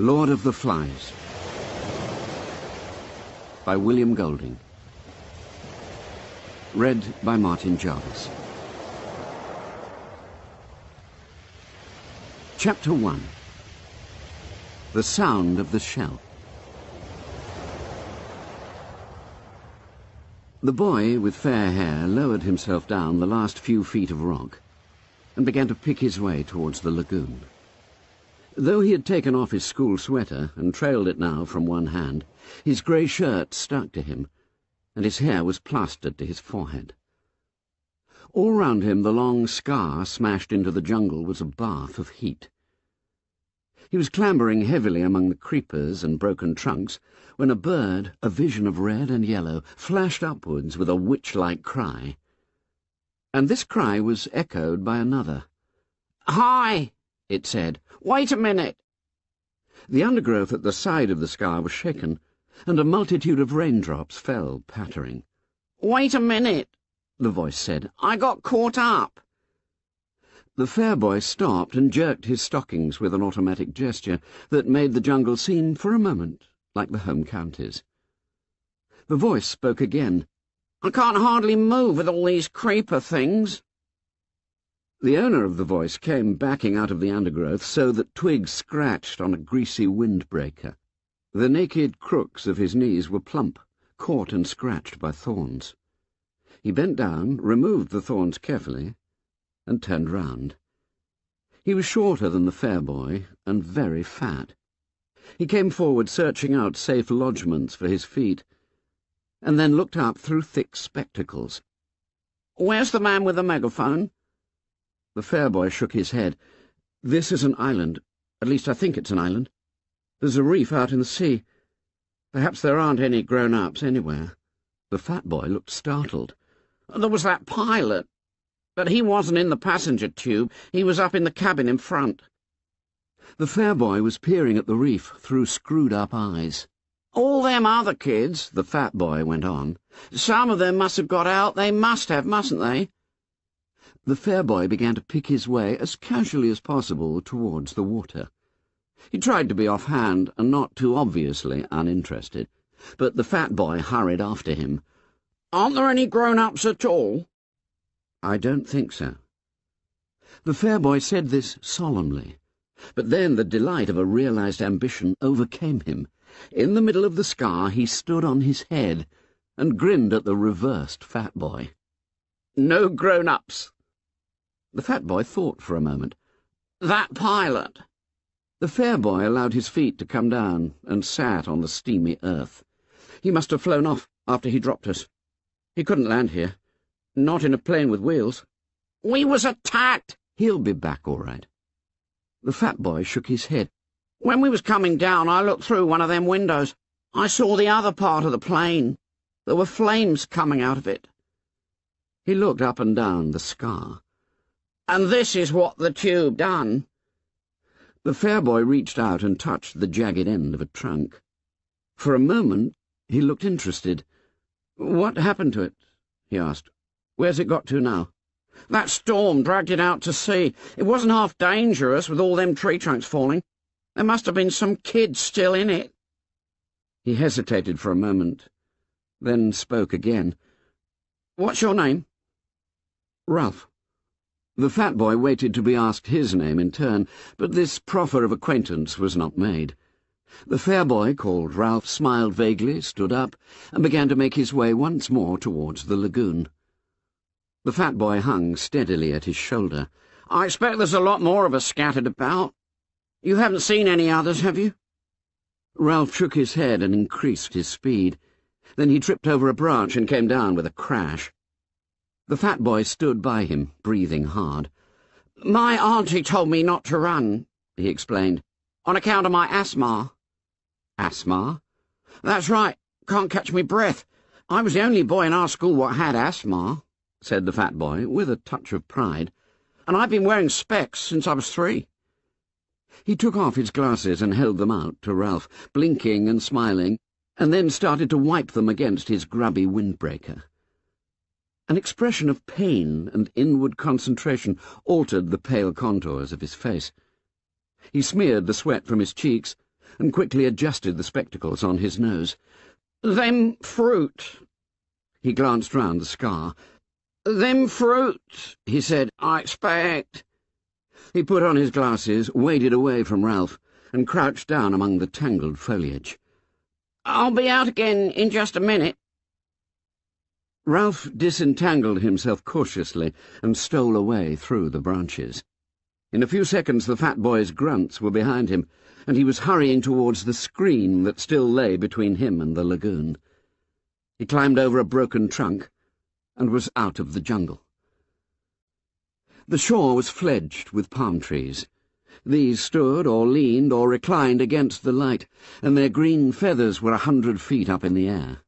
Lord of the Flies by William Golding. Read by Martin Jarvis. Chapter 1 The Sound of the Shell. The boy with fair hair lowered himself down the last few feet of rock and began to pick his way towards the lagoon. Though he had taken off his school sweater and trailed it now from one hand, his grey shirt stuck to him, and his hair was plastered to his forehead. All round him the long scar smashed into the jungle was a bath of heat. He was clambering heavily among the creepers and broken trunks when a bird, a vision of red and yellow, flashed upwards with a witch-like cry. And this cry was echoed by another. Hi! It said. Wait a minute! The undergrowth at the side of the scar was shaken, and a multitude of raindrops fell pattering. Wait a minute, the voice said. I got caught up. The fair boy stopped and jerked his stockings with an automatic gesture that made the jungle seem, for a moment, like the home counties. The voice spoke again. I can't hardly move with all these creeper things. The owner of the voice came backing out of the undergrowth so that twigs scratched on a greasy windbreaker. The naked crooks of his knees were plump, caught and scratched by thorns. He bent down, removed the thorns carefully, and turned round. He was shorter than the fair boy, and very fat. He came forward searching out safe lodgments for his feet, and then looked up through thick spectacles. Where's the man with the megaphone? The fair boy shook his head. This is an island. At least I think it's an island. There's a reef out in the sea. Perhaps there aren't any grown-ups anywhere. The fat boy looked startled. There was that pilot. But he wasn't in the passenger tube. He was up in the cabin in front. The fair boy was peering at the reef through screwed-up eyes. All them other kids, the fat boy went on. Some of them must have got out. They must have, mustn't they? The fair boy began to pick his way as casually as possible towards the water. He tried to be offhand and not too obviously uninterested, but the fat boy hurried after him. Aren't there any grown-ups at all? I don't think so. The fair boy said this solemnly, but then the delight of a realized ambition overcame him. In the middle of the scar he stood on his head and grinned at the reversed fat boy. No grown-ups, the fat boy thought for a moment. That pilot. The fair boy allowed his feet to come down and sat on the steamy earth. He must have flown off after he dropped us. He couldn't land here. Not in a plane with wheels. We was attacked. He'll be back all right. The fat boy shook his head. When we was coming down, I looked through one of them windows. I saw the other part of the plane. There were flames coming out of it. He looked up and down the scar. And this is what the tube done. The fair boy reached out and touched the jagged end of a trunk. For a moment he looked interested. What happened to it? he asked. Where's it got to now? That storm dragged it out to sea. It wasn't half dangerous with all them tree trunks falling. There must have been some kids still in it. He hesitated for a moment, then spoke again. What's your name? Ralph. The fat boy waited to be asked his name in turn, but this proffer of acquaintance was not made. The fair boy, called Ralph, smiled vaguely, stood up, and began to make his way once more towards the lagoon. The fat boy hung steadily at his shoulder. I expect there's a lot more of us scattered about. You haven't seen any others, have you? Ralph shook his head and increased his speed. Then he tripped over a branch and came down with a crash. The fat boy stood by him, breathing hard. My auntie told me not to run, he explained, on account of my asthma. Asthma? That's right. Can't catch me breath. I was the only boy in our school what had asthma, said the fat boy, with a touch of pride, and I've been wearing specs since I was three. He took off his glasses and held them out to Ralph, blinking and smiling, and then started to wipe them against his grubby windbreaker. An expression of pain and inward concentration altered the pale contours of his face. He smeared the sweat from his cheeks, and quickly adjusted the spectacles on his nose. Them fruit. He glanced round the scar. Them fruit, he said, I expect. He put on his glasses, waded away from Ralph, and crouched down among the tangled foliage. I'll be out again in just a minute. Ralph disentangled himself cautiously and stole away through the branches. In a few seconds the fat boy's grunts were behind him, and he was hurrying towards the screen that still lay between him and the lagoon. He climbed over a broken trunk and was out of the jungle. The shore was fledged with palm trees. These stood or leaned or reclined against the light, and their green feathers were a hundred feet up in the air.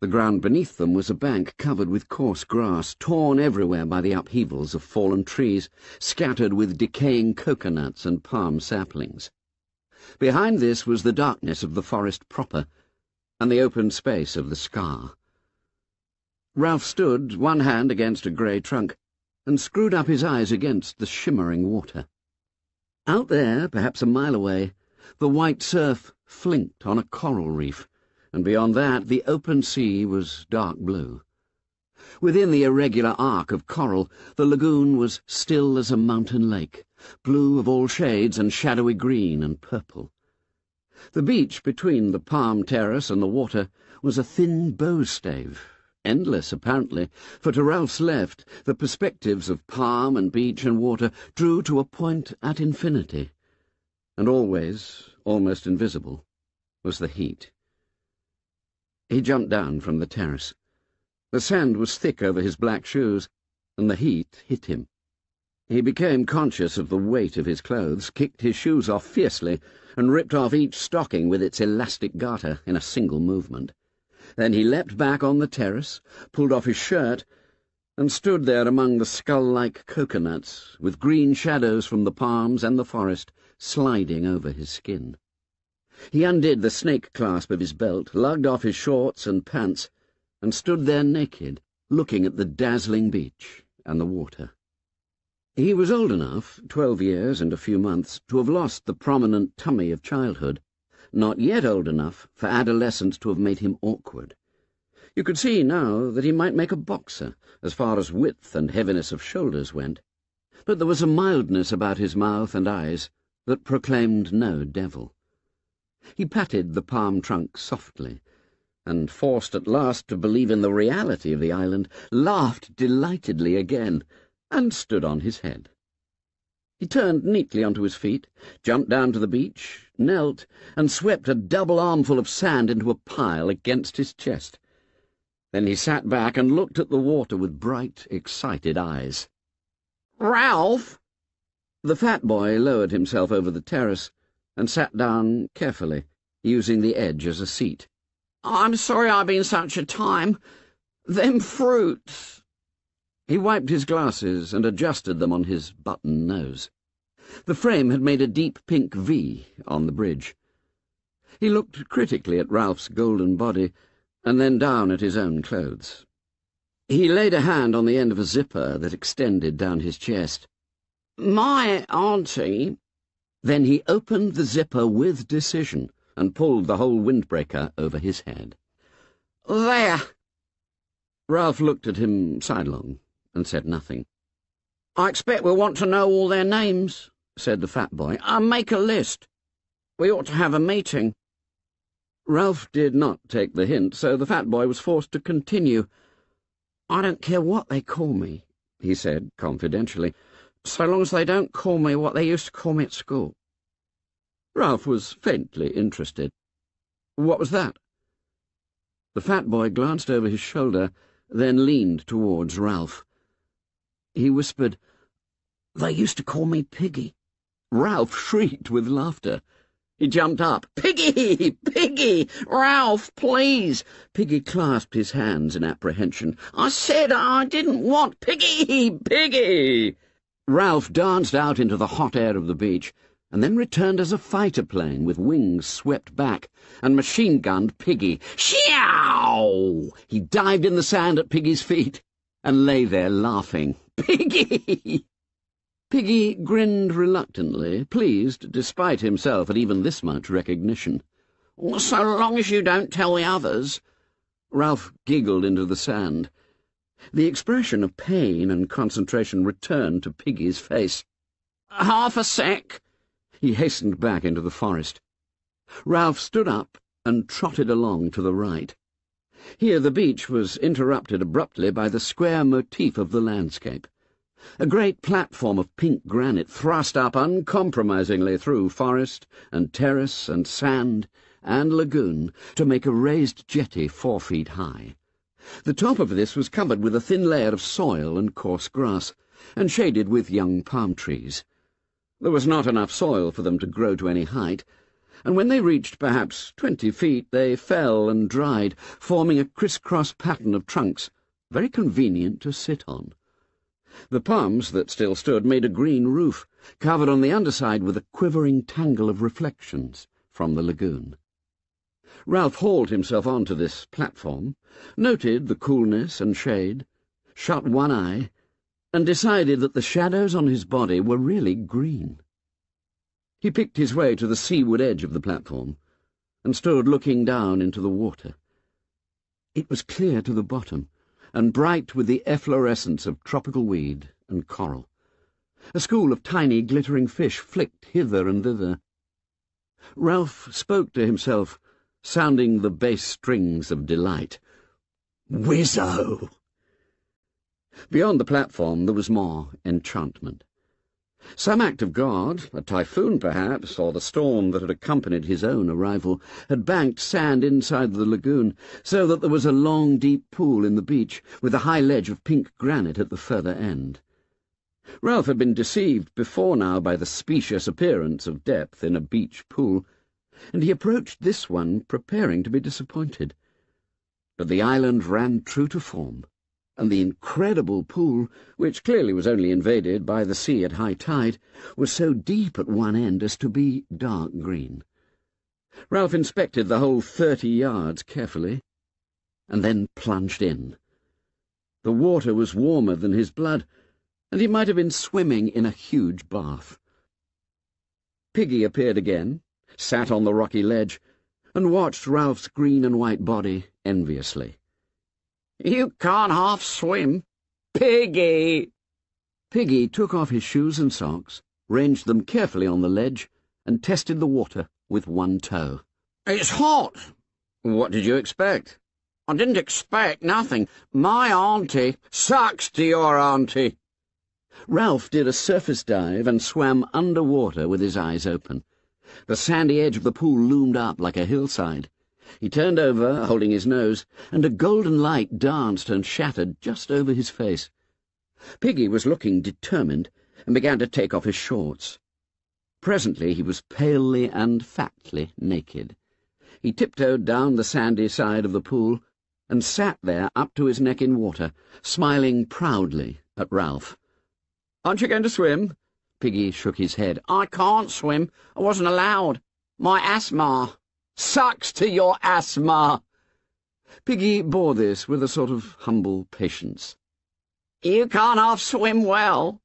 The ground beneath them was a bank covered with coarse grass, torn everywhere by the upheavals of fallen trees, scattered with decaying coconuts and palm saplings. Behind this was the darkness of the forest proper, and the open space of the scar. Ralph stood, one hand against a grey trunk, and screwed up his eyes against the shimmering water. Out there, perhaps a mile away, the white surf flinked on a coral reef, and beyond that the open sea was dark blue. Within the irregular arc of coral, the lagoon was still as a mountain lake, blue of all shades and shadowy green and purple. The beach between the palm terrace and the water was a thin bowstave, endless apparently, for to Ralph's left the perspectives of palm and beach and water drew to a point at infinity, and always, almost invisible, was the heat. He jumped down from the terrace. The sand was thick over his black shoes, and the heat hit him. He became conscious of the weight of his clothes, kicked his shoes off fiercely, and ripped off each stocking with its elastic garter in a single movement. Then he leapt back on the terrace, pulled off his shirt, and stood there among the skull-like coconuts, with green shadows from the palms and the forest sliding over his skin. He undid the snake clasp of his belt, lugged off his shorts and pants, and stood there naked, looking at the dazzling beach and the water. He was old enough, twelve years and a few months, to have lost the prominent tummy of childhood, not yet old enough for adolescence to have made him awkward. You could see now that he might make a boxer, as far as width and heaviness of shoulders went, but there was a mildness about his mouth and eyes that proclaimed no devil. He patted the palm trunk softly, and, forced at last to believe in the reality of the island, laughed delightedly again, and stood on his head. He turned neatly onto his feet, jumped down to the beach, knelt, and swept a double armful of sand into a pile against his chest. Then he sat back and looked at the water with bright, excited eyes. Ralph! The fat boy lowered himself over the terrace and sat down carefully, using the edge as a seat. I'm sorry I've been such a time. Them fruits. He wiped his glasses and adjusted them on his button nose. The frame had made a deep pink V on the bridge. He looked critically at Ralph's golden body and then down at his own clothes. He laid a hand on the end of a zipper that extended down his chest. My auntie then he opened the zipper with decision and pulled the whole windbreaker over his head. There! Ralph looked at him sidelong and said nothing. I expect we'll want to know all their names, said the fat boy. I'll make a list. We ought to have a meeting. Ralph did not take the hint, so the fat boy was forced to continue. I don't care what they call me, he said confidentially so long as they don't call me what they used to call me at school. Ralph was faintly interested. What was that? The fat boy glanced over his shoulder, then leaned towards Ralph. He whispered, They used to call me Piggy. Ralph shrieked with laughter. He jumped up. Piggy! Piggy! Ralph, please! Piggy clasped his hands in apprehension. I said I didn't want Piggy! Piggy! Ralph danced out into the hot air of the beach, and then returned as a fighter plane with wings swept back, and machine-gunned Piggy. Xiao! He dived in the sand at Piggy's feet, and lay there laughing. Piggy! Piggy grinned reluctantly, pleased, despite himself, at even this much recognition. So long as you don't tell the others. Ralph giggled into the sand. The expression of pain and concentration returned to Piggy's face. Half a sec. He hastened back into the forest. Ralph stood up and trotted along to the right. Here the beach was interrupted abruptly by the square motif of the landscape. A great platform of pink granite thrust up uncompromisingly through forest and terrace and sand and lagoon to make a raised jetty four feet high. The top of this was covered with a thin layer of soil and coarse grass, and shaded with young palm trees. There was not enough soil for them to grow to any height, and when they reached perhaps twenty feet they fell and dried, forming a criss-cross pattern of trunks, very convenient to sit on. The palms that still stood made a green roof, covered on the underside with a quivering tangle of reflections from the lagoon. Ralph hauled himself onto this platform, noted the coolness and shade, shut one eye, and decided that the shadows on his body were really green. He picked his way to the seaward edge of the platform, and stood looking down into the water. It was clear to the bottom, and bright with the efflorescence of tropical weed and coral. A school of tiny glittering fish flicked hither and thither. Ralph spoke to himself, sounding the bass strings of delight. Wizzo! Beyond the platform there was more enchantment. Some act of God, a typhoon perhaps, or the storm that had accompanied his own arrival, had banked sand inside the lagoon, so that there was a long, deep pool in the beach, with a high ledge of pink granite at the further end. Ralph had been deceived before now by the specious appearance of depth in a beach pool, and he approached this one preparing to be disappointed. But the island ran true to form and the incredible pool, which clearly was only invaded by the sea at high tide, was so deep at one end as to be dark green. Ralph inspected the whole thirty yards carefully, and then plunged in. The water was warmer than his blood, and he might have been swimming in a huge bath. Piggy appeared again, sat on the rocky ledge, and watched Ralph's green and white body enviously. You can't half swim. Piggy! Piggy took off his shoes and socks, ranged them carefully on the ledge, and tested the water with one toe. It's hot. What did you expect? I didn't expect nothing. My auntie sucks to your auntie. Ralph did a surface dive and swam under water with his eyes open. The sandy edge of the pool loomed up like a hillside. He turned over, holding his nose, and a golden light danced and shattered just over his face. Piggy was looking determined, and began to take off his shorts. Presently he was palely and fatly naked. He tiptoed down the sandy side of the pool, and sat there up to his neck in water, smiling proudly at Ralph. "'Aren't you going to swim?' Piggy shook his head. "'I can't swim. I wasn't allowed. My asthma.' Sucks to your asthma. Piggy bore this with a sort of humble patience. You can't half swim well.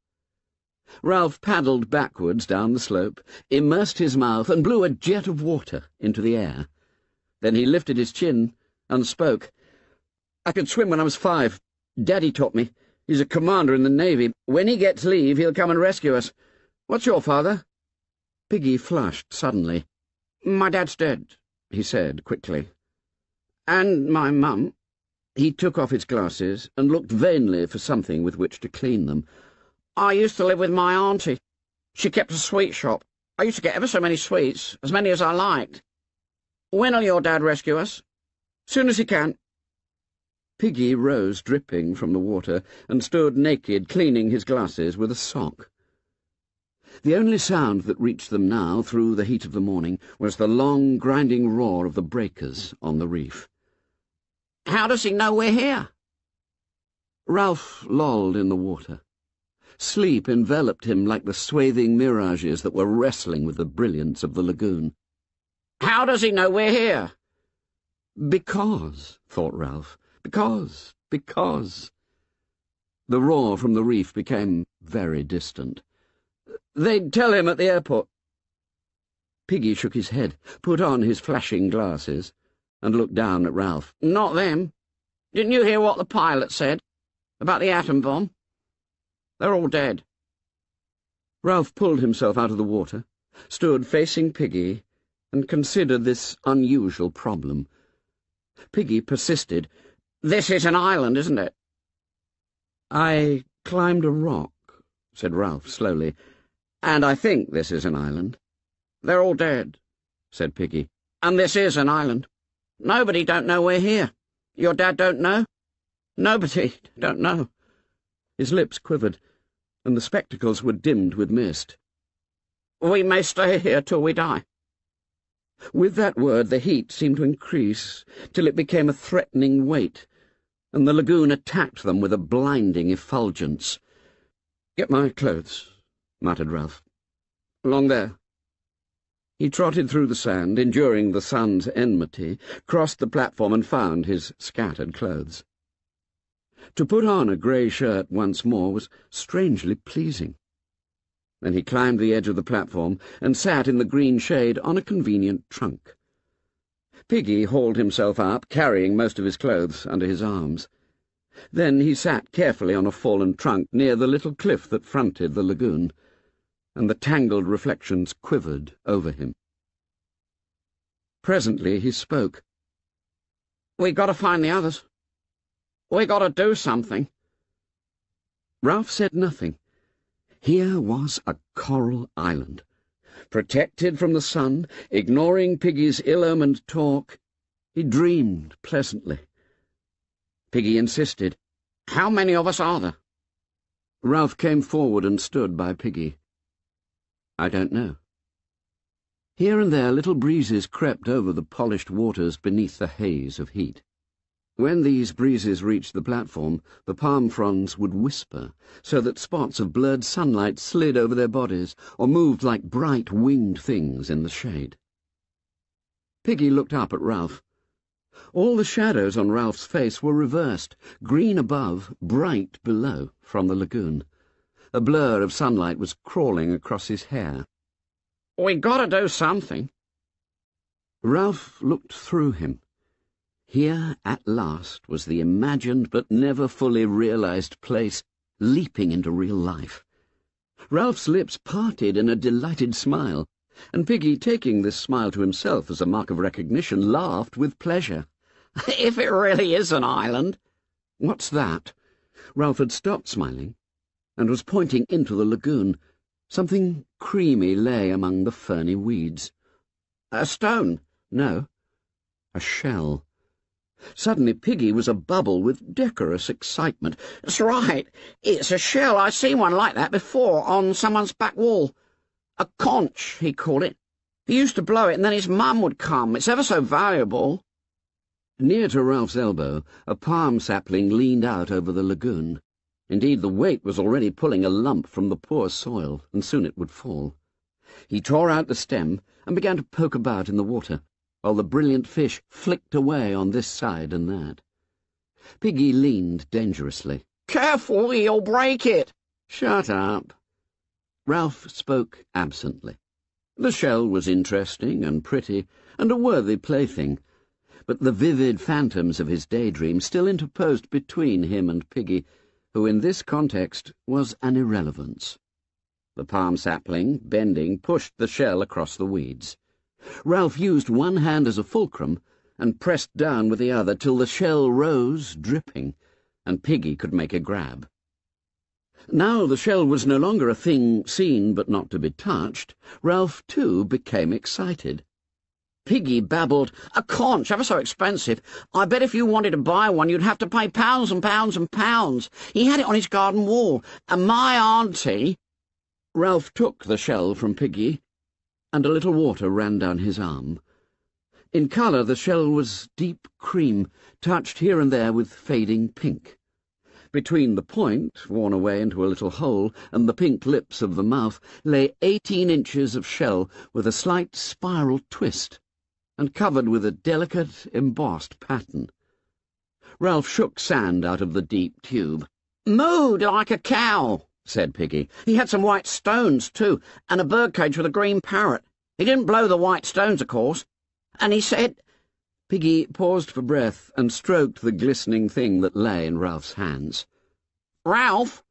Ralph paddled backwards down the slope, immersed his mouth, and blew a jet of water into the air. Then he lifted his chin and spoke. I could swim when I was five. Daddy taught me. He's a commander in the Navy. When he gets leave, he'll come and rescue us. What's your father? Piggy flushed suddenly. My dad's dead he said quickly. And my mum. He took off his glasses and looked vainly for something with which to clean them. I used to live with my auntie. She kept a sweet shop. I used to get ever so many sweets, as many as I liked. When'll your dad rescue us? Soon as he can. Piggy rose dripping from the water and stood naked, cleaning his glasses with a sock. The only sound that reached them now, through the heat of the morning, was the long, grinding roar of the breakers on the reef. How does he know we're here? Ralph lolled in the water. Sleep enveloped him like the swathing mirages that were wrestling with the brilliance of the lagoon. How does he know we're here? Because, thought Ralph, because, because. The roar from the reef became very distant. They'd tell him at the airport. Piggy shook his head, put on his flashing glasses, and looked down at Ralph. Not them. Didn't you hear what the pilot said? About the atom bomb? They're all dead. Ralph pulled himself out of the water, stood facing Piggy, and considered this unusual problem. Piggy persisted. This is an island, isn't it? I climbed a rock, said Ralph slowly, and I think this is an island. They're all dead, said Piggy. And this is an island. Nobody don't know we're here. Your dad don't know? Nobody don't know. His lips quivered, and the spectacles were dimmed with mist. We may stay here till we die. With that word the heat seemed to increase, till it became a threatening weight, and the lagoon attacked them with a blinding effulgence. Get my clothes, muttered Ralph. Along there. He trotted through the sand, enduring the sun's enmity, crossed the platform and found his scattered clothes. To put on a grey shirt once more was strangely pleasing. Then he climbed the edge of the platform and sat in the green shade on a convenient trunk. Piggy hauled himself up, carrying most of his clothes under his arms. Then he sat carefully on a fallen trunk near the little cliff that fronted the lagoon, and the tangled reflections quivered over him. Presently he spoke. We gotta find the others. We gotta do something. Ralph said nothing. Here was a coral island, protected from the sun, ignoring Piggy's ill-omened talk. He dreamed pleasantly. Piggy insisted. How many of us are there? Ralph came forward and stood by Piggy. I don't know. Here and there little breezes crept over the polished waters beneath the haze of heat. When these breezes reached the platform, the palm fronds would whisper, so that spots of blurred sunlight slid over their bodies or moved like bright winged things in the shade. Piggy looked up at Ralph. All the shadows on Ralph's face were reversed, green above, bright below, from the lagoon. A blur of sunlight was crawling across his hair. We gotta do something. Ralph looked through him. Here, at last, was the imagined but never fully realized place leaping into real life. Ralph's lips parted in a delighted smile, and Piggy, taking this smile to himself as a mark of recognition, laughed with pleasure. if it really is an island. What's that? Ralph had stopped smiling and was pointing into the lagoon. Something creamy lay among the ferny weeds. A stone? No. A shell. Suddenly Piggy was abubble with decorous excitement. That's right. It's a shell. I've seen one like that before on someone's back wall. A conch, he called it. He used to blow it, and then his mum would come. It's ever so valuable. Near to Ralph's elbow, a palm sapling leaned out over the lagoon. Indeed, the weight was already pulling a lump from the poor soil, and soon it would fall. He tore out the stem and began to poke about in the water while the brilliant fish flicked away on this side and that. Piggy leaned dangerously. Careful, you'll break it! Shut up. Ralph spoke absently. The shell was interesting and pretty, and a worthy plaything, but the vivid phantoms of his daydream still interposed between him and Piggy, who in this context was an irrelevance. The palm sapling, bending, pushed the shell across the weeds. Ralph used one hand as a fulcrum and pressed down with the other till the shell rose, dripping, and Piggy could make a grab. Now the shell was no longer a thing seen but not to be touched. Ralph, too, became excited. Piggy babbled, A conch, ever so expensive. I bet if you wanted to buy one, you'd have to pay pounds and pounds and pounds. He had it on his garden wall, and my auntie... Ralph took the shell from Piggy and a little water ran down his arm. In colour the shell was deep cream, touched here and there with fading pink. Between the point, worn away into a little hole, and the pink lips of the mouth, lay eighteen inches of shell with a slight spiral twist, and covered with a delicate, embossed pattern. Ralph shook sand out of the deep tube. Mooed like a cow, said Piggy. He had some white stones, too, and a birdcage with a green parrot. He didn't blow the white stones, of course. And he said... Piggy paused for breath and stroked the glistening thing that lay in Ralph's hands. Ralph?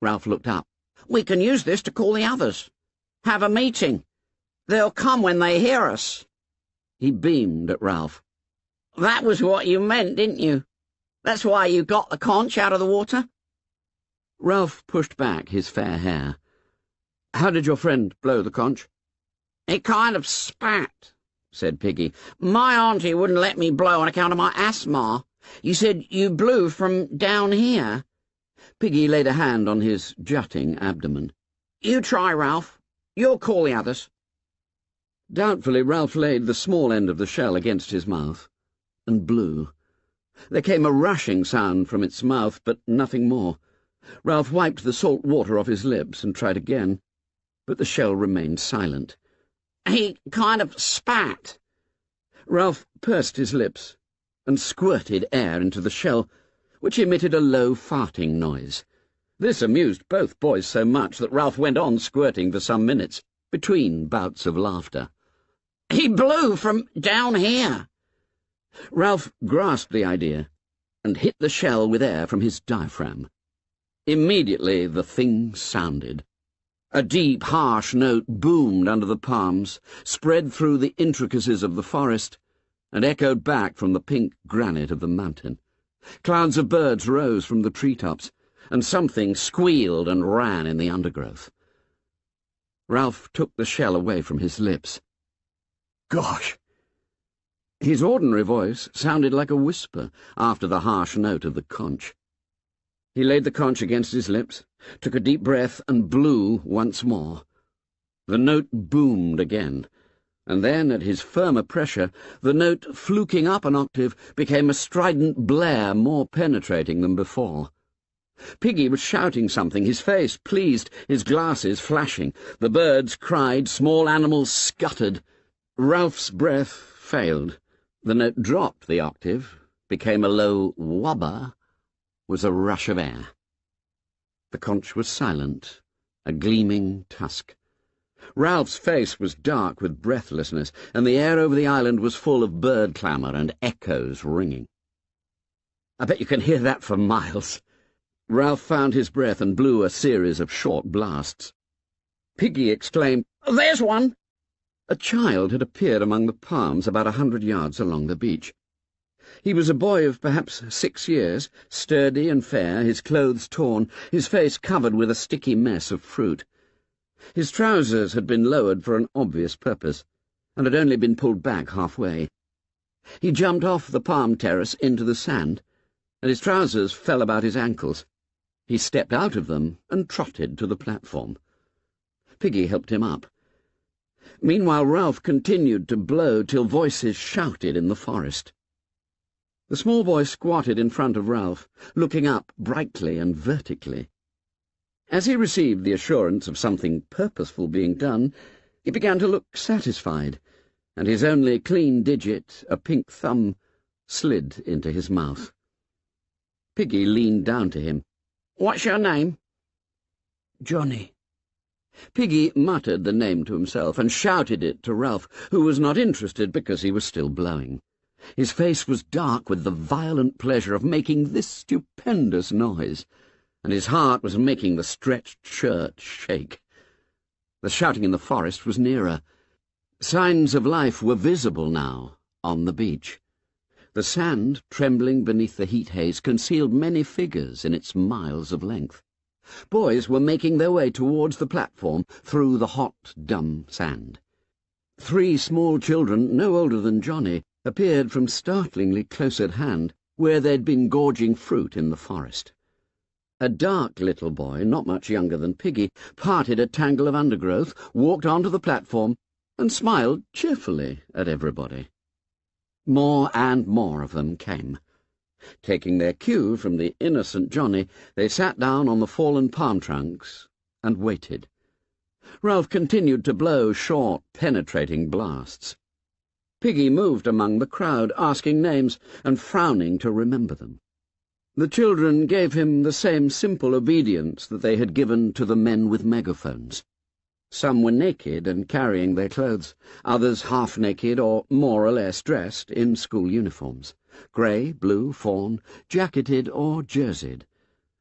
Ralph looked up. We can use this to call the others. Have a meeting. They'll come when they hear us. He beamed at Ralph. That was what you meant, didn't you? That's why you got the conch out of the water? Ralph pushed back his fair hair. How did your friend blow the conch? It kind of spat, said Piggy. My auntie wouldn't let me blow on account of my asthma. You said you blew from down here. Piggy laid a hand on his jutting abdomen. You try, Ralph. You'll call the others. Doubtfully, Ralph laid the small end of the shell against his mouth and blew. There came a rushing sound from its mouth, but nothing more. Ralph wiped the salt water off his lips and tried again, but the shell remained silent. He kind of spat. Ralph pursed his lips and squirted air into the shell, which emitted a low farting noise. This amused both boys so much that Ralph went on squirting for some minutes, between bouts of laughter. He blew from down here. Ralph grasped the idea and hit the shell with air from his diaphragm. Immediately the thing sounded. A deep, harsh note boomed under the palms, spread through the intricacies of the forest, and echoed back from the pink granite of the mountain. Clouds of birds rose from the treetops, and something squealed and ran in the undergrowth. Ralph took the shell away from his lips. Gosh! His ordinary voice sounded like a whisper after the harsh note of the conch. He laid the conch against his lips, took a deep breath, and blew once more. The note boomed again, and then, at his firmer pressure, the note, fluking up an octave, became a strident blare more penetrating than before. Piggy was shouting something, his face pleased, his glasses flashing. The birds cried, small animals scuttered. Ralph's breath failed. The note dropped the octave, became a low wobber, was a rush of air. The conch was silent, a gleaming tusk. Ralph's face was dark with breathlessness, and the air over the island was full of bird clamour and echoes ringing. I bet you can hear that for miles. Ralph found his breath and blew a series of short blasts. Piggy exclaimed, There's one! A child had appeared among the palms about a hundred yards along the beach. He was a boy of perhaps six years, sturdy and fair, his clothes torn, his face covered with a sticky mess of fruit. His trousers had been lowered for an obvious purpose, and had only been pulled back halfway. He jumped off the palm terrace into the sand, and his trousers fell about his ankles. He stepped out of them and trotted to the platform. Piggy helped him up. Meanwhile Ralph continued to blow till voices shouted in the forest. The small boy squatted in front of Ralph, looking up brightly and vertically. As he received the assurance of something purposeful being done, he began to look satisfied, and his only clean digit, a pink thumb, slid into his mouth. Piggy leaned down to him. What's your name? Johnny. Piggy muttered the name to himself and shouted it to Ralph, who was not interested because he was still blowing. His face was dark with the violent pleasure of making this stupendous noise, and his heart was making the stretched shirt shake. The shouting in the forest was nearer. Signs of life were visible now on the beach. The sand, trembling beneath the heat haze, concealed many figures in its miles of length. Boys were making their way towards the platform through the hot, dumb sand. Three small children, no older than Johnny, appeared from startlingly close at hand, where they'd been gorging fruit in the forest. A dark little boy, not much younger than Piggy, parted a tangle of undergrowth, walked onto the platform, and smiled cheerfully at everybody. More and more of them came. Taking their cue from the innocent Johnny, they sat down on the fallen palm trunks and waited. Ralph continued to blow short, penetrating blasts. Piggy moved among the crowd, asking names and frowning to remember them. The children gave him the same simple obedience that they had given to the men with megaphones. Some were naked and carrying their clothes, others half naked or more or less dressed in school uniforms, grey, blue, fawn, jacketed or jerseyed.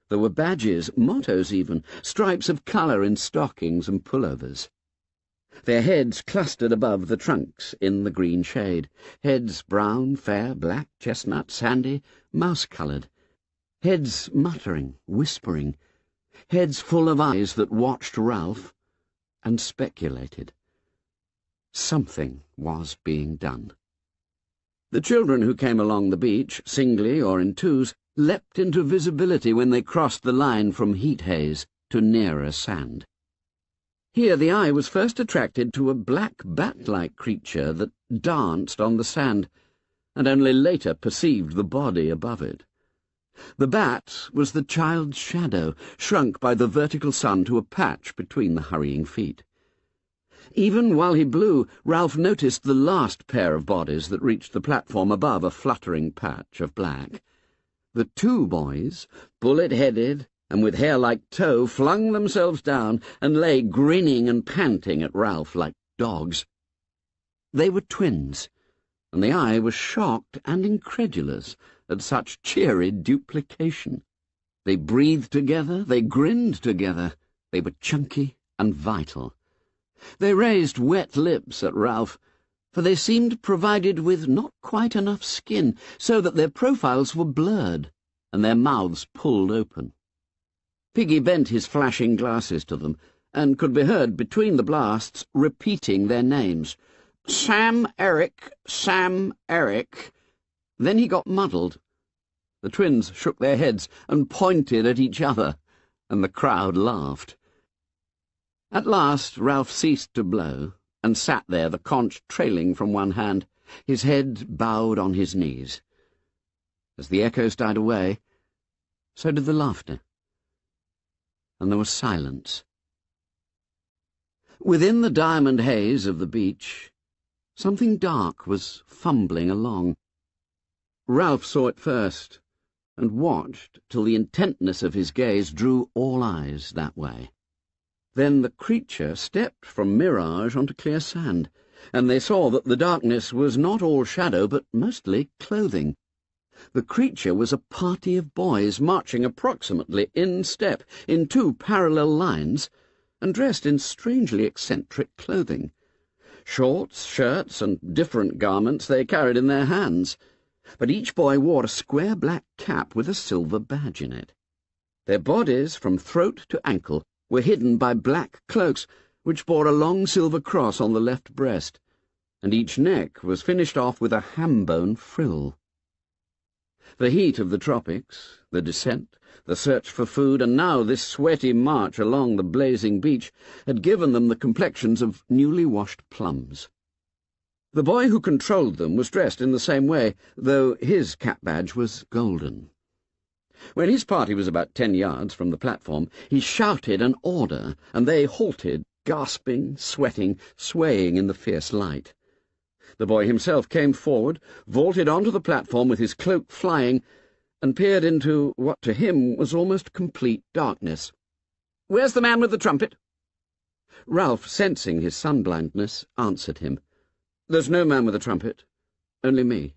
There were badges, mottos even, stripes of colour in stockings and pullovers. Their heads clustered above the trunks in the green shade, heads brown, fair, black, chestnut, sandy, mouse-coloured, heads muttering, whispering, heads full of eyes that watched Ralph and speculated. Something was being done. The children who came along the beach, singly or in twos, leapt into visibility when they crossed the line from heat haze to nearer sand. Here the eye was first attracted to a black bat-like creature that danced on the sand, and only later perceived the body above it. The bat was the child's shadow, shrunk by the vertical sun to a patch between the hurrying feet. Even while he blew, Ralph noticed the last pair of bodies that reached the platform above a fluttering patch of black. The two boys, bullet-headed and with hair like tow, flung themselves down and lay grinning and panting at Ralph like dogs. They were twins, and the eye was shocked and incredulous at such cheery duplication. They breathed together, they grinned together, they were chunky and vital. They raised wet lips at Ralph, for they seemed provided with not quite enough skin, so that their profiles were blurred and their mouths pulled open. Piggy bent his flashing glasses to them, and could be heard between the blasts repeating their names. Sam Eric, Sam Eric. Then he got muddled. The twins shook their heads and pointed at each other, and the crowd laughed. At last Ralph ceased to blow, and sat there, the conch trailing from one hand, his head bowed on his knees. As the echoes died away, so did the laughter, and there was silence. Within the diamond haze of the beach, something dark was fumbling along. Ralph saw it first, and watched till the intentness of his gaze drew all eyes that way. Then the creature stepped from mirage onto clear sand, and they saw that the darkness was not all shadow, but mostly clothing. The creature was a party of boys marching approximately in step, in two parallel lines, and dressed in strangely eccentric clothing. Shorts, shirts, and different garments they carried in their hands but each boy wore a square black cap with a silver badge in it. Their bodies, from throat to ankle, were hidden by black cloaks, which bore a long silver cross on the left breast, and each neck was finished off with a ham-bone frill. The heat of the tropics, the descent, the search for food, and now this sweaty march along the blazing beach had given them the complexions of newly washed plums. The boy who controlled them was dressed in the same way, though his cap badge was golden. When his party was about ten yards from the platform, he shouted an order, and they halted, gasping, sweating, swaying in the fierce light. The boy himself came forward, vaulted onto the platform with his cloak flying, and peered into what to him was almost complete darkness. "Where's the man with the trumpet?" Ralph, sensing his sun-blindness, answered him. There's no man with a trumpet, only me.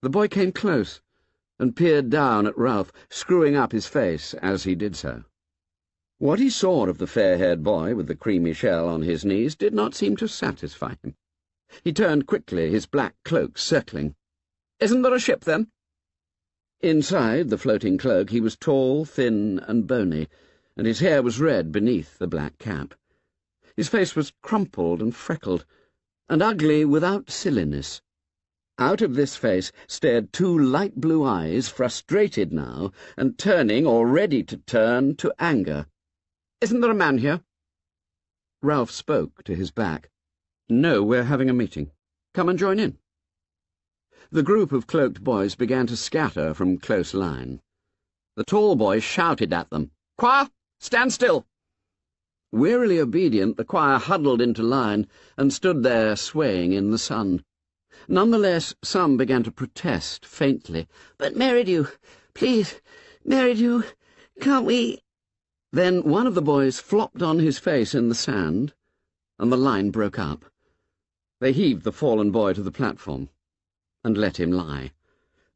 The boy came close and peered down at Ralph, screwing up his face as he did so. What he saw of the fair-haired boy with the creamy shell on his knees did not seem to satisfy him. He turned quickly, his black cloak circling. Isn't there a ship, then? Inside the floating cloak he was tall, thin, and bony, and his hair was red beneath the black cap. His face was crumpled and freckled, and ugly without silliness. Out of this face stared two light blue eyes, frustrated now, and turning, or ready to turn, to anger. Isn't there a man here? Ralph spoke to his back. No, we're having a meeting. Come and join in. The group of cloaked boys began to scatter from close line. The tall boy shouted at them. Choir, stand still! Wearily obedient, the choir huddled into line and stood there swaying in the sun. Nonetheless, some began to protest faintly. But Merridew, Please, Merridew, can't we... Then one of the boys flopped on his face in the sand, and the line broke up. They heaved the fallen boy to the platform and let him lie.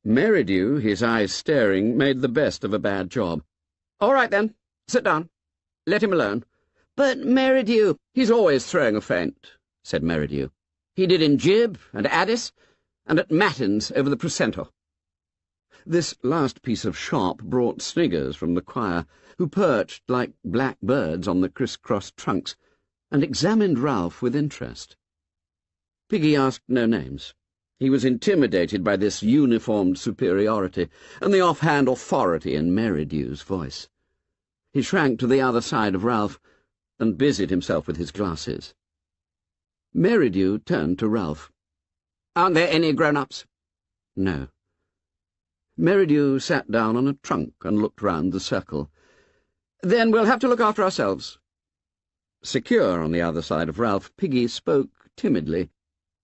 Merridew, his eyes staring, made the best of a bad job. All right, then. Sit down. Let him alone. But Merridew... He's always throwing a faint, said Merridew. He did in Gib and Addis, and at Matins over the precentor. This last piece of sharp brought sniggers from the choir, who perched like black birds on the criss-cross trunks, and examined Ralph with interest. Piggy asked no names. He was intimidated by this uniformed superiority and the offhand authority in Merridew's voice. He shrank to the other side of Ralph and busied himself with his glasses. Merridew turned to Ralph. Aren't there any grown-ups? No. Merridew sat down on a trunk and looked round the circle. Then we'll have to look after ourselves. Secure on the other side of Ralph, Piggy spoke timidly.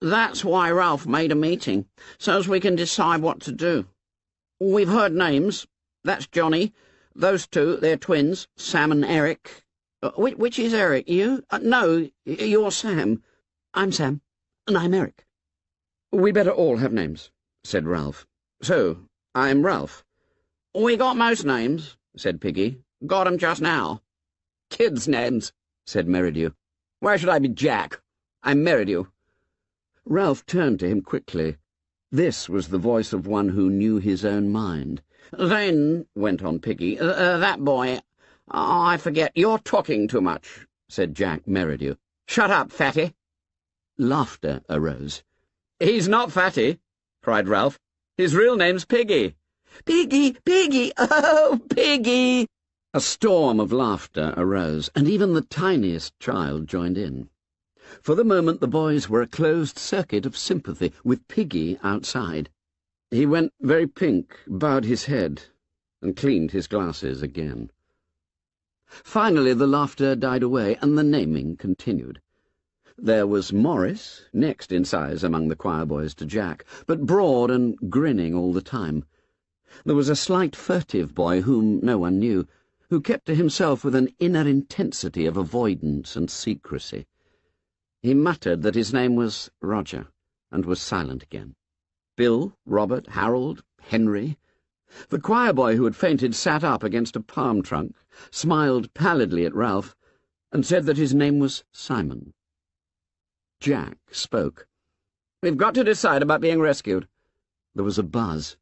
That's why Ralph made a meeting, so as we can decide what to do. We've heard names. That's Johnny. Those two, they're twins, Sam and Eric. Uh, which, which, is Eric? You? Uh, no, you're Sam. I'm Sam, and I'm Eric. We better all have names, said Ralph. So, I'm Ralph. We got most names, said Piggy. Got 'em just now. Kids' names, said Merridew. Why should I be Jack? I'm Merridew. Ralph turned to him quickly. This was the voice of one who knew his own mind. Then, went on Piggy, uh, uh, that boy... I forget. You're talking too much, said Jack Merridew. Shut up, fatty. Laughter arose. He's not fatty, cried Ralph. His real name's Piggy. Piggy, Piggy, oh, Piggy! A storm of laughter arose, and even the tiniest child joined in. For the moment the boys were a closed circuit of sympathy, with Piggy outside. He went very pink, bowed his head, and cleaned his glasses again. Finally the laughter died away, and the naming continued. There was Maurice, next in size among the choir boys to Jack, but broad and grinning all the time. There was a slight furtive boy whom no one knew, who kept to himself with an inner intensity of avoidance and secrecy. He muttered that his name was Roger, and was silent again. Bill, Robert, Harold, Henry. The choir boy who had fainted sat up against a palm trunk, smiled pallidly at Ralph, and said that his name was Simon. Jack spoke. We've got to decide about being rescued. There was a buzz.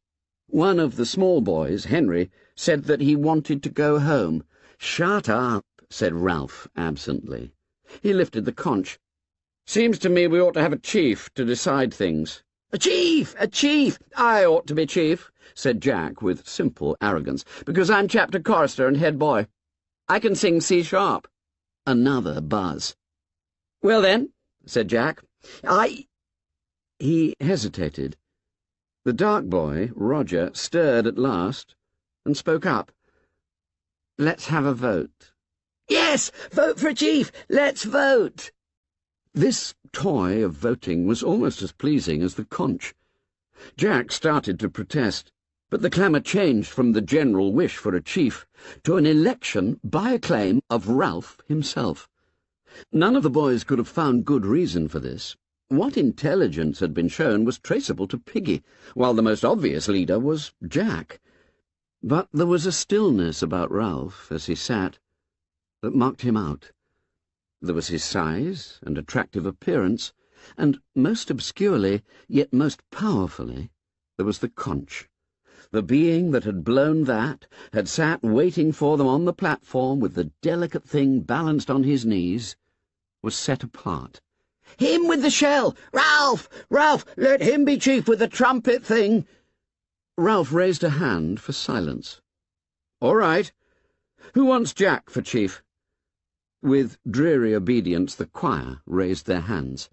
One of the small boys, Henry, said that he wanted to go home. Shut up, said Ralph absently. He lifted the conch. Seems to me we ought to have a chief to decide things. A chief! A chief! I ought to be chief, said Jack with simple arrogance, because I'm chapter chorister and head boy. I can sing C sharp. Another buzz. Well then, said Jack. I... He hesitated. The dark boy, Roger, stirred at last and spoke up. Let's have a vote. Yes, vote for a chief. Let's vote. This toy of voting was almost as pleasing as the conch. Jack started to protest, but the clamour changed from the general wish for a chief to an election by acclaim of Ralph himself. None of the boys could have found good reason for this. What intelligence had been shown was traceable to Piggy, while the most obvious leader was Jack. But there was a stillness about Ralph as he sat that marked him out. There was his size and attractive appearance, and most obscurely, yet most powerfully, there was the conch. The being that had blown that had sat waiting for them on the platform with the delicate thing balanced on his knees, was set apart. Him with the shell! Ralph! Ralph! Let him be chief with the trumpet thing! Ralph raised a hand for silence. All right. Who wants Jack for chief? With dreary obedience the choir raised their hands.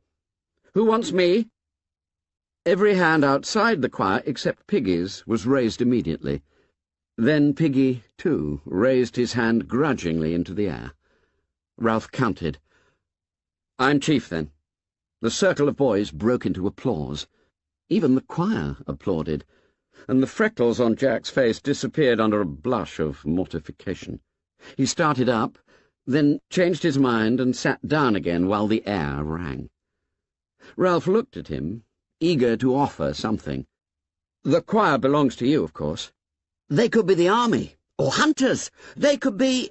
Who wants me? Every hand outside the choir, except Piggy's, was raised immediately. Then Piggy, too, raised his hand grudgingly into the air. Ralph counted. I'm chief, then. The circle of boys broke into applause. Even the choir applauded. and the freckles on Jack's face disappeared under a blush of mortification. He started up, then changed his mind and sat down again while the air rang. Ralph looked at him, eager to offer something. The choir belongs to you, of course. They could be the army, or hunters. They could be...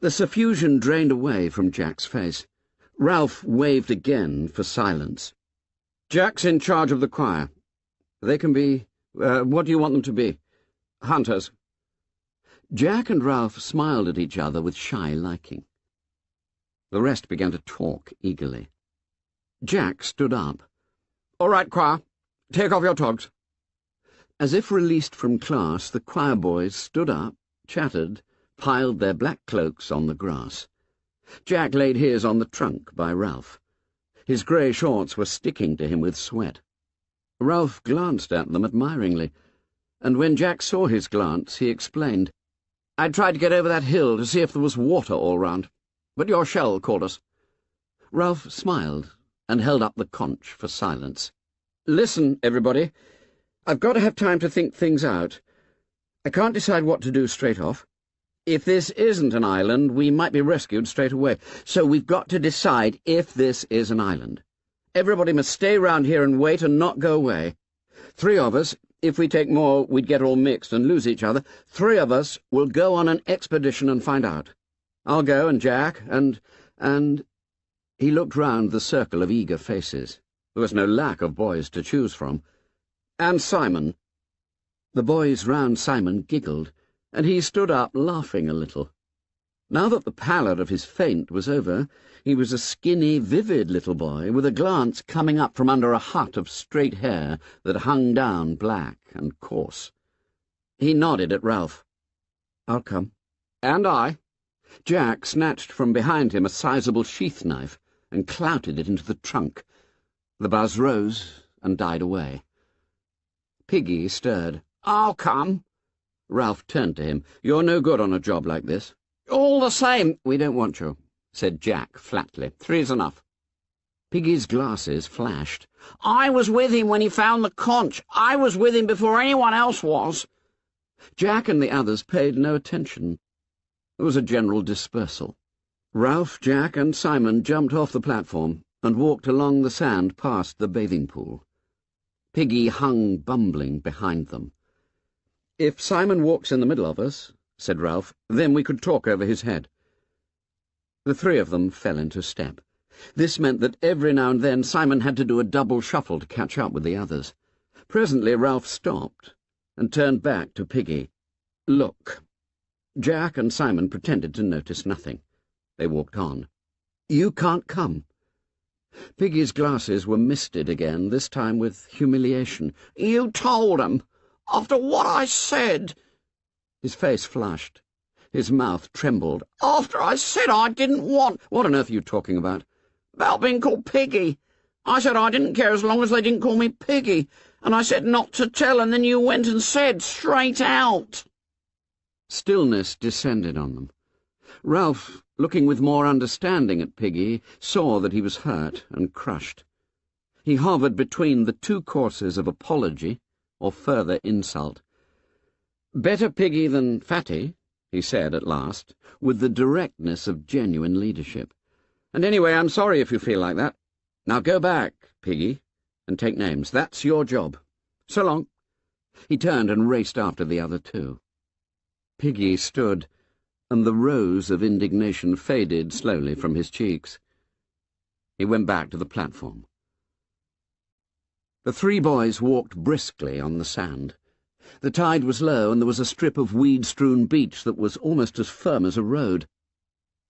The suffusion drained away from Jack's face. Ralph waved again for silence. Jack's in charge of the choir. They can be... Uh, what do you want them to be? Hunters. Jack and Ralph smiled at each other with shy liking. The rest began to talk eagerly. Jack stood up. All right, choir. Take off your togs. As if released from class, the choir boys stood up, chattered, piled their black cloaks on the grass. Jack laid his on the trunk by Ralph. His grey shorts were sticking to him with sweat. Ralph glanced at them admiringly, and when Jack saw his glance, he explained, I tried to get over that hill to see if there was water all round, but your shell caught us. Ralph smiled and held up the conch for silence. Listen, everybody. I've got to have time to think things out. I can't decide what to do straight off. If this isn't an island, we might be rescued straight away. So we've got to decide if this is an island. Everybody must stay round here and wait and not go away. Three of us, if we take more, we'd get all mixed and lose each other. Three of us will go on an expedition and find out. I'll go, and Jack, and... and... He looked round the circle of eager faces. There was no lack of boys to choose from. And Simon. The boys round Simon giggled, and he stood up laughing a little. Now that the pallor of his faint was over, he was a skinny, vivid little boy, with a glance coming up from under a hut of straight hair that hung down black and coarse. He nodded at Ralph. I'll come. And I. Jack snatched from behind him a sizable sheath knife and clouted it into the trunk. The buzz rose and died away. Piggy stirred. I'll come. Ralph turned to him. You're no good on a job like this. All the same, we don't want you, said Jack flatly. Three's enough. Piggy's glasses flashed. I was with him when he found the conch. I was with him before anyone else was. Jack and the others paid no attention. There was a general dispersal. Ralph, Jack, and Simon jumped off the platform and walked along the sand past the bathing pool. Piggy hung bumbling behind them. If Simon walks in the middle of us, said Ralph. Then we could talk over his head. The three of them fell into step. This meant that every now and then Simon had to do a double shuffle to catch up with the others. Presently Ralph stopped and turned back to Piggy. Look. Jack and Simon pretended to notice nothing. They walked on. You can't come. Piggy's glasses were misted again, this time with humiliation. You told 'em. After what I said. His face flushed. His mouth trembled. After I said I didn't want... What on earth are you talking about? About being called Piggy. I said I didn't care as long as they didn't call me Piggy. And I said not to tell, and then you went and said straight out. Stillness descended on them. Ralph, looking with more understanding at Piggy, saw that he was hurt and crushed. He hovered between the two courses of apology or further insult. Better Piggy than Fatty, he said at last, with the directness of genuine leadership. And anyway, I'm sorry if you feel like that. Now go back, Piggy, and take names. That's your job. So long. He turned and raced after the other two. Piggy stood, and the rose of indignation faded slowly from his cheeks. He went back to the platform. The three boys walked briskly on the sand. The tide was low, and there was a strip of weed-strewn beach that was almost as firm as a road.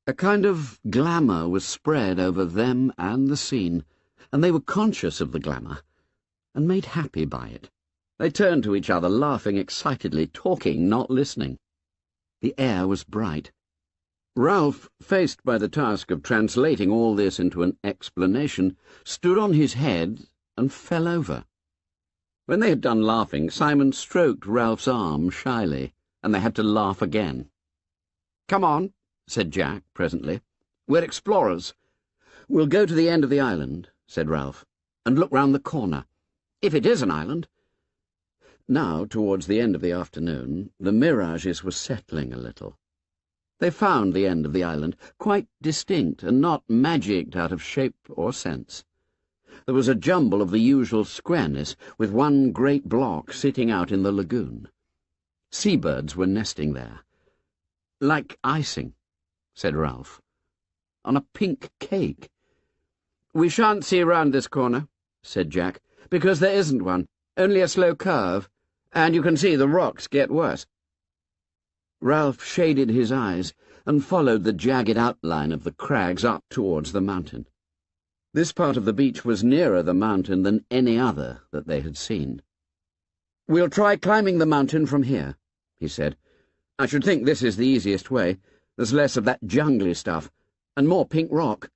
A kind of glamour was spread over them and the scene, and they were conscious of the glamour, and made happy by it. They turned to each other, laughing excitedly, talking, not listening. The air was bright. Ralph, faced by the task of translating all this into an explanation, stood on his head and fell over. When they had done laughing, Simon stroked Ralph's arm shyly, and they had to laugh again. Come on, said Jack presently. We're explorers. We'll go to the end of the island, said Ralph, and look round the corner. If it is an island. Now, towards the end of the afternoon, the mirages were settling a little. They found the end of the island quite distinct and not magicked out of shape or sense. There was a jumble of the usual squareness, with one great block sitting out in the lagoon. Seabirds were nesting there. Like icing, said Ralph. On a pink cake. We shan't see round this corner, said Jack, because there isn't one, only a slow curve and you can see the rocks get worse. Ralph shaded his eyes and followed the jagged outline of the crags up towards the mountain. This part of the beach was nearer the mountain than any other that they had seen. We'll try climbing the mountain from here, he said. I should think this is the easiest way. There's less of that jungly stuff, and more pink rock.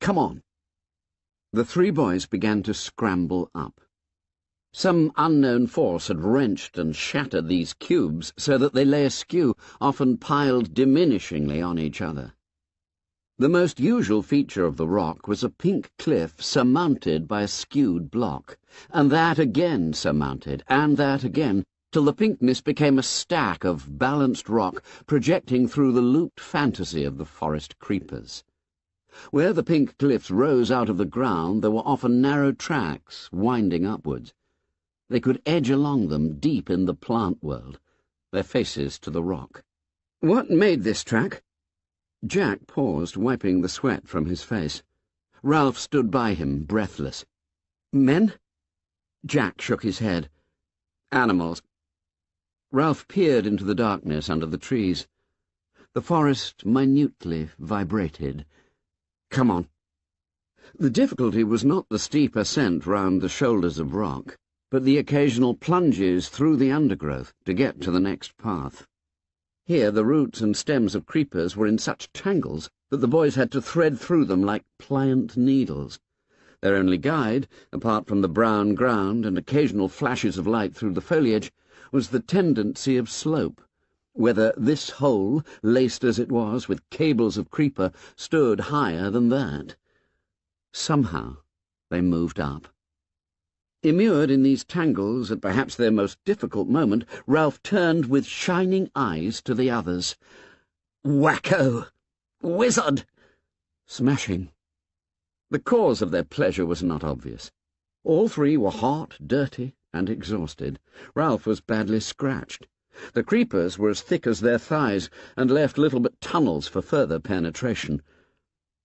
Come on. The three boys began to scramble up. Some unknown force had wrenched and shattered these cubes so that they lay askew, often piled diminishingly on each other. The most usual feature of the rock was a pink cliff surmounted by a skewed block, and that again surmounted, and that again, till the pinkness became a stack of balanced rock projecting through the looped fantasy of the forest creepers. Where the pink cliffs rose out of the ground there were often narrow tracks winding upwards. They could edge along them deep in the plant world, their faces to the rock. What made this track? Jack paused, wiping the sweat from his face. Ralph stood by him, breathless. Men? Jack shook his head. Animals. Ralph peered into the darkness under the trees. The forest minutely vibrated. Come on. The difficulty was not the steep ascent round the shoulders of rock but the occasional plunges through the undergrowth to get to the next path. Here the roots and stems of creepers were in such tangles that the boys had to thread through them like pliant needles. Their only guide, apart from the brown ground and occasional flashes of light through the foliage, was the tendency of slope, whether this hole, laced as it was with cables of creeper, stood higher than that. Somehow they moved up. Immured in these tangles at perhaps their most difficult moment, Ralph turned with shining eyes to the others. Wacko! Wizard! Smashing. The cause of their pleasure was not obvious. All three were hot, dirty, and exhausted. Ralph was badly scratched. The creepers were as thick as their thighs, and left little but tunnels for further penetration.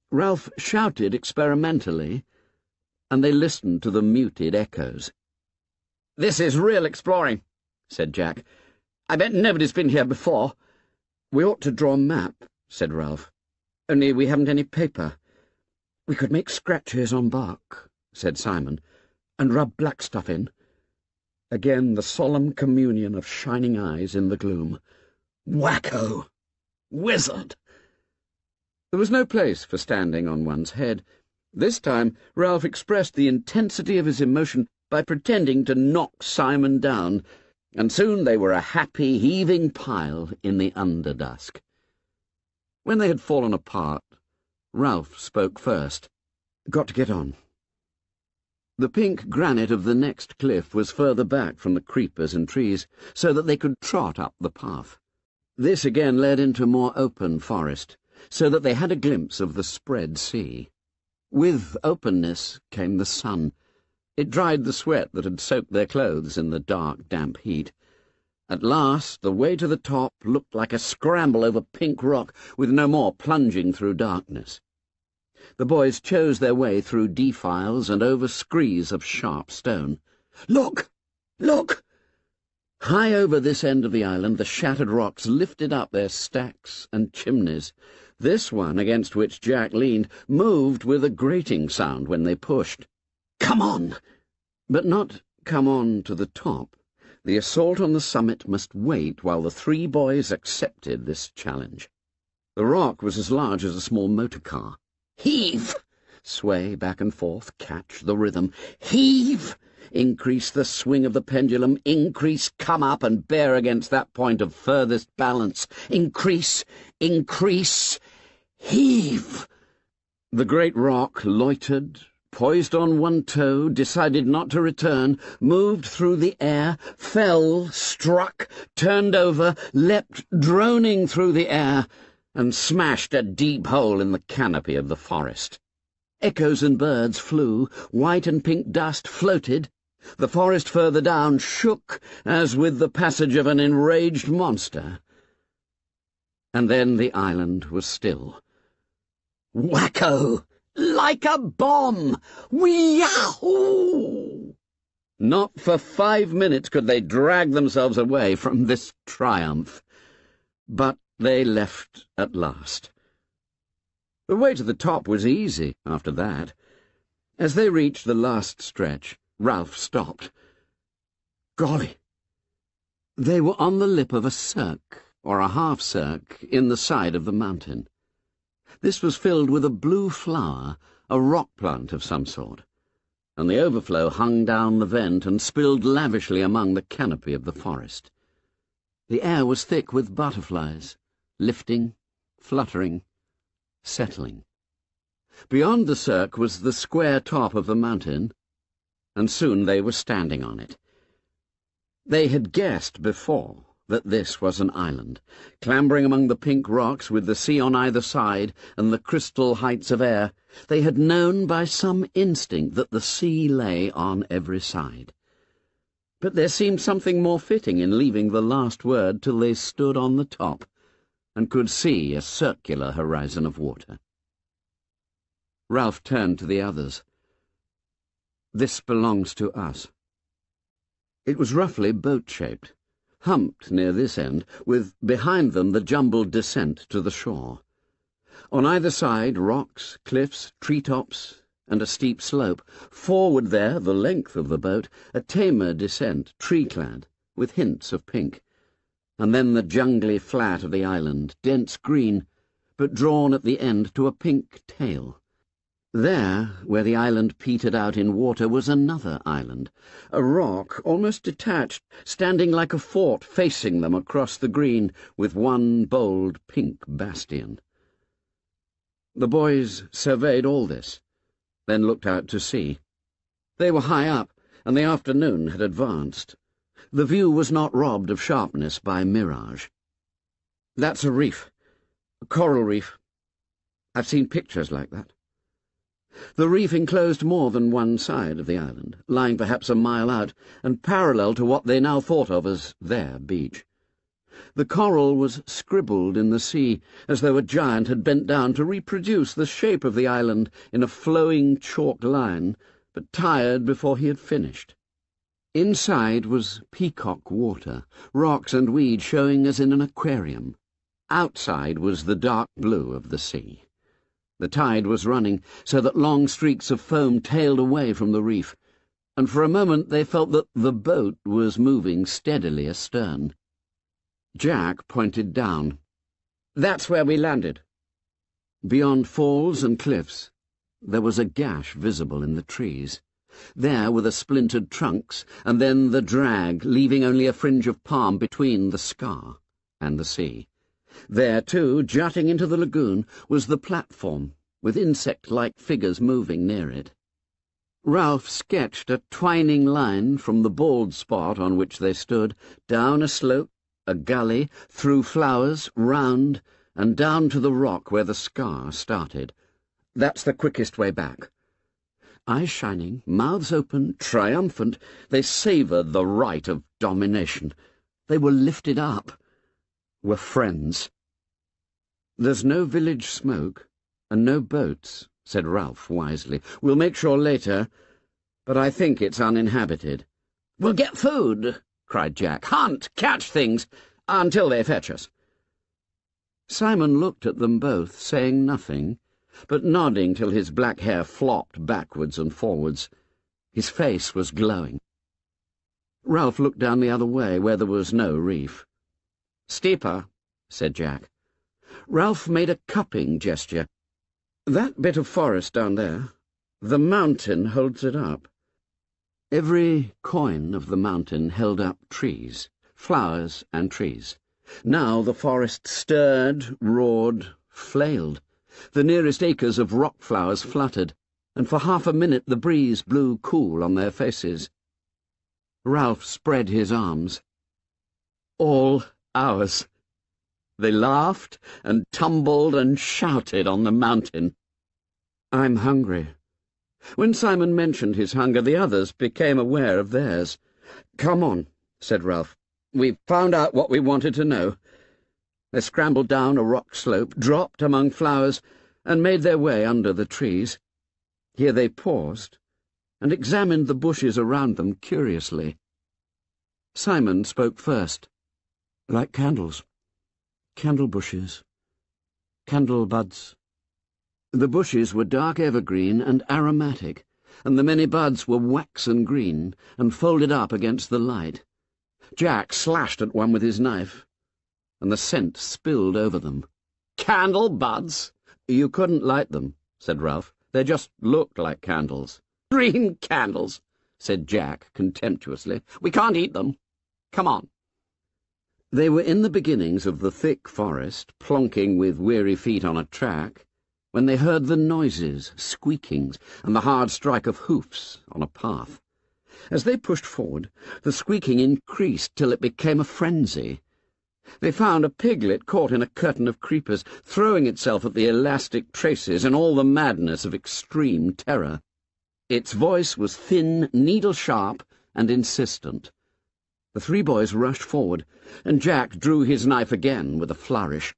Ralph shouted experimentally, and they listened to the muted echoes. This is real exploring, said Jack. I bet nobody's been here before. We ought to draw a map, said Ralph. Only we haven't any paper. We could make scratches on bark, said Simon, and rub black stuff in. Again the solemn communion of shining eyes in the gloom. Wacko! Wizard! There was no place for standing on one's head. This time Ralph expressed the intensity of his emotion by pretending to knock Simon down, and soon they were a happy, heaving pile in the underdusk. When they had fallen apart, Ralph spoke first. Got to get on. The pink granite of the next cliff was further back from the creepers and trees, so that they could trot up the path. This again led into more open forest, so that they had a glimpse of the spread sea. With openness came the sun. It dried the sweat that had soaked their clothes in the dark, damp heat. At last, the way to the top looked like a scramble over pink rock, with no more plunging through darkness. The boys chose their way through defiles and over screes of sharp stone. Look! Look! High over this end of the island, the shattered rocks lifted up their stacks and chimneys. This one, against which Jack leaned, moved with a grating sound when they pushed. Come on! But not come on to the top. The assault on the summit must wait while the three boys accepted this challenge. The rock was as large as a small motor car. Heave! Sway back and forth, catch the rhythm. Heave! Increase the swing of the pendulum, increase, come up and bear against that point of furthest balance. Increase, increase, heave! The great rock loitered, poised on one toe, decided not to return, moved through the air, fell, struck, turned over, leapt droning through the air, and smashed a deep hole in the canopy of the forest. Echoes and birds flew, white and pink dust floated. The forest further down shook as with the passage of an enraged monster. And then the island was still. Wacko! Like a bomb! Wee-yahoo! Not for five minutes could they drag themselves away from this triumph. But they left at last. The way to the top was easy after that. As they reached the last stretch, Ralph stopped. Golly! They were on the lip of a cirque, or a half-cirque, in the side of the mountain. This was filled with a blue flower, a rock plant of some sort, and the overflow hung down the vent and spilled lavishly among the canopy of the forest. The air was thick with butterflies, lifting, fluttering, settling. Beyond the cirque was the square top of the mountain, and soon they were standing on it. They had guessed before that this was an island, clambering among the pink rocks with the sea on either side and the crystal heights of air. They had known by some instinct that the sea lay on every side. But there seemed something more fitting in leaving the last word till they stood on the top and could see a circular horizon of water. Ralph turned to the others. This belongs to us. It was roughly boat-shaped humped near this end, with behind them the jumbled descent to the shore. On either side, rocks, cliffs, tree-tops, and a steep slope. Forward there, the length of the boat, a tamer descent, tree-clad, with hints of pink. And then the jungly flat of the island, dense green, but drawn at the end to a pink tail. There, where the island petered out in water, was another island, a rock almost detached, standing like a fort facing them across the green, with one bold pink bastion. The boys surveyed all this, then looked out to sea. They were high up, and the afternoon had advanced. The view was not robbed of sharpness by mirage. That's a reef, a coral reef. I've seen pictures like that. The reef enclosed more than one side of the island, lying perhaps a mile out, and parallel to what they now thought of as their beach. The coral was scribbled in the sea, as though a giant had bent down to reproduce the shape of the island in a flowing chalk line, but tired before he had finished. Inside was peacock water, rocks and weed showing as in an aquarium. Outside was the dark blue of the sea. The tide was running, so that long streaks of foam tailed away from the reef, and for a moment they felt that the boat was moving steadily astern. Jack pointed down. That's where we landed. Beyond falls and cliffs, there was a gash visible in the trees. There were the splintered trunks, and then the drag, leaving only a fringe of palm between the scar and the sea. There, too, jutting into the lagoon, was the platform, with insect-like figures moving near it. Ralph sketched a twining line from the bald spot on which they stood, down a slope, a gully, through flowers, round, and down to the rock where the scar started. That's the quickest way back. Eyes shining, mouths open, triumphant, they savoured the right of domination. They were lifted up were friends. There's no village smoke, and no boats, said Ralph wisely. We'll make sure later, but I think it's uninhabited. We'll get food, cried Jack. Hunt, catch things, until they fetch us. Simon looked at them both, saying nothing, but nodding till his black hair flopped backwards and forwards. His face was glowing. Ralph looked down the other way, where there was no reef. Steeper, said Jack. Ralph made a cupping gesture. That bit of forest down there, the mountain holds it up. Every coign of the mountain held up trees, flowers and trees. Now the forest stirred, roared, flailed. The nearest acres of rock flowers fluttered, and for half a minute the breeze blew cool on their faces. Ralph spread his arms. All ours. They laughed and tumbled and shouted on the mountain. I'm hungry. When Simon mentioned his hunger, the others became aware of theirs. Come on, said Ralph. We've found out what we wanted to know. They scrambled down a rock slope, dropped among flowers, and made their way under the trees. Here they paused and examined the bushes around them curiously. Simon spoke first. Like candles. Candle bushes. Candle buds. The bushes were dark evergreen and aromatic, and the many buds were waxen green and folded up against the light. Jack slashed at one with his knife, and the scent spilled over them. Candle buds! You couldn't light them, said Ralph. They just looked like candles. Green candles, said Jack contemptuously. We can't eat them. Come on. They were in the beginnings of the thick forest, plonking with weary feet on a track, when they heard the noises, squeakings, and the hard strike of hoofs on a path. As they pushed forward, the squeaking increased till it became a frenzy. They found a piglet caught in a curtain of creepers, throwing itself at the elastic traces in all the madness of extreme terror. Its voice was thin, needle-sharp, and insistent. The three boys rushed forward, and Jack drew his knife again with a flourish.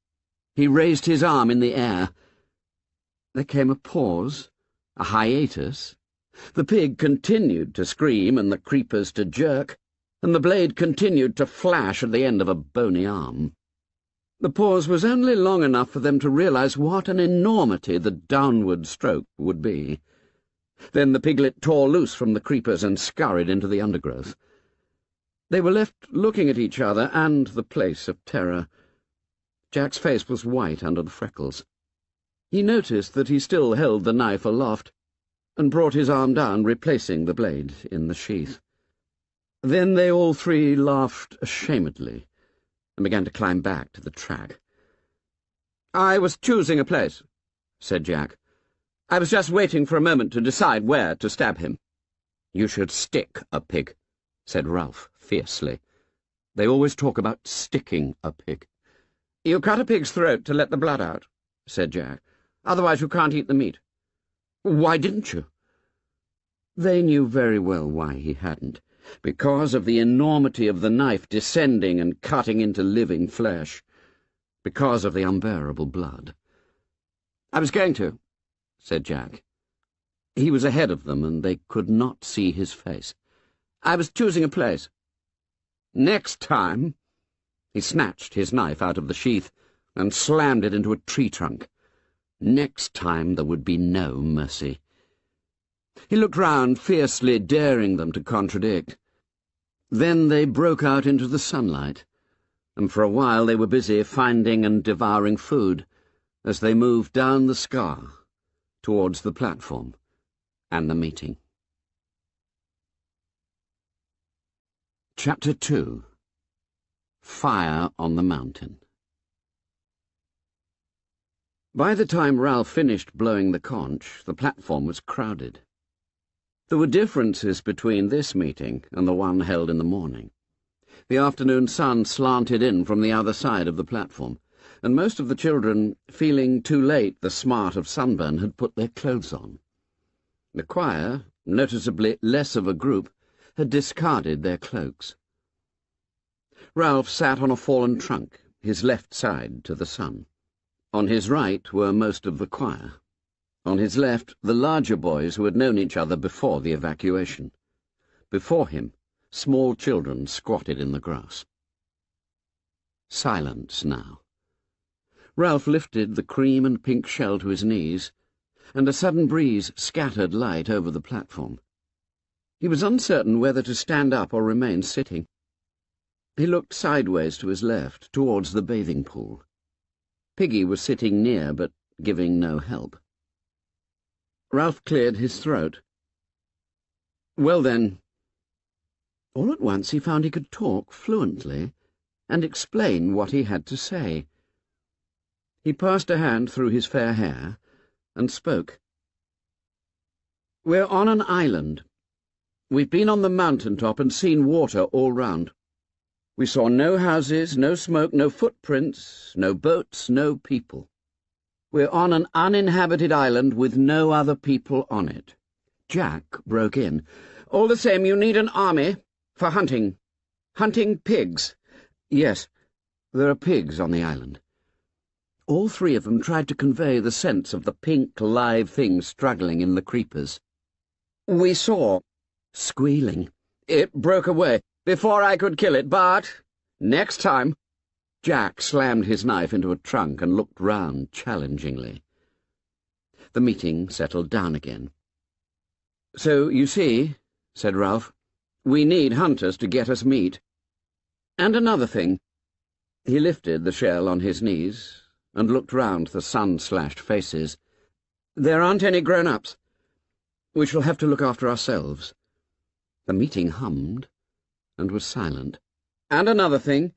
He raised his arm in the air. There came a pause, a hiatus. The pig continued to scream and the creepers to jerk and the blade continued to flash at the end of a bony arm. The pause was only long enough for them to realize what an enormity the downward stroke would be. Then the piglet tore loose from the creepers and scurried into the undergrowth. They were left looking at each other and the place of terror. Jack's face was white under the freckles. He noticed that he still held the knife aloft, and brought his arm down, replacing the blade in the sheath. Then they all three laughed ashamedly and began to climb back to the track. I was choosing a place, said Jack. I was just waiting for a moment to decide where to stab him. You should stick a pig, said Ralph fiercely. They always talk about sticking a pig. You cut a pig's throat to let the blood out, said Jack. Otherwise you can't eat the meat. Why didn't you? They knew very well why he hadn't because of the enormity of the knife descending and cutting into living flesh, because of the unbearable blood. I was going to, said Jack. He was ahead of them, and they could not see his face. I was choosing a place. Next time, he snatched his knife out of the sheath and slammed it into a tree trunk. Next time there would be no mercy. He looked round, fiercely daring them to contradict. Then they broke out into the sunlight, and for a while they were busy finding and devouring food as they moved down the scar towards the platform and the meeting. Chapter 2 Fire on the Mountain By the time Ralph finished blowing the conch, the platform was crowded. There were differences between this meeting and the one held in the morning. The afternoon sun slanted in from the other side of the platform, and most of the children, feeling too late the smart of sunburn, had put their clothes on. The choir, noticeably less of a group, had discarded their cloaks. Ralph sat on a fallen trunk, his left side to the sun. On his right were most of the choir. On his left, the larger boys who had known each other before the evacuation. Before him, small children squatted in the grass. Silence now. Ralph lifted the cream and pink shell to his knees, and a sudden breeze scattered light over the platform. He was uncertain whether to stand up or remain sitting. He looked sideways to his left, towards the bathing pool. Piggy was sitting near, but giving no help. Ralph cleared his throat. Well, then. All at once he found he could talk fluently and explain what he had to say. He passed a hand through his fair hair and spoke. We're on an island. We've been on the mountain top and seen water all round. We saw no houses, no smoke, no footprints, no boats, no people. We're on an uninhabited island with no other people on it. Jack broke in. All the same, you need an army for hunting. Hunting pigs. Yes, there are pigs on the island. All three of them tried to convey the sense of the pink, live thing struggling in the creepers. We saw. Squealing. It broke away before I could kill it, but next time. Jack slammed his knife into a trunk and looked round challengingly. The meeting settled down again. So, you see, said Ralph, we need hunters to get us meat. And another thing. He lifted the shell on his knees and looked round the sun-slashed faces. There aren't any grown-ups. We shall have to look after ourselves. The meeting hummed and was silent. And another thing.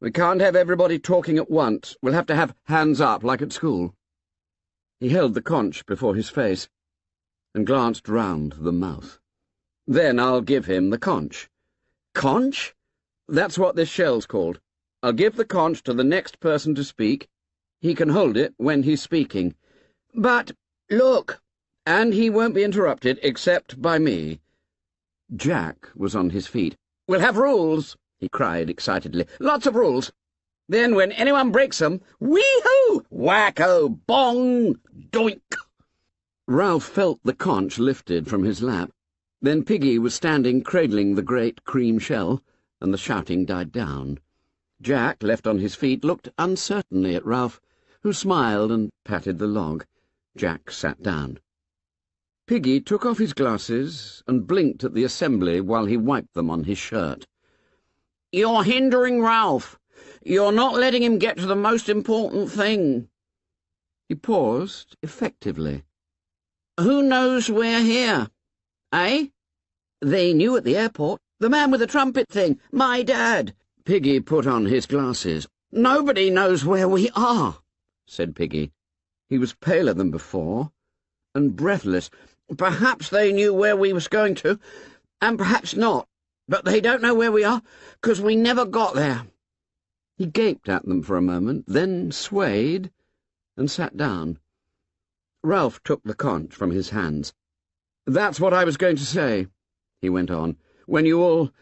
We can't have everybody talking at once. We'll have to have hands up, like at school. He held the conch before his face and glanced round the mouth. Then I'll give him the conch. Conch? That's what this shell's called. I'll give the conch to the next person to speak. He can hold it when he's speaking. But, look, and he won't be interrupted except by me. Jack was on his feet. We'll have rules he cried excitedly. Lots of rules. Then when anyone breaks them, wee-hoo, whack-o, bong, doink. Ralph felt the conch lifted from his lap. Then Piggy was standing cradling the great cream shell, and the shouting died down. Jack, left on his feet, looked uncertainly at Ralph, who smiled and patted the log. Jack sat down. Piggy took off his glasses and blinked at the assembly while he wiped them on his shirt. You're hindering Ralph. You're not letting him get to the most important thing. He paused effectively. Who knows we're here? Eh? They knew at the airport. The man with the trumpet thing. My dad. Piggy put on his glasses. Nobody knows where we are, said Piggy. He was paler than before, and breathless. Perhaps they knew where we was going to, and perhaps not. But they don't know where we are, 'cause we never got there. He gaped at them for a moment, then swayed and sat down. Ralph took the conch from his hands. That's what I was going to say, he went on. When you all...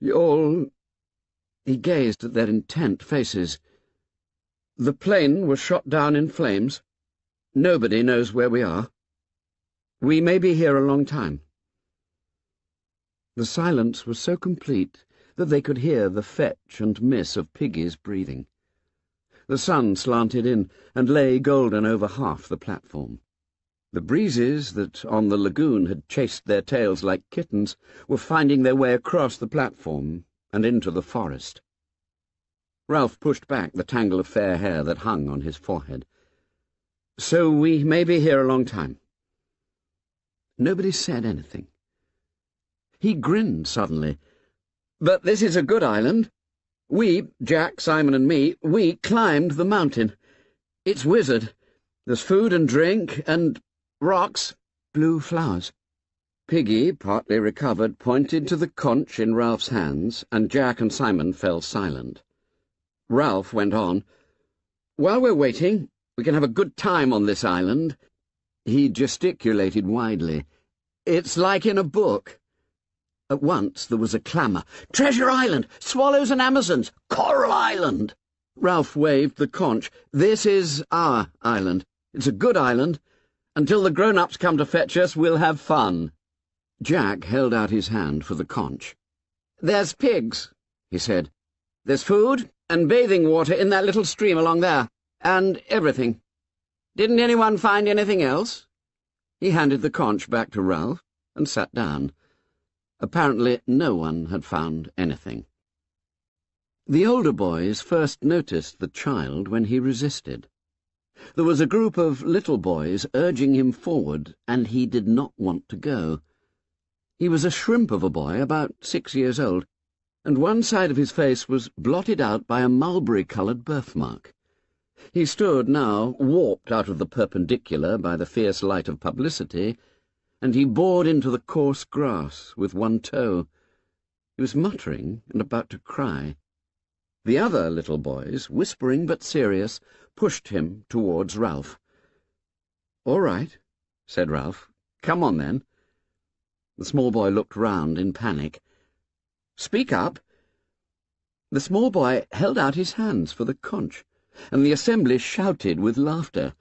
you all... He gazed at their intent faces. The plane was shot down in flames. Nobody knows where we are. We may be here a long time. The silence was so complete that they could hear the fetch and miss of Piggy's breathing. The sun slanted in and lay golden over half the platform. The breezes that on the lagoon had chased their tails like kittens were finding their way across the platform and into the forest. Ralph pushed back the tangle of fair hair that hung on his forehead. So we may be here a long time. Nobody said anything. He grinned suddenly. But this is a good island. We, Jack, Simon and me, we climbed the mountain. It's wizard. There's food and drink and rocks, blue flowers. Piggy, partly recovered, pointed to the conch in Ralph's hands, and Jack and Simon fell silent. Ralph went on. While we're waiting, we can have a good time on this island. He gesticulated widely. It's like in a book. At once there was a clamour. Treasure Island! Swallows and Amazons! Coral Island! Ralph waved the conch. This is our island. It's a good island. Until the grown-ups come to fetch us, we'll have fun. Jack held out his hand for the conch. There's pigs, he said. There's food and bathing water in that little stream along there, and everything. Didn't anyone find anything else? He handed the conch back to Ralph and sat down. Apparently no one had found anything. The older boys first noticed the child when he resisted. There was a group of little boys urging him forward, and he did not want to go. He was a shrimp of a boy, about six years old, and one side of his face was blotted out by a mulberry-coloured birthmark. He stood now, warped out of the perpendicular by the fierce light of publicity, and he bored into the coarse grass with one toe. He was muttering and about to cry. The other little boys, whispering but serious, pushed him towards Ralph. All right, said Ralph. Come on, then. The small boy looked round in panic. Speak up. The small boy held out his hands for the conch, and the assembly shouted with laughter.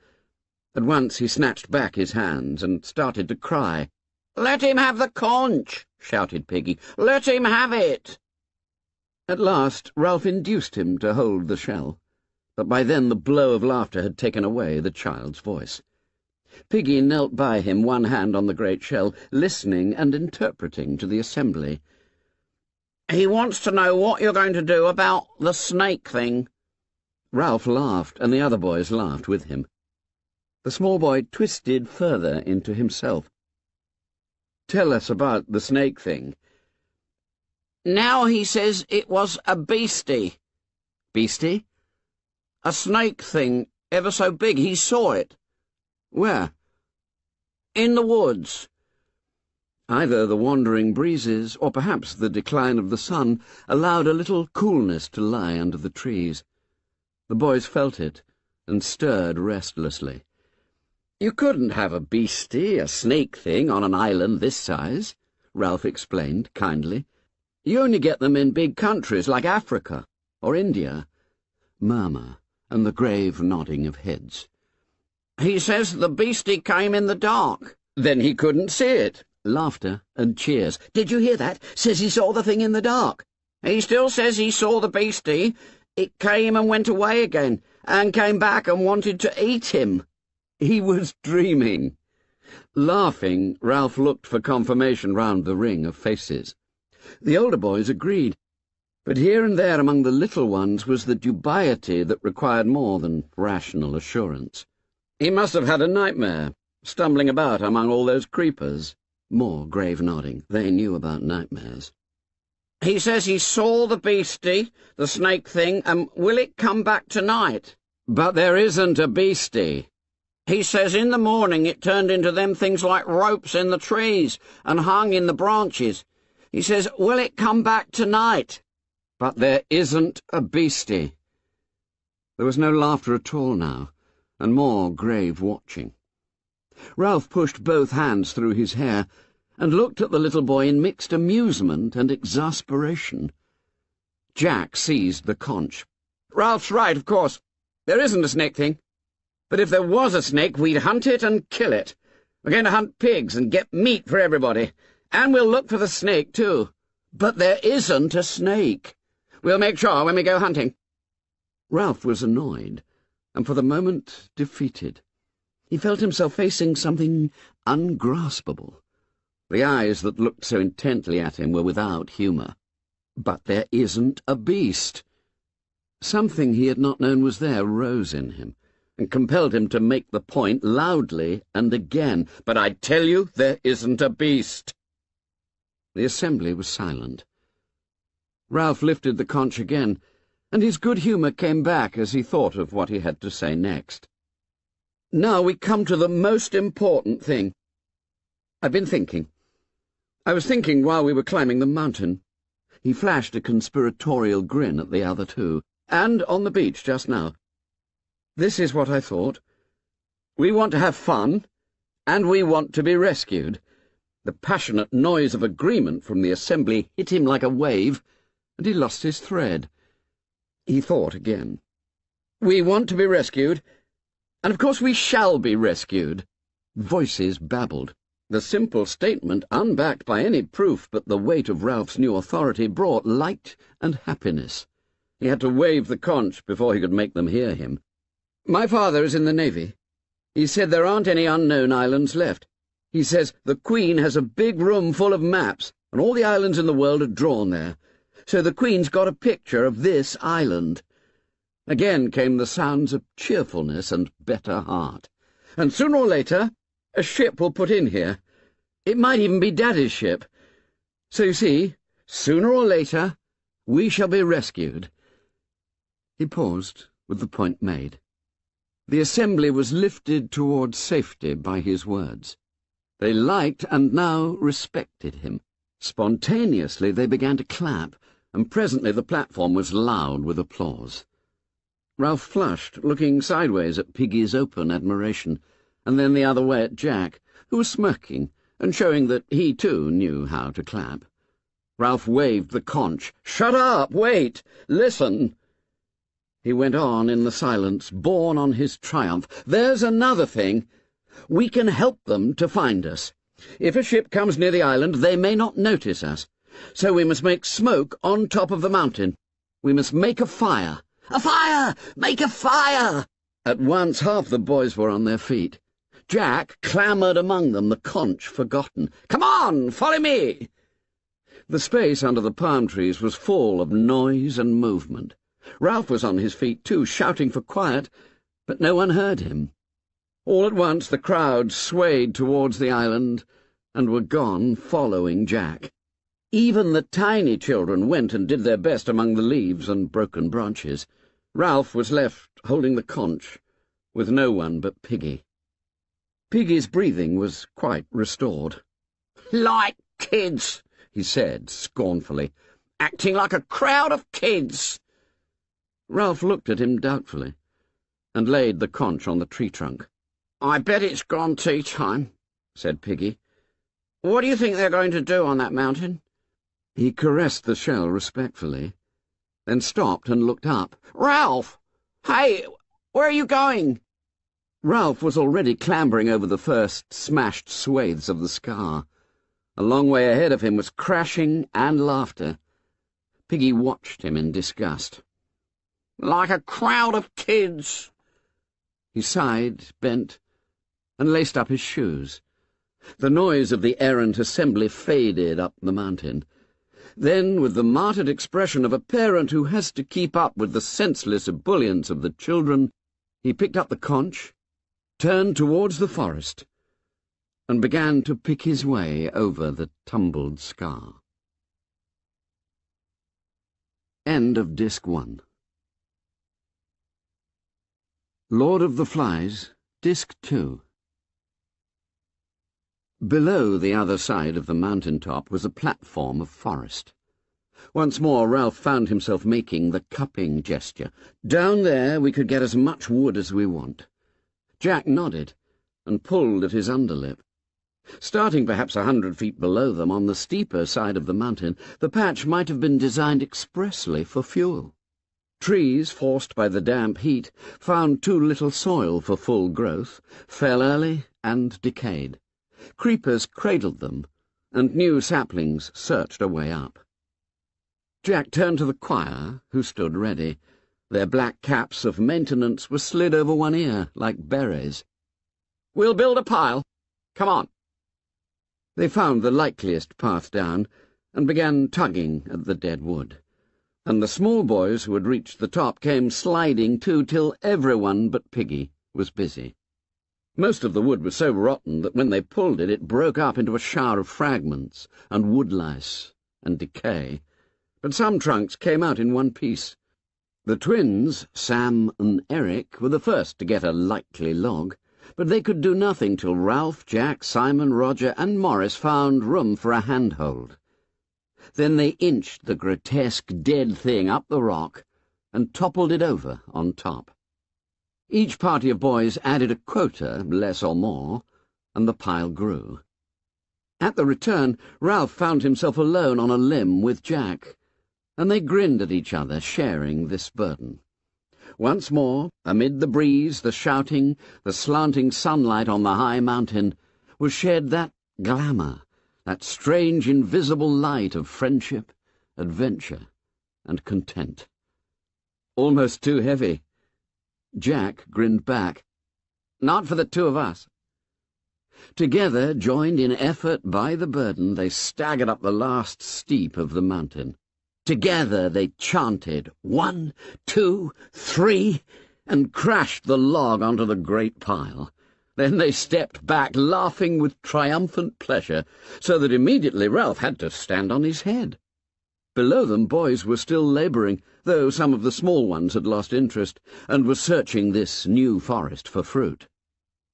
At once he snatched back his hands and started to cry. Let him have the conch, shouted Piggy. Let him have it. At last Ralph induced him to hold the shell, but by then the blow of laughter had taken away the child's voice. Piggy knelt by him, one hand on the great shell, listening and interpreting to the assembly. He wants to know what you're going to do about the snake thing. Ralph laughed, and the other boys laughed with him. The small boy twisted further into himself. Tell us about the snake thing. Now he says it was a beastie. Beastie? A snake thing, ever so big. He saw it. Where? In the woods. Either the wandering breezes, or perhaps the decline of the sun, allowed a little coolness to lie under the trees. The boys felt it, and stirred restlessly. You couldn't have a beastie, a snake thing, on an island this size, Ralph explained kindly. You only get them in big countries like Africa or India. Murmur, and the grave nodding of heads. He says the beastie came in the dark. Then he couldn't see it. Laughter and cheers. Did you hear that? Says he saw the thing in the dark. He still says he saw the beastie. It came and went away again, and came back and wanted to eat him. He was dreaming. Laughing, Ralph looked for confirmation round the ring of faces. The older boys agreed, but here and there among the little ones was the dubiety that required more than rational assurance. He must have had a nightmare, stumbling about among all those creepers. More grave nodding. They knew about nightmares. He says he saw the beastie, the snake thing, and will it come back tonight? But there isn't a beastie. He says in the morning it turned into them things like ropes in the trees and hung in the branches. He says, will it come back tonight? But there isn't a beastie. There was no laughter at all now, and more grave watching. Ralph pushed both hands through his hair and looked at the little boy in mixed amusement and exasperation. Jack seized the conch. Ralph's right, of course. There isn't a snake thing. But if there was a snake, we'd hunt it and kill it. We're going to hunt pigs and get meat for everybody. And we'll look for the snake, too. But there isn't a snake. We'll make sure when we go hunting. Ralph was annoyed, and for the moment defeated. He felt himself facing something ungraspable. The eyes that looked so intently at him were without humour. But there isn't a beast. Something he had not known was there rose in him and compelled him to make the point loudly and again. But I tell you, there isn't a beast. The assembly was silent. Ralph lifted the conch again, and his good humour came back as he thought of what he had to say next. Now we come to the most important thing. I've been thinking. I was thinking while we were climbing the mountain. He flashed a conspiratorial grin at the other two, and on the beach just now. This is what I thought. We want to have fun, and we want to be rescued. The passionate noise of agreement from the assembly hit him like a wave, and he lost his thread. He thought again. We want to be rescued, and of course we shall be rescued. Voices babbled. The simple statement, unbacked by any proof but the weight of Ralph's new authority, brought light and happiness. He had to wave the conch before he could make them hear him. My father is in the Navy. He said there aren't any unknown islands left. He says the Queen has a big room full of maps, and all the islands in the world are drawn there. So the Queen's got a picture of this island. Again came the sounds of cheerfulness and better heart. And sooner or later, a ship will put in here. It might even be Daddy's ship. So you see, sooner or later, we shall be rescued. He paused, with the point made. The assembly was lifted towards safety by his words. They liked and now respected him. Spontaneously they began to clap, and presently the platform was loud with applause. Ralph flushed, looking sideways at Piggy's open admiration, and then the other way at Jack, who was smirking and showing that he too knew how to clap. Ralph waved the conch. "Shut up! Wait! Listen!" He went on in the silence, borne on his triumph. "There's another thing. We can help them to find us. If a ship comes near the island, they may not notice us. So we must make smoke on top of the mountain. We must make a fire. A fire! Make a fire! At once half the boys were on their feet. Jack clamoured among them, the conch forgotten. Come on, follow me! The space under the palm trees was full of noise and movement. Ralph was on his feet too, shouting for quiet, but no one heard him. All at once the crowd swayed towards the island and were gone, following Jack. Even the tiny children went and did their best among the leaves and broken branches. Ralph was left holding the conch, with no one but Piggy. Piggy's breathing was quite restored. Like kids, he said scornfully, acting like a crowd of kids. Ralph looked at him doubtfully, and laid the conch on the tree trunk. I bet it's gone tea time, said Piggy. What do you think they're going to do on that mountain? He caressed the shell respectfully, then stopped and looked up. Ralph! Hey, where are you going? Ralph was already clambering over the first smashed swathes of the scar. A long way ahead of him was crashing and laughter. Piggy watched him in disgust. Like a crowd of kids. He sighed, bent, and laced up his shoes. The noise of the errant assembly faded up the mountain. Then, with the martyred expression of a parent who has to keep up with the senseless ebullience of the children, he picked up the conch, turned towards the forest, and began to pick his way over the tumbled scar. End of Disc 1 Lord of the Flies, Disc 2 Below the other side of the mountain top was a platform of forest. Once more Ralph found himself making the cupping gesture. Down there we could get as much wood as we want. Jack nodded and pulled at his underlip. Starting perhaps a hundred feet below them on the steeper side of the mountain, the patch might have been designed expressly for fuel. Trees, forced by the damp heat, found too little soil for full growth, fell early and decayed. Creepers cradled them, and new saplings searched a way up. Jack turned to the choir, who stood ready. Their black caps of maintenance were slid over one ear, like berets. We'll build a pile. Come on. They found the likeliest path down, and began tugging at the dead wood and the small boys who had reached the top came sliding too till everyone but Piggy was busy. Most of the wood was so rotten that when they pulled it, it broke up into a shower of fragments and woodlice and decay. But some trunks came out in one piece. The twins, Sam and Eric, were the first to get a likely log, but they could do nothing till Ralph, Jack, Simon, Roger, and Maurice found room for a handhold. Then they inched the grotesque dead thing up the rock and toppled it over on top. Each party of boys added a quota, less or more, and the pile grew. At the return, Ralph found himself alone on a limb with Jack, and they grinned at each other, sharing this burden. Once more, amid the breeze, the shouting, the slanting sunlight on the high mountain, was shed that glamour that strange invisible light of friendship, adventure, and content. Almost too heavy. Jack grinned back. Not for the two of us. Together, joined in effort by the burden, they staggered up the last steep of the mountain. Together they chanted, one, two, three, and crashed the log onto the great pile. Then they stepped back, laughing with triumphant pleasure, so that immediately Ralph had to stand on his head. Below them boys were still labouring, though some of the small ones had lost interest, and were searching this new forest for fruit.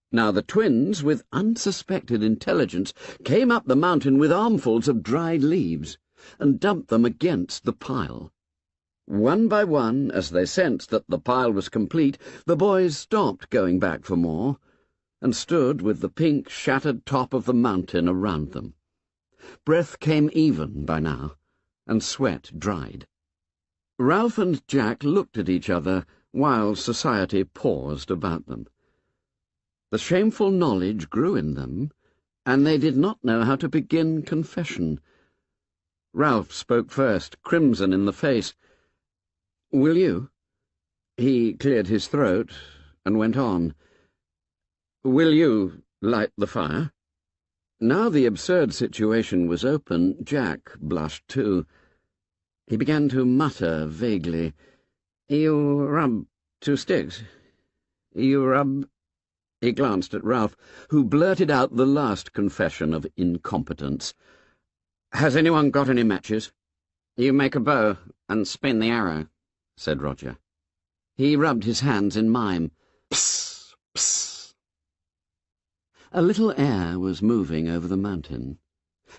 Now the twins, with unsuspected intelligence, came up the mountain with armfuls of dried leaves and dumped them against the pile. One by one, as they sensed that the pile was complete, the boys stopped going back for more and stood with the pink, shattered top of the mountain around them. Breath came even by now, and sweat dried. Ralph and Jack looked at each other while society paused about them. The shameful knowledge grew in them, and they did not know how to begin confession. Ralph spoke first, crimson in the face. Will you? He cleared his throat and went on. Will you light the fire? Now the absurd situation was open, Jack blushed too. He began to mutter vaguely. You rub two sticks. You rub... He glanced at Ralph, who blurted out the last confession of incompetence. Has anyone got any matches? You make a bow and spin the arrow, said Roger. He rubbed his hands in mime. Psst, psst. A little air was moving over the mountain.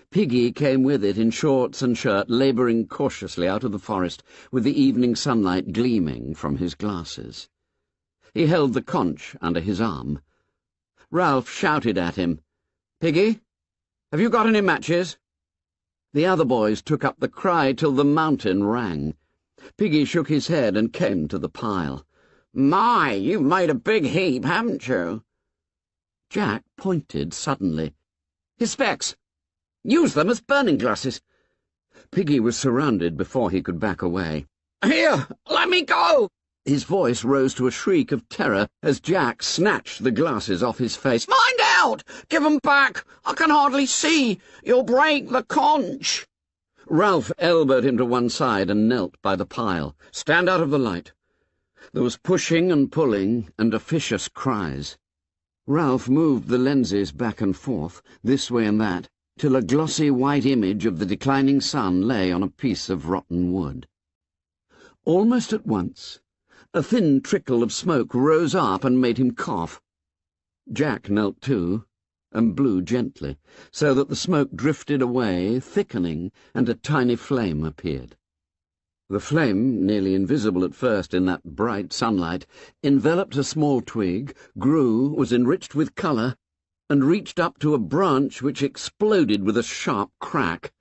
Piggy came with it in shorts and shirt, labouring cautiously out of the forest with the evening sunlight gleaming from his glasses. He held the conch under his arm. Ralph shouted at him, Piggy, have you got any matches? The other boys took up the cry till the mountain rang. Piggy shook his head and came to the pile. My, you've made a big heap, haven't you? Jack pointed suddenly. His specs! Use them as burning glasses. Piggy was surrounded before he could back away. Here, let me go! His voice rose to a shriek of terror as Jack snatched the glasses off his face. Find out! Give 'em back! I can hardly see! You'll break the conch! Ralph elbowed him to one side and knelt by the pile. Stand out of the light. There was pushing and pulling and officious cries. Ralph moved the lenses back and forth, this way and that, till a glossy white image of the declining sun lay on a piece of rotten wood. Almost at once, a thin trickle of smoke rose up and made him cough. Jack knelt too, and blew gently, so that the smoke drifted away, thickening, and a tiny flame appeared. The flame, nearly invisible at first in that bright sunlight, enveloped a small twig, grew, was enriched with colour, and reached up to a branch which exploded with a sharp crack.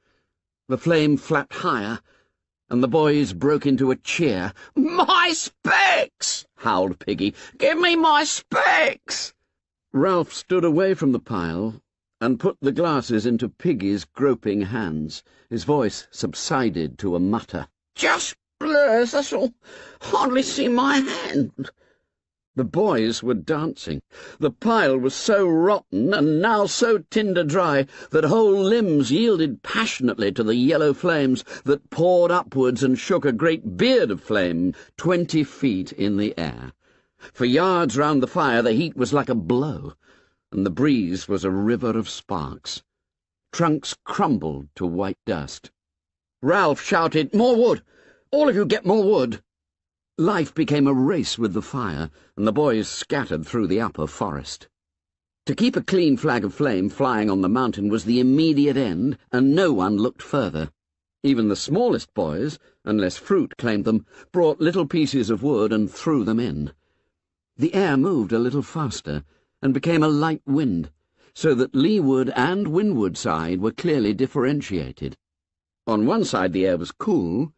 The flame flapped higher, and the boys broke into a cheer. My specs! howled Piggy. Give me my specs! Ralph stood away from the pile and put the glasses into Piggy's groping hands. His voice subsided to a mutter. Just blurs, that's all. Hardly see my hand. The boys were dancing. The pile was so rotten, and now so tinder dry, that whole limbs yielded passionately to the yellow flames that poured upwards and shook a great beard of flame twenty feet in the air. For yards round the fire the heat was like a blow, and the breeze was a river of sparks. Trunks crumbled to white dust. Ralph shouted, More wood! All of you get more wood! Life became a race with the fire, and the boys scattered through the upper forest. To keep a clean flag of flame flying on the mountain was the immediate end, and no one looked further. Even the smallest boys, unless fruit claimed them, brought little pieces of wood and threw them in. The air moved a little faster, and became a light wind, so that leeward and windward side were clearly differentiated. On one side the air was cool,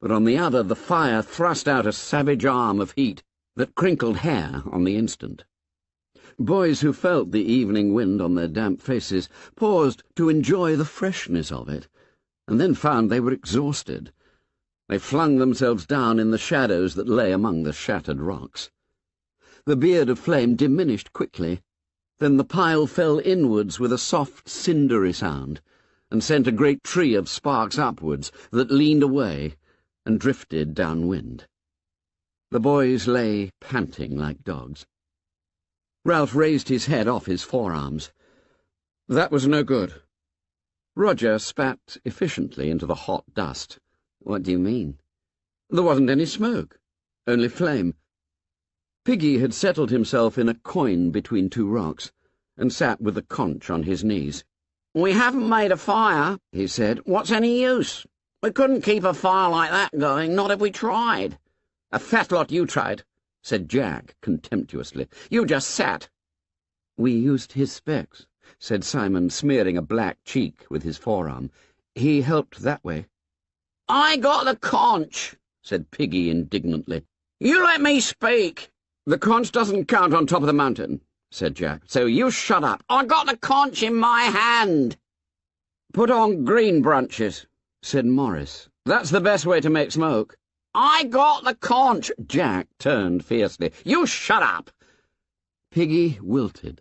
but on the other the fire thrust out a savage arm of heat that crinkled hair on the instant. Boys who felt the evening wind on their damp faces paused to enjoy the freshness of it, and then found they were exhausted. They flung themselves down in the shadows that lay among the shattered rocks. The beard of flame diminished quickly, then the pile fell inwards with a soft, cindery sound, and sent a great tree of sparks upwards that leaned away and drifted downwind. The boys lay panting like dogs. Ralph raised his head off his forearms. That was no good. Roger spat efficiently into the hot dust. What do you mean? There wasn't any smoke, only flame. Piggy had settled himself in a coign between two rocks, and sat with the conch on his knees. We haven't made a fire, he said. What's any use? We couldn't keep a fire like that going, not if we tried. A fat lot you tried, said Jack contemptuously. You just sat. We used his specs, said Simon, smearing a black cheek with his forearm. He helped that way. I got the conch, said Piggy indignantly. You let me speak. The conch doesn't count on top of the mountain, said Jack, so you shut up. I got the conch in my hand. Put on green branches, said Maurice. That's the best way to make smoke. I got the conch. Jack turned fiercely. You shut up. Piggy wilted.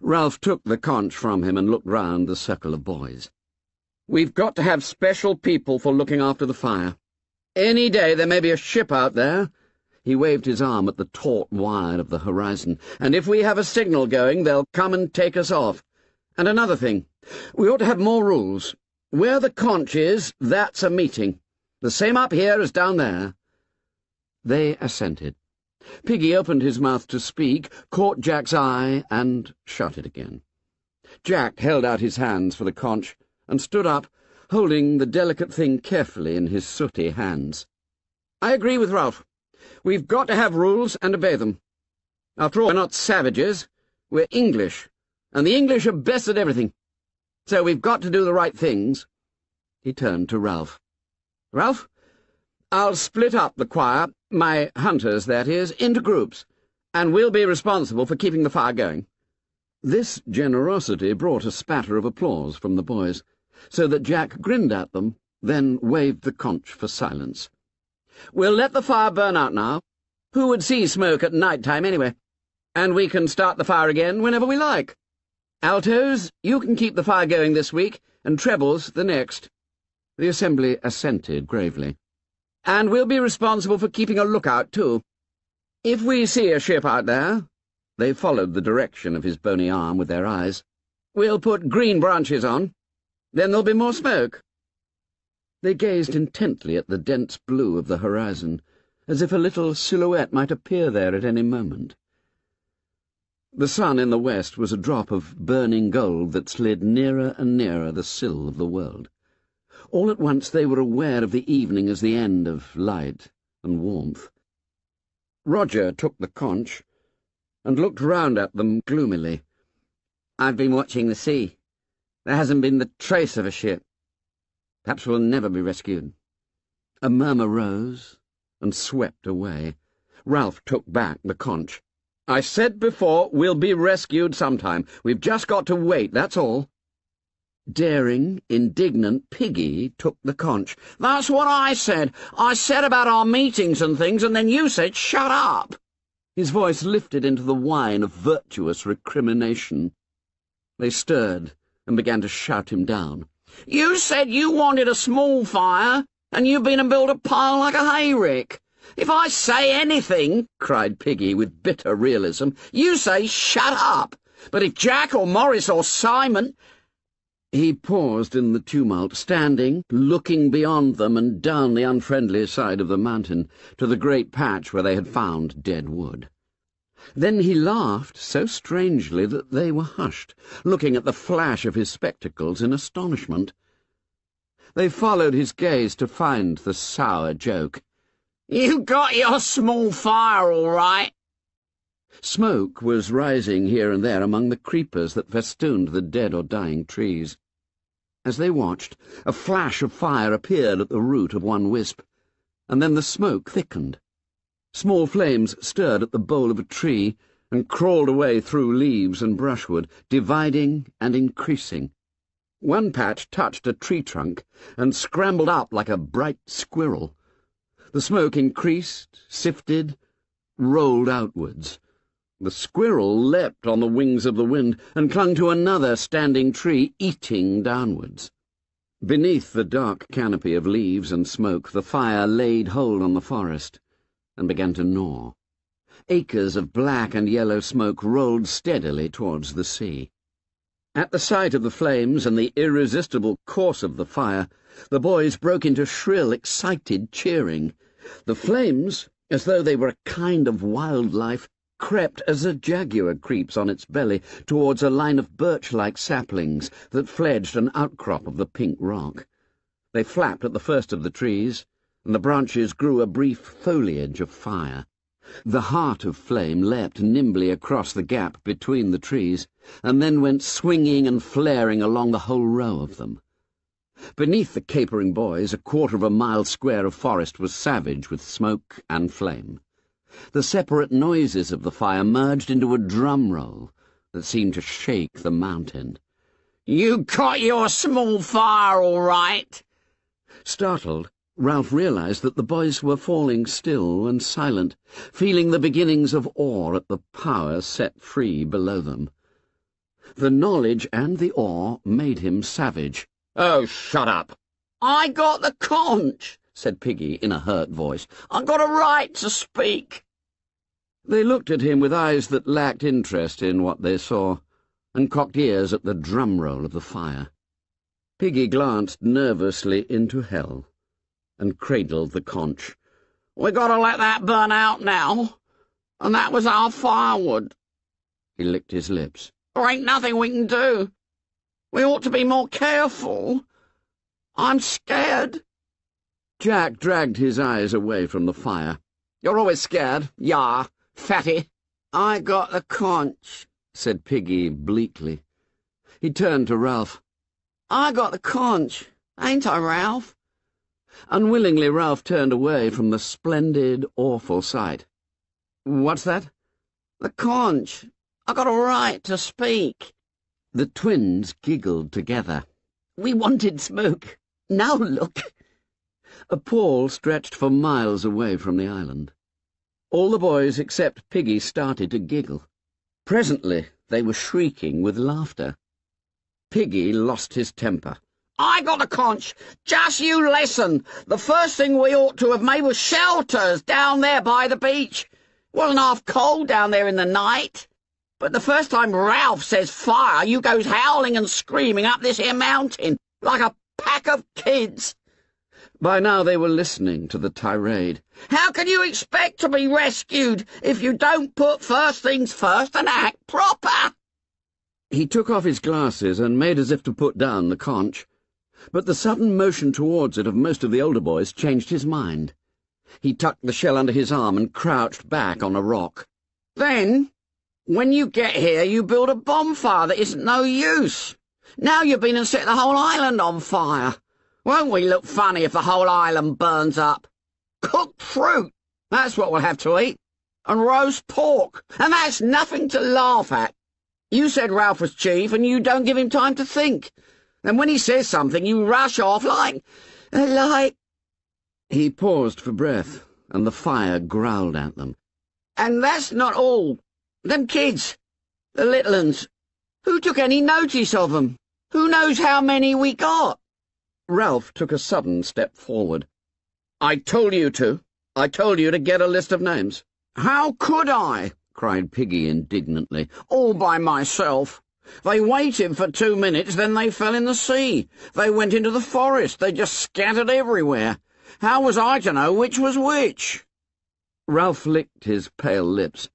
Ralph took the conch from him and looked round the circle of boys. We've got to have special people for looking after the fire. Any day there may be a ship out there, he waved his arm at the taut wire of the horizon. And if we have a signal going, they'll come and take us off. And another thing, we ought to have more rules. Where the conch is, that's a meeting. The same up here as down there. They assented. Piggy opened his mouth to speak, caught Jack's eye, and shut it again. Jack held out his hands for the conch, and stood up, holding the delicate thing carefully in his sooty hands. I agree with Ralph. We've got to have rules and obey them. After all, we're not savages. We're English, and the English are best at everything. So we've got to do the right things. He turned to Ralph. Ralph, I'll split up the choir, my hunters, that is, into groups, and we'll be responsible for keeping the fire going. This generosity brought a spatter of applause from the boys, so that Jack grinned at them, then waved the conch for silence. We'll let the fire burn out now. Who would see smoke at night time, anyway? And we can start the fire again whenever we like. Altos, you can keep the fire going this week, and trebles the next. The assembly assented gravely. And we'll be responsible for keeping a lookout, too. If we see a ship out there, they followed the direction of his bony arm with their eyes, we'll put green branches on. Then there'll be more smoke. They gazed intently at the dense blue of the horizon, as if a little silhouette might appear there at any moment. The sun in the west was a drop of burning gold that slid nearer and nearer the sill of the world. All at once they were aware of the evening as the end of light and warmth. Roger took the conch and looked round at them gloomily. I've been watching the sea. There hasn't been the trace of a ship. Perhaps we'll never be rescued. A murmur rose and swept away. Ralph took back the conch. I said before, we'll be rescued sometime. We've just got to wait, that's all. Daring, indignant Piggy took the conch. That's what I said. I said about our meetings and things, and then you said, shut up. His voice lifted into the whine of virtuous recrimination. They stirred and began to shout him down. You said you wanted a small fire, and you've been and built a pile like a hayrick. If I say anything, cried Piggy with bitter realism, you say shut up. But if Jack or Maurice or Simon... He paused in the tumult, standing, looking beyond them and down the unfriendly side of the mountain to the great patch where they had found dead wood. Then he laughed so strangely that they were hushed, looking at the flash of his spectacles in astonishment. They followed his gaze to find the sour joke. You got your small fire, all right. Smoke was rising here and there among the creepers that festooned the dead or dying trees. As they watched, a flash of fire appeared at the root of one wisp, and then the smoke thickened. Small flames stirred at the bole of a tree and crawled away through leaves and brushwood, dividing and increasing. One patch touched a tree trunk and scrambled up like a bright squirrel. The smoke increased, sifted, rolled outwards. The squirrel leapt on the wings of the wind and clung to another standing tree, eating downwards. Beneath the dark canopy of leaves and smoke, the fire laid hold on the forest and began to gnaw. Acres of black and yellow smoke rolled steadily towards the sea. At the sight of the flames and the irresistible course of the fire, the boys broke into shrill, excited cheering. The flames as though they were a kind of wildlife, crept as a jaguar creeps on its belly towards a line of birch-like saplings that fledged an outcrop of the pink rock. They flapped at the first of the trees, the branches grew a brief foliage of fire. The heart of flame leapt nimbly across the gap between the trees, and then went swinging and flaring along the whole row of them. Beneath the capering boys, a quarter of a mile square of forest was savage with smoke and flame. The separate noises of the fire merged into a drum roll that seemed to shake the mountain. You caught your small fire, all right. Startled, Ralph realized that the boys were falling still and silent, feeling the beginnings of awe at the power set free below them. The knowledge and the awe made him savage. Oh, shut up. I got the conch, said Piggy in a hurt voice. I got a right to speak. They looked at him with eyes that lacked interest in what they saw, and cocked ears at the drum roll of the fire. Piggy glanced nervously into hell, and cradled the conch. We gotta let that burn out now, and that was our firewood. He licked his lips. There ain't nothing we can do. We ought to be more careful. I'm scared. Jack dragged his eyes away from the fire. You're always scared, yah, fatty. I got the conch, said Piggy bleakly. He turned to Ralph. I got the conch, ain't I, Ralph? Unwillingly, Ralph turned away from the splendid, awful sight. What's that? The conch. I got a right to speak. The twins giggled together. We wanted smoke. Now look. A pall stretched for miles away from the island. All the boys except Piggy started to giggle. Presently they were shrieking with laughter. Piggy lost his temper. I got a conch. Just you listen. The first thing we ought to have made was shelters down there by the beach. It wasn't half cold down there in the night. But the first time Ralph says fire, you goes howling and screaming up this here mountain like a pack of kids. By now they were listening to the tirade. How can you expect to be rescued if you don't put first things first and act proper? He took off his glasses and made as if to put down the conch, but the sudden motion towards it of most of the older boys changed his mind. He tucked the shell under his arm and crouched back on a rock. Then when you get here, you build a bonfire that isn't no use. Now you've been and set the whole island on fire. Won't we look funny if the whole island burns up? Cooked fruit, that's what we'll have to eat. And roast pork, and that's nothing to laugh at. You said Ralph was chief, and you don't give him time to think. And when he says something, you rush off like... like... He paused for breath, and the fire growled at them. And that's not all. Them kids, the little uns, who took any notice of of 'em? Who knows how many we got? Ralph took a sudden step forward. I told you to. I told you to get a list of names. How could I? cried Piggy indignantly. All by myself. They waited for two minutes, then they fell in the sea. They went into the forest. They just scattered everywhere. How was I to know which was which? Ralph licked his pale lips.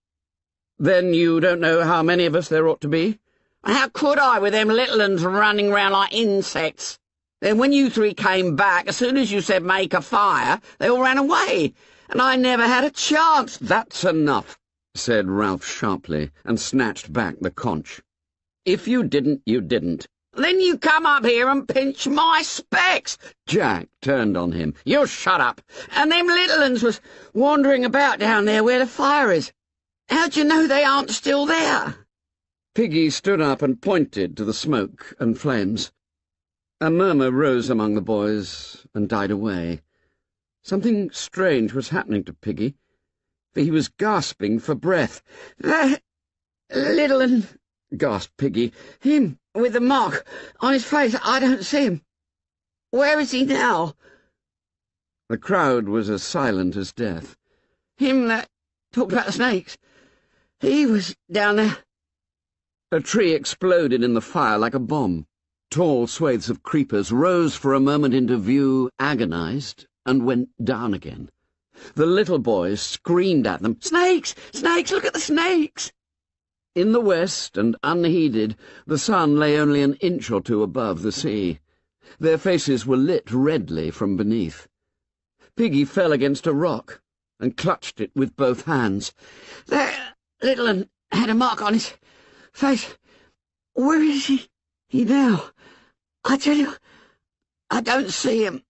Then you don't know how many of us there ought to be? How could I, with them little uns running round like insects? Then when you three came back, as soon as you said make a fire, they all ran away, and I never had a chance. That's enough, said Ralph sharply, and snatched back the conch. If you didn't, you didn't. Then you come up here and pinch my specs. Jack turned on him. You shut up. And them little uns was wandering about down there where the fire is. How'd you know they aren't still there? Piggy stood up and pointed to the smoke and flames. A murmur rose among the boys and died away. Something strange was happening to Piggy, for he was gasping for breath. The little un, gasped Piggy. Him, with the mark on his face. I don't see him. Where is he now? The crowd was as silent as death. Him that talked about the snakes. He was down there. A tree exploded in the fire like a bomb. Tall swathes of creepers rose for a moment into view, agonized, and went down again. The little boys screamed at them, Snakes! Snakes! Look at the snakes! In the west, and unheeded, the sun lay only an inch or two above the sea. Their faces were lit redly from beneath. Piggy fell against a rock and clutched it with both hands. There, little un had a mark on his face. Where is he, he now? I tell you, I don't see him.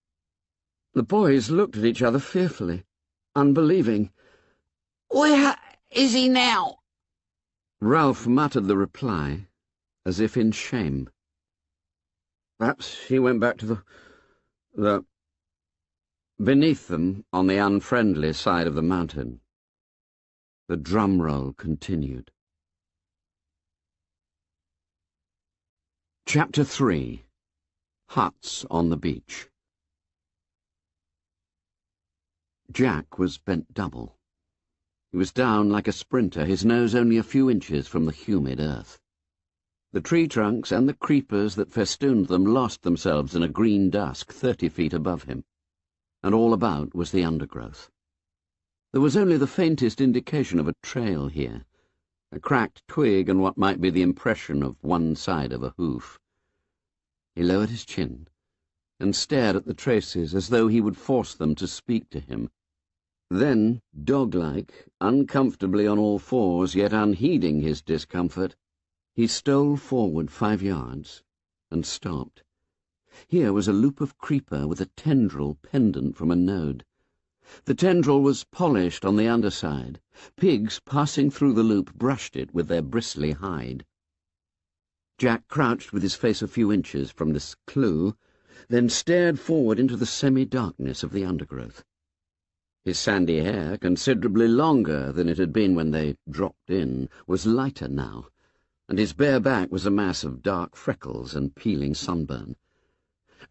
The boys looked at each other fearfully, unbelieving. Where is he now? Ralph muttered the reply, as if in shame. Perhaps he went back to the... the... Beneath them, on the unfriendly side of the mountain, the drum roll continued. Chapter 3 Huts on the Beach Jack was bent double. He was down like a sprinter, his nose only a few inches from the humid earth. The tree trunks and the creepers that festooned them lost themselves in a green dusk thirty feet above him, and all about was the undergrowth. There was only the faintest indication of a trail here, a cracked twig and what might be the impression of one side of a hoof. He lowered his chin and stared at the traces as though he would force them to speak to him. Then, dog-like, uncomfortably on all fours, yet unheeding his discomfort, he stole forward five yards and stopped. Here was a loop of creeper with a tendril pendant from a node. The tendril was polished on the underside. Pigs passing through the loop brushed it with their bristly hide. Jack crouched with his face a few inches from this clue, then stared forward into the semi-darkness of the undergrowth. His sandy hair, considerably longer than it had been when they dropped in, was lighter now, and his bare back was a mass of dark freckles and peeling sunburn.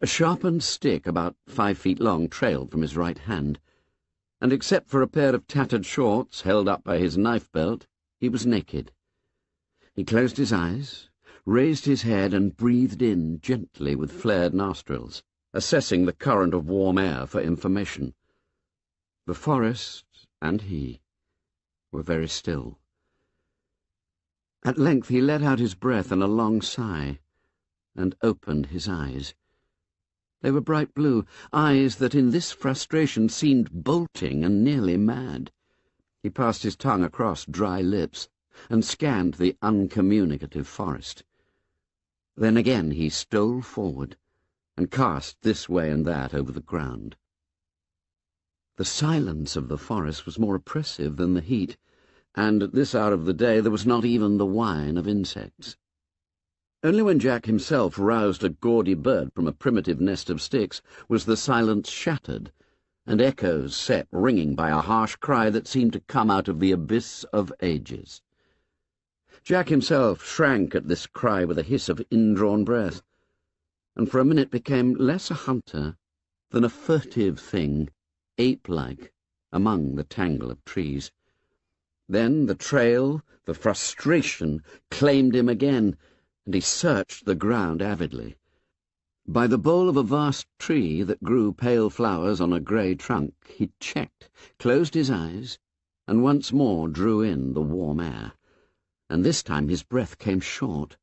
A sharpened stick about five feet long trailed from his right hand, and except for a pair of tattered shorts held up by his knife belt, he was naked. He closed his eyes, raised his head, and breathed in gently with flared nostrils, assessing the current of warm air for information. The forest and he were very still. At length he let out his breath in a long sigh and opened his eyes. They were bright blue, eyes that in this frustration seemed bolting and nearly mad. He passed his tongue across dry lips and scanned the uncommunicative forest. Then again he stole forward and cast this way and that over the ground. The silence of the forest was more oppressive than the heat, and at this hour of the day there was not even the whine of insects. Only when Jack himself roused a gaudy bird from a primitive nest of sticks was the silence shattered, and echoes set ringing by a harsh cry that seemed to come out of the abyss of ages. Jack himself shrank at this cry with a hiss of indrawn breath, and for a minute became less a hunter than a furtive thing ape-like, among the tangle of trees. Then the trail, the frustration, claimed him again, and he searched the ground avidly. By the bole of a vast tree that grew pale flowers on a grey trunk, he checked, closed his eyes, and once more drew in the warm air. And this time his breath came short.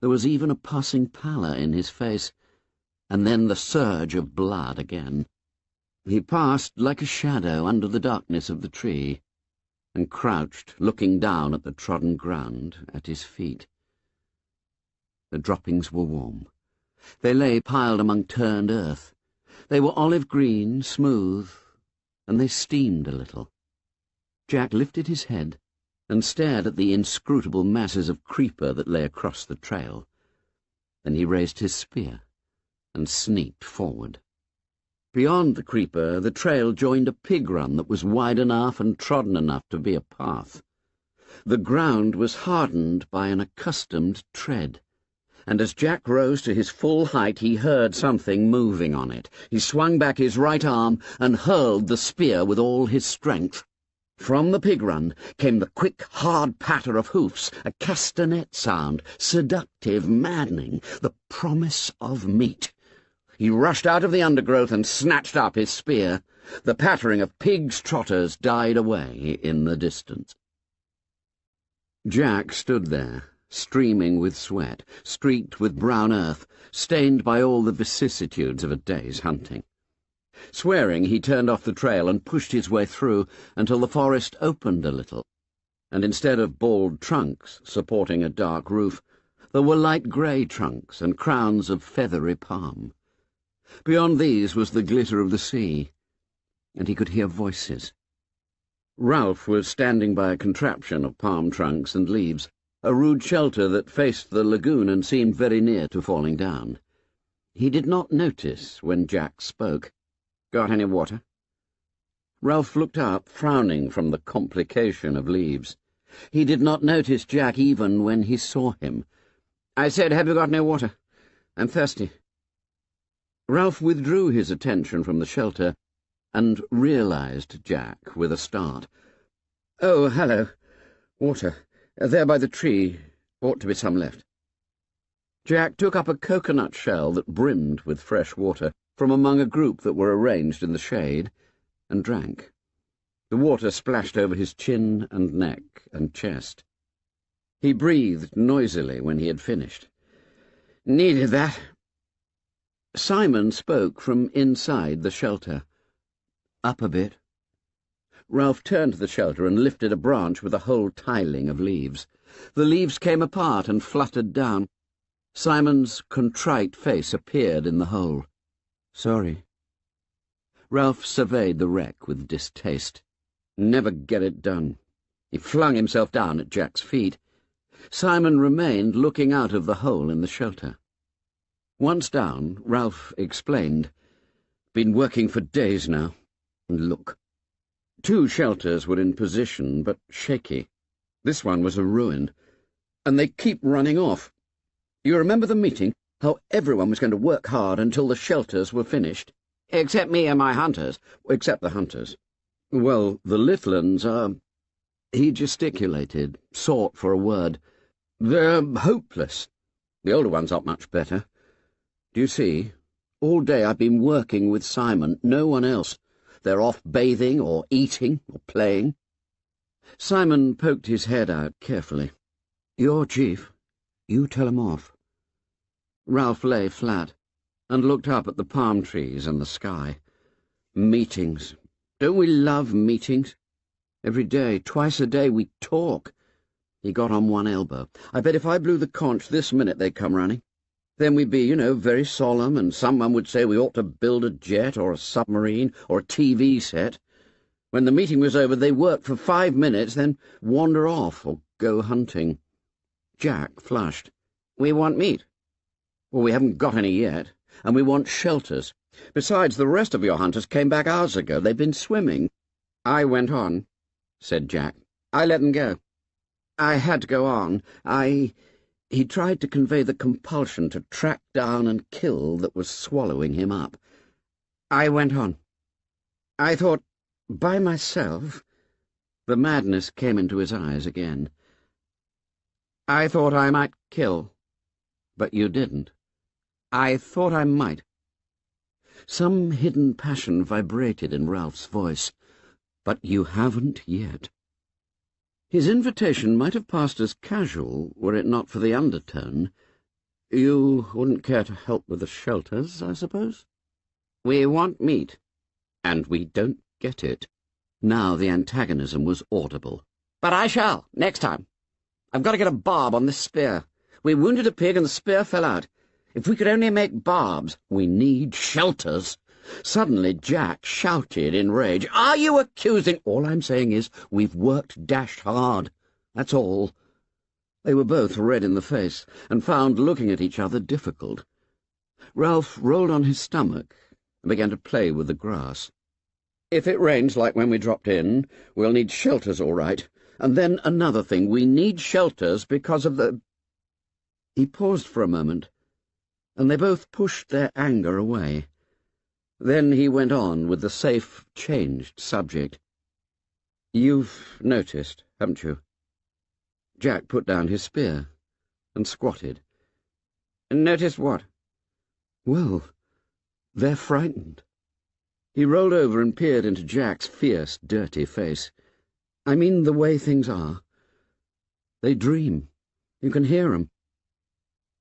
There was even a passing pallor in his face, and then the surge of blood again. He passed like a shadow under the darkness of the tree, and crouched, looking down at the trodden ground at his feet. The droppings were warm. They lay piled among turned earth. They were olive green, smooth, and they steamed a little. Jack lifted his head and stared at the inscrutable masses of creeper that lay across the trail. Then he raised his spear and sneaked forward. Beyond the creeper, the trail joined a pig run that was wide enough and trodden enough to be a path. The ground was hardened by an accustomed tread, and as Jack rose to his full height he heard something moving on it. He swung back his right arm and hurled the spear with all his strength. From the pig run came the quick, hard patter of hoofs, a castanet sound, seductive, maddening, the promise of meat. He rushed out of the undergrowth and snatched up his spear. The pattering of pigs' trotters died away in the distance. Jack stood there, streaming with sweat, streaked with brown earth, stained by all the vicissitudes of a day's hunting. Swearing, he turned off the trail and pushed his way through until the forest opened a little, and instead of bald trunks supporting a dark roof, there were light grey trunks and crowns of feathery palm. Beyond these was the glitter of the sea, and he could hear voices. Ralph was standing by a contraption of palm trunks and leaves, a rude shelter that faced the lagoon and seemed very near to falling down. He did not notice when Jack spoke. Got any water? Ralph looked up, frowning from the complication of leaves. He did not notice Jack even when he saw him. I said, have you got no water? I'm thirsty. Ralph withdrew his attention from the shelter and realized Jack with a start. Oh, hello. Water. Uh, there by the tree. Ought to be some left. Jack took up a coconut shell that brimmed with fresh water from among a group that were arranged in the shade, and drank. The water splashed over his chin and neck and chest. He breathed noisily when he had finished. Needed that. Simon spoke from inside the shelter. Up a bit. Ralph turned to the shelter and lifted a branch with a whole tiling of leaves. The leaves came apart and fluttered down. Simon's contrite face appeared in the hole. Sorry. Ralph surveyed the wreck with distaste. Never get it done. He flung himself down at Jack's feet. Simon remained looking out of the hole in the shelter. Once down, Ralph explained. Been working for days now. And look. Two shelters were in position, but shaky. This one was a ruin. And they keep running off. You remember the meeting? how everyone was going to work hard until the shelters were finished. Except me and my hunters. Except the hunters. Well, the little uns are... He gesticulated, sought for a word. They're hopeless. The older ones aren't much better. Do you see? All day I've been working with Simon, no one else. They're off bathing or eating or playing. Simon poked his head out carefully. You're chief. You tell 'em off. Ralph lay flat and looked up at the palm trees and the sky. Meetings. Don't we love meetings? Every day, twice a day, we talk. He got on one elbow. I bet if I blew the conch this minute they'd come running. Then we'd be, you know, very solemn, and someone would say we ought to build a jet or a submarine or a TV set. When the meeting was over, they work for five minutes, then wander off or go hunting. Jack flushed. We want meat. Well, we haven't got any yet, and we want shelters. Besides, the rest of your hunters came back hours ago. They've been swimming. I went on, said Jack. I let them go. I had to go on. I... He tried to convey the compulsion to track down and kill that was swallowing him up. I went on. I thought, by myself... The madness came into his eyes again. I thought I might kill, but you didn't. I thought I might. Some hidden passion vibrated in Ralph's voice. But you haven't yet. His invitation might have passed as casual were it not for the undertone. You wouldn't care to help with the shelters, I suppose? We want meat, and we don't get it. Now the antagonism was audible. But I shall, next time. I've got to get a barb on this spear. We wounded a pig and the spear fell out. If we could only make barbs, we need shelters. Suddenly Jack shouted in rage, Are you accusing— All I'm saying is we've worked dashed hard. That's all. They were both red in the face, and found looking at each other difficult. Ralph rolled on his stomach and began to play with the grass. If it rains like when we dropped in, we'll need shelters all right. And then another thing, we need shelters because of the... He paused for a moment and they both pushed their anger away. Then he went on with the safe, changed subject. You've noticed, haven't you? Jack put down his spear and squatted. Noticed what? Well, they're frightened. He rolled over and peered into Jack's fierce, dirty face. I mean the way things are. They dream. You can hear 'em.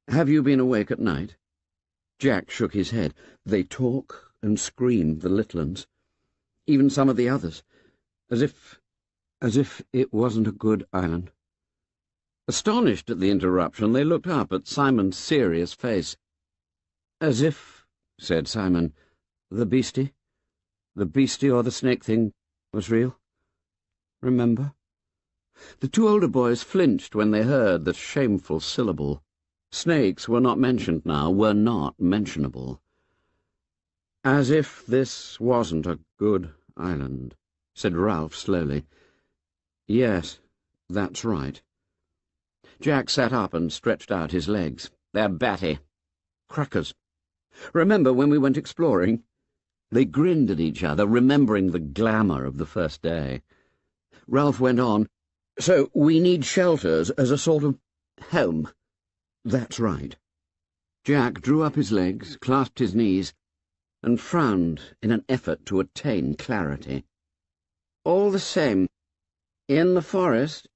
Have you been awake at night? Jack shook his head. They talk and screamed the little uns. Even some of the others. As if... as if it wasn't a good island. Astonished at the interruption, they looked up at Simon's serious face. As if, said Simon, the beastie, the beastie or the snake thing was real. Remember? The two older boys flinched when they heard the shameful syllable. Snakes were not mentioned now, were not mentionable. As if this wasn't a good island, said Ralph slowly. Yes, that's right. Jack sat up and stretched out his legs. They're batty. Crackers. Remember when we went exploring? They grinned at each other, remembering the glamour of the first day. Ralph went on, So we need shelters as a sort of home. That's right. Jack drew up his legs, clasped his knees, and frowned in an effort to attain clarity. All the same, in the forest,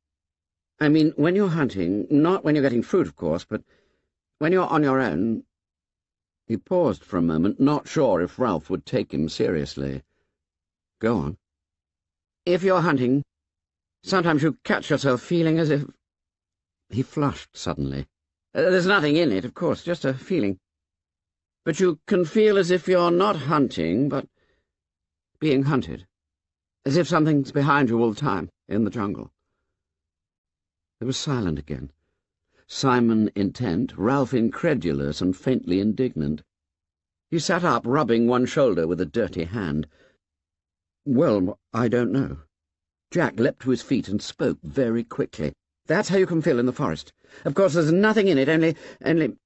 I mean, when you're hunting, not when you're getting fruit, of course, but when you're on your own... He paused for a moment, not sure if Ralph would take him seriously. Go on. If you're hunting, sometimes you catch yourself feeling as if... He flushed suddenly. Uh, there's nothing in it, of course, just a feeling. But you can feel as if you're not hunting, but being hunted. As if something's behind you all the time, in the jungle. There was silent again. Simon intent, Ralph incredulous and faintly indignant. He sat up, rubbing one shoulder with a dirty hand. Well, I don't know. Jack leapt to his feet and spoke very quickly. That's how you can feel in the forest. Of course, there's nothing in it, only... only...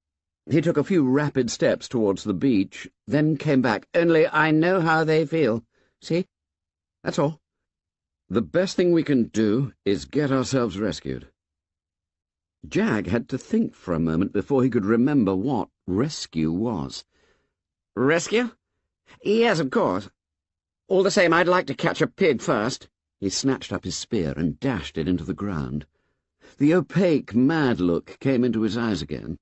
He took a few rapid steps towards the beach, then came back. Only I know how they feel. See? That's all. The best thing we can do is get ourselves rescued. Jack had to think for a moment before he could remember what rescue was. Rescue? Yes, of course. All the same, I'd like to catch a pig first. He snatched up his spear and dashed it into the ground. The opaque, mad look came into his eyes again.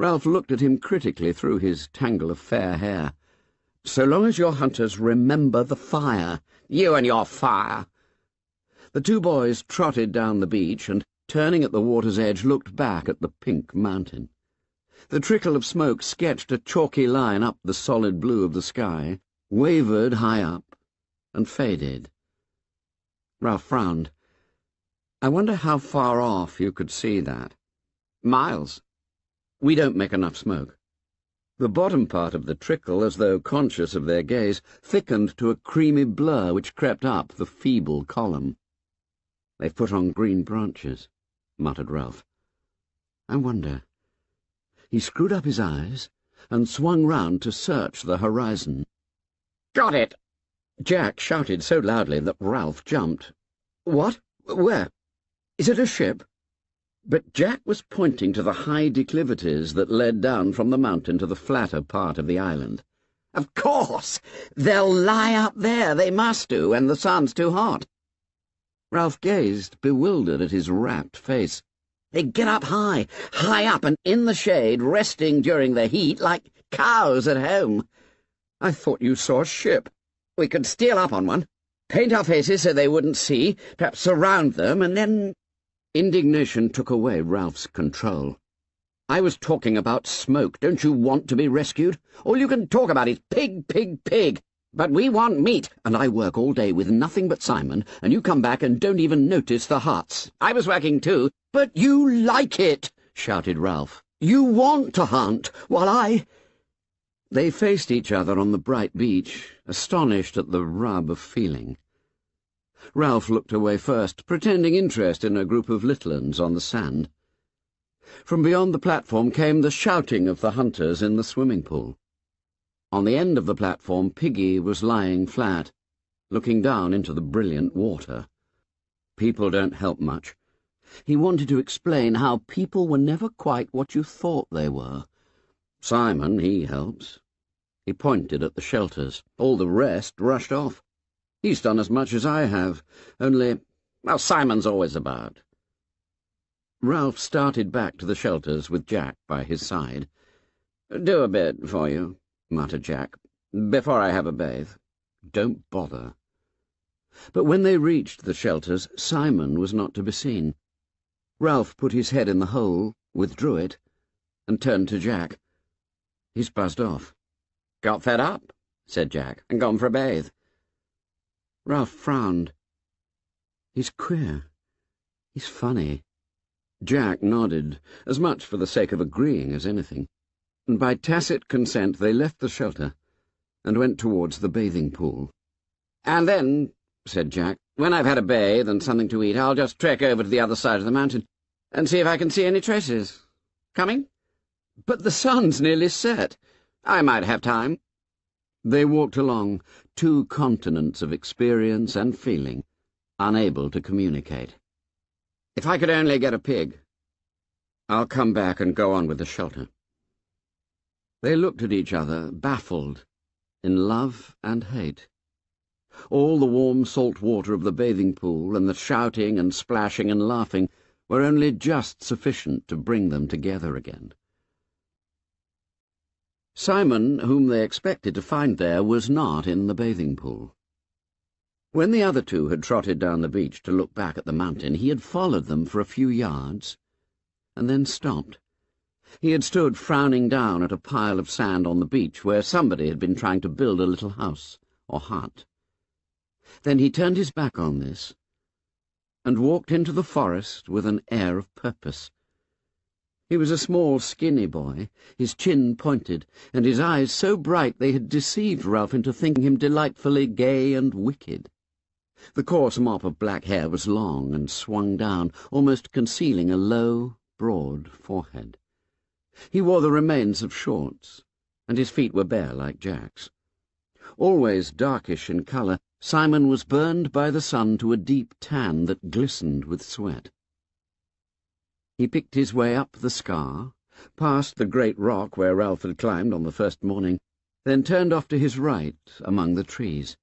Ralph looked at him critically through his tangle of fair hair. So long as your hunters remember the fire. You and your fire. The two boys trotted down the beach and, turning at the water's edge, looked back at the pink mountain. The trickle of smoke sketched a chalky line up the solid blue of the sky, wavered high up, and faded. Ralph frowned. I wonder how far off you could see that. Miles. We don't make enough smoke. The bottom part of the trickle, as though conscious of their gaze, thickened to a creamy blur which crept up the feeble column. They've put on green branches muttered Ralph. I wonder. He screwed up his eyes and swung round to search the horizon. Got it! Jack shouted so loudly that Ralph jumped. What? Where? Is it a ship? But Jack was pointing to the high declivities that led down from the mountain to the flatter part of the island. Of course! They'll lie up there, they must do, when the sun's too hot. Ralph gazed, bewildered at his rapt face. They get up high, high up and in the shade, resting during the heat like cows at home. I thought you saw a ship. We could steal up on one, paint our faces so they wouldn't see, perhaps surround them, and then... Indignation took away Ralph's control. I was talking about smoke. Don't you want to be rescued? All you can talk about is pig, pig, pig. But we want meat, and I work all day with nothing but Simon, and you come back and don't even notice the huts. I was working too. But you like it, shouted Ralph. You want to hunt, while I... They faced each other on the bright beach, astonished at the rub of feeling. Ralph looked away first, pretending interest in a group of little uns on the sand. From beyond the platform came the shouting of the hunters in the swimming pool. On the end of the platform, Piggy was lying flat, looking down into the brilliant water. People don't help much. He wanted to explain how people were never quite what you thought they were. Simon, he helps. He pointed at the shelters. All the rest rushed off. He's done as much as I have, only, well, Simon's always about. Ralph started back to the shelters with Jack by his side. Do a bit for you, muttered Jack, before I have a bathe. Don't bother. But when they reached the shelters, Simon was not to be seen. Ralph put his head in the hole, withdrew it, and turned to Jack. He's buzzed off. Got fed up, said Jack, and gone for a bathe. Ralph frowned. He's queer. He's funny. Jack nodded, as much for the sake of agreeing as anything, and by tacit consent they left the shelter and went towards the bathing pool. And then, said Jack, when I've had a bathe and something to eat, I'll just trek over to the other side of the mountain and see if I can see any traces. Coming? But the sun's nearly set. I might have time. They walked along, two continents of experience and feeling, unable to communicate. If I could only get a pig. I'll come back and go on with the shelter. They looked at each other, baffled, in love and hate. All the warm salt water of the bathing pool and the shouting and splashing and laughing were only just sufficient to bring them together again. Simon, whom they expected to find there, was not in the bathing pool. When the other two had trotted down the beach to look back at the mountain, he had followed them for a few yards, and then stopped. He had stood frowning down at a pile of sand on the beach where somebody had been trying to build a little house or hut. Then he turned his back on this and walked into the forest with an air of purpose. He was a small, skinny boy, his chin pointed, and his eyes so bright they had deceived Ralph into thinking him delightfully gay and wicked. The coarse mop of black hair was long and swung down, almost concealing a low, broad forehead. He wore the remains of shorts, and his feet were bare like Jack's. Always darkish in colour, Simon was burned by the sun to a deep tan that glistened with sweat. He picked his way up the scar, past the great rock where Ralph had climbed on the first morning, then turned off to his right among the trees.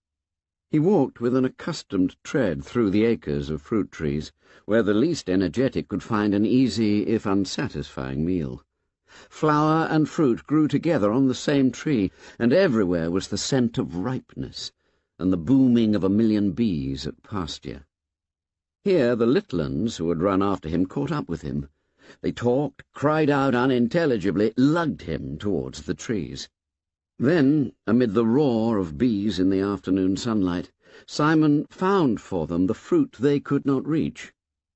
He walked with an accustomed tread through the acres of fruit trees, where the least energetic could find an easy, if unsatisfying, meal. Flower and fruit grew together on the same tree, and everywhere was the scent of ripeness and the booming of a million bees at pasture. Here the little uns who had run after him caught up with him. They talked, cried out unintelligibly, lugged him towards the trees. Then, amid the roar of bees in the afternoon sunlight, Simon found for them the fruit they could not reach,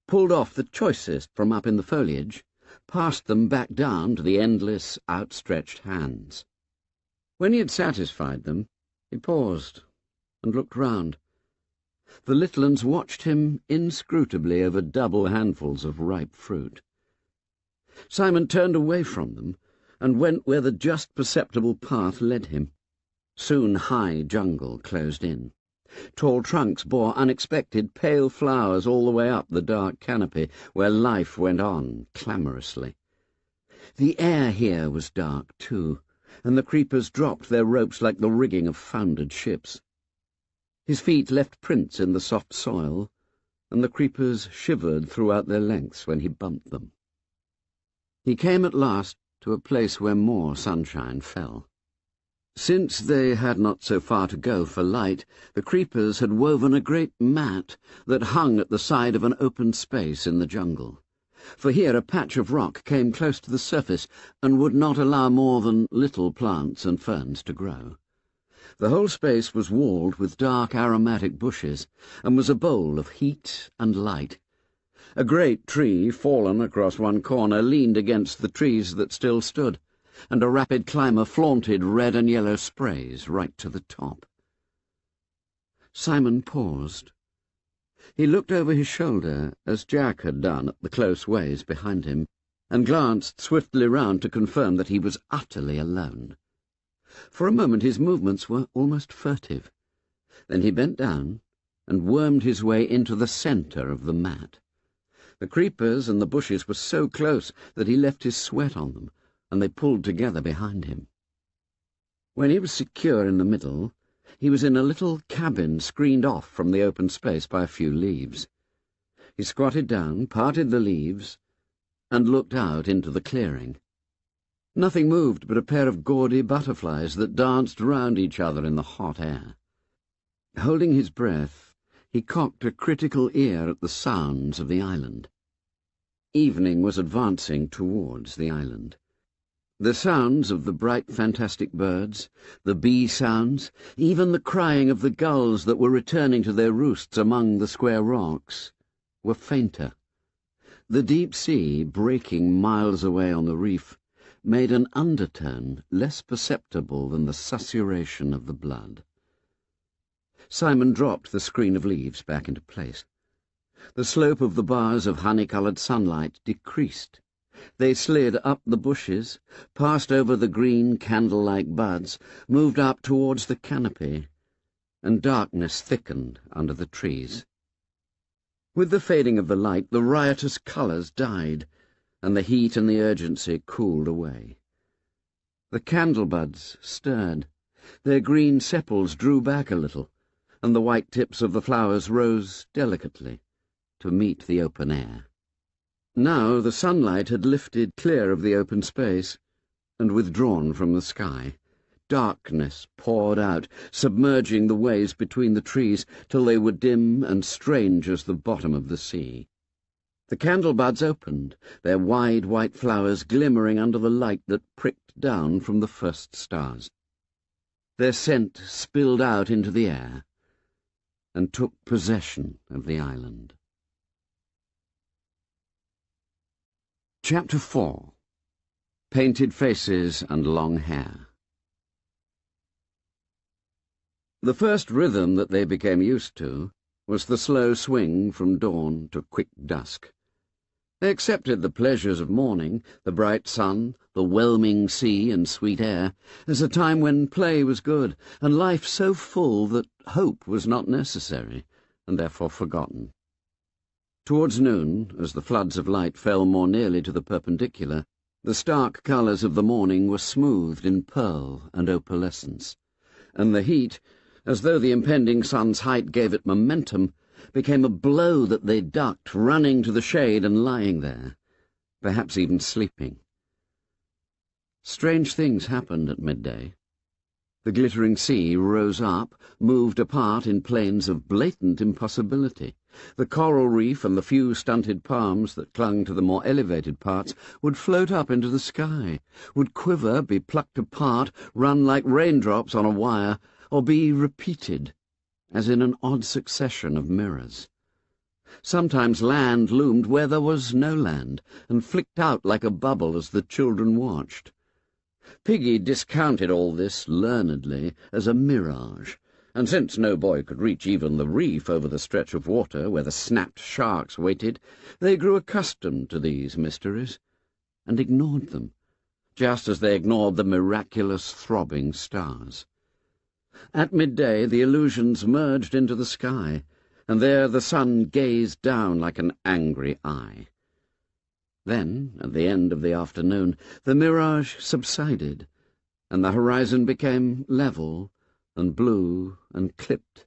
pulled off the choicest from up in the foliage, passed them back down to the endless, outstretched hands. When he had satisfied them, he paused and looked round. The little uns watched him inscrutably over double handfuls of ripe fruit. Simon turned away from them and went where the just perceptible path led him. Soon high jungle closed in. Tall trunks bore unexpected pale flowers all the way up the dark canopy, where life went on clamorously. The air here was dark, too, and the creepers dropped their ropes like the rigging of foundered ships. His feet left prints in the soft soil, and the creepers shivered throughout their lengths when he bumped them. He came at last to a place where more sunshine fell. Since they had not so far to go for light, the creepers had woven a great mat that hung at the side of an open space in the jungle. For here a patch of rock came close to the surface and would not allow more than little plants and ferns to grow. The whole space was walled with dark aromatic bushes, and was a bowl of heat and light. A great tree, fallen across one corner, leaned against the trees that still stood and a rapid climber flaunted red and yellow sprays right to the top. Simon paused. He looked over his shoulder, as Jack had done at the close ways behind him, and glanced swiftly round to confirm that he was utterly alone. For a moment his movements were almost furtive. Then he bent down and wormed his way into the centre of the mat. The creepers and the bushes were so close that he left his sweat on them, and they pulled together behind him. When he was secure in the middle, he was in a little cabin screened off from the open space by a few leaves. He squatted down, parted the leaves, and looked out into the clearing. Nothing moved but a pair of gaudy butterflies that danced round each other in the hot air. Holding his breath, he cocked a critical ear at the sounds of the island. Evening was advancing towards the island. The sounds of the bright fantastic birds, the bee sounds, even the crying of the gulls that were returning to their roosts among the square rocks, were fainter. The deep sea, breaking miles away on the reef, made an undertone less perceptible than the susurration of the blood. Simon dropped the screen of leaves back into place. The slope of the bars of honey-coloured sunlight decreased. They slid up the bushes, passed over the green candle-like buds, moved up towards the canopy, and darkness thickened under the trees. With the fading of the light, the riotous colours died, and the heat and the urgency cooled away. The candle buds stirred. Their green sepals drew back a little, and the white tips of the flowers rose delicately to meet the open air. Now the sunlight had lifted clear of the open space and withdrawn from the sky. Darkness poured out, submerging the ways between the trees till they were dim and strange as the bottom of the sea. The candle buds opened, their wide white flowers glimmering under the light that pricked down from the first stars. Their scent spilled out into the air and took possession of the island. Chapter 4 Painted Faces and Long Hair The first rhythm that they became used to was the slow swing from dawn to quick dusk. They accepted the pleasures of morning, the bright sun, the whelming sea and sweet air, as a time when play was good, and life so full that hope was not necessary, and therefore forgotten. Towards noon, as the floods of light fell more nearly to the perpendicular, the stark colours of the morning were smoothed in pearl and opalescence, and the heat, as though the impending sun's height gave it momentum, became a blow that they ducked, running to the shade and lying there, perhaps even sleeping. Strange things happened at midday. The glittering sea rose up, moved apart in planes of blatant impossibility. The coral reef and the few stunted palms that clung to the more elevated parts would float up into the sky, would quiver, be plucked apart, run like raindrops on a wire, or be repeated, as in an odd succession of mirrors. Sometimes land loomed where there was no land, and flicked out like a bubble as the children watched. Piggy discounted all this learnedly as a mirage, and since no boy could reach even the reef over the stretch of water where the snapped sharks waited, they grew accustomed to these mysteries, and ignored them, just as they ignored the miraculous throbbing stars. At midday the illusions merged into the sky, and there the sun gazed down like an angry eye. Then, at the end of the afternoon, the mirage subsided, and the horizon became level and blue and clipped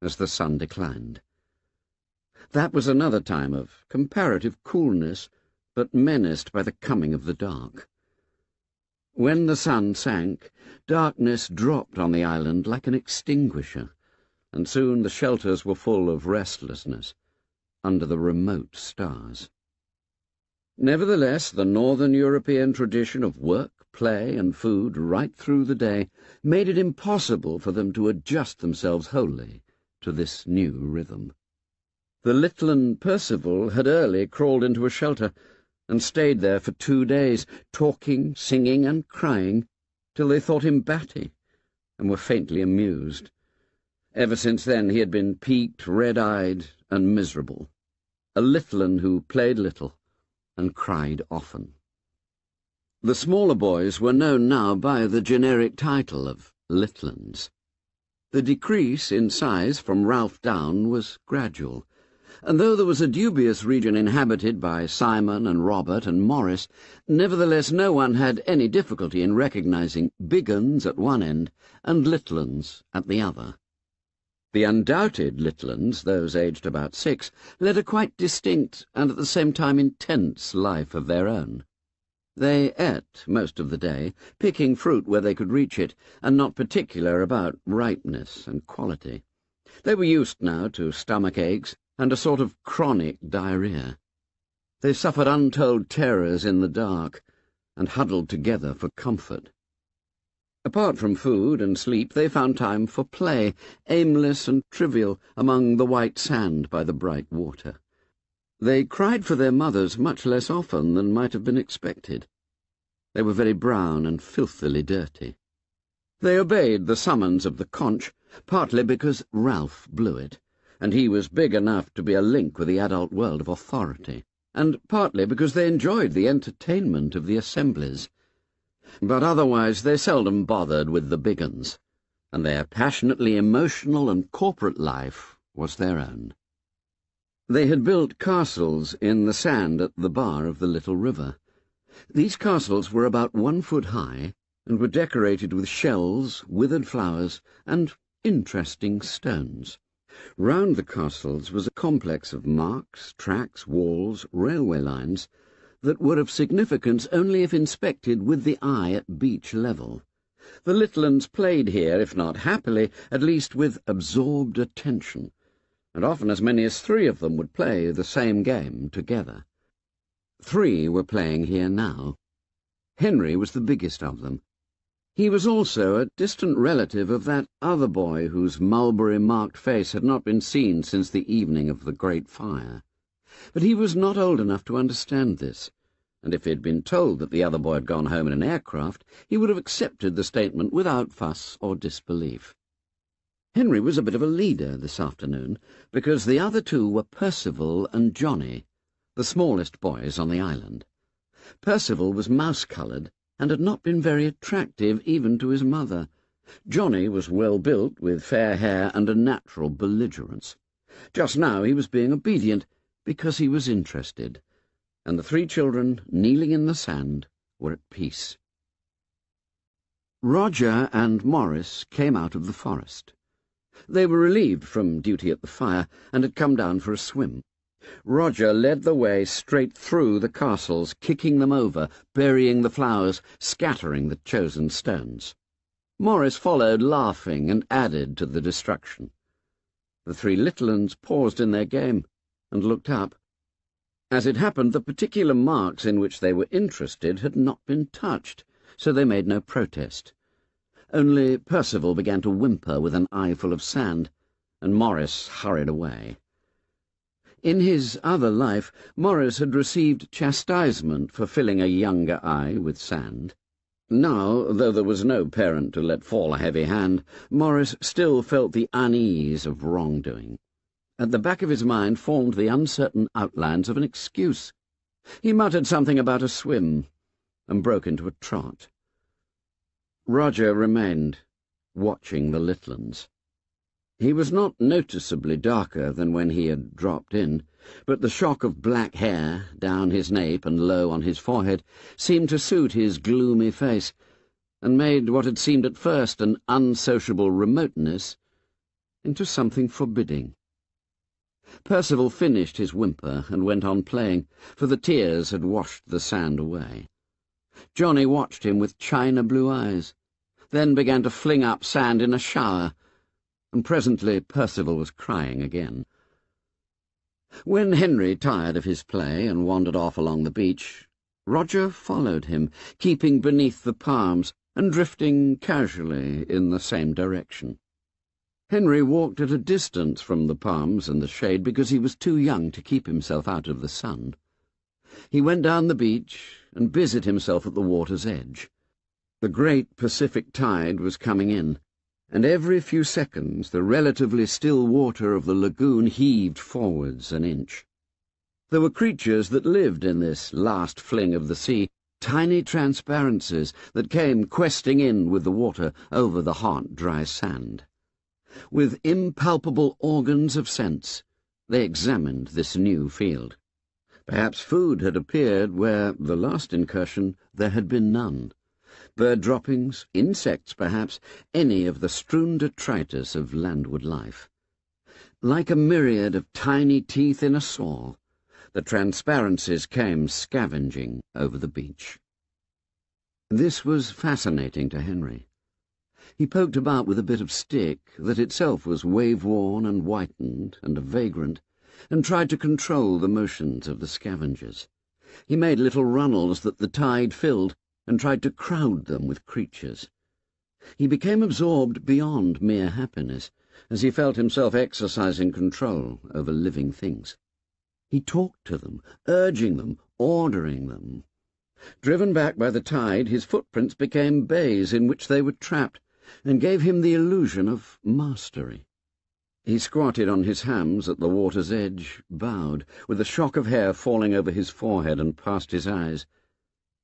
as the sun declined. That was another time of comparative coolness, but menaced by the coming of the dark. When the sun sank, darkness dropped on the island like an extinguisher, and soon the shelters were full of restlessness under the remote stars. Nevertheless, the northern European tradition of work, play, and food right through the day made it impossible for them to adjust themselves wholly to this new rhythm. The Littlun Percival had early crawled into a shelter and stayed there for two days, talking, singing, and crying, till they thought him batty, and were faintly amused. Ever since then he had been peaked, red-eyed, and miserable, a Littlun who played little and cried often. The smaller boys were known now by the generic title of Littluns. The decrease in size from Ralph down was gradual, and though there was a dubious region inhabited by Simon and Robert and Maurice, nevertheless no one had any difficulty in recognizing Biguns at one end and Littluns at the other. The undoubted Littluns, those aged about six, led a quite distinct and at the same time intense life of their own. They ate most of the day, picking fruit where they could reach it, and not particular about ripeness and quality. They were used now to stomach aches and a sort of chronic diarrhea. They suffered untold terrors in the dark, and huddled together for comfort. Apart from food and sleep, they found time for play, aimless and trivial, among the white sand by the bright water. They cried for their mothers much less often than might have been expected. They were very brown and filthily dirty. They obeyed the summons of the conch, partly because Ralph blew it, and he was big enough to be a link with the adult world of authority, and partly because they enjoyed the entertainment of the assemblies. But otherwise they seldom bothered with the big uns, and their passionately emotional and corporate life was their own. They had built castles in the sand at the bar of the little river. These castles were about one foot high, and were decorated with shells, withered flowers, and interesting stones. Round the castles was a complex of marks, tracks, walls, railway lines, that were of significance only if inspected with the eye at beach level. The Littluns played here, if not happily, at least with absorbed attention, and often as many as three of them would play the same game together. Three were playing here now. Henry was the biggest of them, he was also a distant relative of that other boy whose mulberry-marked face had not been seen since the evening of the Great Fire. But he was not old enough to understand this, and if he had been told that the other boy had gone home in an aircraft, he would have accepted the statement without fuss or disbelief. Henry was a bit of a leader this afternoon, because the other two were Percival and Johnny, the smallest boys on the island. Percival was mouse-coloured, and had not been very attractive even to his mother. Johnny was well built, with fair hair and a natural belligerence. Just now he was being obedient, because he was interested, and the three children, kneeling in the sand, were at peace. Roger and Maurice came out of the forest. They were relieved from duty at the fire, and had come down for a swim. Roger led the way straight through the castles, kicking them over, burying the flowers, scattering the chosen stones. Maurice followed, laughing, and added to the destruction. The three Littluns paused in their game and looked up. As it happened, the particular marks in which they were interested had not been touched, so they made no protest. Only Percival began to whimper with an eye full of sand, and Maurice hurried away. In his other life, Maurice had received chastisement for filling a younger eye with sand. Now, though there was no parent to let fall a heavy hand, Maurice still felt the unease of wrongdoing. At the back of his mind formed the uncertain outlines of an excuse. He muttered something about a swim, and broke into a trot. Roger remained, watching the Littluns. He was not noticeably darker than when he had dropped in, but the shock of black hair down his nape and low on his forehead seemed to suit his gloomy face, and made what had seemed at first an unsociable remoteness into something forbidding. Percival finished his whimper and went on playing, for the tears had washed the sand away. Johnny watched him with china blue eyes, then began to fling up sand in a shower, and presently Percival was crying again. When Henry tired of his play and wandered off along the beach, Roger followed him, keeping beneath the palms and drifting casually in the same direction. Henry walked at a distance from the palms and the shade because he was too young to keep himself out of the sun. He went down the beach and busied himself at the water's edge. The great Pacific tide was coming in, and every few seconds the relatively still water of the lagoon heaved forwards an inch. There were creatures that lived in this last fling of the sea, tiny transparencies that came questing in with the water over the hot, dry sand. With impalpable organs of sense, They examined this new field. Perhaps food had appeared where, the last incursion, there had been none. Bird droppings, insects perhaps, any of the strewn detritus of landward life. Like a myriad of tiny teeth in a saw, the transparencies came scavenging over the beach. This was fascinating to Henry. He poked about with a bit of stick that itself was wave-worn and whitened and a vagrant, and tried to control the motions of the scavengers. He made little runnels that the tide filled and tried to crowd them with creatures. He became absorbed beyond mere happiness as he felt himself exercising control over living things. He talked to them, urging them, ordering them. Driven back by the tide, his footprints became bays in which they were trapped, and gave him the illusion of mastery. He squatted on his hams at the water's edge, bowed, with a shock of hair falling over his forehead and past his eyes,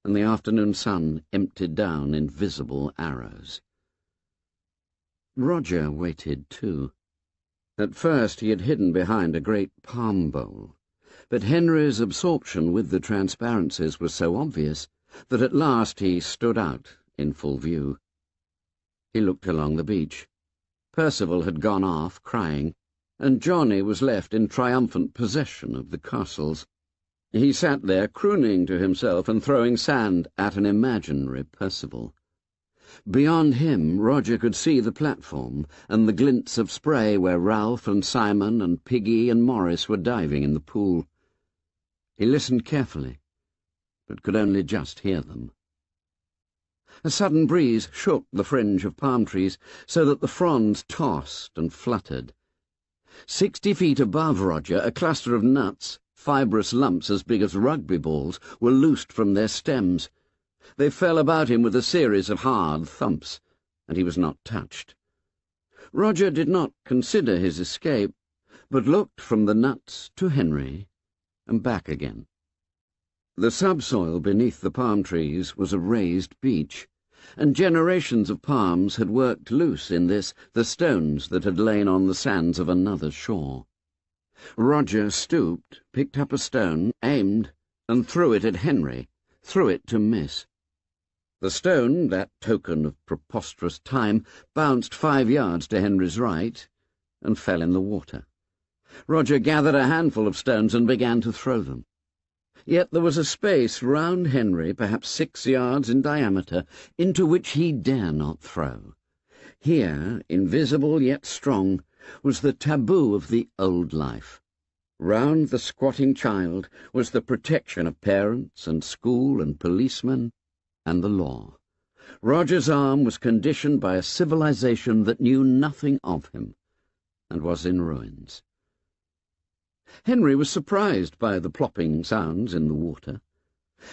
and the afternoon sun emptied down invisible arrows. Roger waited too. At first he had hidden behind a great palm bole, but Henry's absorption with the transparencies was so obvious that at last he stood out in full view. He looked along the beach. Percival had gone off, crying, and Johnny was left in triumphant possession of the castles. He sat there, crooning to himself and throwing sand at an imaginary Percival. Beyond him, Roger could see the platform and the glints of spray where Ralph and Simon and Piggy and Maurice were diving in the pool. He listened carefully, but could only just hear them. A sudden breeze shook the fringe of palm trees so that the fronds tossed and fluttered. Sixty feet above Roger, a cluster of nuts, fibrous lumps as big as rugby balls, were loosed from their stems. They fell about him with a series of hard thumps, and he was not touched. Roger did not consider his escape, but looked from the nuts to Henry and back again. The subsoil beneath the palm trees was a raised beach, and generations of palms had worked loose in this the stones that had lain on the sands of another shore. Roger stooped, picked up a stone, aimed, and threw it at Henry, threw it to miss. The stone, that token of preposterous time, bounced five yards to Henry's right and fell in the water. Roger gathered a handful of stones and began to throw them. Yet there was a space round Henry, perhaps six yards in diameter, into which he dare not throw. Here, invisible yet strong, was the taboo of the old life. Round the squatting child was the protection of parents and school and policemen and the law. Roger's arm was conditioned by a civilization that knew nothing of him and was in ruins. Henry was surprised by the plopping sounds in the water.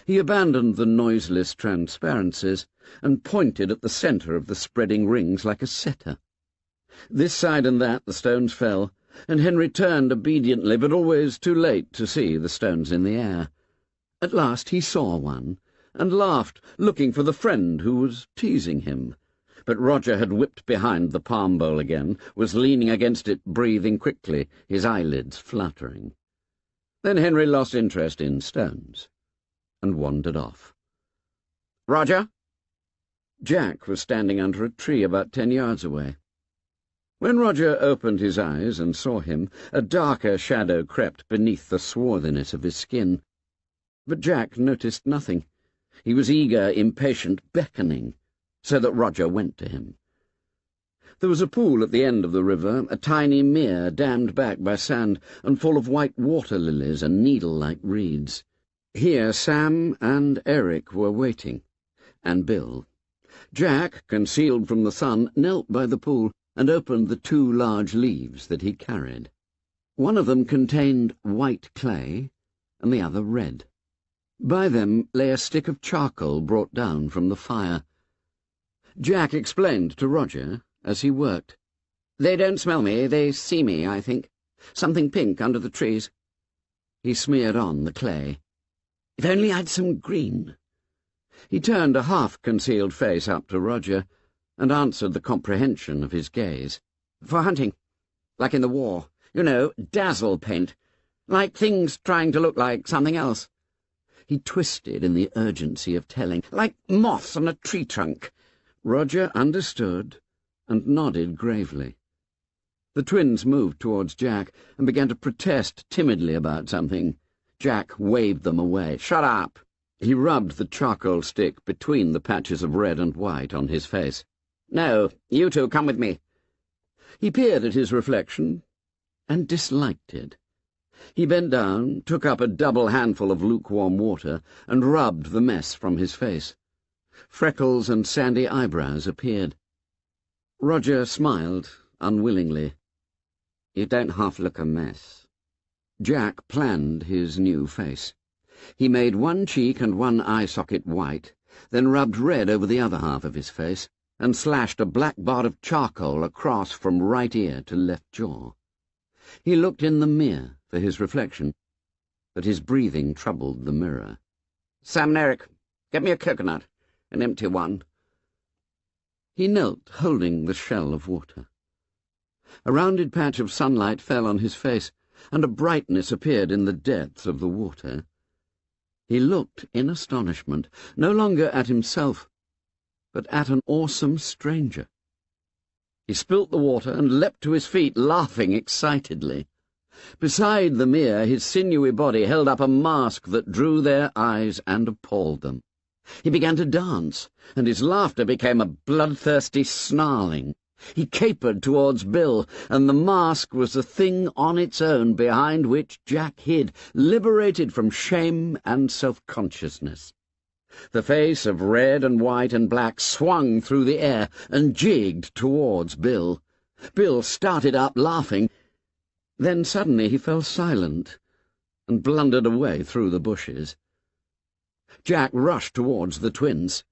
He abandoned the noiseless transparencies and pointed at the centre of the spreading rings like a setter. This side and that the stones fell, and Henry turned obediently, but always too late to see the stones in the air. At last he saw one, and laughed, looking for the friend who was teasing him but Roger had whipped behind the palm bole again, was leaning against it, breathing quickly, his eyelids fluttering. Then Henry lost interest in stones and wandered off. Roger? Jack was standing under a tree about ten yards away. When Roger opened his eyes and saw him, a darker shadow crept beneath the swarthiness of his skin. But Jack noticed nothing. He was eager, impatient, beckoning so that Roger went to him. There was a pool at the end of the river, a tiny mere dammed back by sand and full of white water lilies and needle-like reeds. Here Sam and Eric were waiting, and Bill. Jack, concealed from the sun, knelt by the pool and opened the two large leaves that he carried. One of them contained white clay, and the other red. By them lay a stick of charcoal brought down from the fire. Jack explained to Roger as he worked. They don't smell me, they see me, I think. Something pink under the trees. He smeared on the clay. If only I'd some green. He turned a half-concealed face up to Roger and answered the comprehension of his gaze. For hunting, like in the war, You know, dazzle paint. Like things trying to look like something else. He twisted in the urgency of telling, like moths on a tree trunk. Roger understood and nodded gravely. The twins moved towards Jack and began to protest timidly about something. Jack waved them away. Shut up! He rubbed the charcoal stick between the patches of red and white on his face. No, you two come with me. He peered at his reflection and disliked it. He bent down, took up a double handful of lukewarm water, and rubbed the mess from his face. Freckles and sandy eyebrows appeared. Roger smiled unwillingly. You don't half look a mess. Jack planned his new face. He made one cheek and one eye socket white, then rubbed red over the other half of his face, and slashed a black bar of charcoal across from right ear to left jaw. He looked in the mirror for his reflection, but his breathing troubled the mirror. Samneric, get me a coconut, an empty one. He knelt, holding the shell of water. A rounded patch of sunlight fell on his face, and a brightness appeared in the depths of the water. He looked in astonishment, no longer at himself, but at an awesome stranger. He spilt the water and leapt to his feet, laughing excitedly. Beside the mirror, his sinewy body held up a mask that drew their eyes and appalled them. He began to dance, and his laughter became a bloodthirsty snarling. He capered towards Bill, and the mask was the thing on its own behind which Jack hid, liberated from shame and self-consciousness. The face of red and white and black swung through the air and jigged towards Bill. Bill started up, laughing. Then suddenly he fell silent and blundered away through the bushes. Jack rushed towards the twins.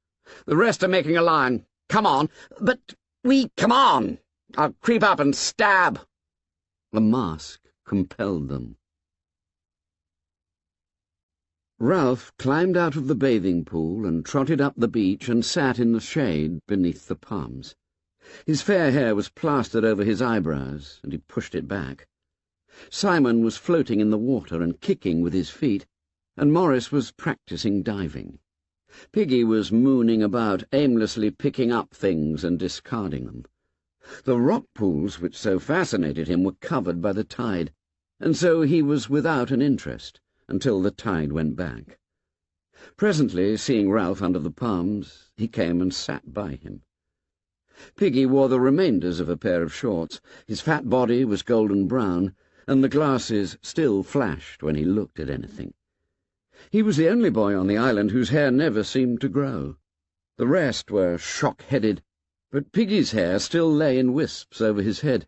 The rest are making a line. Come on. But we come on! I'll creep up and stab! The mask compelled them. Ralph climbed out of the bathing pool and trotted up the beach and sat in the shade beneath the palms. His fair hair was plastered over his eyebrows, and he pushed it back. Simon was floating in the water and kicking with his feet, and Maurice was practising diving. Piggy was mooning about, aimlessly picking up things and discarding them. The rock pools which so fascinated him were covered by the tide, and so he was without an interest until the tide went back. Presently, seeing Ralph under the palms, he came and sat by him. Piggy wore the remainders of a pair of shorts. His fat body was golden brown, and the glasses still flashed when he looked at anything. He was the only boy on the island whose hair never seemed to grow. The rest were shock-headed, but Piggy's hair still lay in wisps over his head,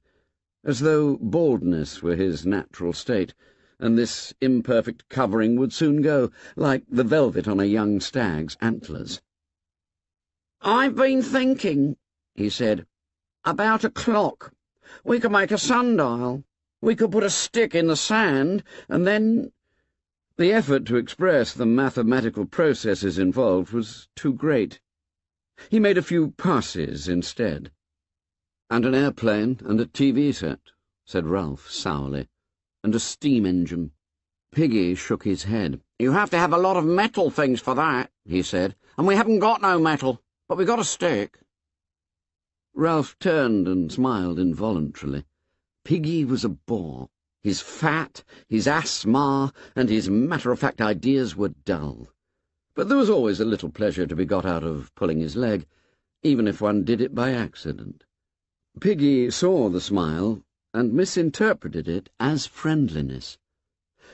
as though baldness were his natural state, and this imperfect covering would soon go, like the velvet on a young stag's antlers. "'I've been thinking,' he said, "'about a clock. We could make a sundial. We could put a stick in the sand, and then the effort to express the mathematical processes involved was too great. He made a few passes instead. And an airplane and a TV set, said Ralph sourly, and a steam engine. Piggy shook his head. You have to have a lot of metal things for that, he said, and we haven't got no metal, but we got a stick. Ralph turned and smiled involuntarily. Piggy was a bore. His fat, his asthma, and his matter-of-fact ideas were dull. But there was always a little pleasure to be got out of pulling his leg, even if one did it by accident. Piggy saw the smile and misinterpreted it as friendliness.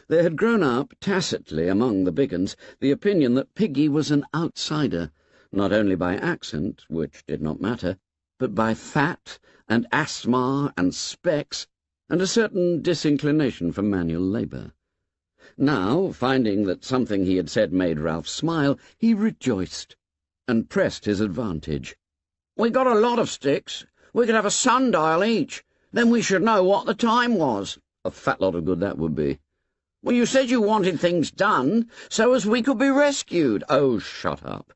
There had grown up, tacitly among the biguns, the opinion that Piggy was an outsider, not only by accent, which did not matter, but by fat and asthma and specs and a certain disinclination for manual labour. Now, finding that something he had said made Ralph smile, he rejoiced, and pressed his advantage. We got a lot of sticks. We could have a sundial each. Then we should know what the time was. A fat lot of good that would be. Well, you said you wanted things done so as we could be rescued. Oh, shut up.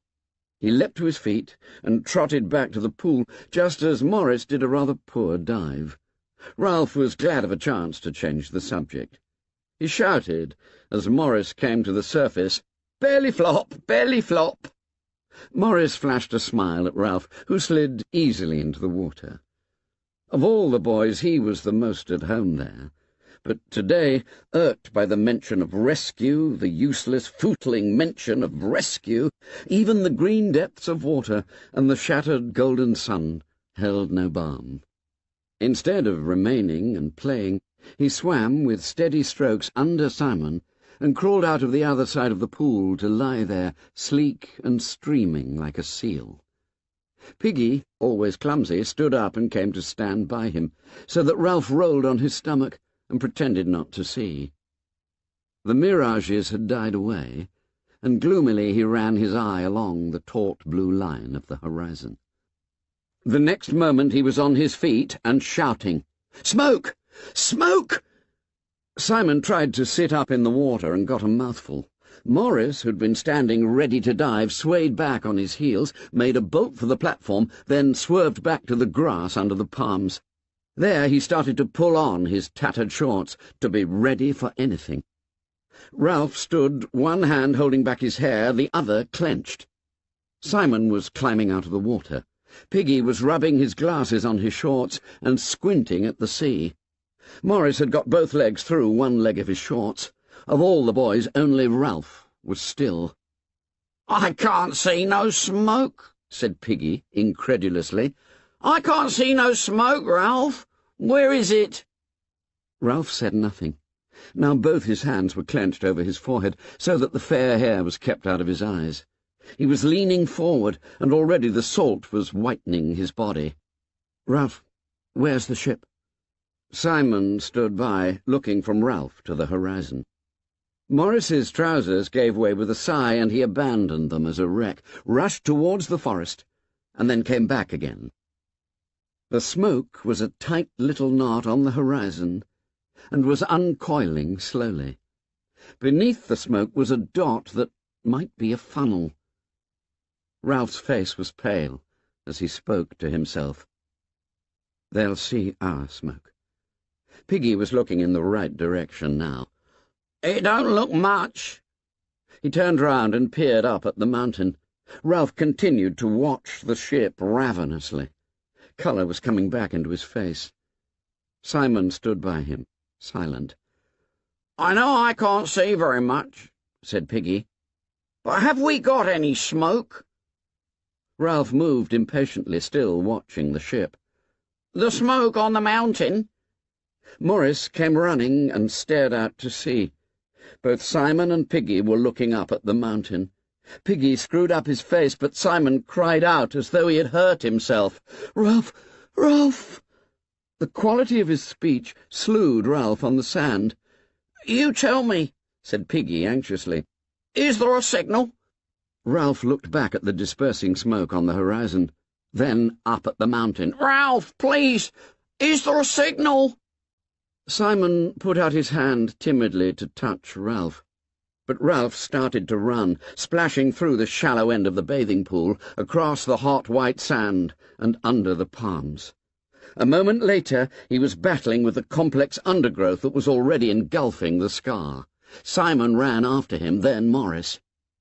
He leapt to his feet and trotted back to the pool just as Maurice did a rather poor dive. Ralph was glad of a chance to change the subject. He shouted as Maurice came to the surface, Belly flop! Belly flop! Maurice flashed a smile at Ralph, who slid easily into the water. Of all the boys, he was the most at home there. But today, irked by the mention of rescue, the useless, footling mention of rescue, even the green depths of water and the shattered golden sun held no balm. Instead of remaining and playing, he swam with steady strokes under Simon and crawled out of the other side of the pool to lie there, sleek and streaming like a seal. Piggy, always clumsy, stood up and came to stand by him, so that Ralph rolled on his stomach and pretended not to see. The mirages had died away, and gloomily he ran his eye along the taut blue line of the horizon. The next moment he was on his feet and shouting, Smoke! Smoke! Simon tried to sit up in the water and got a mouthful. Maurice, who'd been standing ready to dive, swayed back on his heels, made a bolt for the platform, then swerved back to the grass under the palms. There he started to pull on his tattered shorts, to be ready for anything. Ralph stood, one hand holding back his hair, the other clenched. Simon was climbing out of the water. Piggy was rubbing his glasses on his shorts and squinting at the sea. Maurice had got both legs through one leg of his shorts. Of all the boys, only Ralph was still. I can't see no smoke, said Piggy incredulously. I can't see no smoke, Ralph. Where is it? Ralph said nothing. Now both his hands were clenched over his forehead, so that the fair hair was kept out of his eyes. He was leaning forward, and already the salt was whitening his body. Ralph, where's the ship? Simon stood by, looking from Ralph to the horizon. Maurice's trousers gave way with a sigh, and he abandoned them as a wreck, rushed towards the forest, and then came back again. The smoke was a tight little knot on the horizon, and was uncoiling slowly. Beneath the smoke was a dot that might be a funnel. Ralph's face was pale as he spoke to himself. They'll see our smoke. Piggy was looking in the right direction now. It don't look much. He turned round and peered up at the mountain. Ralph continued to watch the ship ravenously. Colour was coming back into his face. Simon stood by him, silent. I know I can't see very much, said Piggy. But have we got any smoke? Ralph moved impatiently, still watching the ship. The smoke on the mountain? Maurice came running and stared out to sea. Both Simon and Piggy were looking up at the mountain. Piggy screwed up his face, but Simon cried out as though he had hurt himself. Ralph! Ralph! The quality of his speech slewed Ralph on the sand. You tell me, said Piggy anxiously. Is there a signal? Ralph looked back at the dispersing smoke on the horizon, then up at the mountain. Ralph, please, is there a signal? Simon put out his hand timidly to touch Ralph. But Ralph started to run, splashing through the shallow end of the bathing pool, across the hot white sand, and under the palms. A moment later he was battling with the complex undergrowth that was already engulfing the scar. Simon ran after him, then Maurice.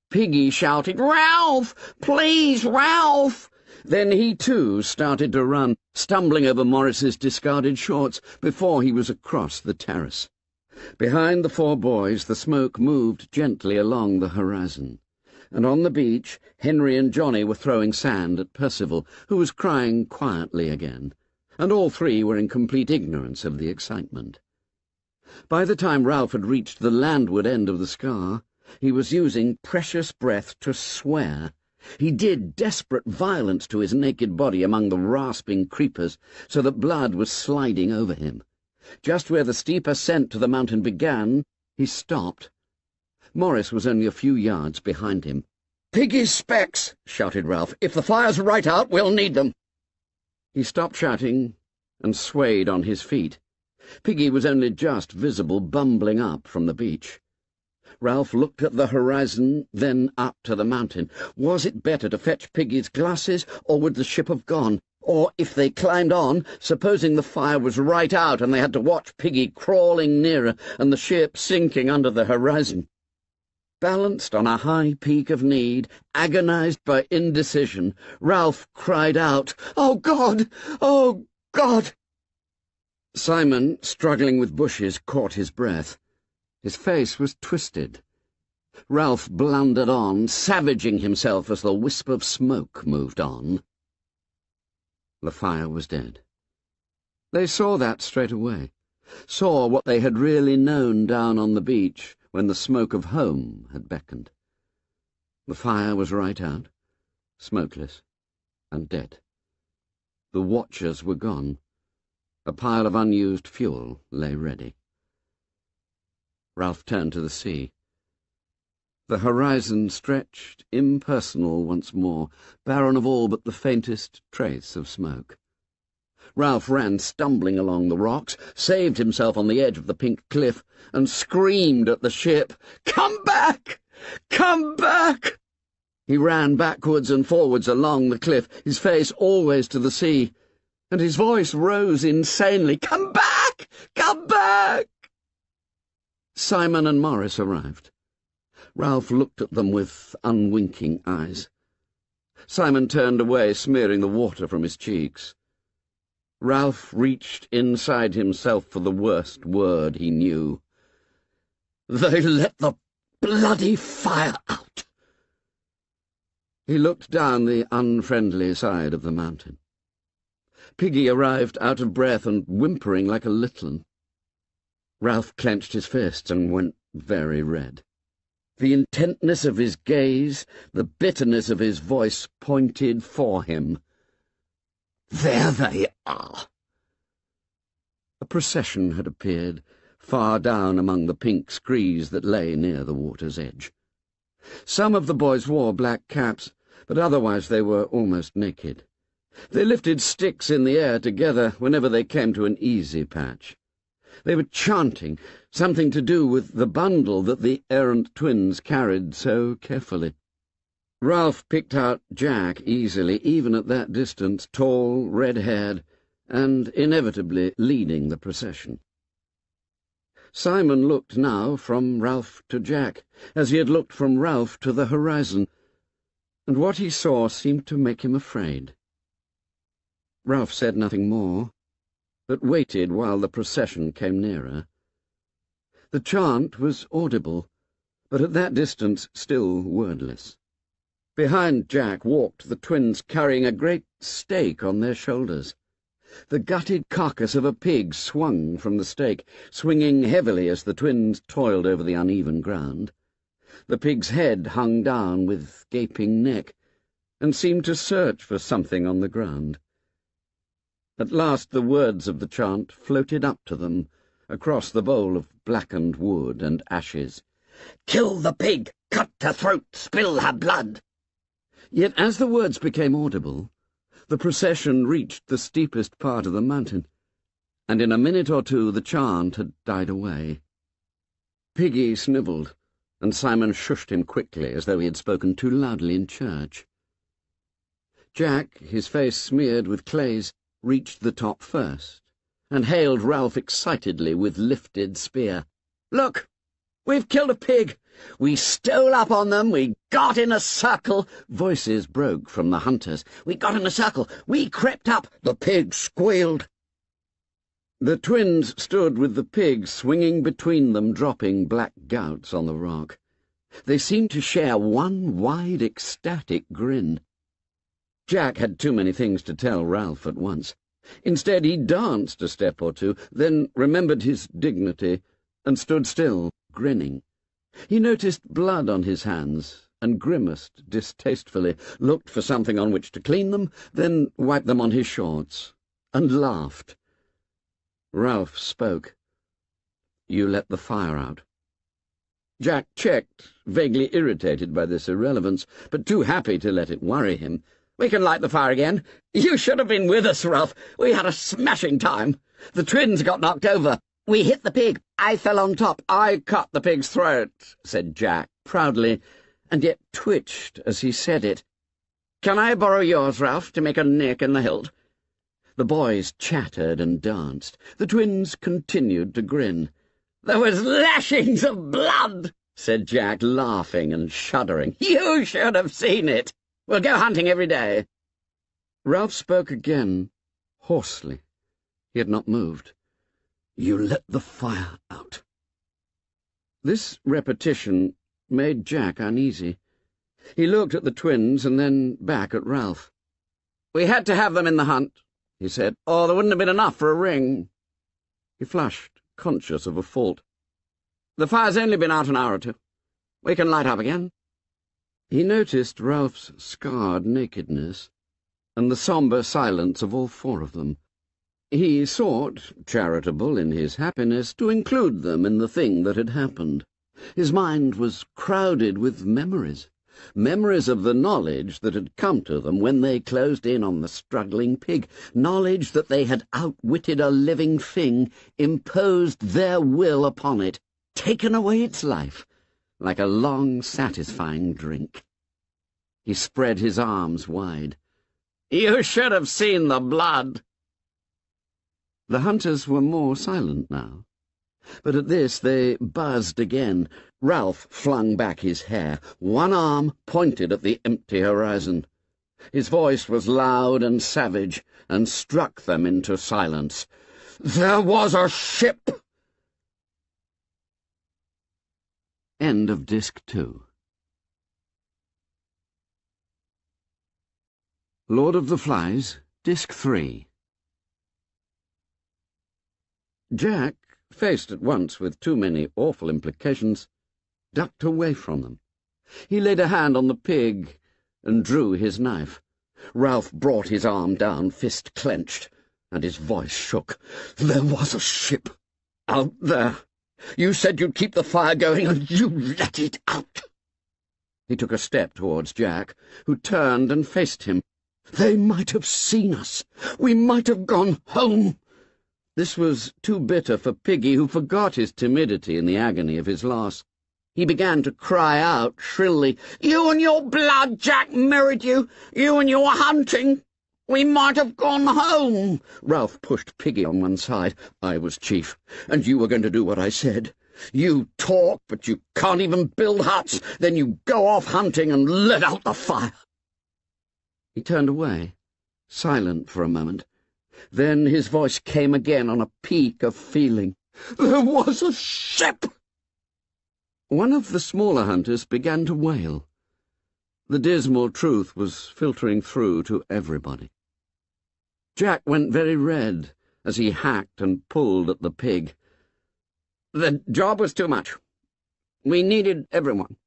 Piggy shouted, Ralph! Please, Ralph! Then he, too, started to run, stumbling over Maurice's discarded shorts before he was across the terrace. Behind the four boys the smoke moved gently along the horizon, and on the beach Henry and Johnny were throwing sand at Percival, who was crying quietly again, and all three were in complete ignorance of the excitement. By the time Ralph had reached the landward end of the scar, he was using precious breath to swear he did desperate violence to his naked body among the rasping creepers, so that blood was sliding over him. Just where the steep ascent to the mountain began, he stopped. Maurice was only a few yards behind him. Piggy's specs, shouted Ralph. If the fire's right out, we'll need them. He stopped shouting and swayed on his feet. Piggy was only just visible, bumbling up from the beach. Ralph looked at the horizon, then up to the mountain. Was it better to fetch Piggy's glasses, or would the ship have gone? Or if they climbed on, supposing the fire was right out and they had to watch Piggy crawling nearer and the ship sinking under the horizon. Balanced on a high peak of need, agonized by indecision, Ralph cried out, Oh, God! Oh, God! Simon, struggling with bushes, caught his breath. His face was twisted. Ralph blundered on, savaging himself as the wisp of smoke moved on. The fire was dead. They saw that straight away, saw what they had really known down on the beach when the smoke of home had beckoned. The fire was right out, smokeless, and dead. The watchers were gone. A pile of unused fuel lay ready. Ralph turned to the sea. The horizon stretched impersonal once more, barren of all but the faintest trace of smoke. Ralph ran stumbling along the rocks, saved himself on the edge of the pink cliff, and screamed at the ship, Come back! Come back! He ran backwards and forwards along the cliff, his face always to the sea, and his voice rose insanely, Come back! Come back! Simon and Maurice arrived. Ralph looked at them with unwinking eyes. Simon turned away, smearing the water from his cheeks. Ralph reached inside himself for the worst word he knew. They let the bloody fire out. He looked down the unfriendly side of the mountain. Piggy arrived out of breath and whimpering like a little. Ralph clenched his fists and went very red. The intentness of his gaze, the bitterness of his voice pointed for him. There they are! A procession had appeared, far down among the pink screes that lay near the water's edge. Some of the boys wore black caps, but otherwise they were almost naked. They lifted sticks in the air together whenever they came to an easy patch. They were chanting, something to do with the bundle that the errant twins carried so carefully. Ralph picked out Jack easily, even at that distance, tall, red-haired, and inevitably leading the procession. Simon looked now from Ralph to Jack, as he had looked from Ralph to the horizon, and what he saw seemed to make him afraid. Ralph said nothing more, but waited while the procession came nearer. The chant was audible, but at that distance still wordless. Behind Jack walked the twins carrying a great stake on their shoulders. The gutted carcass of a pig swung from the stake, swinging heavily as the twins toiled over the uneven ground. The pig's head hung down with gaping neck, and seemed to search for something on the ground. At last the words of the chant floated up to them, across the bowl of blackened wood and ashes. Kill the pig! Cut her throat! Spill her blood! Yet as the words became audible, the procession reached the steepest part of the mountain, and in a minute or two the chant had died away. Piggy snivelled, and Simon shushed him quickly as though he had spoken too loudly in church. Jack, his face smeared with clays, reached the top first, and hailed Ralph excitedly with lifted spear. Look! We've killed a pig! We stole up on them, we got in a circle. Voices broke from the hunters. We got in a circle, we crept up, the pig squealed. The twins stood with the pig swinging between them, dropping black gouts on the rock. They seemed to share one wide, ecstatic grin. Jack had too many things to tell Ralph at once. Instead, he danced a step or two, then remembered his dignity, and stood still, grinning. He noticed blood on his hands, and grimaced distastefully, looked for something on which to clean them, then wiped them on his shorts, and laughed. Ralph spoke. You let the fire out. Jack checked, vaguely irritated by this irrelevance, but too happy to let it worry him. We can light the fire again. You should have been with us, Ralph. We had a smashing time. The twins got knocked over. We hit the pig. I fell on top. I cut the pig's throat, said Jack, proudly, and yet twitched as he said it. Can I borrow yours, Ralph, to make a nick in the hilt? The boys chattered and danced. The twins continued to grin. There was lashings of blood, said Jack, laughing and shuddering. You should have seen it. We'll go hunting every day. Ralph spoke again, hoarsely. He had not moved. You let the fire out. This repetition made Jack uneasy. He looked at the twins and then back at Ralph. We had to have them in the hunt, he said, or there wouldn't have been enough for a ring. He flushed, conscious of a fault. The fire's only been out an hour or two. We can light up again. He noticed Ralph's scarred nakedness and the sombre silence of all four of them. He sought, charitable in his happiness, to include them in the thing that had happened. His mind was crowded with memories, memories of the knowledge that had come to them when they closed in on the struggling pig, knowledge that they had outwitted a living thing, imposed their will upon it, taken away its life, like a long, satisfying drink. He spread his arms wide. You should have seen the blood. The hunters were more silent now. But at this they buzzed again. Ralph flung back his hair. One arm pointed at the empty horizon. His voice was loud and savage, and struck them into silence. There was a ship! End of Disc 2 Lord of the Flies, Disc 3 Jack, faced at once with too many awful implications, ducked away from them. He laid a hand on the pig and drew his knife. Ralph brought his arm down, fist clenched, and his voice shook. There was a ship out there. You said you'd keep the fire going, and you let it out. He took a step towards Jack, who turned and faced him. They might have seen us. We might have gone home. This was too bitter for Piggy, who forgot his timidity in the agony of his loss. He began to cry out shrilly, You and your blood, Jack Merridew! You and your hunting! We might have gone home! Ralph pushed Piggy on one side. I was chief, and you were going to do what I said. You talk, but you can't even build huts. Then you go off hunting and let out the fire. He turned away, silent for a moment. Then his voice came again on a peak of feeling. There was a ship! One of the smaller hunters began to wail. The dismal truth was filtering through to everybody. Jack went very red as he hacked and pulled at the pig. The job was too much. We needed everyone.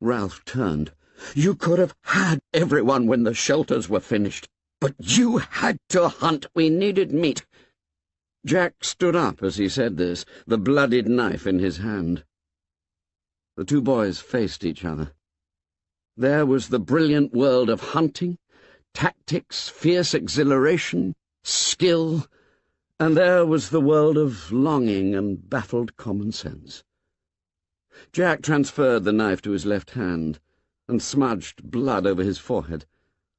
Ralph turned. You could have had everyone when the shelters were finished. But you had to hunt. We needed meat. Jack stood up as he said this, the bloodied knife in his hand. The two boys faced each other. There was the brilliant world of hunting, tactics, fierce exhilaration, skill, and there was the world of longing and baffled common sense. Jack transferred the knife to his left hand and smudged blood over his forehead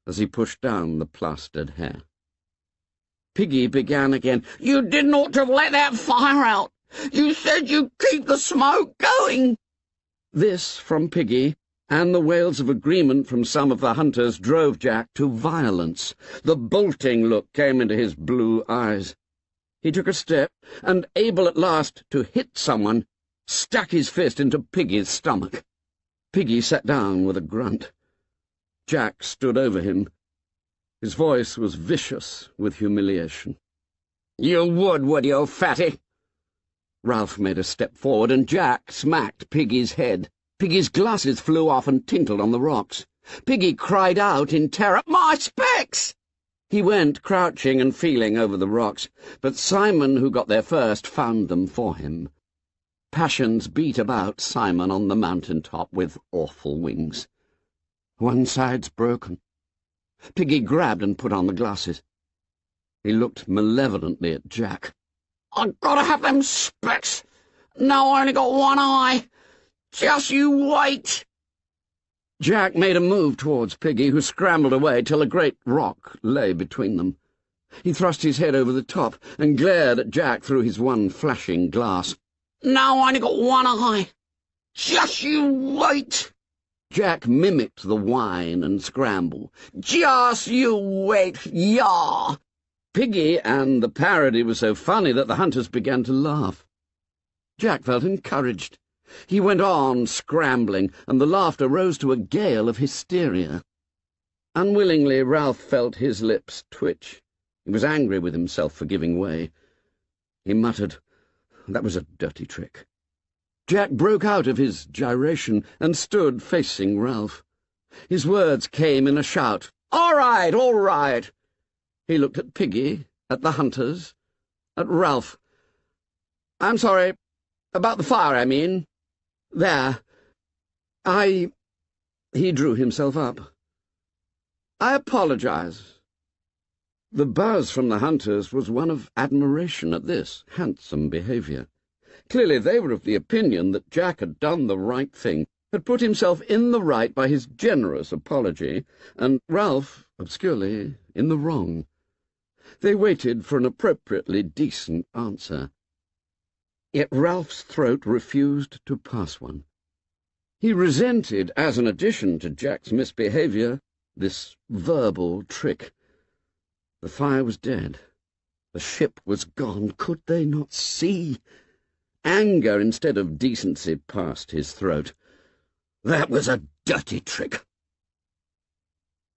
as he pushed down the plastered hair. Piggy began again. You didn't ought to have let that fire out. You said you'd keep the smoke going. This from Piggy, and the wails of agreement from some of the hunters drove Jack to violence. The bolting look came into his blue eyes. He took a step, and, able at last to hit someone, stuck his fist into Piggy's stomach. Piggy sat down with a grunt. Jack stood over him. His voice was vicious with humiliation. You would, would you, fatty? Ralph made a step forward, and Jack smacked Piggy's head. Piggy's glasses flew off and tinkled on the rocks. Piggy cried out in terror, My specs! He went crouching and feeling over the rocks, but Simon, who got there first, found them for him. Passions beat about Simon on the mountain top with awful wings. One side's broken. Piggy grabbed and put on the glasses. He looked malevolently at Jack. I've got to have them specs. Now I only got one eye. Just you wait. Jack made a move towards Piggy, who scrambled away till a great rock lay between them. He thrust his head over the top and glared at Jack through his one flashing glass. Now I only got one eye. Just you wait. Jack mimicked the whine and scramble. Just you wait, yah! Piggy and the parody were so funny that the hunters began to laugh. Jack felt encouraged. He went on scrambling, and the laughter rose to a gale of hysteria. Unwillingly, Ralph felt his lips twitch. He was angry with himself for giving way. He muttered, That was a dirty trick. Jack broke out of his gyration and stood facing Ralph. His words came in a shout. All right, all right. He looked at Piggy, at the hunters, at Ralph. I'm sorry. About the fire, I mean. There. I... He drew himself up. I apologize. The buzz from the hunters was one of admiration at this handsome behaviour. Clearly they were of the opinion that Jack had done the right thing, had put himself in the right by his generous apology, and Ralph, obscurely, in the wrong. They waited for an appropriately decent answer. Yet Ralph's throat refused to pass one. He resented, as an addition to Jack's misbehaviour, this verbal trick. The fire was dead. The ship was gone. Could they not see? Anger instead of decency passed his throat. That was a dirty trick.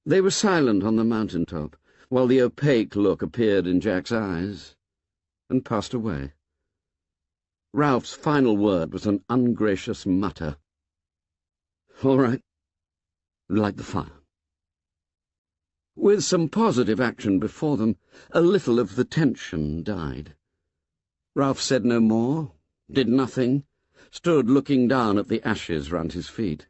They were silent on the mountain top, while the opaque look appeared in Jack's eyes, and passed away. Ralph's final word was an ungracious mutter. All right. Light the fire. With some positive action before them, a little of the tension died. Ralph said no more, did nothing, stood looking down at the ashes round his feet.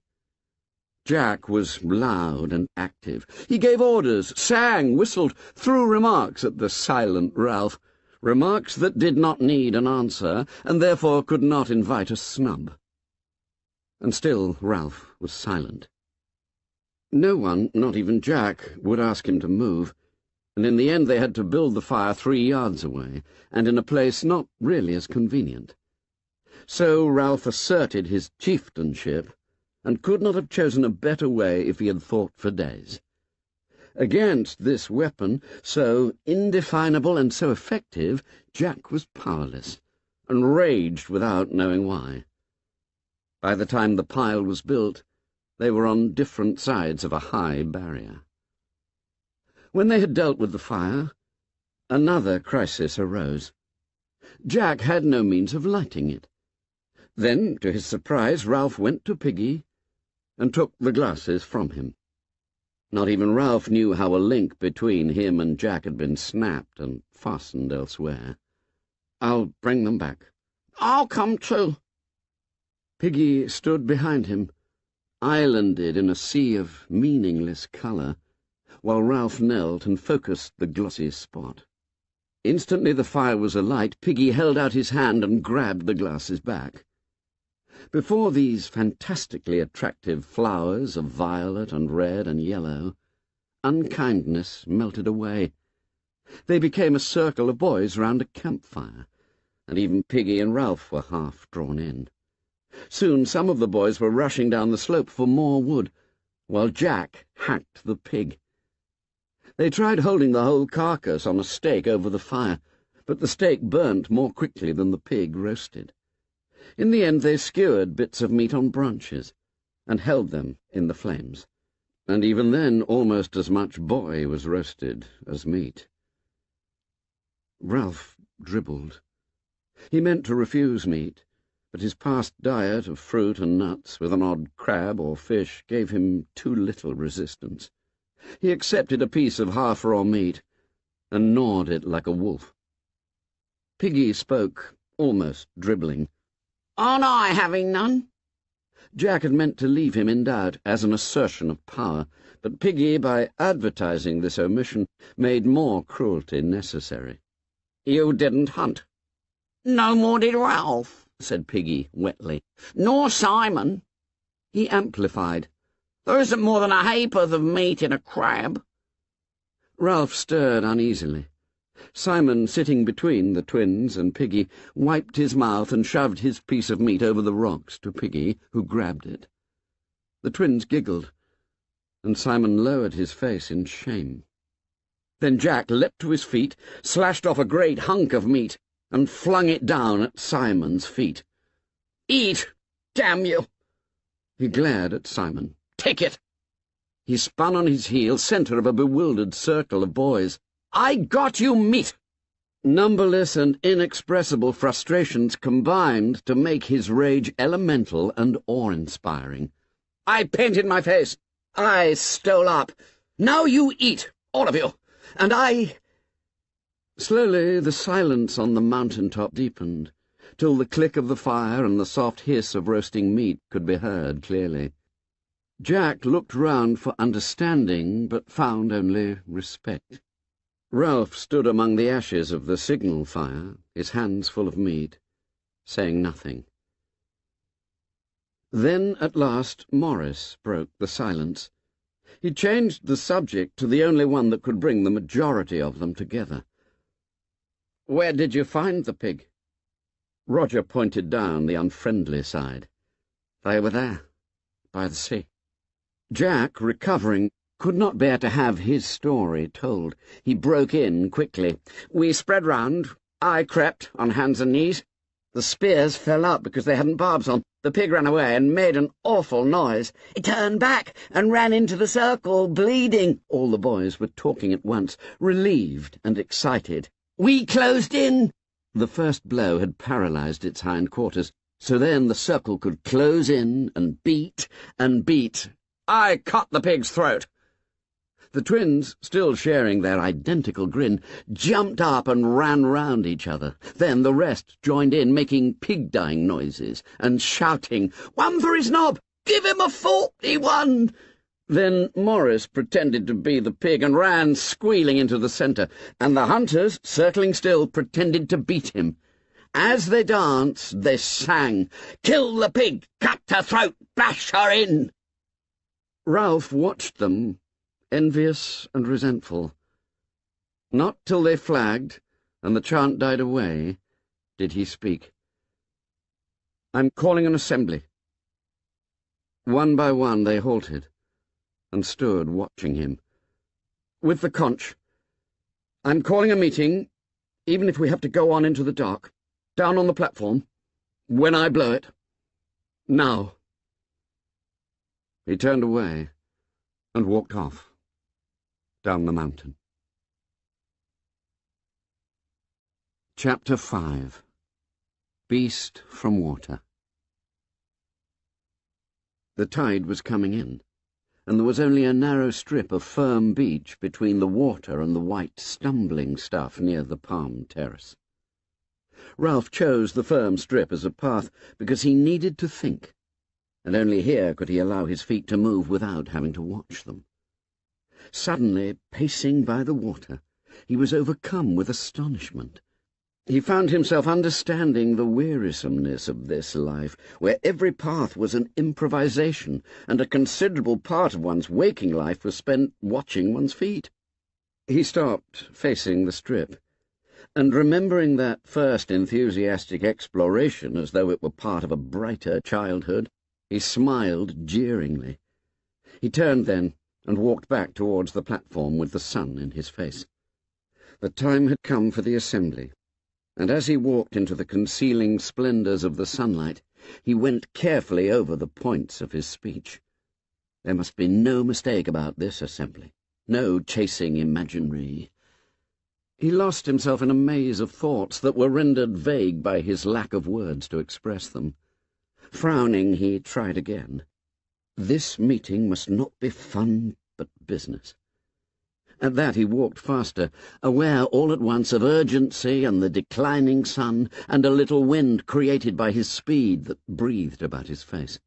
Jack was loud and active. He gave orders, sang, whistled, threw remarks at the silent Ralph, remarks that did not need an answer, and therefore could not invite a snub. And still Ralph was silent. No one, not even Jack, would ask him to move, and in the end they had to build the fire three yards away, and in a place not really as convenient. So Ralph asserted his chieftainship, and could not have chosen a better way if he had thought for days. Against this weapon, so indefinable and so effective, Jack was powerless, and raged without knowing why. By the time the pile was built, they were on different sides of a high barrier. When they had dealt with the fire, another crisis arose. Jack had no means of lighting it. Then, to his surprise, Ralph went to Piggy and took the glasses from him. Not even Ralph knew how a link between him and Jack had been snapped and fastened elsewhere. I'll bring them back. I'll come too. Piggy stood behind him, islanded in a sea of meaningless colour, while Ralph knelt and focused the glossy spot. Instantly the fire was alight, Piggy held out his hand and grabbed the glasses back. Before these fantastically attractive flowers of violet and red and yellow, unkindness melted away. They became a circle of boys round a campfire, and even Piggy and Ralph were half drawn in. Soon some of the boys were rushing down the slope for more wood, while Jack hacked the pig. They tried holding the whole carcass on a stake over the fire, but the stake burnt more quickly than the pig roasted. In the end they skewered bits of meat on branches, and held them in the flames, and even then almost as much boy was roasted as meat. Ralph dribbled. He meant to refuse meat, but his past diet of fruit and nuts, with an odd crab or fish, gave him too little resistance. He accepted a piece of half-raw meat, and gnawed it like a wolf. Piggy spoke, almost dribbling. Aren't I having none? Jack had meant to leave him in doubt as an assertion of power, but Piggy, by advertising this omission, made more cruelty necessary. You didn't hunt. No more did Ralph, said Piggy wetly. Nor Simon. He amplified. There isn't more than a ha'porth of meat in a crab. Ralph stirred uneasily. Simon, sitting between the twins and Piggy, wiped his mouth and shoved his piece of meat over the rocks to Piggy, who grabbed it. The twins giggled, and Simon lowered his face in shame. Then Jack leapt to his feet, slashed off a great hunk of meat, and flung it down at Simon's feet. Eat, damn you! He glared at Simon. Take it! He spun on his heel, centre of a bewildered circle of boys. I got you meat! Numberless and inexpressible frustrations combined to make his rage elemental and awe-inspiring. I painted my face. I stole up. Now you eat, all of you. And I... Slowly the silence on the mountain top deepened, till the click of the fire and the soft hiss of roasting meat could be heard clearly. Jack looked round for understanding, but found only respect. Ralph stood among the ashes of the signal fire, his hands full of meat, saying nothing. Then, at last, Maurice broke the silence. He changed the subject to the only one that could bring the majority of them together. Where did you find the pig? Roger pointed down the unfriendly side. They were there, by the sea. Jack, recovering, could not bear to have his story told. He broke in quickly. We spread round. I crept on hands and knees. The spears fell out because they hadn't barbs on. The pig ran away and made an awful noise. It turned back and ran into the circle, bleeding. All the boys were talking at once, relieved and excited. We closed in. The first blow had paralyzed its hind quarters, so then the circle could close in and beat and beat. I cut the pig's throat. The twins, still sharing their identical grin, jumped up and ran round each other. Then the rest joined in, making pig-dying noises and shouting, One for his knob! Give him a forty-one! Then Maurice pretended to be the pig and ran squealing into the centre, and the hunters, circling still, pretended to beat him. As they danced, they sang, Kill the pig! Cut her throat! Bash her in! Ralph watched them envious and resentful. Not till they flagged and the chant died away did he speak. I'm calling an assembly. One by one they halted and stood watching him. With the conch, I'm calling a meeting, even if we have to go on into the dark, down on the platform, when I blow it. Now. He turned away and walked off down the mountain. Chapter 5 Beast from Water The tide was coming in, and there was only a narrow strip of firm beach between the water and the white stumbling stuff near the palm terrace. Ralph chose the firm strip as a path because he needed to think, and only here could he allow his feet to move without having to watch them. Suddenly, pacing by the water, he was overcome with astonishment. He found himself understanding the wearisomeness of this life, where every path was an improvisation, and a considerable part of one's waking life was spent watching one's feet. He stopped, facing the strip, and remembering that first enthusiastic exploration as though it were part of a brighter childhood, he smiled jeeringly. He turned then and walked back towards the platform with the sun in his face. The time had come for the assembly, and as he walked into the concealing splendours of the sunlight, he went carefully over the points of his speech. There must be no mistake about this assembly, no chasing imaginary. He lost himself in a maze of thoughts that were rendered vague by his lack of words to express them. Frowning, he tried again. This meeting must not be fun, but business. At that he walked faster, aware all at once of urgency and the declining sun and a little wind created by his speed that breathed about his face.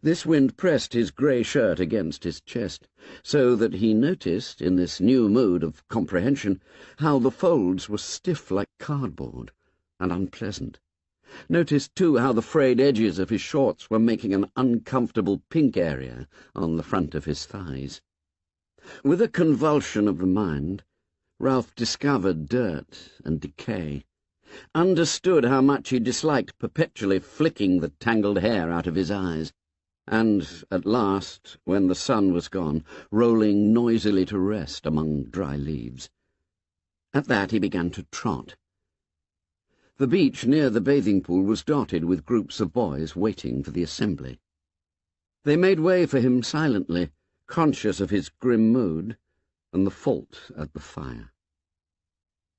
This wind pressed his grey shirt against his chest, so that he noticed, in this new mood of comprehension, how the folds were stiff like cardboard and unpleasant noticed too how the frayed edges of his shorts were making an uncomfortable pink area on the front of his thighs. With a convulsion of the mind, Ralph discovered dirt and decay, understood how much he disliked perpetually flicking the tangled hair out of his eyes, and, at last, when the sun was gone, rolling noisily to rest among dry leaves. At that he began to trot. The beach near the bathing pool was dotted with groups of boys waiting for the assembly. They made way for him silently, conscious of his grim mood and the fault at the fire.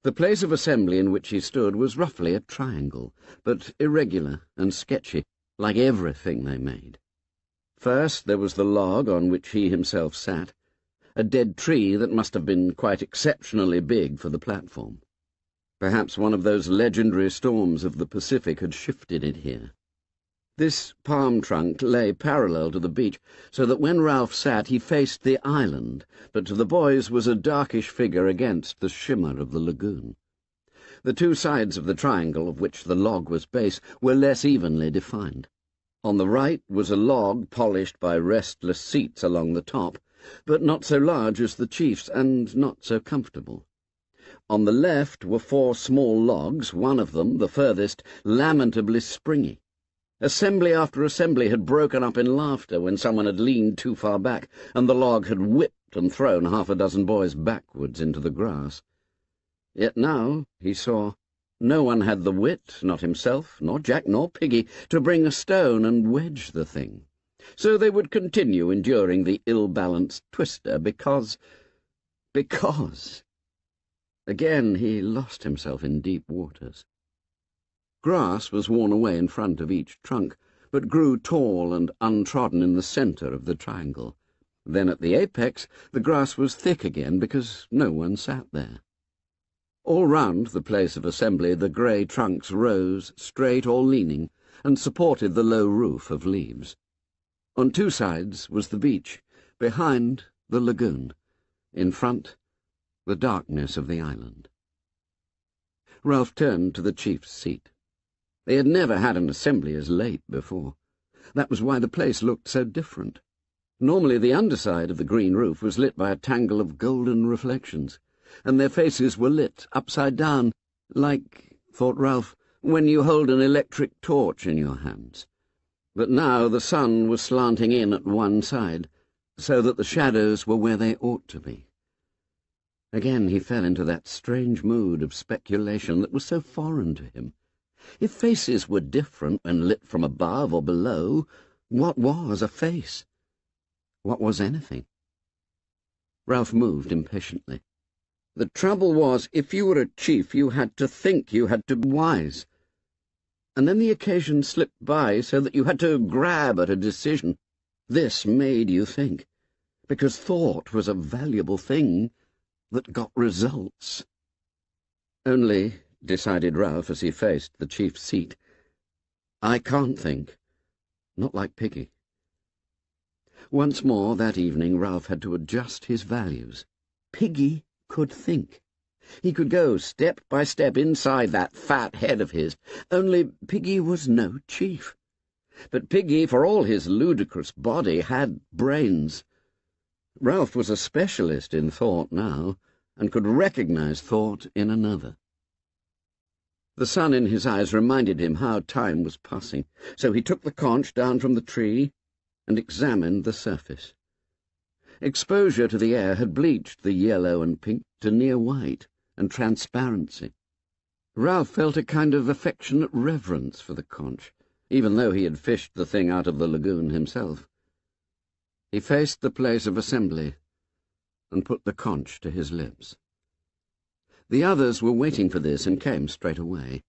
The place of assembly in which he stood was roughly a triangle, but irregular and sketchy, like everything they made. First there was the log on which he himself sat, a dead tree that must have been quite exceptionally big for the platform. Perhaps one of those legendary storms of the Pacific had shifted it here. This palm trunk lay parallel to the beach, so that when Ralph sat he faced the island, but to the boys was a darkish figure against the shimmer of the lagoon. The two sides of the triangle, of which the log was base, were less evenly defined. On the right was a log polished by restless seats along the top, but not so large as the chief's, and not so comfortable. On the left were four small logs, one of them, the furthest, lamentably springy. Assembly after assembly had broken up in laughter when someone had leaned too far back, and the log had whipped and thrown half a dozen boys backwards into the grass. Yet now, he saw, no one had the wit, not himself, nor Jack, nor Piggy, to bring a stone and wedge the thing. So they would continue enduring the ill-balanced twister because... because... Again he lost himself in deep waters. Grass was worn away in front of each trunk, but grew tall and untrodden in the centre of the triangle. Then at the apex the grass was thick again because no one sat there. All round the place of assembly the grey trunks rose, straight or leaning, and supported the low roof of leaves. On two sides was the beach, behind the lagoon, in front the darkness of the island. Ralph turned to the chief's seat. They had never had an assembly as late before. That was why the place looked so different. Normally the underside of the green roof was lit by a tangle of golden reflections, and their faces were lit upside down, like, thought Ralph, when you hold an electric torch in your hands. But now the sun was slanting in at one side, so that the shadows were where they ought to be. Again he fell into that strange mood of speculation that was so foreign to him. If faces were different when lit from above or below, what was a face? What was anything? Ralph moved impatiently. The trouble was, if you were a chief, you had to think, you had to be wise. And then the occasion slipped by so that you had to grab at a decision. This made you think, because thought was a valuable thing that got results. Only decided Ralph as he faced the chief's seat. I can't think. Not like Piggy. Once more that evening Ralph had to adjust his values. Piggy could think. He could go step by step inside that fat head of his, only Piggy was no chief. But Piggy, for all his ludicrous body, had brains. Ralph was a specialist in thought now, and could recognize thought in another. The sun in his eyes reminded him how time was passing, so he took the conch down from the tree and examined the surface. Exposure to the air had bleached the yellow and pink to near white and transparency. Ralph felt a kind of affectionate reverence for the conch, even though he had fished the thing out of the lagoon himself. He faced the place of assembly and put the conch to his lips. The others were waiting for this and came straight away.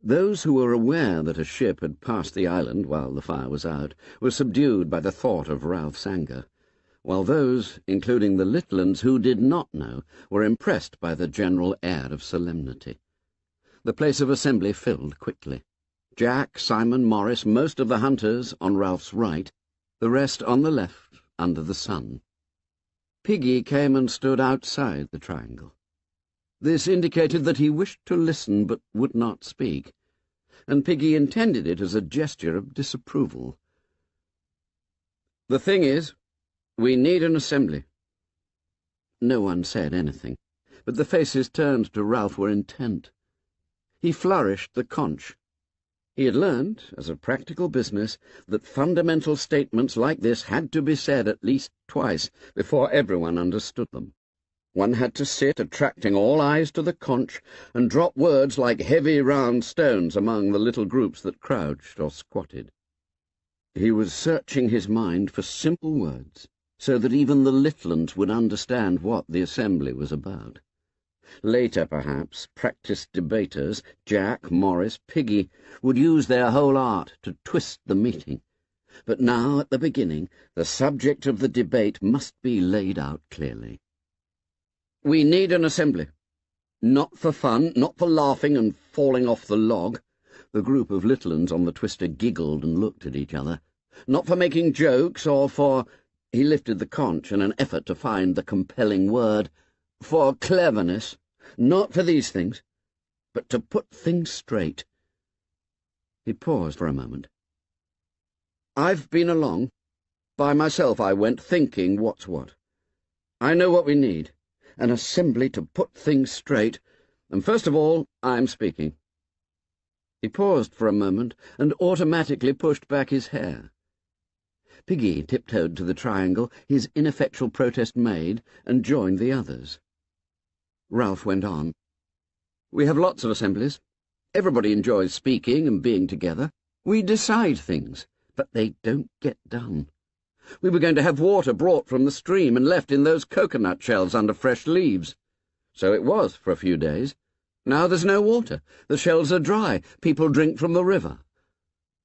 Those who were aware that a ship had passed the island while the fire was out were subdued by the thought of Ralph's anger, while those, including the Littluns, who did not know, were impressed by the general air of solemnity. The place of assembly filled quickly. Jack, Simon, Maurice, most of the hunters on Ralph's right, the rest on the left, under the sun. Piggy came and stood outside the triangle. This indicated that he wished to listen but would not speak, and Piggy intended it as a gesture of disapproval. The thing is, we need an assembly. No one said anything. but the faces turned to Ralph were intent. He flourished the conch. He had learned, as a practical business, that fundamental statements like this had to be said at least twice before everyone understood them. One had to sit attracting all eyes to the conch and drop words like heavy round stones among the little groups that crouched or squatted. He was searching his mind for simple words so that even the Littluns would understand what the assembly was about. Later, perhaps, practised debaters, Jack, Maurice, Piggy, would use their whole art to twist the meeting. But now, at the beginning, the subject of the debate must be laid out clearly. We need an assembly. Not for fun, not for laughing and falling off the log. The group of Littluns on the twister giggled and looked at each other. Not for making jokes or for... He lifted the conch in an effort to find the compelling word. For cleverness. Not for these things. But to put things straight. He paused for a moment. I've been along. By myself I went, thinking what's what. I know what we need an assembly to put things straight, and first of all, I'm speaking. He paused for a moment and automatically pushed back his hair. Piggy tiptoed to the triangle, his ineffectual protest made, and joined the others. Ralph went on. We have lots of assemblies. Everybody enjoys speaking and being together. We decide things, but they don't get done. We were going to have water brought from the stream and left in those coconut shells under fresh leaves. So it was for a few days. Now there's no water. The shells are dry. People drink from the river.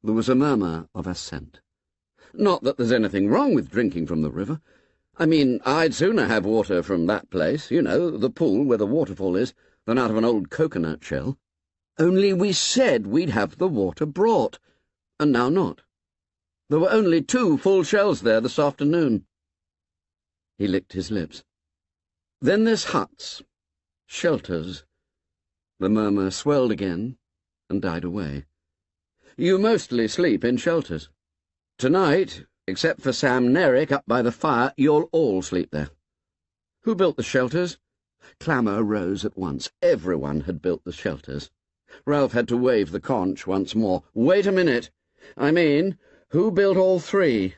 There was a murmur of assent. Not that there's anything wrong with drinking from the river. I mean, I'd sooner have water from that place, you know, the pool where the waterfall is, than out of an old coconut shell. Only we said we'd have the water brought, and now not. There were only two full shells there this afternoon. He licked his lips. Then there's huts, shelters. The murmur swelled again and died away. You mostly sleep in shelters. Tonight, except for Samneric up by the fire, you'll all sleep there. Who built the shelters? Clamour rose at once. Everyone had built the shelters. Ralph had to wave the conch once more. Wait a minute. I mean, who built all three?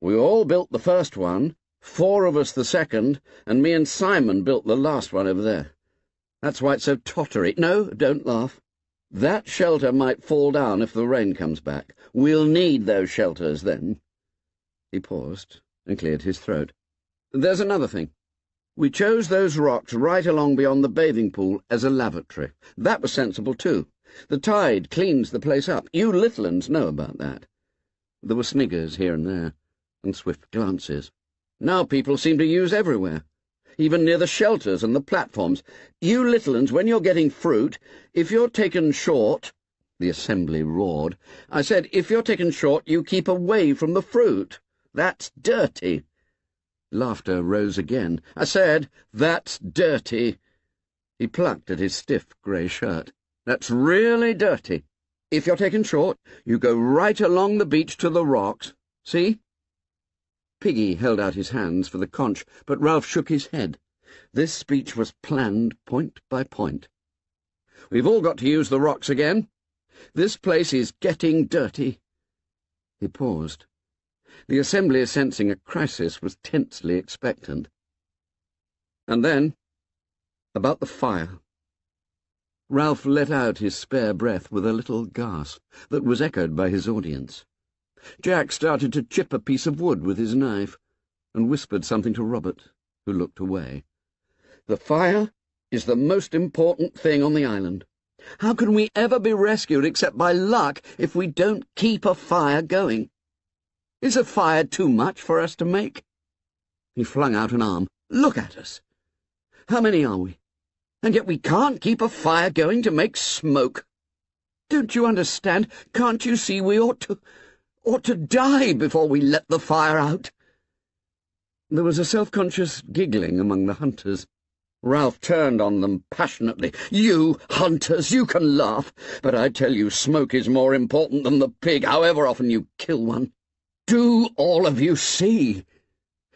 We all built the first one, four of us the second, and me and Simon built the last one over there. That's why it's so tottery. No, don't laugh. That shelter might fall down if the rain comes back. We'll need those shelters then. He paused and cleared his throat. There's another thing. We chose those rocks right along beyond the bathing pool as a lavatory. That was sensible, too. The tide cleans the place up. You Littluns know about that. There were sniggers here and there, and swift glances. Now people seem to use everywhere, even near the shelters and the platforms. You Littluns, when you're getting fruit, if you're taken short— The assembly roared. I said, if you're taken short, you keep away from the fruit. That's dirty. Laughter rose again. I said, that's dirty. He plucked at his stiff grey shirt. That's really dirty. If you're taken short, you go right along the beach to the rocks. See? Piggy held out his hands for the conch, but Ralph shook his head. This speech was planned point by point. We've all got to use the rocks again. This place is getting dirty. He paused. The assembly, sensing a crisis, was tensely expectant. And then, about the fire. Ralph let out his spare breath with a little gasp that was echoed by his audience. Jack started to chip a piece of wood with his knife and whispered something to Robert, who looked away. The fire is the most important thing on the island. How can we ever be rescued except by luck if we don't keep a fire going? Is a fire too much for us to make? He flung out an arm. Look at us. How many are we? and yet we can't keep a fire going to make smoke. Don't you understand? Can't you see we ought to, ought to die before we let the fire out? There was a self-conscious giggling among the hunters. Ralph turned on them passionately. You hunters, you can laugh, but I tell you smoke is more important than the pig, however often you kill one. Do all of you see?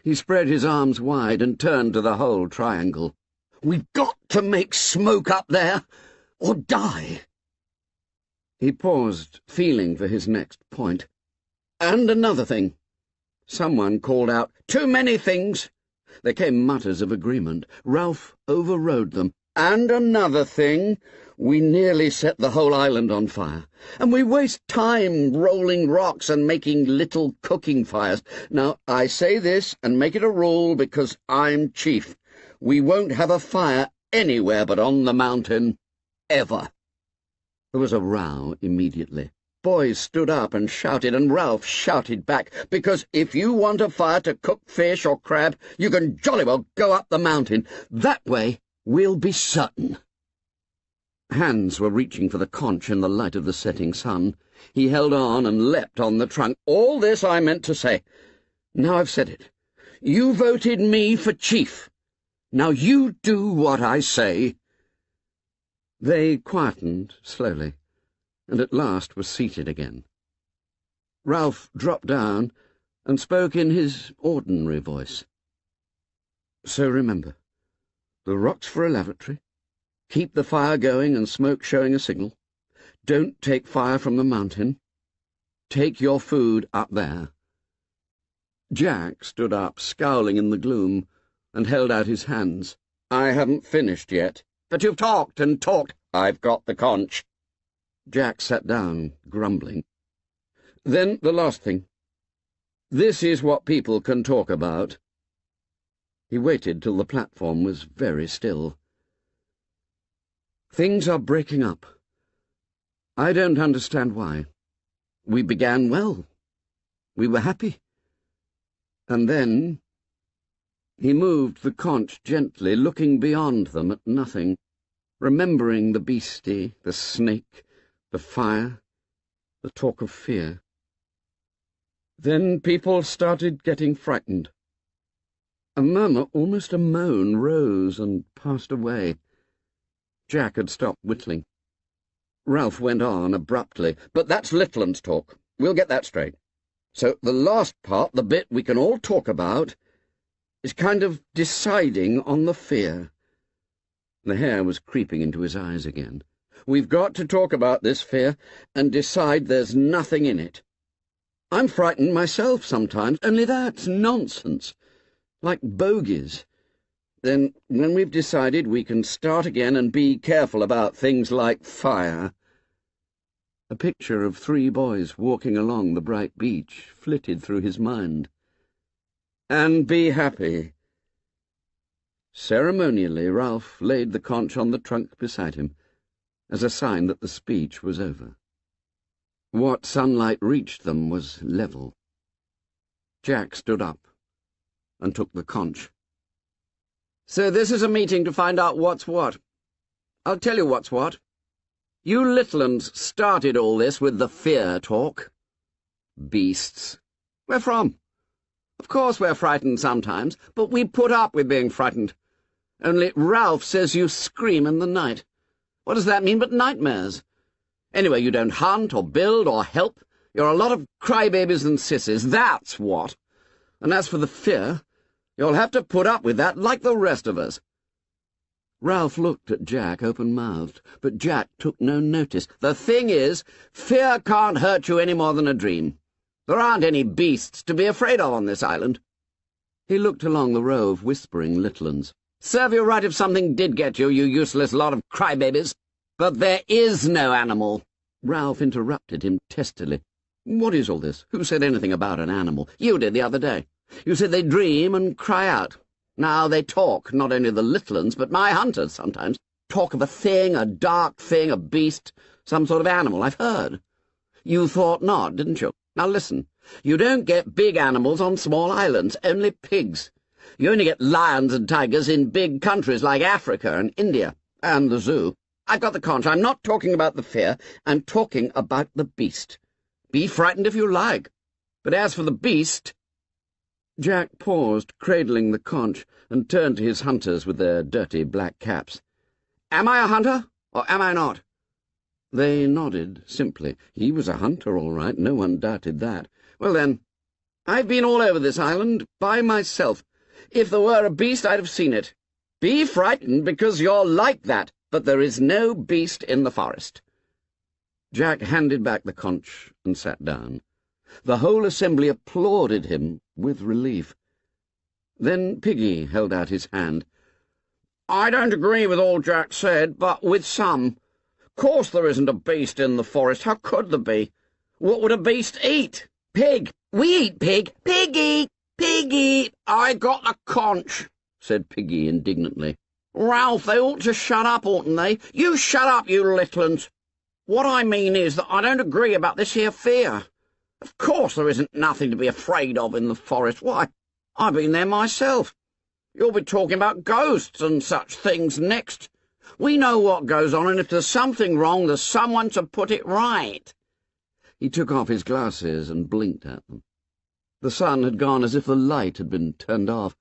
He spread his arms wide and turned to the whole triangle. We've got to make smoke up there, or die. He paused, feeling for his next point. And another thing. Someone called out, Too many things! There came mutters of agreement. Ralph overrode them. And another thing. We nearly set the whole island on fire. And we waste time rolling rocks and making little cooking fires. Now, I say this and make it a rule because I'm chief. We won't have a fire anywhere but on the mountain. Ever. There was a row immediately. Boys stood up and shouted, and Ralph shouted back, because if you want a fire to cook fish or crab, you can jolly well go up the mountain. That way we'll be certain. Hands were reaching for the conch in the light of the setting sun. He held on and leapt on the trunk. All this I meant to say. Now I've said it. You voted me for chief. Now you do what I say. They quietened slowly, and at last were seated again. Ralph dropped down and spoke in his ordinary voice. So remember, the rock's for a lavatory. Keep the fire going and smoke showing a signal. Don't take fire from the mountain. Take your food up there. Jack stood up, scowling in the gloom, and held out his hands. I haven't finished yet. But you've talked and talked. I've got the conch. Jack sat down, grumbling. Then the last thing. This is what people can talk about. He waited till the platform was very still. Things are breaking up. I don't understand why. We began well. We were happy. And then he moved the conch gently, looking beyond them at nothing, remembering the beastie, the snake, the fire, the talk of fear. Then people started getting frightened. A murmur, almost a moan, rose and passed away. Jack had stopped whittling. Ralph went on abruptly, but that's Littlun's talk. We'll get that straight. So the last part, the bit we can all talk about, is kind of deciding on the fear. The hair was creeping into his eyes again. We've got to talk about this fear and decide there's nothing in it. I'm frightened myself sometimes, only that's nonsense. Like bogies. Then, when we've decided, we can start again and be careful about things like fire. A picture of three boys walking along the bright beach flitted through his mind and be happy. Ceremonially, Ralph laid the conch on the trunk beside him, as a sign that the speech was over. What sunlight reached them was level. Jack stood up and took the conch. So this is a meeting to find out what's what. I'll tell you what's what. You Littluns started all this with the fear talk. Beasts. Where from? Of course we're frightened sometimes, but we put up with being frightened. Only Ralph says you scream in the night. What does that mean but nightmares? Anyway, you don't hunt or build or help. You're a lot of crybabies and sissies, that's what. And as for the fear, you'll have to put up with that like the rest of us. Ralph looked at Jack open-mouthed, but Jack took no notice. The thing is, fear can't hurt you any more than a dream. There aren't any beasts to be afraid of on this island. He looked along the row of whispering Littluns. Serve you right if something did get you, you useless lot of crybabies. But there is no animal. Ralph interrupted him testily. What is all this? Who said anything about an animal? You did the other day. You said they dream and cry out. Now they talk, not only the Littluns, but my hunters sometimes. Talk of a thing, a dark thing, a beast, some sort of animal. I've heard. You thought not, didn't you? Now listen, you don't get big animals on small islands, only pigs. You only get lions and tigers in big countries like Africa and India, and the zoo. I've got the conch. I'm not talking about the fear. I'm talking about the beast. Be frightened if you like. But as for the beast... Jack paused, cradling the conch, and turned to his hunters with their dirty black caps. Am I a hunter, or am I not? They nodded, simply. He was a hunter, all right, no one doubted that. Well, then, I've been all over this island, by myself. If there were a beast, I'd have seen it. Be frightened because you're like that, but there is no beast in the forest. Jack handed back the conch and sat down. The whole assembly applauded him with relief. Then Piggy held out his hand. I don't agree with all Jack said, but with some. Of course there isn't a beast in the forest. How could there be? What would a beast eat? Pig. We eat pig. Piggy! Piggy! I got the conch, said Piggy indignantly. Ralph, they ought to shut up, oughtn't they? You shut up, you little uns. What I mean is that I don't agree about this here fear. Of course there isn't nothing to be afraid of in the forest. Why, I've been there myself. You'll be talking about ghosts and such things next. We know what goes on, and if there's something wrong, there's someone to put it right. He took off his glasses and blinked at them. The sun had gone as if the light had been turned off.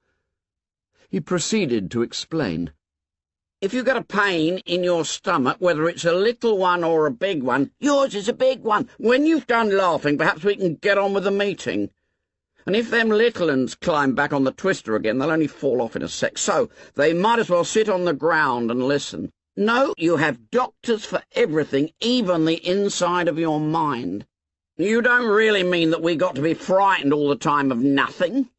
He proceeded to explain. If you've got a pain in your stomach, whether it's a little one or a big one, yours is a big one. When you've done laughing, perhaps we can get on with the meeting. And if them little uns climb back on the twister again, they'll only fall off in a sec. So they might as well sit on the ground and listen. No, you have doctors for everything, even the inside of your mind. You don't really mean that we got to be frightened all the time of nothing?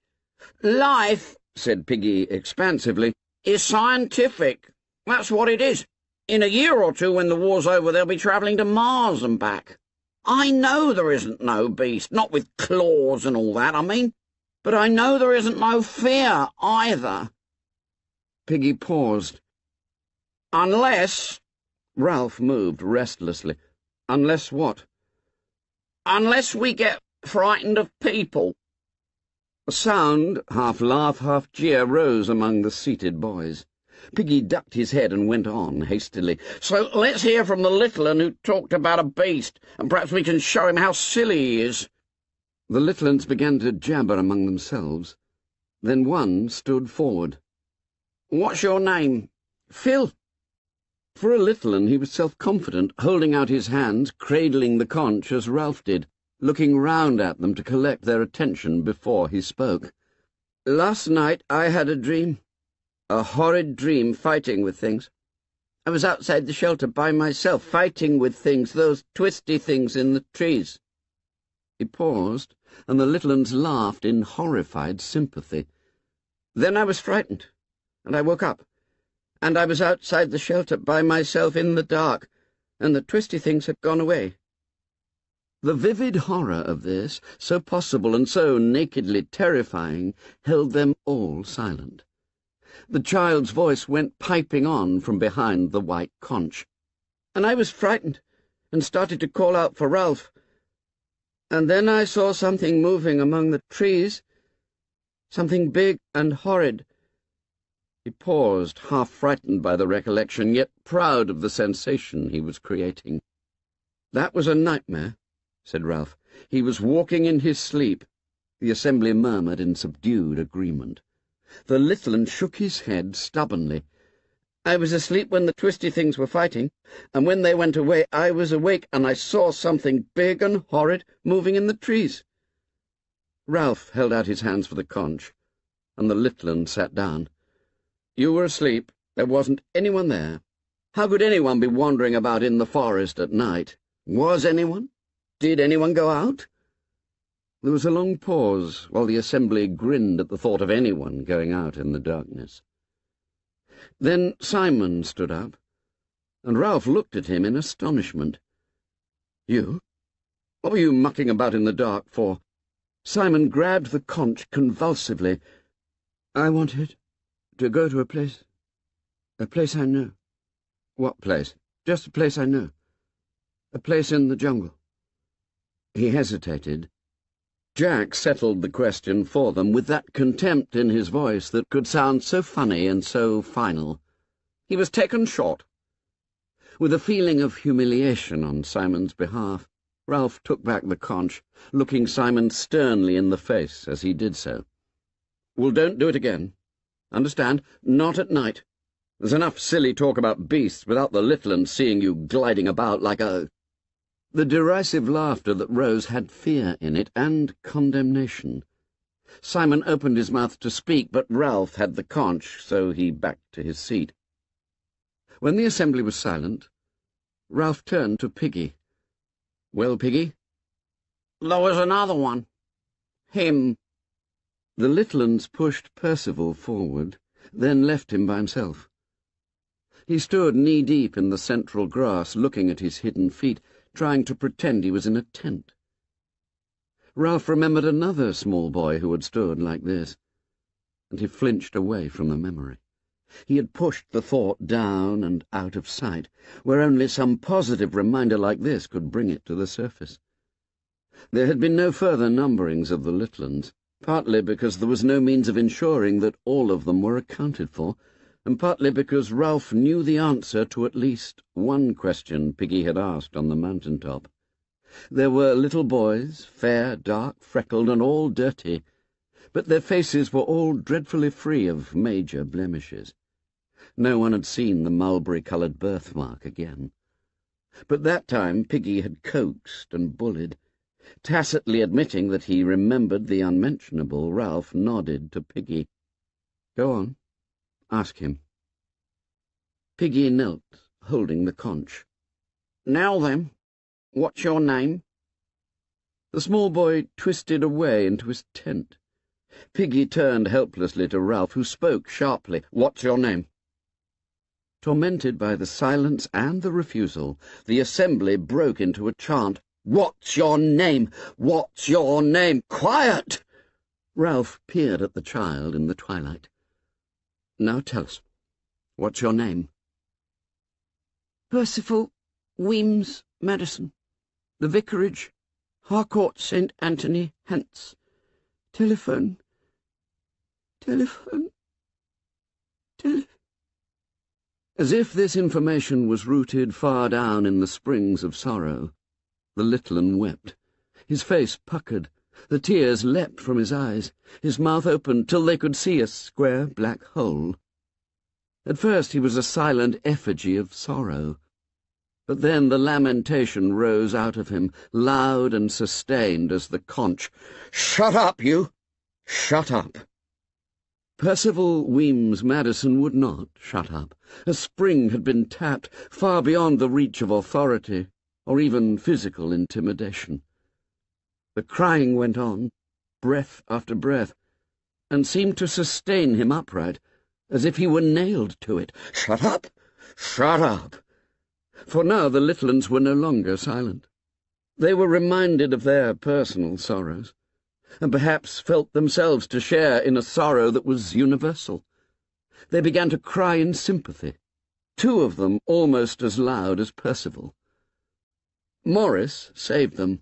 Life, said Piggy expansively, is scientific. That's what it is. In a year or two, when the war's over, they'll be travelling to Mars and back. I know there isn't no beast, not with claws and all that, I mean, but I know there isn't no fear either. Piggy paused. Unless... Ralph moved restlessly. Unless what? Unless we get frightened of people. A sound, half laugh, half jeer, rose among the seated boys. Piggy ducked his head and went on hastily. So let's hear from the little un who talked about a beast, and perhaps we can show him how silly he is. The little uns began to jabber among themselves. Then one stood forward. What's your name? Phil. For a little un he was self-confident, holding out his hands, cradling the conch as Ralph did, looking round at them to collect their attention before he spoke. Last night I had a dream a horrid dream fighting with things. I was outside the shelter by myself, fighting with things, those twisty things in the trees. He paused, and the little uns laughed in horrified sympathy. Then I was frightened, and I woke up, and I was outside the shelter by myself in the dark, and the twisty things had gone away. The vivid horror of this, so possible and so nakedly terrifying, held them all silent. The child's voice went piping on from behind the white conch. And I was frightened, and started to call out for Ralph. And then I saw something moving among the trees, something big and horrid. He paused, half frightened by the recollection, yet proud of the sensation he was creating. That was a nightmare, said Ralph. He was walking in his sleep. The assembly murmured in subdued agreement. The little un shook his head stubbornly. I was asleep when the twisty things were fighting, and when they went away I was awake and I saw something big and horrid moving in the trees. Ralph held out his hands for the conch, and the little un sat down. You were asleep. There wasn't anyone there. How could anyone be wandering about in the forest at night? Was anyone? Did anyone go out? There was a long pause, while the assembly grinned at the thought of anyone going out in the darkness. Then Simon stood up, and Ralph looked at him in astonishment. You? What were you mucking about in the dark for? Simon grabbed the conch convulsively. I wanted to go to a place, a place I know. What place? Just a place I know. A place in the jungle. He hesitated Jack settled the question for them with that contempt in his voice that could sound so funny and so final. He was taken short. With a feeling of humiliation on Simon's behalf, Ralph took back the conch, looking Simon sternly in the face as he did so. Well, don't do it again. Understand? Not at night. There's enough silly talk about beasts without the little un seeing you gliding about like a the derisive laughter that rose had fear in it and condemnation. Simon opened his mouth to speak, but Ralph had the conch, so he backed to his seat. When the assembly was silent, Ralph turned to Piggy. Well, Piggy? There was another one. Him. The little uns pushed Percival forward, then left him by himself. He stood knee-deep in the central grass, looking at his hidden feet, trying to pretend he was in a tent. Ralph remembered another small boy who had stood like this, and he flinched away from the memory. He had pushed the thought down and out of sight, where only some positive reminder like this could bring it to the surface. There had been no further numberings of the little uns, partly because there was no means of ensuring that all of them were accounted for, and partly because Ralph knew the answer to at least one question Piggy had asked on the mountain top. There were little boys, fair, dark, freckled, and all dirty, but their faces were all dreadfully free of major blemishes. No one had seen the mulberry-coloured birthmark again. But that time Piggy had coaxed and bullied. Tacitly admitting that he remembered the unmentionable, Ralph nodded to Piggy. Go on. Ask him. Piggy knelt, holding the conch. Now then, What's your name? The small boy twisted away into his tent. Piggy turned helplessly to Ralph, who spoke sharply. What's your name? Tormented by the silence and the refusal, the assembly broke into a chant. What's your name? What's your name? Quiet! Ralph peered at the child in the twilight. Now tell us, what's your name? Percival Wemys Madison. The Vicarage, Harcourt St. Anthony, Hants. Telephone. Telephone. Telephone. As if this information was rooted far down in the springs of sorrow, the little un wept. His face puckered. The tears leapt from his eyes. His mouth opened till they could see a square black hole. At first he was a silent effigy of sorrow. But then the lamentation rose out of him, loud and sustained as the conch. Shut up, you! Shut up! Percival Wemys Madison would not shut up. A spring had been tapped, far beyond the reach of authority, or even physical intimidation. The crying went on, breath after breath, and seemed to sustain him upright, as if he were nailed to it. Shut up! Shut up! For now the little uns were no longer silent. They were reminded of their personal sorrows, and perhaps felt themselves to share in a sorrow that was universal. They began to cry in sympathy, two of them almost as loud as Percival. Maurice saved them.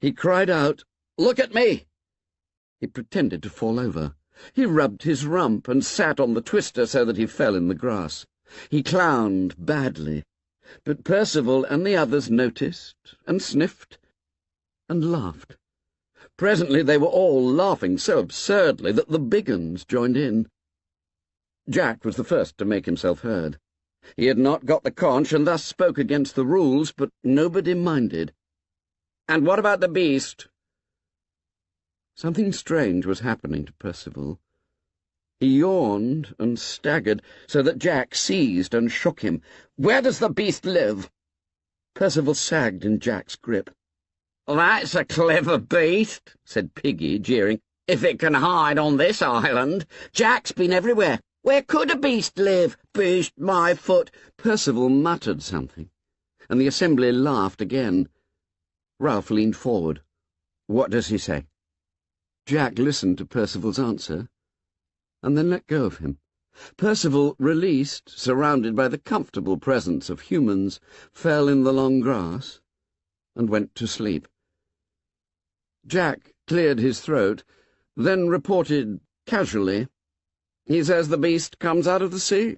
He cried out, Look at me! He pretended to fall over. He rubbed his rump and sat on the twister so that he fell in the grass. He clowned badly, but Percival and the others noticed and sniffed and laughed. Presently they were all laughing so absurdly that the big uns joined in. Jack was the first to make himself heard. He had not got the conch and thus spoke against the rules, but nobody minded. And what about the beast? Something strange was happening to Percival. He yawned and staggered, so that Jack seized and shook him. Where does the beast live? Percival sagged in Jack's grip. That's a clever beast, said Piggy, jeering. If it can hide on this island. Jack's been everywhere. Where could a beast live? Beast, my foot. Percival muttered something, and the assembly laughed again. Ralph leaned forward. What does he say? Jack listened to Percival's answer and then let go of him. Percival, released, surrounded by the comfortable presence of humans, fell in the long grass and went to sleep. Jack cleared his throat, then reported casually, He says the beast comes out of the sea.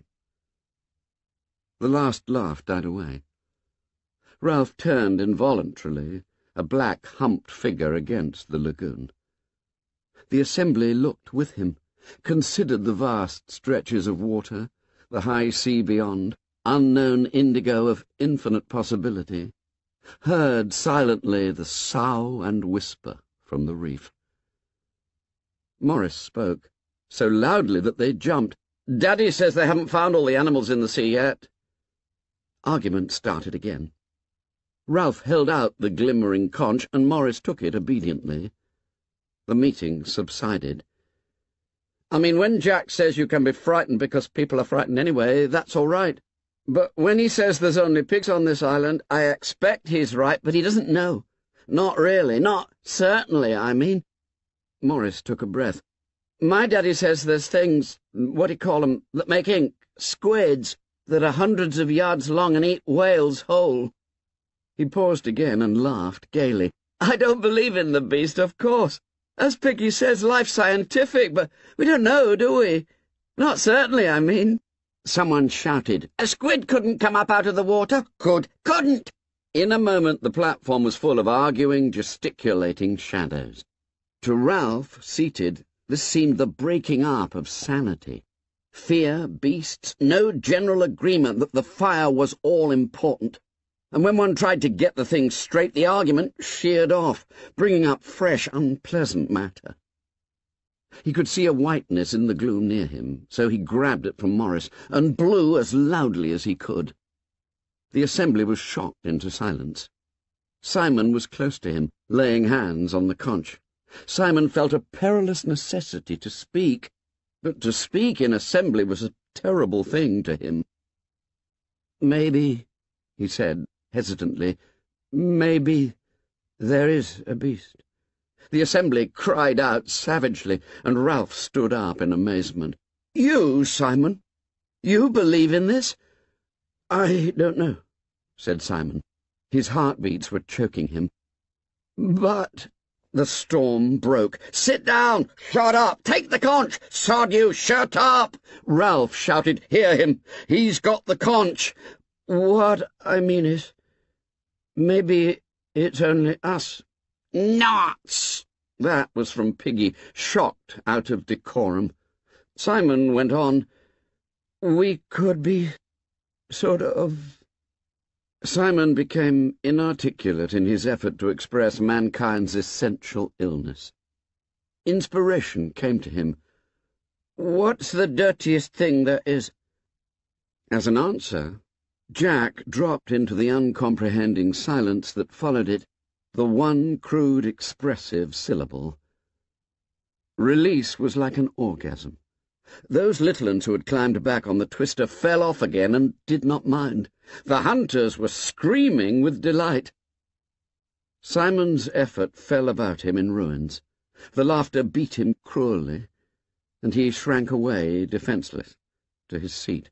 The last laugh died away. Ralph turned involuntarily, a black humped figure against the lagoon. The assembly looked with him considered the vast stretches of water, the high sea beyond, unknown indigo of infinite possibility, heard silently the sough and whisper from the reef. Maurice spoke, so loudly that they jumped. Daddy says they haven't found all the animals in the sea yet. Argument started again. Ralph held out the glimmering conch, and Maurice took it obediently. The meeting subsided. I mean, when Jack says you can be frightened because people are frightened anyway, that's all right. But when he says there's only pigs on this island, I expect he's right, but he doesn't know. Not really. Not certainly, I mean. Maurice took a breath. My daddy says there's things, what do you call 'em, that make ink, squids, that are hundreds of yards long and eat whales whole. He paused again and laughed gaily. I don't believe in the beast, of course. As Piggy says, life's scientific, but we don't know, do we? Not certainly, I mean. Someone shouted, A squid couldn't come up out of the water. Could, couldn't. In a moment the platform was full of arguing, gesticulating shadows. To Ralph, seated, this seemed the breaking up of sanity. Fear, beasts, no general agreement that the fire was all important and when one tried to get the thing straight, the argument sheared off, bringing up fresh, unpleasant matter. He could see a whiteness in the gloom near him, so he grabbed it from Maurice and blew as loudly as he could. The assembly was shocked into silence. Simon was close to him, laying hands on the conch. Simon felt a perilous necessity to speak, but to speak in assembly was a terrible thing to him. Maybe, he said, hesitantly. Maybe there is a beast. The assembly cried out savagely, and Ralph stood up in amazement. You, Simon? You believe in this? I don't know, said Simon. His heartbeats were choking him. But the storm broke. Sit down! Shut up! Take the conch! Sod you! Shut up! Ralph shouted. Hear him! He's got the conch! What I mean is, Maybe it's only us. Nuts! That was from Piggy, shocked out of decorum. Simon went on. We could be sort of... Simon became inarticulate in his effort to express mankind's essential illness. Inspiration came to him. What's the dirtiest thing there is? As an answer, Jack dropped into the uncomprehending silence that followed it, the one crude expressive syllable. Release was like an orgasm. Those little uns who had climbed back on the twister fell off again and did not mind. The hunters were screaming with delight. Simon's effort fell about him in ruins. The laughter beat him cruelly, and he shrank away, defenceless, to his seat.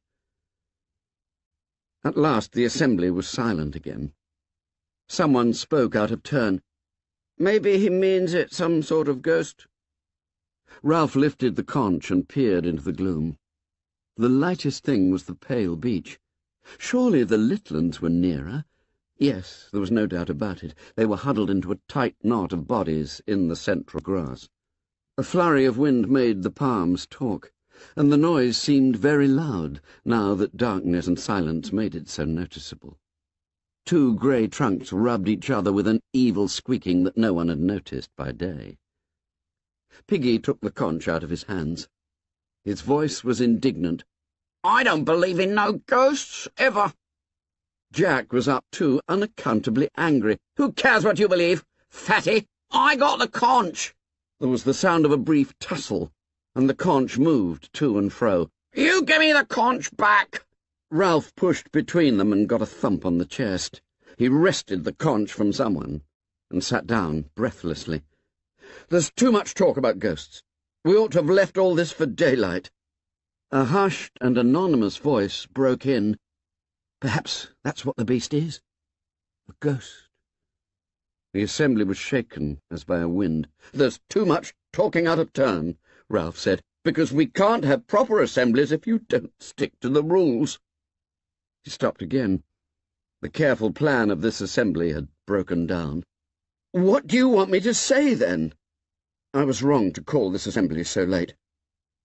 At last the assembly was silent again. Someone spoke out of turn. Maybe he means it's some sort of ghost. Ralph lifted the conch and peered into the gloom. The lightest thing was the pale beach. Surely the Littluns were nearer. Yes, there was no doubt about it. They were huddled into a tight knot of bodies in the central grass. A flurry of wind made the palms talk and the noise seemed very loud, now that darkness and silence made it so noticeable. Two grey trunks rubbed each other with an evil squeaking that no one had noticed by day. Piggy took the conch out of his hands. His voice was indignant. I don't believe in no ghosts, ever. Jack was up too, unaccountably angry. Who cares what you believe, fatty? I got the conch. There was the sound of a brief tussle and the conch moved to and fro. You give me the conch back! Ralph pushed between them and got a thump on the chest. He wrested the conch from someone and sat down breathlessly. There's too much talk about ghosts. We ought to have left all this for daylight. A hushed and anonymous voice broke in. Perhaps that's what the beast is. A ghost. The assembly was shaken as by a wind. There's too much talking out of turn. Ralph said, because we can't have proper assemblies if you don't stick to the rules. He stopped again. The careful plan of this assembly had broken down. What do you want me to say, then? I was wrong to call this assembly so late.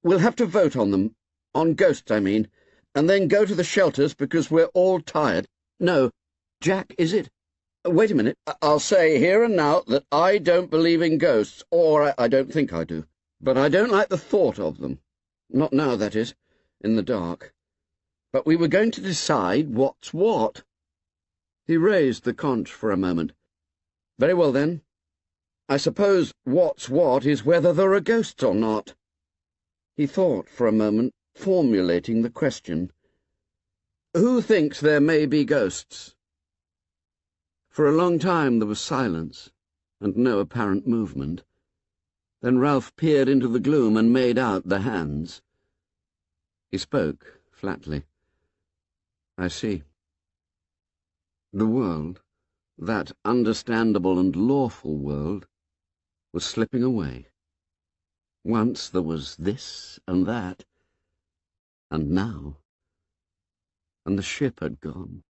We'll have to vote on them, on ghosts, I mean, and then go to the shelters because we're all tired. No, Jack, is it? Wait a minute. I'll say here and now that I don't believe in ghosts, or I, don't think I do. But I don't like the thought of them. Not now, that is, in the dark. But we were going to decide what's what. He raised the conch for a moment. Very well, then. I suppose what's what is whether there are ghosts or not. He thought for a moment, formulating the question. Who thinks there may be ghosts? For a long time there was silence, and no apparent movement. Then Ralph peered into the gloom and made out the hands. He spoke flatly. I see. The world, that understandable and lawful world, was slipping away. Once there was this and that, and now... And the ship had gone.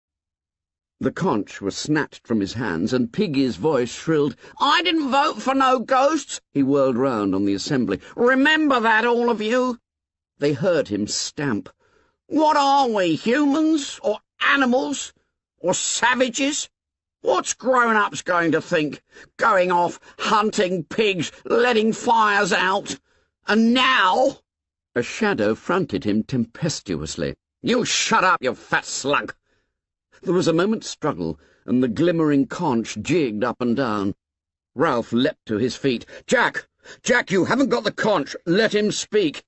The conch was snatched from his hands, and Piggy's voice shrilled, I didn't vote for no ghosts! He whirled round on the assembly. Remember that, all of you! They heard him stamp. What are we, humans? Or animals? Or savages? What's grown-ups going to think? Going off, hunting pigs, letting fires out. And now... A shadow fronted him tempestuously. You shut up, you fat slug! There was a moment's struggle, and the glimmering conch jigged up and down. Ralph leapt to his feet. Jack! Jack, you haven't got the conch. Let him speak.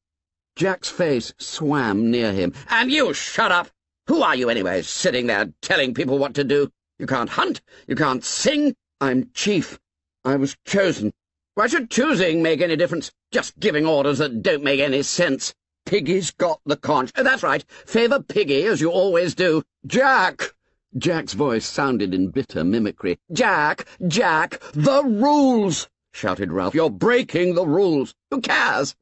Jack's face swam near him. And you shut up! Who are you, anyway, sitting there telling people what to do? You can't hunt. You can't sing. I'm chief. I was chosen. Why should choosing make any difference? Just giving orders that don't make any sense. Piggy's got the conch. Oh, that's right. Favour Piggy, as you always do. Jack! Jack's voice sounded in bitter mimicry. Jack! Jack! The rules! shouted Ralph. You're breaking the rules. Who cares?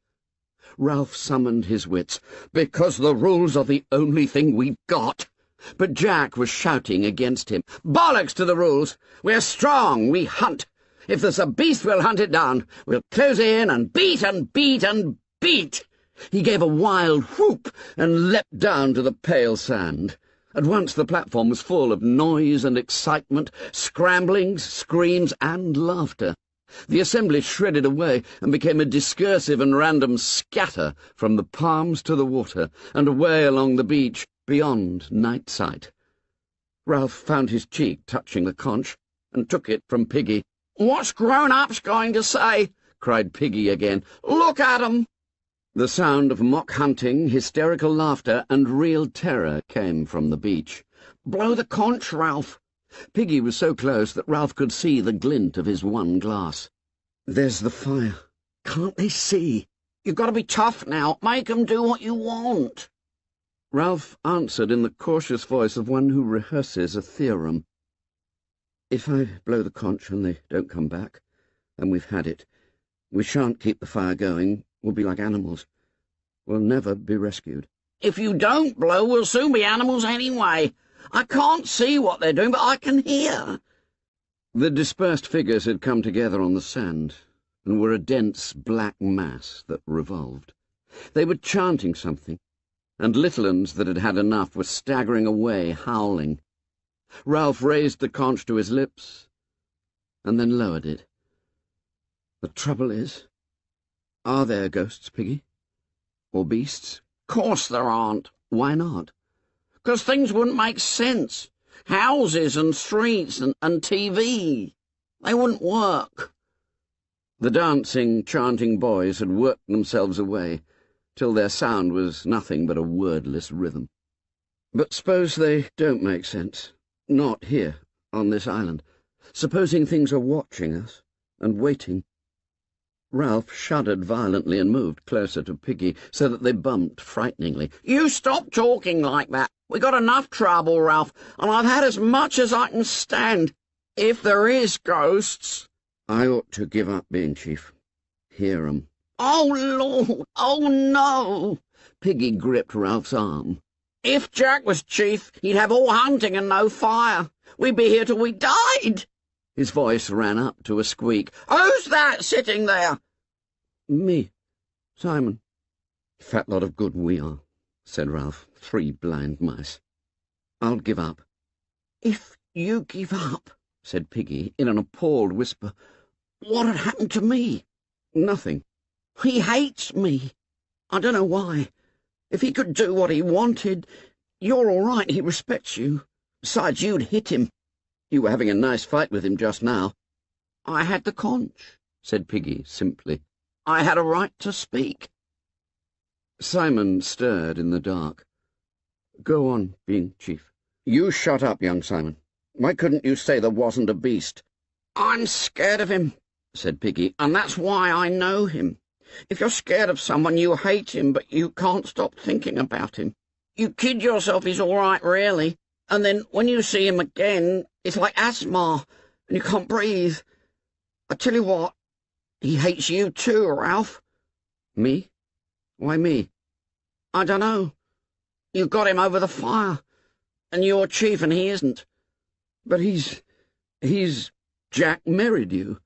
Ralph summoned his wits. Because the rules are the only thing we've got. But Jack was shouting against him. Bollocks to the rules! We're strong, we hunt. If there's a beast, we'll hunt it down. We'll close in and beat and beat and beat. He gave a wild whoop and leapt down to the pale sand. At once the platform was full of noise and excitement, scramblings, screams, and laughter. The assembly shredded away and became a discursive and random scatter from the palms to the water and away along the beach beyond night sight. Ralph found his cheek touching the conch and took it from Piggy. What's grown-ups going to say? cried Piggy again. Look at 'em! The sound of mock hunting, hysterical laughter, and real terror came from the beach. Blow the conch, Ralph! Piggy was so close that Ralph could see the glint of his one glass. There's the fire. Can't they see? You've got to be tough now. Make 'em do what you want. Ralph answered in the cautious voice of one who rehearses a theorem. If I blow the conch and they don't come back, then we've had it. We shan't keep the fire going. We'll be like animals. We'll never be rescued. If you don't blow, we'll soon be animals anyway. I can't see what they're doing, but I can hear. The dispersed figures had come together on the sand, and were a dense black mass that revolved. They were chanting something, and littluns that had had enough were staggering away, howling. Ralph raised the conch to his lips, and then lowered it. The trouble is, are there ghosts, Piggy? Or beasts? Course there aren't. Why not? 'Cause things wouldn't make sense. Houses and streets and, and TV. They wouldn't work. The dancing, chanting boys had worked themselves away, till their sound was nothing but a wordless rhythm. But suppose they don't make sense. Not here, on this island. Supposing things are watching us, and waiting. Ralph shuddered violently and moved closer to Piggy, so that they bumped frighteningly. You stop talking like that. We got enough trouble, Ralph, and I've had as much as I can stand. If there is ghosts... I ought to give up being chief. Hear 'em. Oh, Lord! Oh, no! Piggy gripped Ralph's arm. If Jack was chief, he'd have all hunting and no fire. We'd be here till we died. His voice ran up to a squeak. Who's that sitting there? Me, Simon. Fat lot of good we are, said Ralph. Three blind mice. I'll give up. If you give up, said Piggy in an appalled whisper, what'd happen to me? Nothing. He hates me. I don't know why. If he could do what he wanted, you're all right. He respects you. Besides, you'd hit him. You were having a nice fight with him just now. I had the conch, said Piggy simply. I had a right to speak. Simon stirred in the dark. Go on, being chief. You shut up, young Simon. Why couldn't you say there wasn't a beast? I'm scared of him, said Piggy, and that's why I know him. If you're scared of someone, you hate him, but you can't stop thinking about him. You kid yourself he's all right, really, and then when you see him again, it's like asthma, and you can't breathe. I tell you what, he hates you too, Ralph. Me? Why me? I don't know. You got him over the fire, and you're chief and he isn't. But he's... he's... Jack Merridew.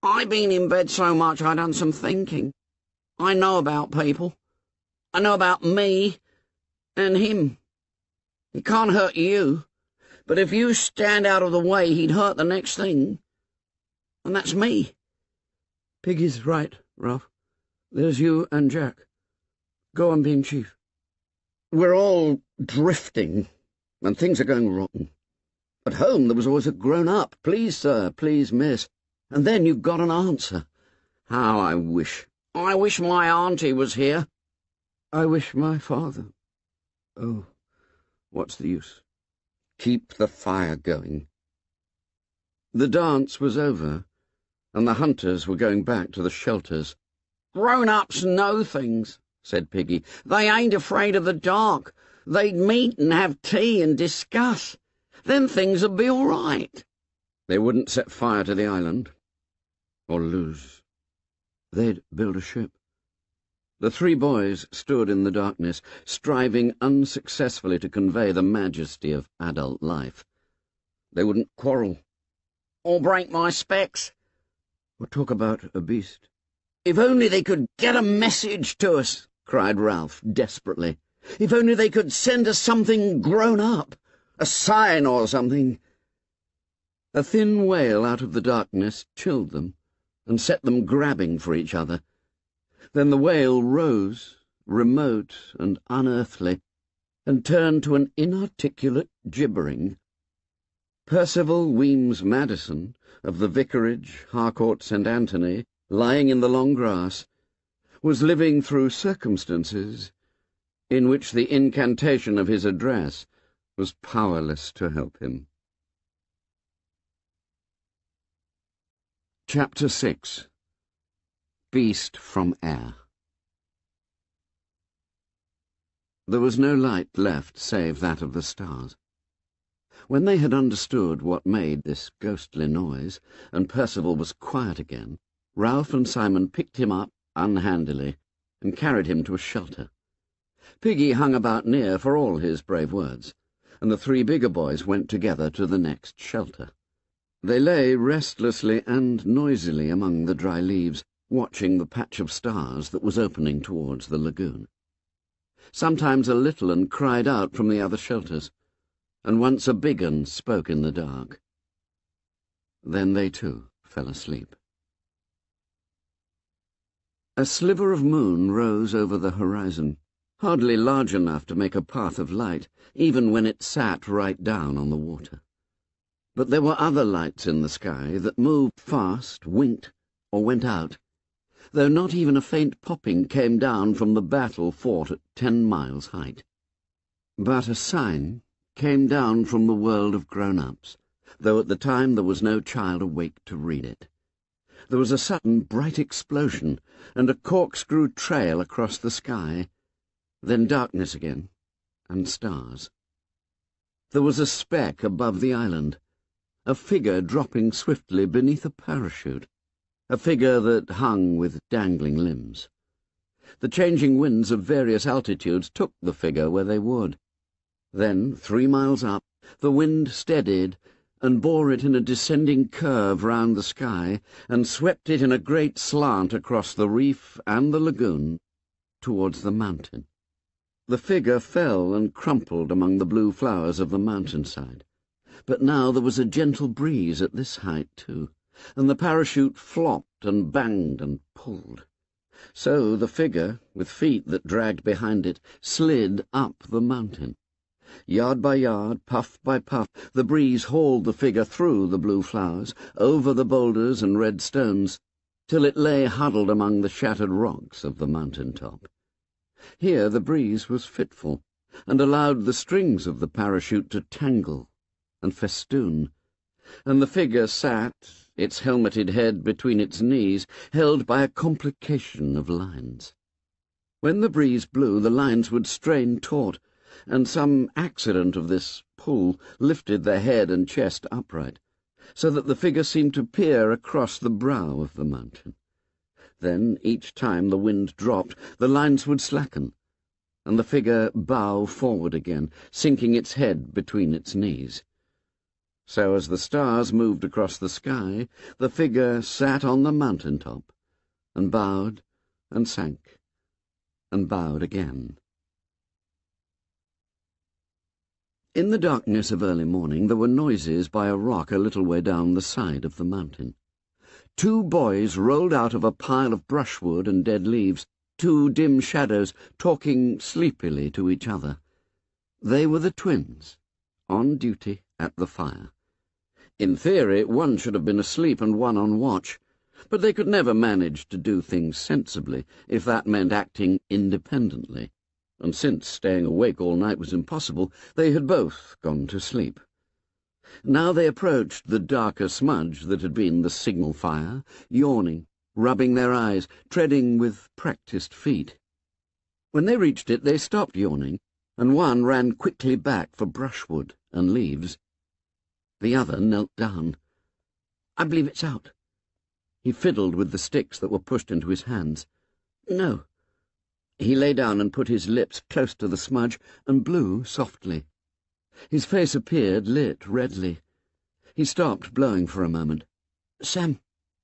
I been in bed so much I done some thinking. I know about people. I know about me and him. He can't hurt you, but if you stand out of the way, he'd hurt the next thing. And that's me. Piggy's right, Ralph. There's you and Jack. Go on being chief. We're all drifting, and things are going rotten. At home there was always a grown-up, please, sir, please, miss. And then you've got an answer. How I wish, I wish my auntie was here. I wish my father. Oh, what's the use? Keep the fire going. The dance was over, and the hunters were going back to the shelters. Grown-ups know things, said Piggy. They ain't afraid of the dark. They'd meet and have tea and discuss. Then things'd be all right. They wouldn't set fire to the island. Or lose. They'd build a ship. The three boys stood in the darkness, striving unsuccessfully to convey the majesty of adult life. They wouldn't quarrel. Or break my specs. Or talk about a beast. If only they could get a message to us, cried Ralph desperately. If only they could send us something grown up. A sign or something. A thin wail out of the darkness chilled them and set them grabbing for each other. Then the wail rose, remote and unearthly, and turned to an inarticulate gibbering. Percival Wemys Madison, of the vicarage, Harcourt St. Anthony, lying in the long grass, was living through circumstances in which the incantation of his address was powerless to help him. Chapter 6 Beast from Air There was no light left save that of the stars. When they had understood what made this ghostly noise, and Percival was quiet again, Ralph and Simon picked him up unhandily and carried him to a shelter. Piggy hung about near for all his brave words, and the three bigger boys went together to the next shelter. They lay restlessly and noisily among the dry leaves, watching the patch of stars that was opening towards the lagoon. Sometimes a littlun cried out from the other shelters, and once a bigun spoke in the dark. Then they too fell asleep. A sliver of moon rose over the horizon, hardly large enough to make a path of light, even when it sat right down on the water. But there were other lights in the sky that moved fast, winked, or went out, though not even a faint popping came down from the battle fought at ten miles' height. But a sign came down from the world of grown-ups, though at the time there was no child awake to read it. There was a sudden bright explosion and a corkscrew trail across the sky, then darkness again, and stars. There was a speck above the island, a figure dropping swiftly beneath a parachute, a figure that hung with dangling limbs. The changing winds of various altitudes took the figure where they would. Then, three miles up, the wind steadied and bore it in a descending curve round the sky and swept it in a great slant across the reef and the lagoon towards the mountain. The figure fell and crumpled among the blue flowers of the mountainside. But now there was a gentle breeze at this height, too, and the parachute flopped and banged and pulled. So the figure, with feet that dragged behind it, slid up the mountain. Yard by yard, puff by puff, the breeze hauled the figure through the blue flowers, over the boulders and red stones, till it lay huddled among the shattered rocks of the mountain top. Here the breeze was fitful, and allowed the strings of the parachute to tangle and festoon, and the figure sat, its helmeted head between its knees, held by a complication of lines. When the breeze blew, the lines would strain taut, and some accident of this pull lifted the head and chest upright, so that the figure seemed to peer across the brow of the mountain. Then, each time the wind dropped, the lines would slacken, and the figure bow forward again, sinking its head between its knees. So as the stars moved across the sky, the figure sat on the mountain top, and bowed, and sank, and bowed again. In the darkness of early morning there were noises by a rock a little way down the side of the mountain. Two boys rolled out of a pile of brushwood and dead leaves, two dim shadows, talking sleepily to each other. They were the twins, on duty at the fire. In theory, one should have been asleep and one on watch, but they could never manage to do things sensibly if that meant acting independently, and since staying awake all night was impossible, they had both gone to sleep. Now they approached the darker smudge that had been the signal fire, yawning, rubbing their eyes, treading with practised feet. When they reached it, they stopped yawning, and one ran quickly back for brushwood and leaves. The other knelt down. I believe it's out. He fiddled with the sticks that were pushed into his hands. No. He lay down and put his lips close to the smudge and blew softly. His face appeared lit redly. He stopped blowing for a moment. Sam,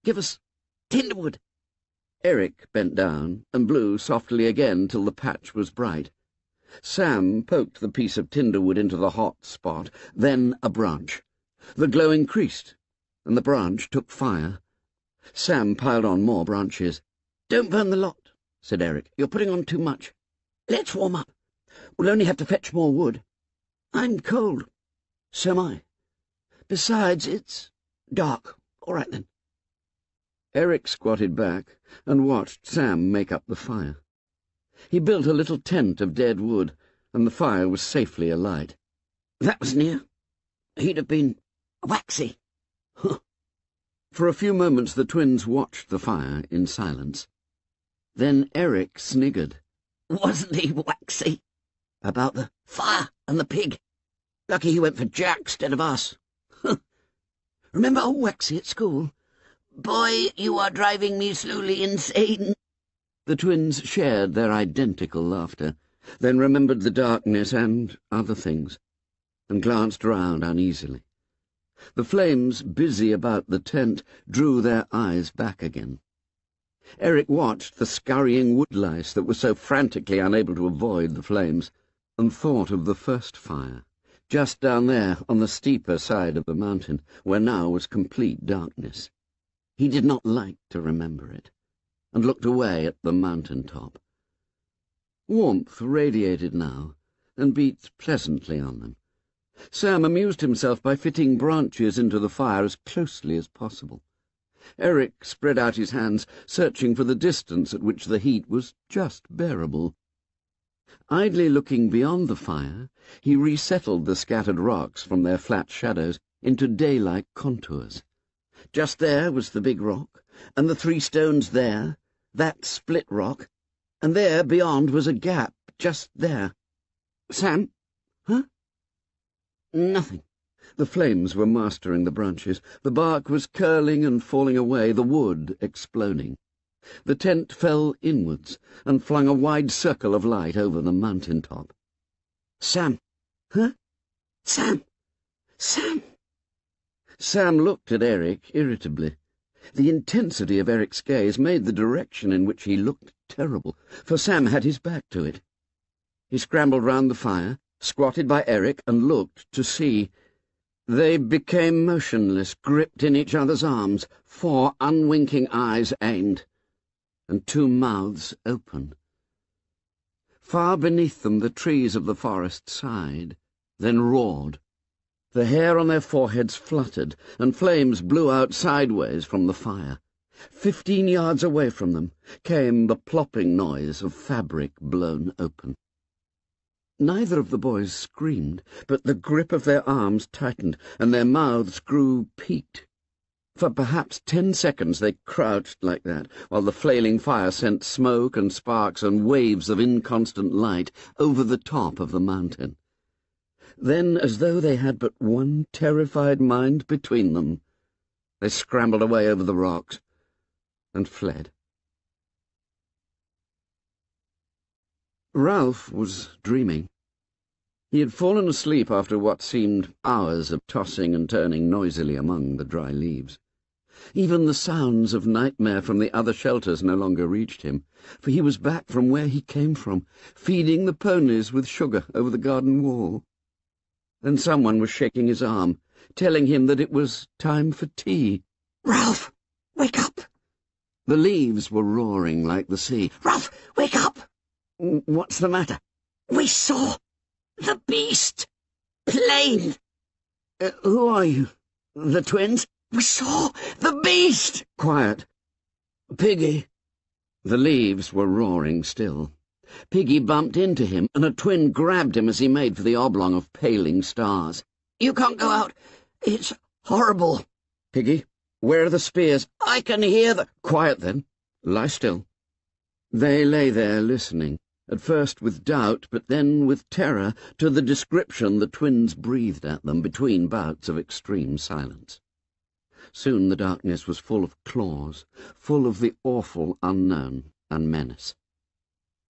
give us tinderwood. Eric bent down and blew softly again till the patch was bright. Sam poked the piece of tinderwood into the hot spot, then a branch. The glow increased, and the branch took fire. Sam piled on more branches. Don't burn the lot, said Eric. You're putting on too much. Let's warm up. We'll only have to fetch more wood. I'm cold. So am I. Besides, it's dark. All right, then. Eric squatted back and watched Sam make up the fire. He built a little tent of dead wood, and the fire was safely alight. That was near. He'd have been Waxy. For a few moments the twins watched the fire in silence. Then Eric sniggered. Wasn't he waxy? About the fire and the pig. Lucky he went for Jack instead of us. Remember old Waxy at school? Boy, you are driving me slowly insane. The twins shared their identical laughter, then remembered the darkness and other things, and glanced round uneasily. The flames, busy about the tent, drew their eyes back again. Eric watched the scurrying woodlice that were so frantically unable to avoid the flames, and thought of the first fire, just down there on the steeper side of the mountain, where now was complete darkness. He did not like to remember it, and looked away at the mountain top. Warmth radiated now, and beat pleasantly on them. Sam amused himself by fitting branches into the fire as closely as possible. Eric spread out his hands, searching for the distance at which the heat was just bearable. Idly looking beyond the fire, he resettled the scattered rocks from their flat shadows into daylight contours. Just there was the big rock, and the three stones there, that split rock, and there beyond was a gap, just there. Sam? Nothing. The flames were mastering the branches. The bark was curling and falling away, the wood exploding. The tent fell inwards and flung a wide circle of light over the mountain top. Sam! Huh? Sam! Sam! Sam looked at Eric irritably. The intensity of Eric's gaze made the direction in which he looked terrible, for Sam had his back to it. He scrambled round the fire, squatted by Eric, and looked to see. They became motionless, gripped in each other's arms, four unwinking eyes aimed. and two mouths open. Far beneath them the trees of the forest sighed, then roared. The hair on their foreheads fluttered, and flames blew out sideways from the fire. Fifteen yards away from them came the plopping noise of fabric blown open. Neither of the boys screamed, but the grip of their arms tightened, and their mouths grew peaked. For perhaps ten seconds they crouched like that, while the flailing fire sent smoke and sparks and waves of inconstant light over the top of the mountain. Then, as though they had but one terrified mind between them, they scrambled away over the rocks and fled. Ralph was dreaming. He had fallen asleep after what seemed hours of tossing and turning noisily among the dry leaves. Even the sounds of nightmare from the other shelters no longer reached him, for he was back from where he came from, feeding the ponies with sugar over the garden wall. Then someone was shaking his arm, telling him that it was time for tea. Ralph, wake up! The leaves were roaring like the sea. Ralph, wake up! What's the matter? We saw the beast. Plain. Uh, who are you? The twins? We saw the beast. Quiet. Piggy. The leaves were roaring still. Piggy bumped into him, and a twin grabbed him as he made for the oblong of paling stars. You can't go out. It's horrible. Piggy, where are the spears? I can hear the... Quiet, then. Lie still. They lay there listening, at first with doubt, but then with terror, to the description the twins breathed at them between bouts of extreme silence. Soon the darkness was full of claws, full of the awful unknown and menace.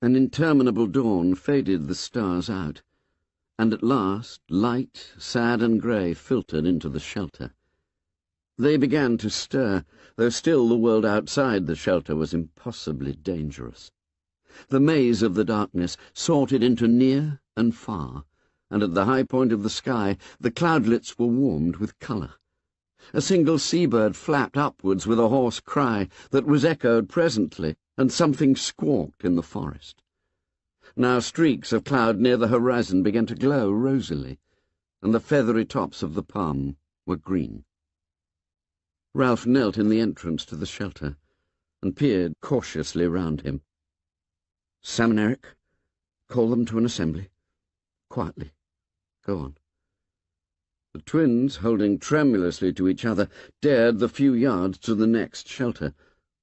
An interminable dawn faded the stars out, and at last light, sad and grey, filtered into the shelter. They began to stir, though still the world outside the shelter was impossibly dangerous. The maze of the darkness sorted into near and far, and at the high point of the sky the cloudlets were warmed with colour. A single seabird flapped upwards with a hoarse cry that was echoed presently, and something squawked in the forest. Now streaks of cloud near the horizon began to glow rosily, and the feathery tops of the palm were green. Ralph knelt in the entrance to the shelter and peered cautiously round him. Sam and Eric, call them to an assembly. Quietly. Go on. The twins, holding tremulously to each other, dared the few yards to the next shelter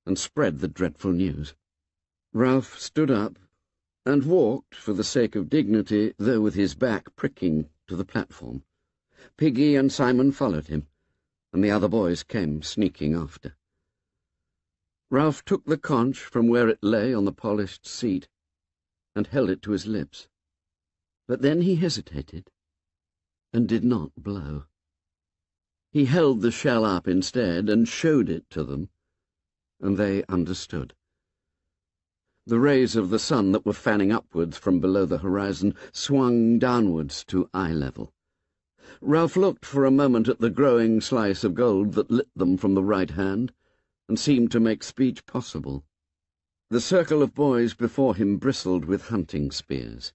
and spread the dreadful news. Ralph stood up and walked, for the sake of dignity, though with his back pricking, to the platform. Piggy and Simon followed him, and the other boys came sneaking after. Ralph took the conch from where it lay on the polished seat and held it to his lips. But then he hesitated and did not blow. He held the shell up instead and showed it to them, and they understood. The rays of the sun that were fanning upwards from below the horizon swung downwards to eye level. Ralph looked for a moment at the growing slice of gold that lit them from the right hand, and seemed to make speech possible. The circle of boys before him bristled with hunting spears.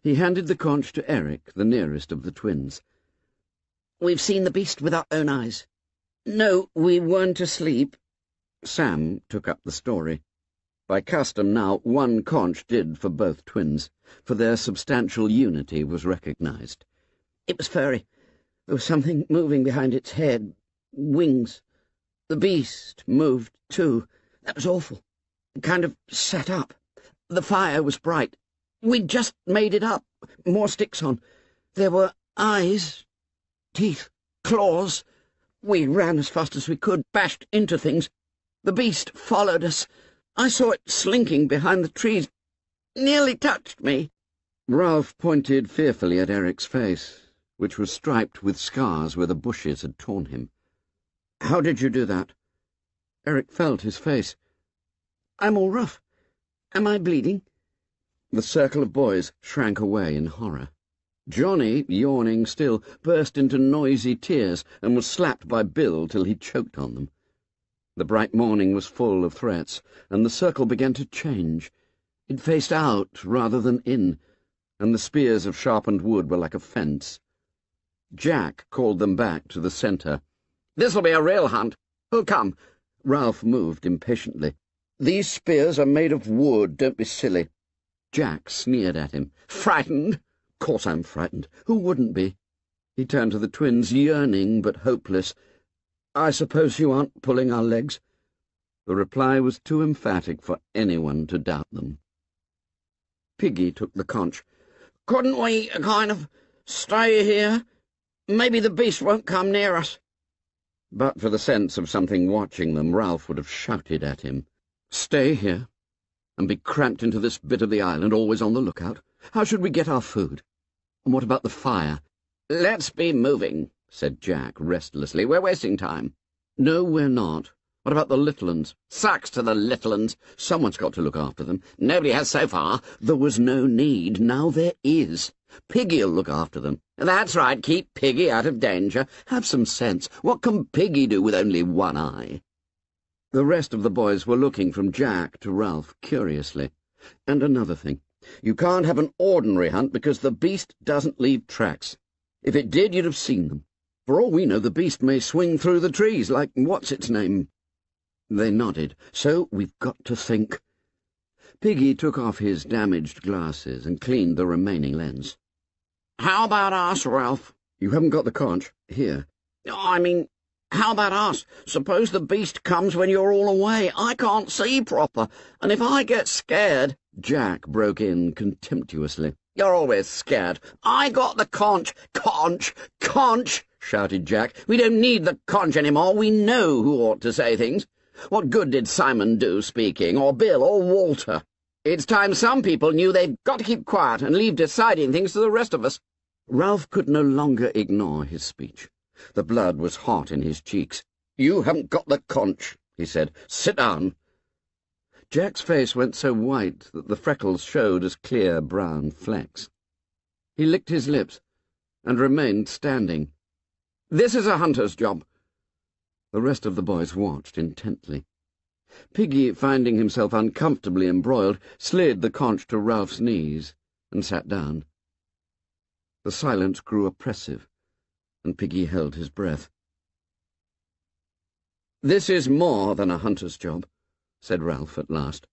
He handed the conch to Eric, the nearest of the twins. We've seen the beast with our own eyes. No, we weren't asleep. Sam took up the story. By custom now, one conch did for both twins, for their substantial unity was recognized. It was furry. There was something moving behind its head. Wings. The beast moved, too. That was awful. Kind of sat up. The fire was bright. We'd just made it up. More sticks on. There were eyes, teeth, claws. We ran as fast as we could, bashed into things. The beast followed us. I saw it slinking behind the trees. Nearly touched me. Ralph pointed fearfully at Eric's face, which was striped with scars where the bushes had torn him. How did you do that? Eric felt his face. I'm all rough. Am I bleeding? The circle of boys shrank away in horror. Johnny, yawning still, burst into noisy tears and was slapped by Bill till he choked on them. The bright morning was full of threats, and the circle began to change. It faced out rather than in, and the spears of sharpened wood were like a fence. Jack called them back to the centre. This'll be a real hunt. Who'll come? Ralph moved impatiently. These spears are made of wood, don't be silly. Jack sneered at him. Frightened? Course I'm frightened. Who wouldn't be? He turned to the twins, yearning but hopeless. I suppose you aren't pulling our legs? The reply was too emphatic for anyone to doubt them. Piggy took the conch. Couldn't we kind of stay here? Maybe the beast won't come near us. But for the sense of something watching them, Ralph would have shouted at him. Stay here? And be cramped into this bit of the island, always on the lookout? How should we get our food? And what about the fire? Let's be moving, said Jack restlessly. We're wasting time. No, we're not. What about the littluns? Sucks to the littluns. Someone's got to look after them. Nobody has so far. There was no need. Now there is. Piggy'll look after them. That's right. Keep Piggy out of danger. Have some sense. What can Piggy do with only one eye? The rest of the boys were looking from Jack to Ralph curiously. And another thing. You can't have an ordinary hunt because the beast doesn't leave tracks. If it did, you'd have seen them. For all we know, the beast may swing through the trees like what's-its-name. They nodded. So we've got to think. Piggy took off his damaged glasses and cleaned the remaining lens. How about us, Ralph? You haven't got the conch. Here. Oh, I mean, how about us? Suppose the beast comes when you're all away. I can't see proper, and if I get scared... Jack broke in contemptuously. You're always scared. I got the conch. Conch! Conch! shouted Jack. We don't need the conch any more. We know who ought to say things. What good did Simon do speaking, or Bill, or Walter? It's time some people knew they've got to keep quiet and leave deciding things to the rest of us. Ralph could no longer ignore his speech. The blood was hot in his cheeks. You haven't got the conch, he said. Sit down. Jack's face went so white that the freckles showed as clear brown flecks. He licked his lips and remained standing. This is a hunter's job. The rest of the boys watched intently. Piggy, finding himself uncomfortably embroiled, slid the conch to Ralph's knees and sat down. The silence grew oppressive, and Piggy held his breath. This is more than a hunter's job, said Ralph at last,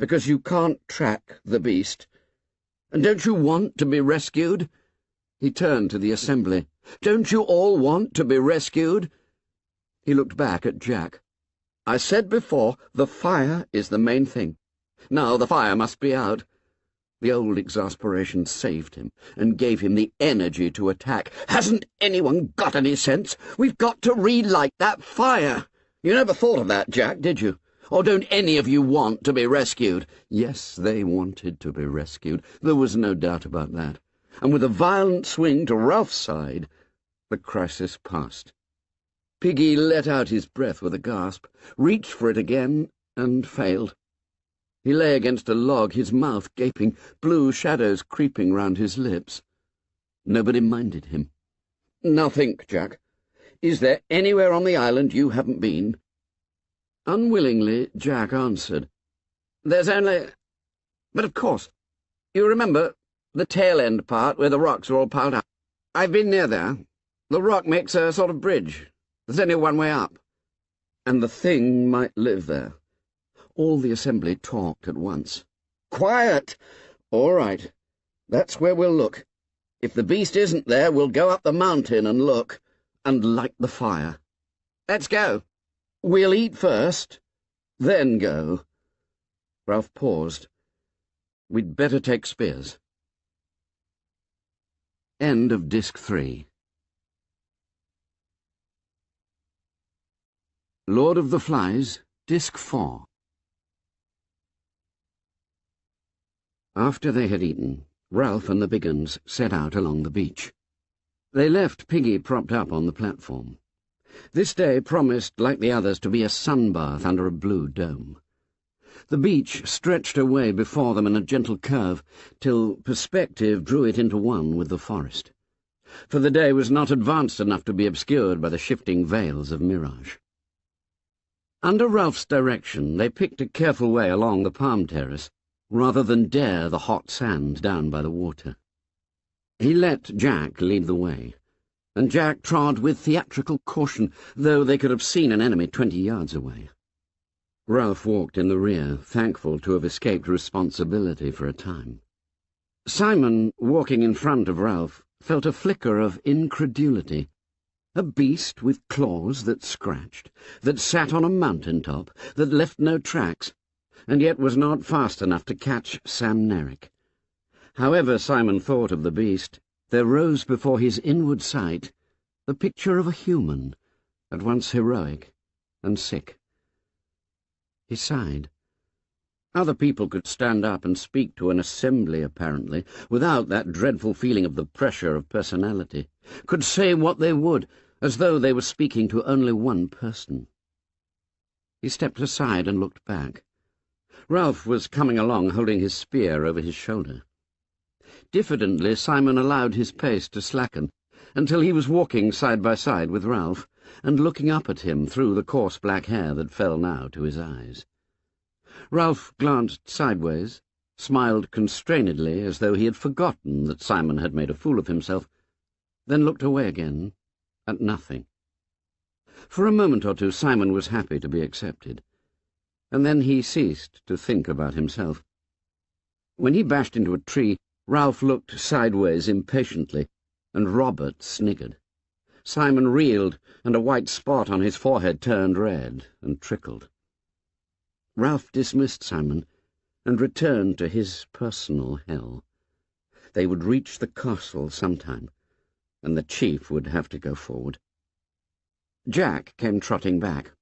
because you can't track the beast. And don't you want to be rescued? He turned to the assembly. Don't you all want to be rescued? He looked back at Jack. I said before, the fire is the main thing. Now the fire must be out. The old exasperation saved him and gave him the energy to attack. Hasn't anyone got any sense? We've got to relight that fire. You never thought of that, Jack, did you? Or don't any of you want to be rescued? Yes, they wanted to be rescued. There was no doubt about that. And with a violent swing to Ralph's side, the crisis passed. Piggy let out his breath with a gasp, reached for it again, and failed. He lay against a log, his mouth gaping, blue shadows creeping round his lips. Nobody minded him. Now think, Jack. Is there anywhere on the island you haven't been? Unwillingly, Jack answered. There's only... But of course. You remember the tail-end part where the rocks are all piled up? I've been near there. The rock makes a sort of bridge. There's only one way up. And the thing might live there. All the assembly talked at once. Quiet! All right. That's where we'll look. If the beast isn't there, we'll go up the mountain and look, and light the fire. Let's go. We'll eat first, then go. Ralph paused. We'd better take spears. End of Disc 3 Lord of the Flies, Disc 4 After they had eaten, Ralph and the biguns set out along the beach. They left Piggy propped up on the platform. This day promised, like the others, to be a sunbath under a blue dome. The beach stretched away before them in a gentle curve, till perspective drew it into one with the forest. For the day was not advanced enough to be obscured by the shifting veils of mirage. Under Ralph's direction, they picked a careful way along the palm terrace, rather than dare the hot sand down by the water. He let Jack lead the way, and Jack trod with theatrical caution, though they could have seen an enemy twenty yards away. Ralph walked in the rear, thankful to have escaped responsibility for a time. Simon, walking in front of Ralph, felt a flicker of incredulity. A beast with claws that scratched, that sat on a mountain top, that left no tracks, and yet was not fast enough to catch Samneric. However Simon thought of the beast, there rose before his inward sight the picture of a human, at once heroic and sick. He sighed. Other people could stand up and speak to an assembly, apparently, without that dreadful feeling of the pressure of personality, could say what they would, as though they were speaking to only one person. He stepped aside and looked back. Ralph was coming along holding his spear over his shoulder. Diffidently, Simon allowed his pace to slacken, until he was walking side by side with Ralph, and looking up at him through the coarse black hair that fell now to his eyes. Ralph glanced sideways, smiled constrainedly as though he had forgotten that Simon had made a fool of himself, then looked away again at nothing. For a moment or two Simon was happy to be accepted, and then he ceased to think about himself. When he bashed into a tree, Ralph looked sideways impatiently, and Robert sniggered. Simon reeled, and a white spot on his forehead turned red and trickled. Ralph dismissed Simon and returned to his personal hell. They would reach the castle sometime, and the chief would have to go forward. Jack came trotting back.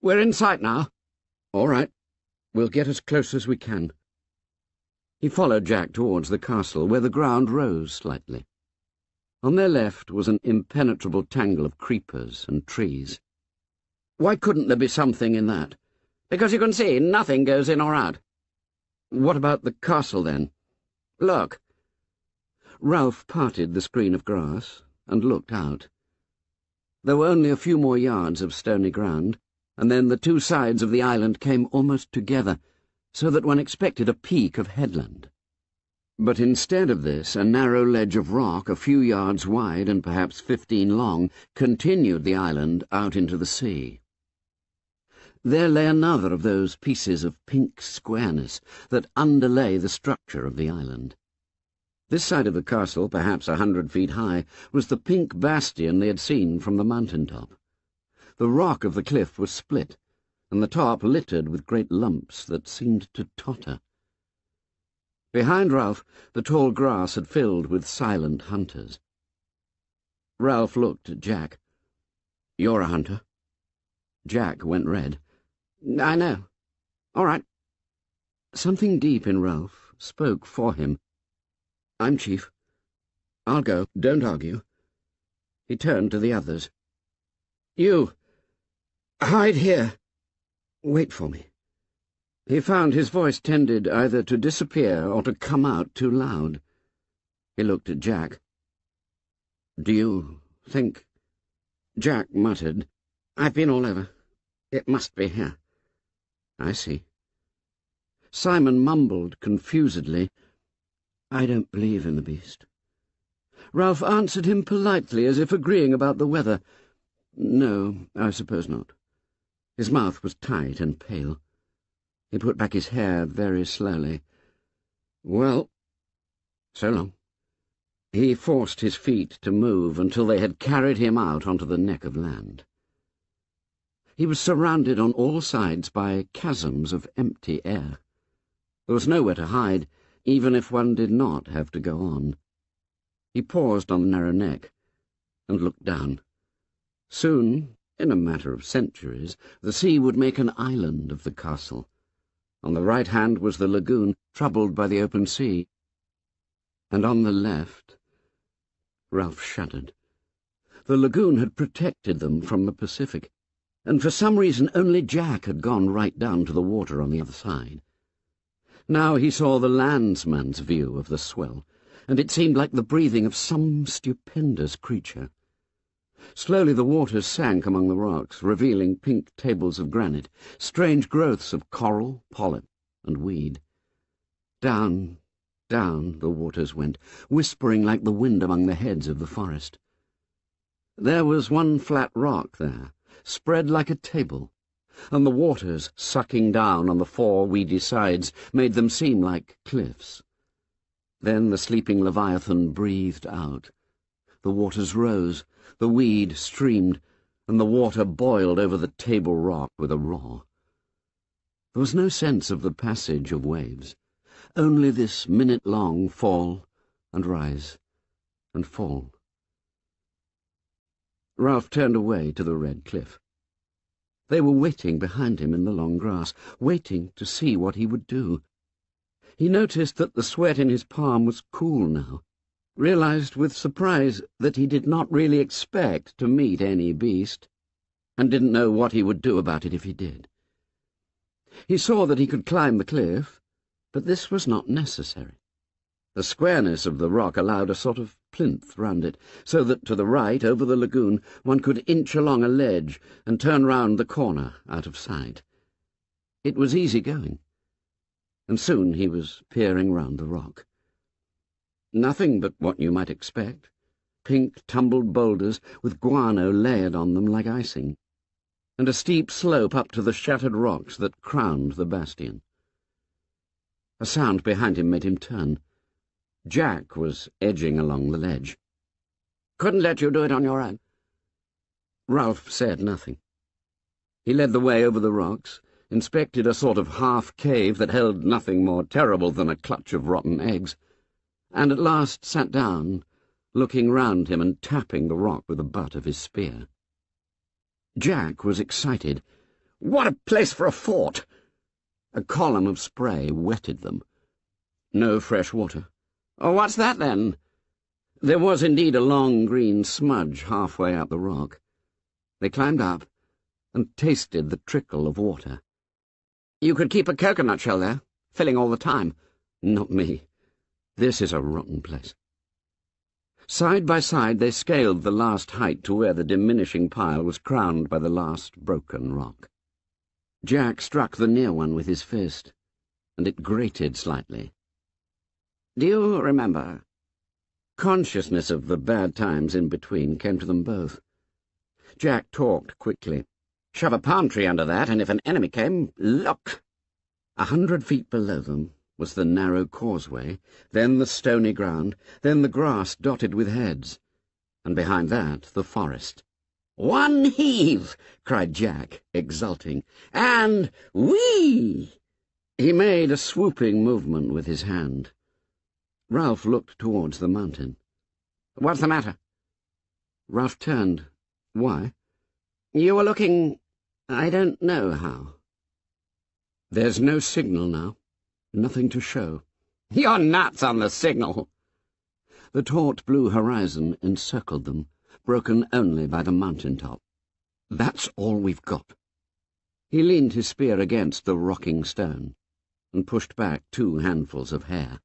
We're in sight now. All right. We'll get as close as we can. He followed Jack towards the castle, where the ground rose slightly. On their left was an impenetrable tangle of creepers and trees. Why couldn't there be something in that? Because you can see nothing goes in or out. What about the castle, then? Look. Ralph parted the screen of grass and looked out. There were only a few more yards of stony ground, and then the two sides of the island came almost together, so that one expected a peak of headland. But instead of this, a narrow ledge of rock, a few yards wide and perhaps fifteen long, continued the island out into the sea. There lay another of those pieces of pink squareness that underlay the structure of the island. This side of the castle, perhaps a hundred feet high, was the pink bastion they had seen from the mountain top. The rock of the cliff was split, and the top littered with great lumps that seemed to totter. Behind Ralph, the tall grass had filled with silent hunters. Ralph looked at Jack. You're a hunter. Jack went red. I know. All right. Something deep in Ralph spoke for him. I'm chief. I'll go. Don't argue. He turned to the others. You. Hide here. Wait for me. He found his voice tended either to disappear or to come out too loud. He looked at Jack. Do you think... Jack muttered. I've been all over. It must be here. I see. Simon mumbled confusedly, I don't believe in the beast. Ralph answered him politely, as if agreeing about the weather. No, I suppose not. His mouth was tight and pale. He put back his hair very slowly. Well, so long. He forced his feet to move until they had carried him out onto the neck of land. He was surrounded on all sides by chasms of empty air. There was nowhere to hide, even if one did not have to go on. He paused on the narrow neck and looked down. Soon, in a matter of centuries, the sea would make an island of the castle. On the right hand was the lagoon, troubled by the open sea. And on the left... Ralph shuddered. The lagoon had protected them from the Pacific and for some reason only Jack had gone right down to the water on the other side. Now he saw the landsman's view of the swell, and it seemed like the breathing of some stupendous creature. Slowly the waters sank among the rocks, revealing pink tables of granite, strange growths of coral, polyp, and weed. Down, down the waters went, whispering like the wind among the heads of the forest. There was one flat rock there, spread like a table, and the waters, sucking down on the four weedy sides, made them seem like cliffs. Then the sleeping Leviathan breathed out. The waters rose, the weed streamed, and the water boiled over the table rock with a roar. There was no sense of the passage of waves, only this minute-long fall and rise and fall. Ralph turned away to the red cliff. They were waiting behind him in the long grass, waiting to see what he would do. He noticed that the sweat in his palm was cool now, realized with surprise that he did not really expect to meet any beast, and didn't know what he would do about it if he did. He saw that he could climb the cliff, but this was not necessary. The squareness of the rock allowed a sort of plinth round it, so that to the right, over the lagoon, one could inch along a ledge and turn round the corner out of sight. It was easy going, and soon he was peering round the rock. Nothing but what you might expect. Pink, tumbled boulders with guano layered on them like icing, and a steep slope up to the shattered rocks that crowned the bastion. A sound behind him made him turn. Jack was edging along the ledge. Couldn't let you do it on your own. Ralph said nothing. He led the way over the rocks, inspected a sort of half-cave that held nothing more terrible than a clutch of rotten eggs, and at last sat down, looking round him and tapping the rock with the butt of his spear. Jack was excited. What a place for a fort! A column of spray wetted them. No fresh water. Oh, what's that, then? There was indeed a long green smudge halfway up the rock. They climbed up and tasted the trickle of water. You could keep a coconut shell there, filling all the time. Not me. This is a rotten place. Side by side they scaled the last height to where the diminishing pile was crowned by the last broken rock. Jack struck the near one with his fist, and it grated slightly. Do you remember? Consciousness of the bad times in between came to them both. Jack talked quickly. Shove a palm tree under that, and if an enemy came, look! A hundred feet below them was the narrow causeway, then the stony ground, then the grass dotted with heads, and behind that the forest. One heave, cried Jack, exulting, and whee! He made a swooping movement with his hand. Ralph looked towards the mountain. What's the matter? Ralph turned. Why? You were looking... I don't know how. There's no signal now. Nothing to show. You're nuts on the signal. The taut blue horizon encircled them, broken only by the mountain top. That's all we've got. He leaned his spear against the rocking stone and pushed back two handfuls of hair.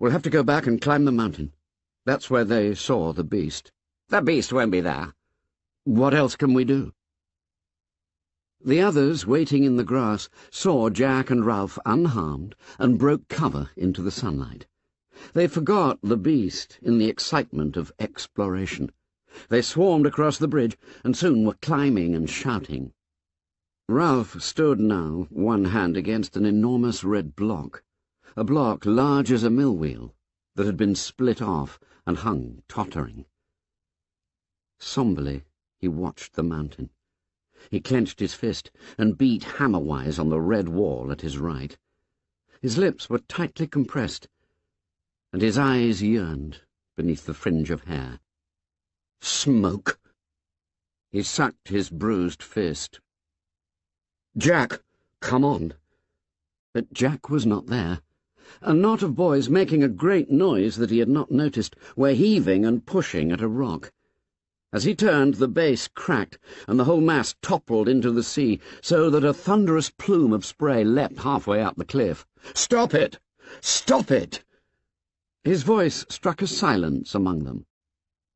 We'll have to go back and climb the mountain. That's where they saw the beast. The beast won't be there. What else can we do? The others, waiting in the grass, saw Jack and Ralph unharmed and broke cover into the sunlight. They forgot the beast in the excitement of exploration. They swarmed across the bridge and soon were climbing and shouting. Ralph stood now, one hand against an enormous red block, a block large as a mill wheel that had been split off and hung tottering. Somberly he watched the mountain. He clenched his fist and beat hammer-wise on the red wall at his right. His lips were tightly compressed, and his eyes yearned beneath the fringe of hair. Smoke! He sucked his bruised fist. Jack, come on! But Jack was not there. A knot of boys, making a great noise that he had not noticed, were heaving and pushing at a rock. As he turned, the base cracked, and the whole mass toppled into the sea, so that a thunderous plume of spray leapt halfway up the cliff. "Stop it! Stop it!" His voice struck a silence among them.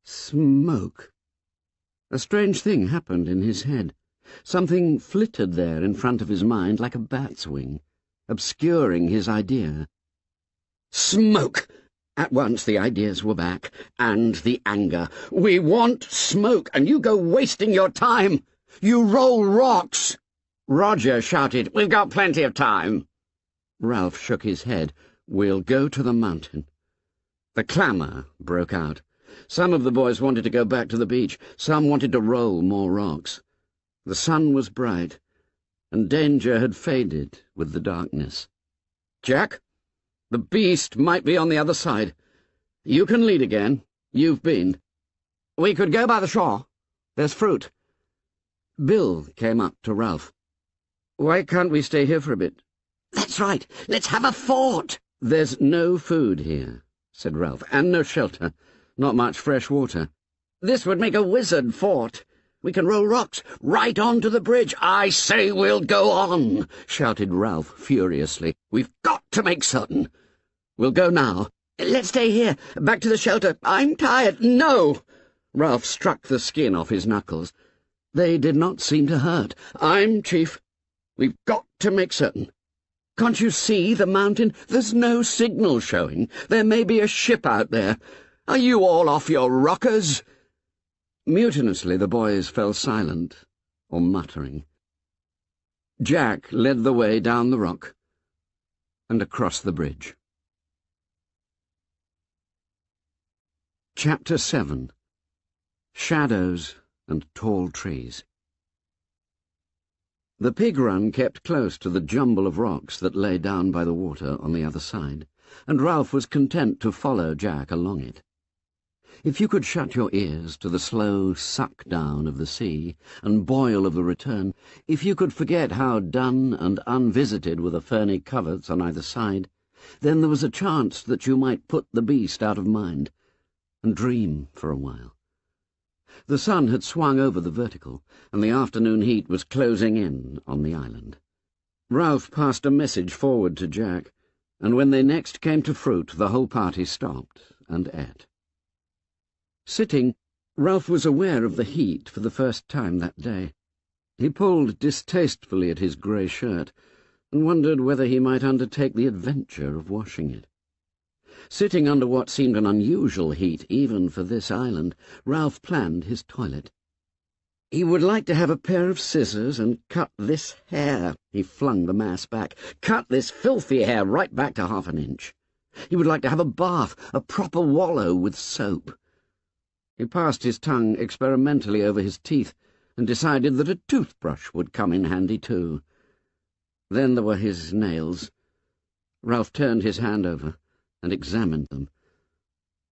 Smoke. A strange thing happened in his head. Something flitted there in front of his mind like a bat's wing, obscuring his idea. Smoke! At once the ideas were back, and the anger. We want smoke, and you go wasting your time. You roll rocks. Roger shouted, We've got plenty of time. Ralph shook his head. We'll go to the mountain. The clamour broke out. Some of the boys wanted to go back to the beach. Some wanted to roll more rocks. The sun was bright, and danger had faded with the darkness. Jack, the beast might be on the other side. You can lead again. You've been. We could go by the shore. There's fruit. Bill came up to Ralph. Why can't we stay here for a bit? That's right. Let's have a fort. There's no food here, said Ralph, and no shelter. Not much fresh water. This would make a wizard fort. We can roll rocks right onto the bridge. I say we'll go on, shouted Ralph furiously. We've got to make certain. We'll go now. Let's stay here. Back to the shelter. I'm tired. No! Ralph struck the skin off his knuckles. They did not seem to hurt. I'm chief. We've got to make certain. Can't you see the mountain? There's no signal showing. There may be a ship out there. Are you all off your rockers? Mutinously the boys fell silent, or muttering. Jack led the way down the rock and across the bridge. Chapter 7 Shadows and Tall Trees The pig run kept close to the jumble of rocks that lay down by the water on the other side, and Ralph was content to follow Jack along it. If you could shut your ears to the slow suck-down of the sea and boil of the return, if you could forget how dun and unvisited were the ferny coverts on either side, then there was a chance that you might put the beast out of mind and dream for a while. The sun had swung over the vertical, and the afternoon heat was closing in on the island. Ralph passed a message forward to Jack, and when they next came to fruit, the whole party stopped and ate. Sitting, Ralph was aware of the heat for the first time that day. He pulled distastefully at his grey shirt, and wondered whether he might undertake the adventure of washing it. Sitting under what seemed an unusual heat even for this island, Ralph planned his toilet. He would like to have a pair of scissors and cut this hair. He flung the mass back. Cut this filthy hair right back to half an inch. He would like to have a bath, a proper wallow with soap. He passed his tongue experimentally over his teeth and decided that a toothbrush would come in handy too. Then there were his nails. Ralph turned his hand over and examined them.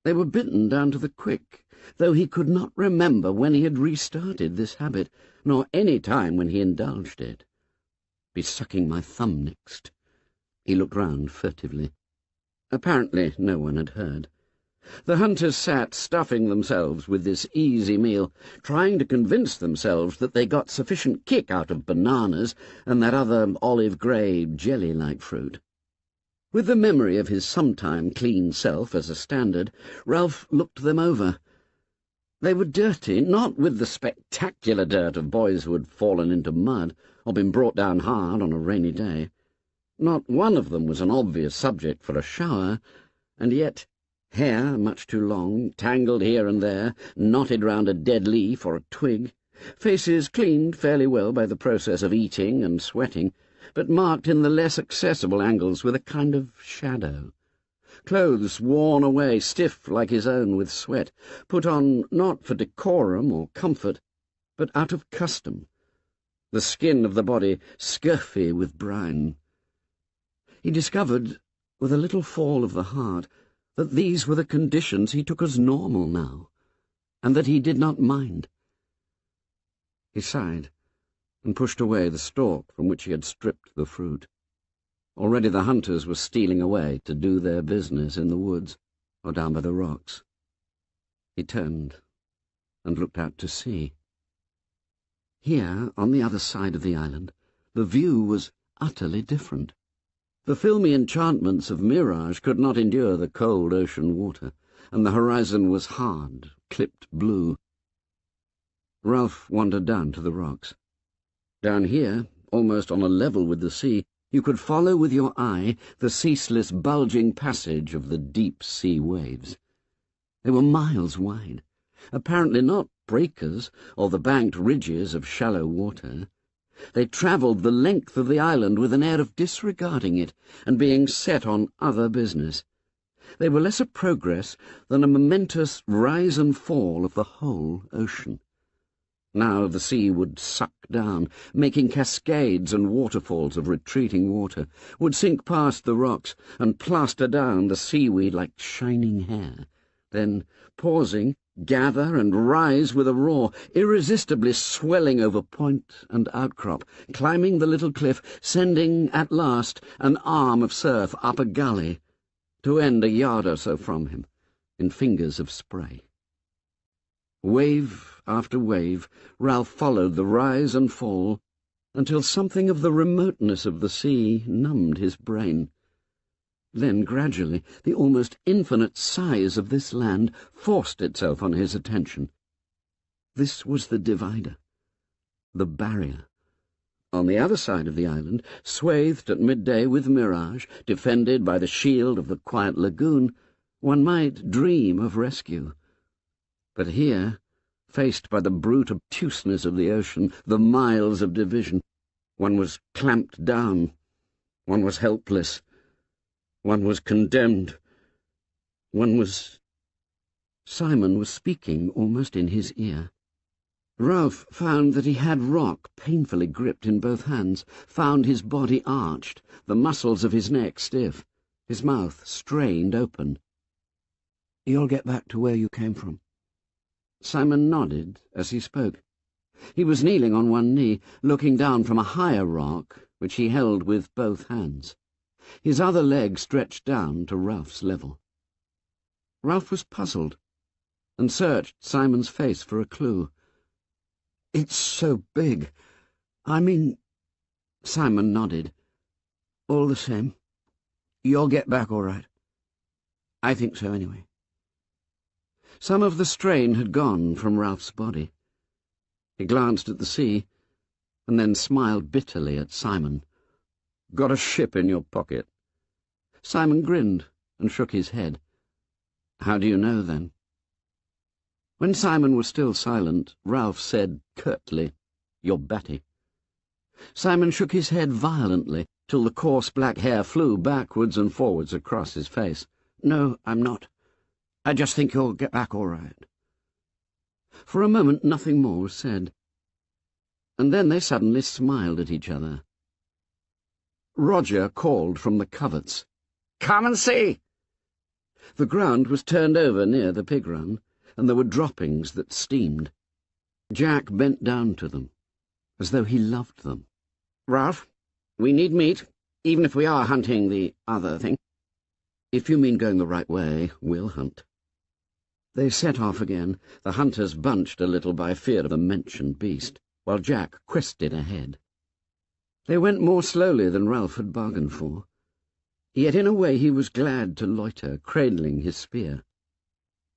They were bitten down to the quick, though he could not remember when he had restarted this habit, nor any time when he indulged it. Be sucking my thumb next. He looked round furtively. Apparently no one had heard. The hunters sat stuffing themselves with this easy meal, trying to convince themselves that they got sufficient kick out of bananas and that other olive-grey, jelly-like fruit. With the memory of his sometime clean self as a standard, Ralph looked them over. They were dirty, not with the spectacular dirt of boys who had fallen into mud or been brought down hard on a rainy day. Not one of them was an obvious subject for a shower, and yet hair much too long, tangled here and there, knotted round a dead leaf or a twig, faces cleaned fairly well by the process of eating and sweating, but marked in the less accessible angles with a kind of shadow. Clothes worn away, stiff like his own with sweat, put on not for decorum or comfort, but out of custom. The skin of the body scurfy with brine. He discovered, with a little fall of the heart, that these were the conditions he took as normal now, and that he did not mind. He sighed, and pushed away the stalk from which he had stripped the fruit. Already the hunters were stealing away to do their business in the woods or down by the rocks. He turned and looked out to sea. Here, on the other side of the island, the view was utterly different. The filmy enchantments of mirage could not endure the cold ocean water, and the horizon was hard, clipped blue. Ralph wandered down to the rocks. Down here, almost on a level with the sea, you could follow with your eye the ceaseless bulging passage of the deep sea waves. They were miles wide, apparently not breakers or the banked ridges of shallow water. They travelled the length of the island with an air of disregarding it and being set on other business. They were less a progress than a momentous rise and fall of the whole ocean. Now the sea would suck down, making cascades and waterfalls of retreating water, would sink past the rocks and plaster down the seaweed like shining hair, then, pausing, gather and rise with a roar, irresistibly swelling over point and outcrop, climbing the little cliff, sending, at last, an arm of surf up a gully, to end a yard or so from him, in fingers of spray. Wave after wave, Ralph followed the rise and fall, until something of the remoteness of the sea numbed his brain. Then, gradually, the almost infinite size of this land forced itself on his attention. This was the divider, the barrier. On the other side of the island, swathed at midday with mirage, defended by the shield of the quiet lagoon, one might dream of rescue. But here, faced by the brute obtuseness of the ocean, the miles of division, one was clamped down, one was helpless, one was condemned, one was... Simon was speaking almost in his ear. Ralph found that he had rock painfully gripped in both hands, found his body arched, the muscles of his neck stiff, his mouth strained open. You'll get back to where you came from. Simon nodded as he spoke. He was kneeling on one knee, looking down from a higher rock, which he held with both hands. His other leg stretched down to Ralph's level. Ralph was puzzled, and searched Simon's face for a clue. It's so big. I mean... Simon nodded. All the same, you'll get back all right. I think so, anyway. Some of the strain had gone from Ralph's body. He glanced at the sea, and then smiled bitterly at Simon. Got a ship in your pocket? Simon grinned and shook his head. How do you know, then? When Simon was still silent, Ralph said curtly, You're batty. Simon shook his head violently till the coarse black hair flew backwards and forwards across his face. No, I'm not. I just think you'll get back all right. For a moment nothing more was said, and then they suddenly smiled at each other. Roger called from the coverts. Come and see! The ground was turned over near the pig run, and there were droppings that steamed. Jack bent down to them, as though he loved them. Ralph, we need meat, even if we are hunting the other thing. If you mean going the right way, we'll hunt. They set off again, the hunters bunched a little by fear of the mentioned beast, while Jack quested ahead. They went more slowly than Ralph had bargained for. Yet in a way he was glad to loiter, cradling his spear.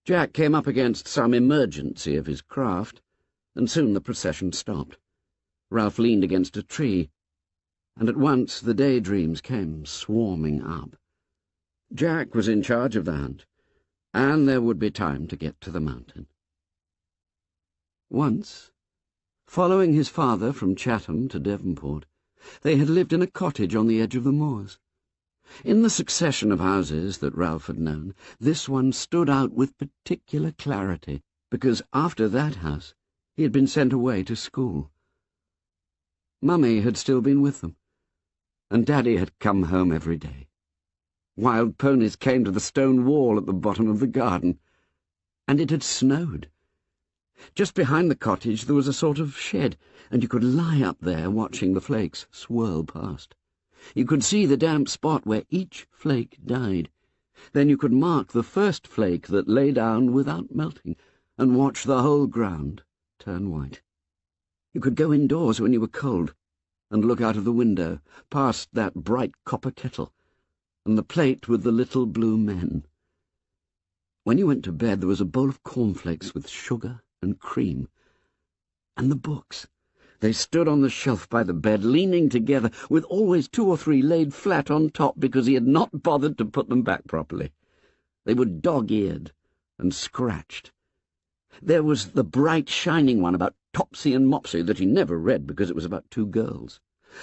Jack came up against some emergency of his craft, and soon the procession stopped. Ralph leaned against a tree, and at once the daydreams came swarming up. Jack was in charge of the hunt, and there would be time to get to the mountain. Once, following his father from Chatham to Devonport, they had lived in a cottage on the edge of the moors. In the succession of houses that Ralph had known, this one stood out with particular clarity, because after that house he had been sent away to school. Mummy had still been with them, and Daddy had come home every day. Wild ponies came to the stone wall at the bottom of the garden, and it had snowed. Just behind the cottage there was a sort of shed, and you could lie up there watching the flakes swirl past. You could see the damp spot where each flake died. Then you could mark the first flake that lay down without melting, and watch the whole ground turn white. You could go indoors when you were cold, and look out of the window, past that bright copper kettle, and the plate with the little blue men. When you went to bed, there was a bowl of cornflakes with sugar and cream, And the books. They stood on the shelf by the bed, leaning together, with always two or three laid flat on top because he had not bothered to put them back properly. They were dog-eared and scratched. There was the bright, shining one about Topsy and Mopsy that he never read because it was about two girls.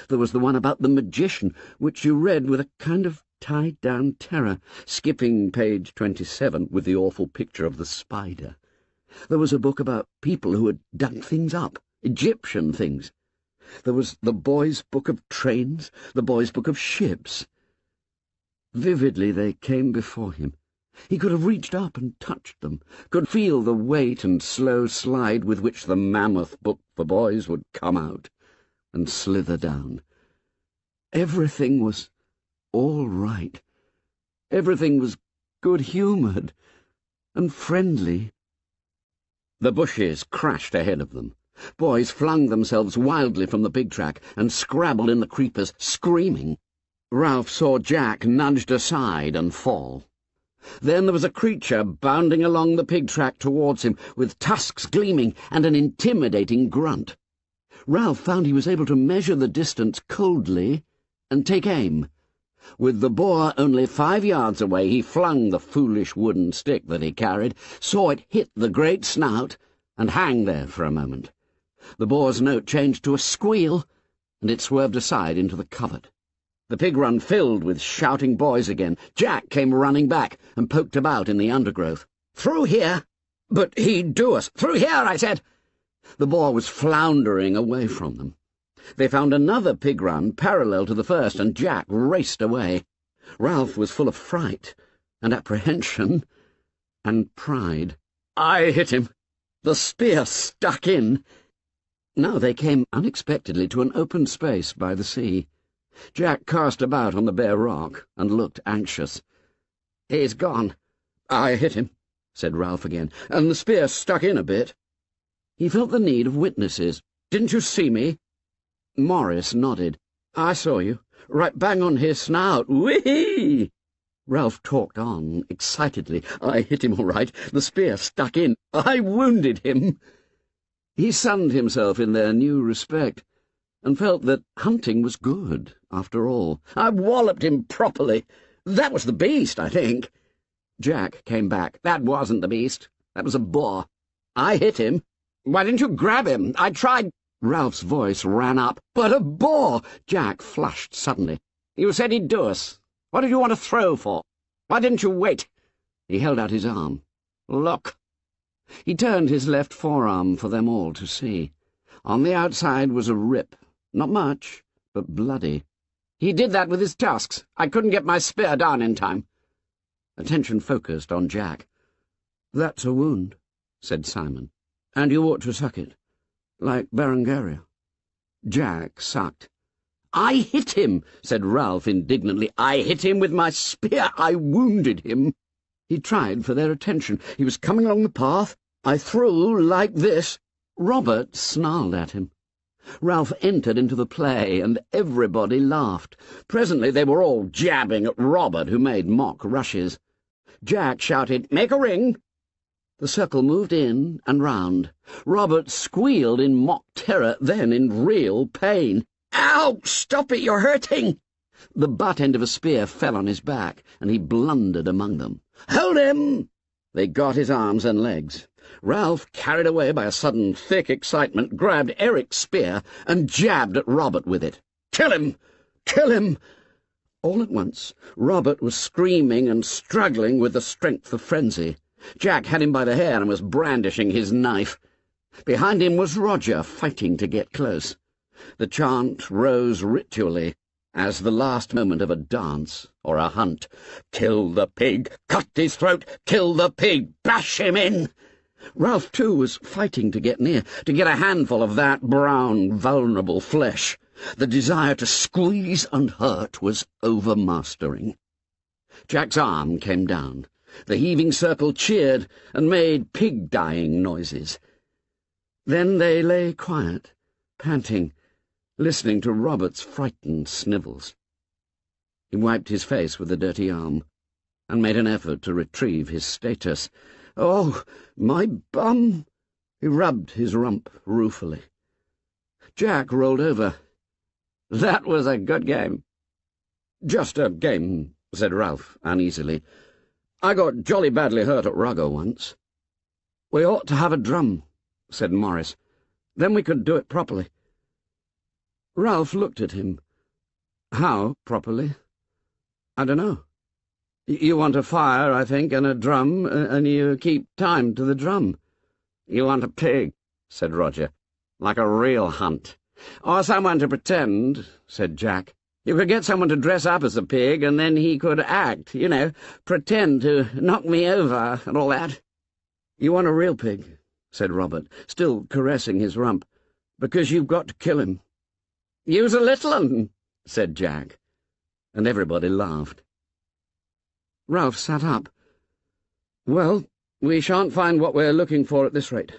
There was the one about the magician, which you read with a kind of tied-down terror, skipping page twenty-seven with the awful picture of the spider. There was a book about people who had dug things up, Egyptian things. There was the boy's book of trains, the boy's book of ships. Vividly they came before him. He could have reached up and touched them, could feel the weight and slow slide with which the mammoth book for boys would come out and slither down. Everything was all right. Everything was good-humoured and friendly. The bushes crashed ahead of them. Boys flung themselves wildly from the pig track and scrabbled in the creepers, screaming. Ralph saw Jack nudged aside and fall. Then there was a creature bounding along the pig track towards him, with tusks gleaming and an intimidating grunt. Ralph found he was able to measure the distance coldly and take aim. With the boar only five yards away, he flung the foolish wooden stick that he carried, saw it hit the great snout, and hang there for a moment. The boar's note changed to a squeal, and it swerved aside into the covert. The pig run filled with shouting boys again. Jack came running back and poked about in the undergrowth. Through here! But he'd do us. Through here, I said. The boar was floundering away from them. They found another pig run parallel to the first, and Jack raced away. Ralph was full of fright and apprehension and pride. I hit him. The spear stuck in. Now they came unexpectedly to an open space by the sea. Jack cast about on the bare rock and looked anxious. He's gone. I hit him, said Ralph again, and the spear stuck in a bit. He felt the need of witnesses. Didn't you see me? Maurice nodded. I saw you. Right bang on his snout. Whee! Ralph talked on excitedly. I hit him all right. The spear stuck in. I wounded him. He sunned himself in their new respect, and felt that hunting was good, after all. I walloped him properly. That was the beast, I think. Jack came back. That wasn't the beast. That was a boar. I hit him. Why didn't you grab him? I tried. Ralph's voice ran up. But a boar! Jack flushed suddenly. You said he'd do us. What did you want to throw for? Why didn't you wait? He held out his arm. Look. He turned his left forearm for them all to see. On the outside was a rip. Not much, but bloody. He did that with his tusks. I couldn't get my spear down in time. Attention focused on Jack. That's a wound, said Simon. And you ought to suck it. Like Berengaria. Jack sucked. I hit him, said Ralph indignantly. I hit him with my spear. I wounded him. He tried for their attention. He was coming along the path. I threw like this. Robert snarled at him. Ralph entered into the play, and everybody laughed. Presently they were all jabbing at Robert, who made mock rushes. Jack shouted, Make a ring! The circle moved in and round. Robert squealed in mock terror, then in real pain. Ow! Stop it! You're hurting! The butt end of a spear fell on his back, and he blundered among them. Hold him! They got his arms and legs. Ralph, carried away by a sudden thick excitement, grabbed Eric's spear and jabbed at Robert with it. Kill him! Kill him! All at once, Robert was screaming and struggling with the strength of frenzy. Jack had him by the hair and was brandishing his knife. Behind him was Roger, fighting to get close. The chant rose ritually, as the last moment of a dance or a hunt. Kill the pig! Cut his throat! Kill the pig! Bash him in! Ralph, too, was fighting to get near, to get a handful of that brown, vulnerable flesh. The desire to squeeze and hurt was overmastering. Jack's arm came down. The heaving circle cheered and made pig-dying noises. Then they lay quiet, panting, listening to Robert's frightened snivels. He wiped his face with a dirty arm, and made an effort to retrieve his status. Oh, my bum! He rubbed his rump ruefully. Jack rolled over. That was a good game. Just a game, said Ralph uneasily. I got jolly badly hurt at rugger once. We ought to have a drum, said Maurice. Then we could do it properly. Ralph looked at him. How properly? I don't know. You want a fire, I think, and a drum, and you keep time to the drum. You want a pig, said Roger, like a real hunt. Or someone to pretend, said Jack. You could get someone to dress up as a pig, and then he could act, you know, pretend to knock me over and all that. You want a real pig, said Robert, still caressing his rump, because you've got to kill him. Use a littlun, said Jack, and everybody laughed. Ralph sat up. Well, we shan't find what we're looking for at this rate.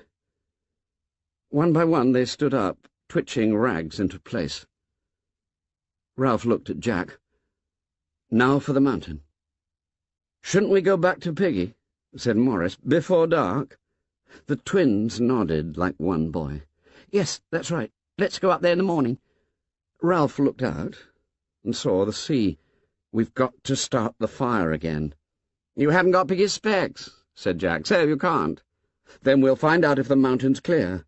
One by one they stood up, twitching rags into place. Ralph looked at Jack. Now for the mountain. Shouldn't we go back to Piggy? said Maurice. Before dark? The twins nodded like one boy. Yes, that's right. Let's go up there in the morning. Ralph looked out and saw the sea. We've got to start the fire again. You haven't got Piggy's specs, said Jack, so you can't. Then we'll find out if the mountain's clear.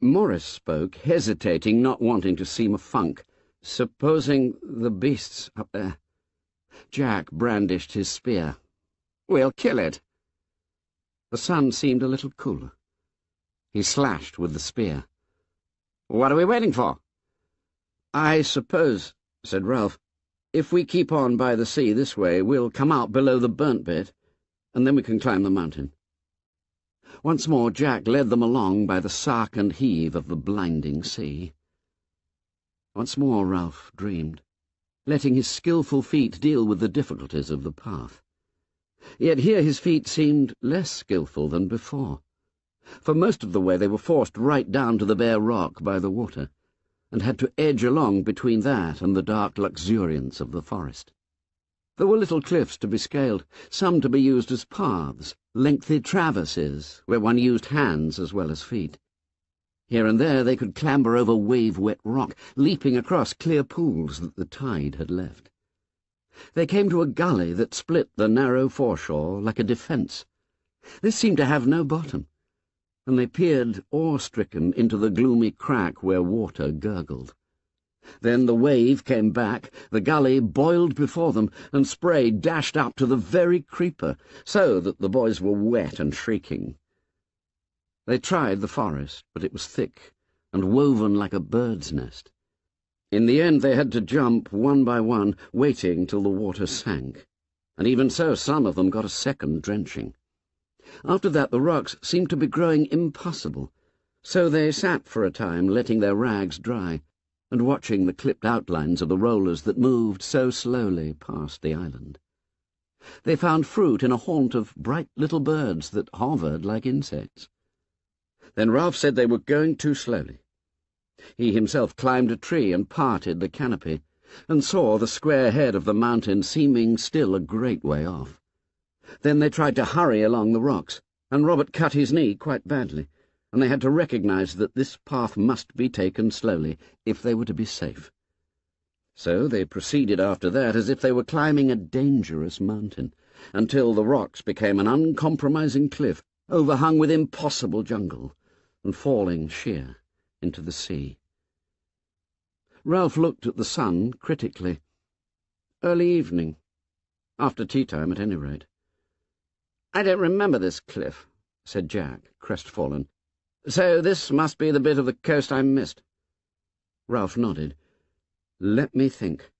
Maurice spoke, hesitating, not wanting to seem a funk. Supposing the beast's up there. Jack brandished his spear. We'll kill it. The sun seemed a little cooler. He slashed with the spear. What are we waiting for? I suppose, said Ralph, if we keep on by the sea this way, we'll come out below the burnt bit, and then we can climb the mountain. Once more Jack led them along by the sark and heave of the blinding sea. Once more Ralph dreamed, letting his skilful feet deal with the difficulties of the path. Yet here his feet seemed less skilful than before. For most of the way they were forced right down to the bare rock by the water and had to edge along between that and the dark luxuriance of the forest. There were little cliffs to be scaled, some to be used as paths, lengthy traverses, where one used hands as well as feet. Here and there they could clamber over wave-wet rock, leaping across clear pools that the tide had left. They came to a gully that split the narrow foreshore like a defence. This seemed to have no bottom, and they peered awe-stricken into the gloomy crack where water gurgled. Then the wave came back, the gully boiled before them, and spray dashed up to the very creeper, so that the boys were wet and shrieking. They tried the forest, but it was thick and woven like a bird's nest. In the end they had to jump one by one, waiting till the water sank, and even so some of them got a second drenching. After that the rocks seemed to be growing impossible, so they sat for a time letting their rags dry, and watching the clipped outlines of the rollers that moved so slowly past the island. They found fruit in a haunt of bright little birds that hovered like insects. Then Ralph said they were going too slowly. He himself climbed a tree and parted the canopy, and saw the square head of the mountain seeming still a great way off. Then they tried to hurry along the rocks, and Robert cut his knee quite badly, and they had to recognize that this path must be taken slowly if they were to be safe. So they proceeded after that as if they were climbing a dangerous mountain, until the rocks became an uncompromising cliff, overhung with impossible jungle, and falling sheer into the sea. Ralph looked at the sun critically. Early evening. After tea-time, at any rate. I don't remember this cliff, said Jack, crestfallen. So this must be the bit of the coast I missed. Ralph nodded. Let me think.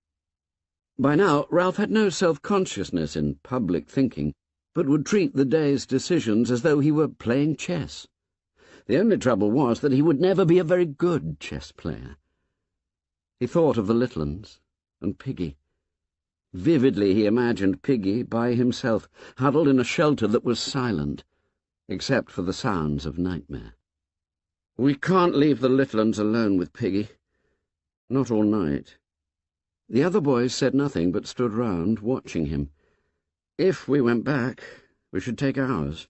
By now, Ralph had no self-consciousness in public thinking, but would treat the day's decisions as though he were playing chess. The only trouble was that he would never be a very good chess player. He thought of the littluns and Piggy. Vividly he imagined Piggy by himself, huddled in a shelter that was silent, except for the sounds of nightmare. We can't leave the littluns alone with Piggy. Not all night. The other boys said nothing, but stood round, watching him. If we went back, we should take ours.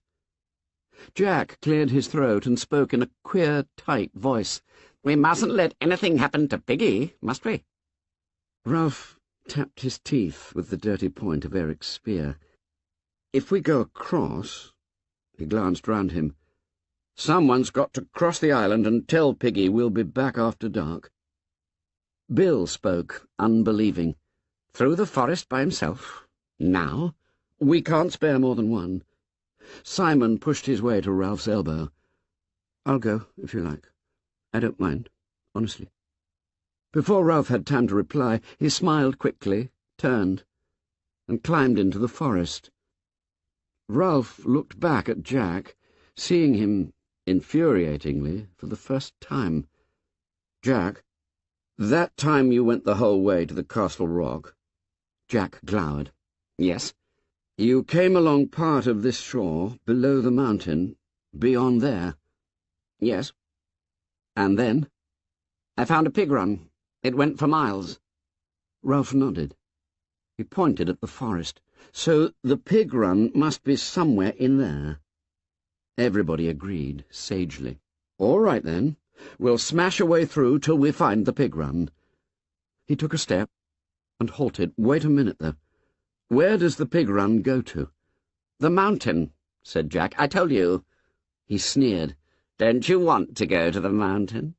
Jack cleared his throat and spoke in a queer, tight voice. We mustn't let anything happen to Piggy, must we? Ralph tapped his teeth with the dirty point of Eric's spear. If we go across... He glanced round him. Someone's got to cross the island and tell Piggy we'll be back after dark. Bill spoke, unbelieving. Through the forest by himself? Now? We can't spare more than one. Simon pushed his way to Ralph's elbow. I'll go, if you like. I don't mind, honestly. Before Ralph had time to reply, he smiled quickly, turned, and climbed into the forest. Ralph looked back at Jack, seeing him, infuriatingly, for the first time. Jack, that time you went the whole way to the Castle Rock. Jack glowered. Yes. You came along part of this shore, below the mountain, beyond there. Yes. And then? I found a pig run. It went for miles. Ralph nodded. He pointed at the forest. So the pig run must be somewhere in there. Everybody agreed, sagely. All right, then. We'll smash a way through till we find the pig run. He took a step and halted. Wait a minute, though. Where does the pig run go to? The mountain, said Jack. I told you. He sneered. Don't you want to go to the mountain?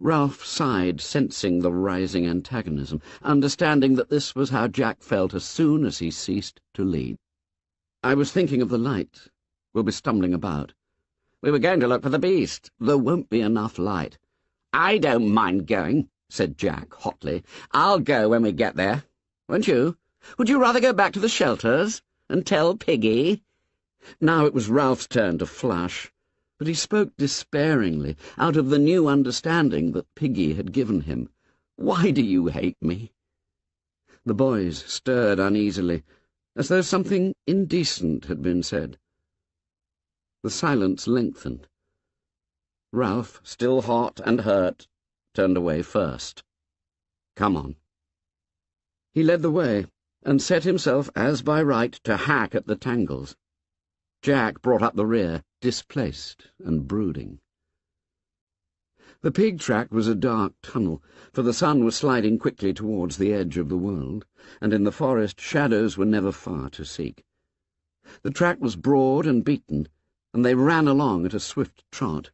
Ralph sighed, sensing the rising antagonism, understanding that this was how Jack felt as soon as he ceased to lead. I was thinking of the light. We'll be stumbling about. We were going to look for the beast. There won't be enough light. I don't mind going, said Jack hotly. I'll go when we get there. Won't you? Would you rather go back to the shelters and tell Piggy? Now it was Ralph's turn to flush but he spoke despairingly, out of the new understanding that Piggy had given him. Why do you hate me? The boys stirred uneasily, as though something indecent had been said. The silence lengthened. Ralph, still hot and hurt, turned away first. Come on. He led the way, and set himself, as by right, to hack at the tangles. Jack brought up the rear, displaced and brooding. The pig track was a dark tunnel, for the sun was sliding quickly towards the edge of the world, and in the forest shadows were never far to seek. The track was broad and beaten, and they ran along at a swift trot.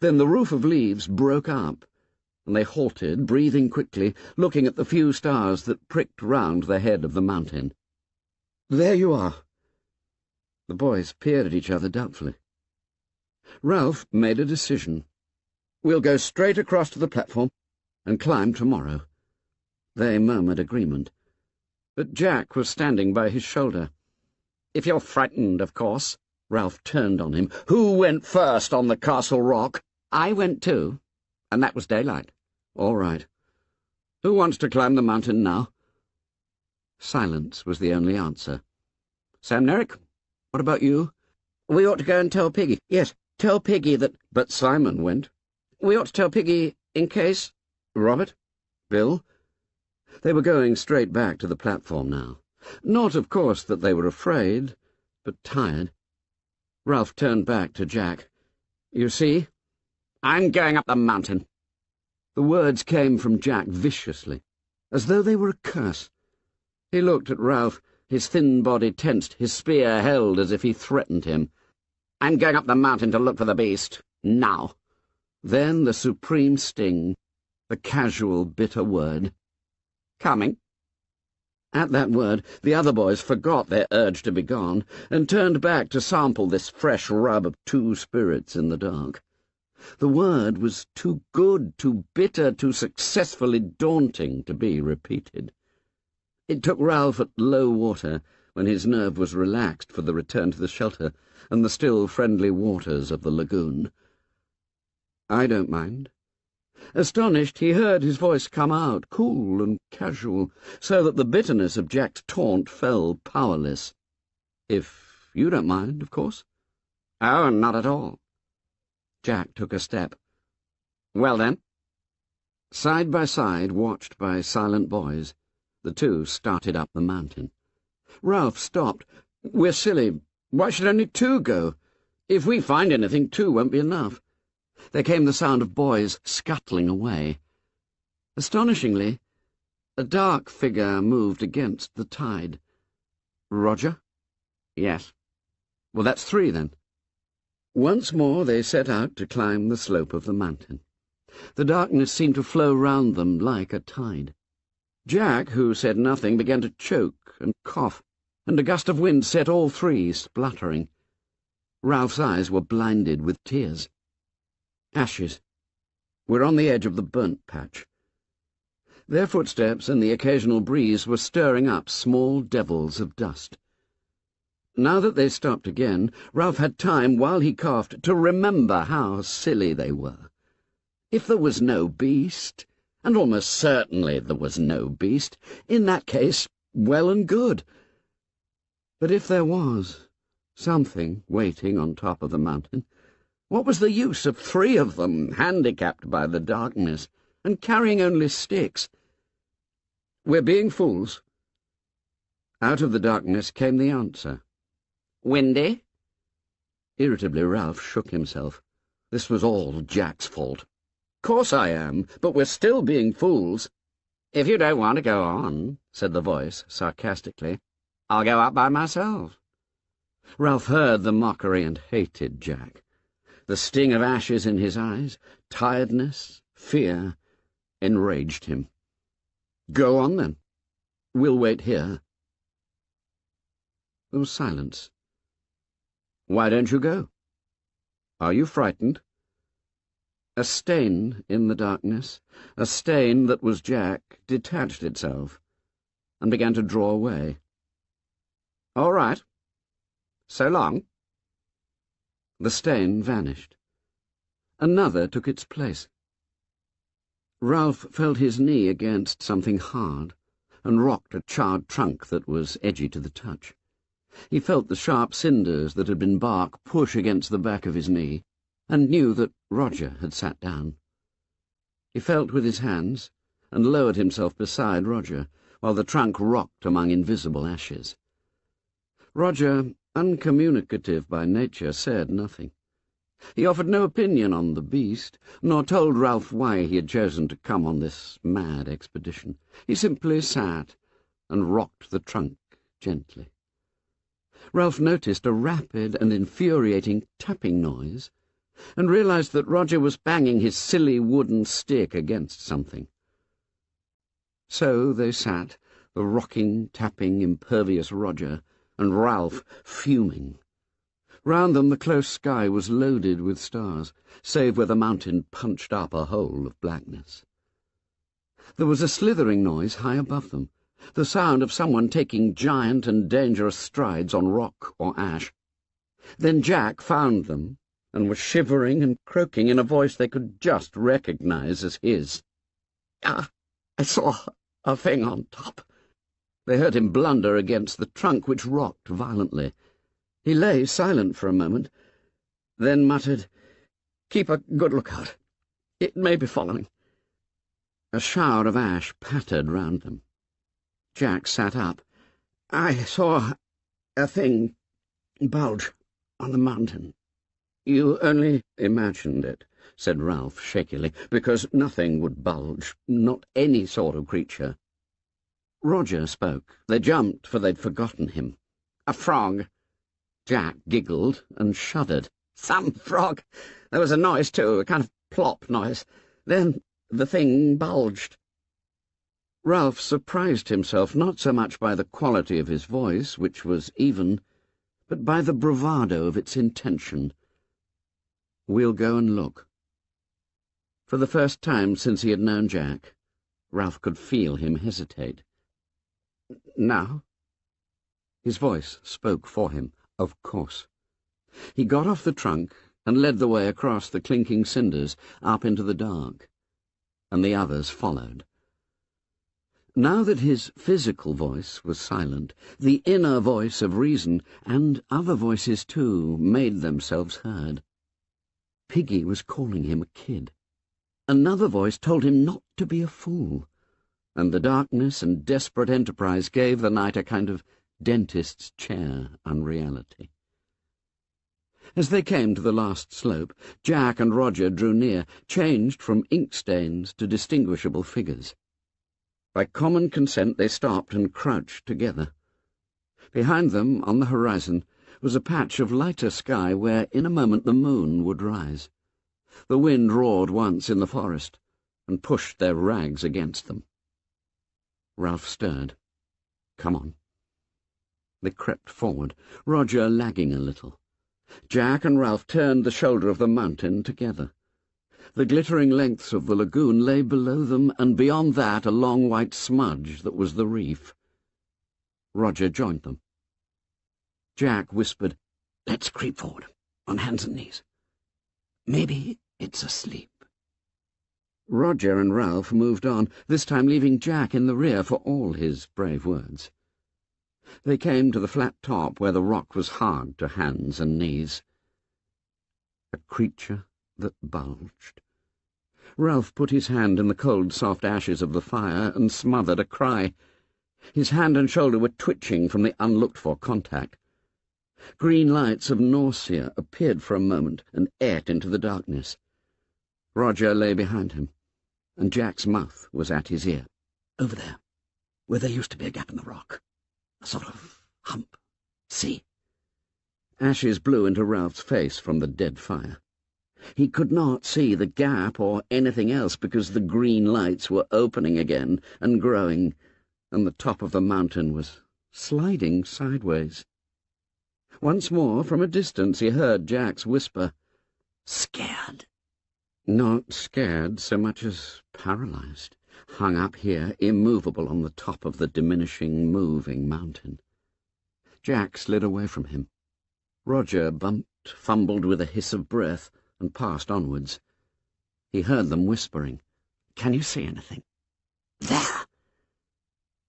Then the roof of leaves broke up, and they halted, breathing quickly, looking at the few stars that pricked round the head of the mountain. There you are. The boys peered at each other doubtfully. Ralph made a decision. We'll go straight across to the platform and climb tomorrow. They murmured agreement. But Jack was standing by his shoulder. If you're frightened, of course. Ralph turned on him. Who went first on the castle rock? I went too, and that was daylight. All right. Who wants to climb the mountain now? Silence was the only answer. Samneric, what about you? We ought to go and tell Piggy. Yes, Tell Piggy that... But Simon went. We ought to tell Piggy in case... Robert? Bill? They were going straight back to the platform now. Not, of course, that they were afraid, but tired. Ralph turned back to Jack. You see? I'm going up the mountain. The words came from Jack viciously, as though they were a curse. He looked at Ralph, his thin body tensed, his spear held as if he threatened him. I'm going up the mountain to look for the beast. Now. Then the supreme sting, the casual, bitter word. Coming. At that word, the other boys forgot their urge to be gone, and turned back to sample this fresh rub of two spirits in the dark. The word was too good, too bitter, too successfully daunting to be repeated. It took Ralph at low water, when his nerve was relaxed for the return to the shelter, and the still friendly waters of the lagoon. I don't mind. Astonished, he heard his voice come out, cool and casual, so that the bitterness of Jack's taunt fell powerless. If you don't mind, of course. Oh, not at all. Jack took a step. Well, then. Side by side, watched by silent boys, the two started up the mountain. Ralph stopped. We're silly. Why should only two go? If we find anything, two won't be enough. There came the sound of boys scuttling away. Astonishingly, a dark figure moved against the tide. Roger? Yes. Well, that's three, then. Once more they set out to climb the slope of the mountain. The darkness seemed to flow round them like a tide. Jack, who said nothing, began to choke and cough, and a gust of wind set all three spluttering. Ralph's eyes were blinded with tears. Ashes. We're on the edge of the burnt patch. Their footsteps and the occasional breeze were stirring up small devils of dust. Now that they stopped again, Ralph had time, while he coughed, to remember how silly they were. If there was no beast, and almost certainly there was no beast, in that case, well and good. But if there was something waiting on top of the mountain, what was the use of three of them, handicapped by the darkness, and carrying only sticks? We're being fools. Out of the darkness came the answer. Windy? Irritably, Ralph shook himself. This was all Jack's fault. Course I am, but we're still being fools. If you don't want to go on, said the voice sarcastically, I'll go up by myself. Ralph heard the mockery and hated Jack. The sting of ashes in his eyes, tiredness, fear, enraged him. Go on, then. We'll wait here. There was silence. Why don't you go? Are you frightened? A stain in the darkness, a stain that was Jack, detached itself and began to draw away. All right. So long. The stain vanished. Another took its place. Ralph felt his knee against something hard and rocked a charred trunk that was edgy to the touch. He felt the sharp cinders that had been bark push against the back of his knee and knew that Roger had sat down. He felt with his hands and lowered himself beside Roger while the trunk rocked among invisible ashes. Roger, uncommunicative by nature, said nothing. He offered no opinion on the beast, nor told Ralph why he had chosen to come on this mad expedition. He simply sat and rocked the trunk gently. Ralph noticed a rapid and infuriating tapping noise, and realized that Roger was banging his silly wooden stick against something. So they sat, the rocking, tapping, impervious Roger, and Ralph fuming. Round them the close sky was loaded with stars, save where the mountain punched up a hole of blackness. There was a slithering noise high above them, the sound of someone taking giant and dangerous strides on rock or ash. Then Jack found them, and was shivering and croaking in a voice they could just recognize as his. Ah, I saw a thing on top. They heard him blunder against the trunk, which rocked violently. He lay silent for a moment, then muttered, Keep a good lookout. It may be following. A shower of ash pattered round them. Jack sat up. I saw a thing bulge on the mountain. You only imagined it, said Ralph shakily, because nothing would bulge, not any sort of creature. Roger spoke. They jumped, for they'd forgotten him. A frog. Jack giggled and shuddered. Some frog. There was a noise, too, a kind of plop noise. Then the thing bulged. Ralph surprised himself not so much by the quality of his voice, which was even, but by the bravado of its intention. We'll go and look. For the first time since he had known Jack, Ralph could feel him hesitate. Now? His voice spoke for him, of course. He got off the trunk and led the way across the clinking cinders up into the dark, and the others followed. Now that his physical voice was silent, the inner voice of reason, and other voices too, made themselves heard. Piggy was calling him a kid. Another voice told him not to be a fool and the darkness and desperate enterprise gave the night a kind of dentist's chair unreality. As they came to the last slope, Jack and Roger drew near, changed from ink stains to distinguishable figures. By common consent they stopped and crouched together. Behind them, on the horizon, was a patch of lighter sky where in a moment the moon would rise. The wind roared once in the forest and pushed their rags against them. Ralph stirred. Come on. They crept forward, Roger lagging a little. Jack and Ralph turned the shoulder of the mountain together. The glittering lengths of the lagoon lay below them, and beyond that a long white smudge that was the reef. Roger joined them. Jack whispered, Let's creep forward, on hands and knees. Maybe it's asleep. Roger and Ralph moved on, this time leaving Jack in the rear for all his brave words. They came to the flat top where the rock was hard to hands and knees. A creature that bulged. Ralph put his hand in the cold, soft ashes of the fire and smothered a cry. His hand and shoulder were twitching from the unlooked-for contact. Green lights of nausea appeared for a moment and ate into the darkness. Roger lay behind him, and Jack's mouth was at his ear. Over there, where there used to be a gap in the rock. A sort of hump. See? Ashes blew into Ralph's face from the dead fire. He could not see the gap or anything else because the green lights were opening again and growing, and the top of the mountain was sliding sideways. Once more, from a distance, he heard Jack's whisper, Scared. Not scared so much as paralyzed, hung up here, immovable on the top of the diminishing, moving mountain. Jack slid away from him. Roger bumped, fumbled with a hiss of breath, and passed onwards. He heard them whispering. Can you see anything? There!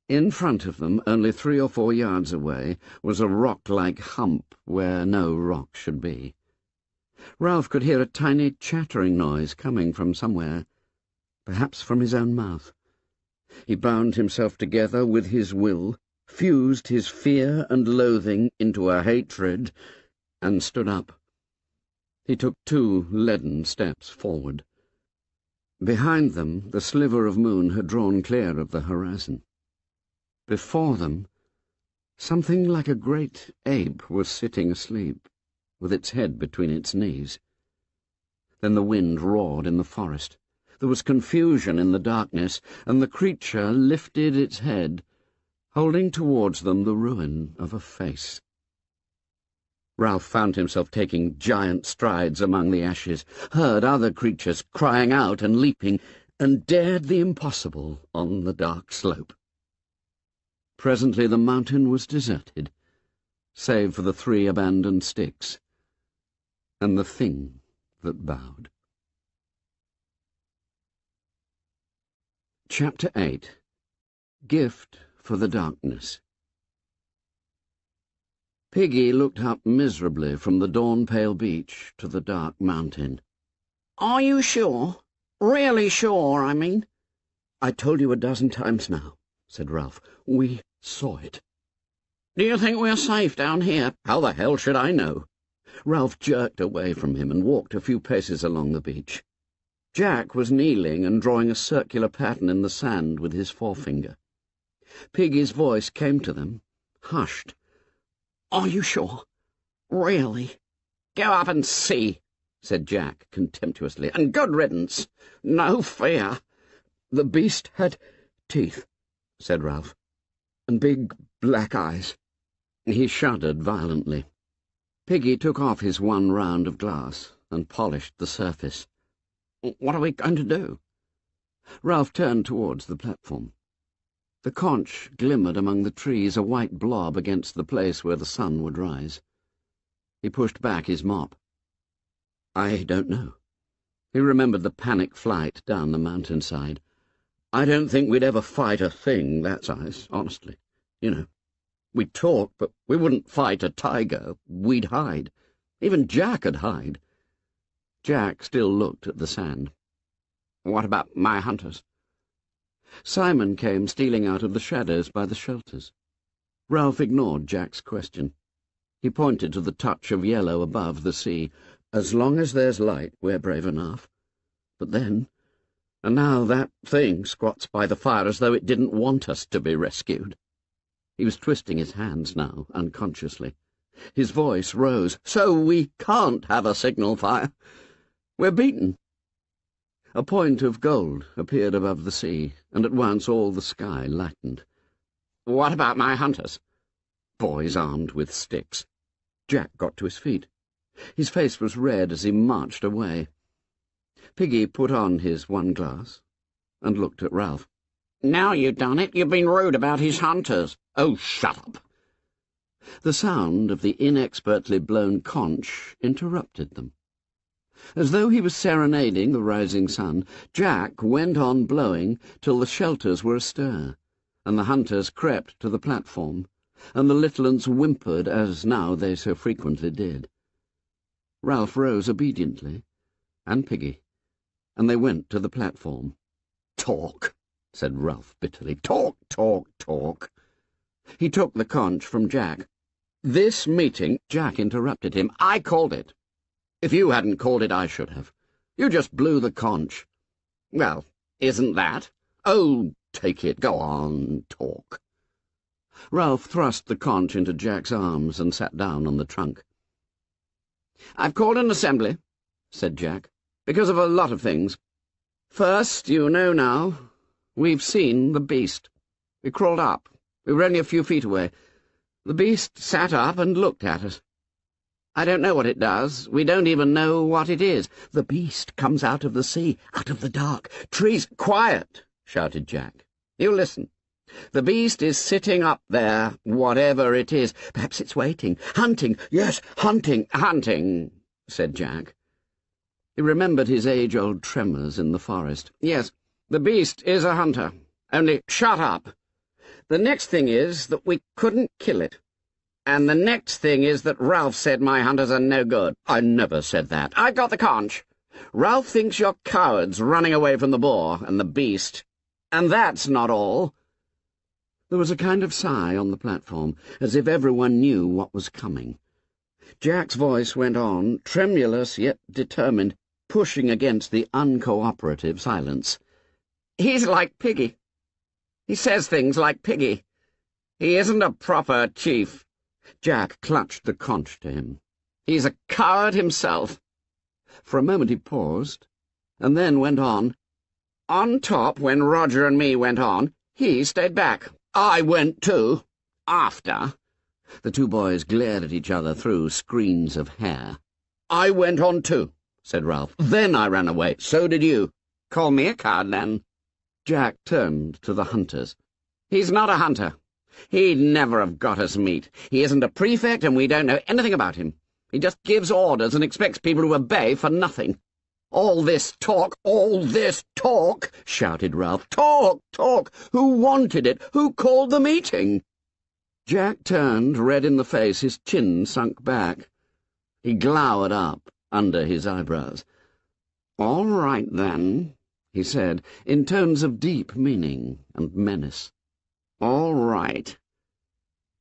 In front of them, only three or four yards away, was a rock-like hump where no rock should be. Ralph could hear a tiny chattering noise coming from somewhere, perhaps from his own mouth. He bound himself together with his will, fused his fear and loathing into a hatred, and stood up. He took two leaden steps forward. Behind them, the sliver of moon had drawn clear of the horizon. Before them, something like a great ape was sitting asleep, with its head between its knees. Then the wind roared in the forest. There was confusion in the darkness, and the creature lifted its head, holding towards them the ruin of a face. Ralph found himself taking giant strides among the ashes, heard other creatures crying out and leaping, and dared the impossible on the dark slope. Presently the mountain was deserted, save for the three abandoned sticks, and the thing that bowed. Chapter 8 Gift for the Darkness Piggy looked up miserably from the dawn-pale beach to the dark mountain. Are you sure? Really sure, I mean? I told you a dozen times now, said Ralph. We saw it. Do you think we're safe down here? How the hell should I know? Ralph jerked away from him and walked a few paces along the beach. Jack was kneeling and drawing a circular pattern in the sand with his forefinger. Piggy's voice came to them, hushed, are you sure? Really? Go up and see, said Jack contemptuously, and good riddance. No fear. The beast had teeth, said Ralph, and big black eyes. He shuddered violently. Piggy took off his one round of glass and polished the surface. What are we going to do? Ralph turned towards the platform. The conch glimmered among the trees, a white blob against the place where the sun would rise. He pushed back his mop. I don't know. He remembered the panic flight down the mountainside. I don't think we'd ever fight a thing that size, honestly. You know, we'd talk, but we wouldn't fight a tiger. We'd hide. Even Jack'd hide. Jack still looked at the sand. What about my hunters? Simon came stealing out of the shadows by the shelters. Ralph ignored Jack's question. He pointed to the touch of yellow above the sea. As long as there's light, we're brave enough. But then... And now that thing squats by the fire as though it didn't want us to be rescued. He was twisting his hands now, unconsciously. His voice rose. So we can't have a signal fire. We're beaten. A point of gold appeared above the sea, and at once all the sky lightened. What about my hunters? Boys armed with sticks. Jack got to his feet. His face was red as he marched away. Piggy put on his one glass and looked at Ralph. Now you've done it, you've been rude about his hunters. Oh, shut up. The sound of the inexpertly blown conch interrupted them. As though he was serenading the rising sun, Jack went on blowing till the shelters were astir, and the hunters crept to the platform, and the littluns whimpered as now they so frequently did. Ralph rose obediently, and Piggy, and they went to the platform. Talk, said Ralph bitterly. Talk, talk, talk. He took the conch from Jack. This meeting, Jack interrupted him. I called it. If you hadn't called it, I should have. You just blew the conch. Well, isn't that? Oh, take it. Go on, talk. Ralph thrust the conch into Jack's arms and sat down on the trunk. I've called an assembly, said Jack, because of a lot of things. First, you know now, we've seen the beast. We crawled up. We were only a few feet away. The beast sat up and looked at us. I don't know what it does. We don't even know what it is. The beast comes out of the sea, out of the dark. Trees— Quiet! shouted Jack. You listen. The beast is sitting up there, whatever it is. Perhaps it's waiting. Hunting. Yes, hunting, hunting, said Jack. He remembered his age-old tremors in the forest. Yes, the beast is a hunter. Only shut up. The next thing is that we couldn't kill it. And the next thing is that Ralph said my hunters are no good. I never said that. I've got the conch. Ralph thinks you're cowards running away from the boar and the beast. And that's not all. There was a kind of sigh on the platform, as if everyone knew what was coming. Jack's voice went on, tremulous yet determined, pushing against the uncooperative silence. He's like Piggy. He says things like Piggy. He isn't a proper chief. Jack clutched the conch to him. He's a coward himself. For a moment he paused, and then went on. On top, when Roger and me went on, he stayed back. I went too. After. The two boys glared at each other through screens of hair. I went on too, said Ralph. Then I ran away. So did you. Call me a coward, then. Jack turned to the hunters. He's not a hunter. He'd never have got us meat. He isn't a prefect, and we don't know anything about him. He just gives orders and expects people to obey for nothing. All this talk, all this talk, shouted Ralph. Talk, talk! Who wanted it? Who called the meeting? Jack turned, red in the face, his chin sunk back. He glowered up under his eyebrows. All right, then, he said, in tones of deep meaning and menace. All right.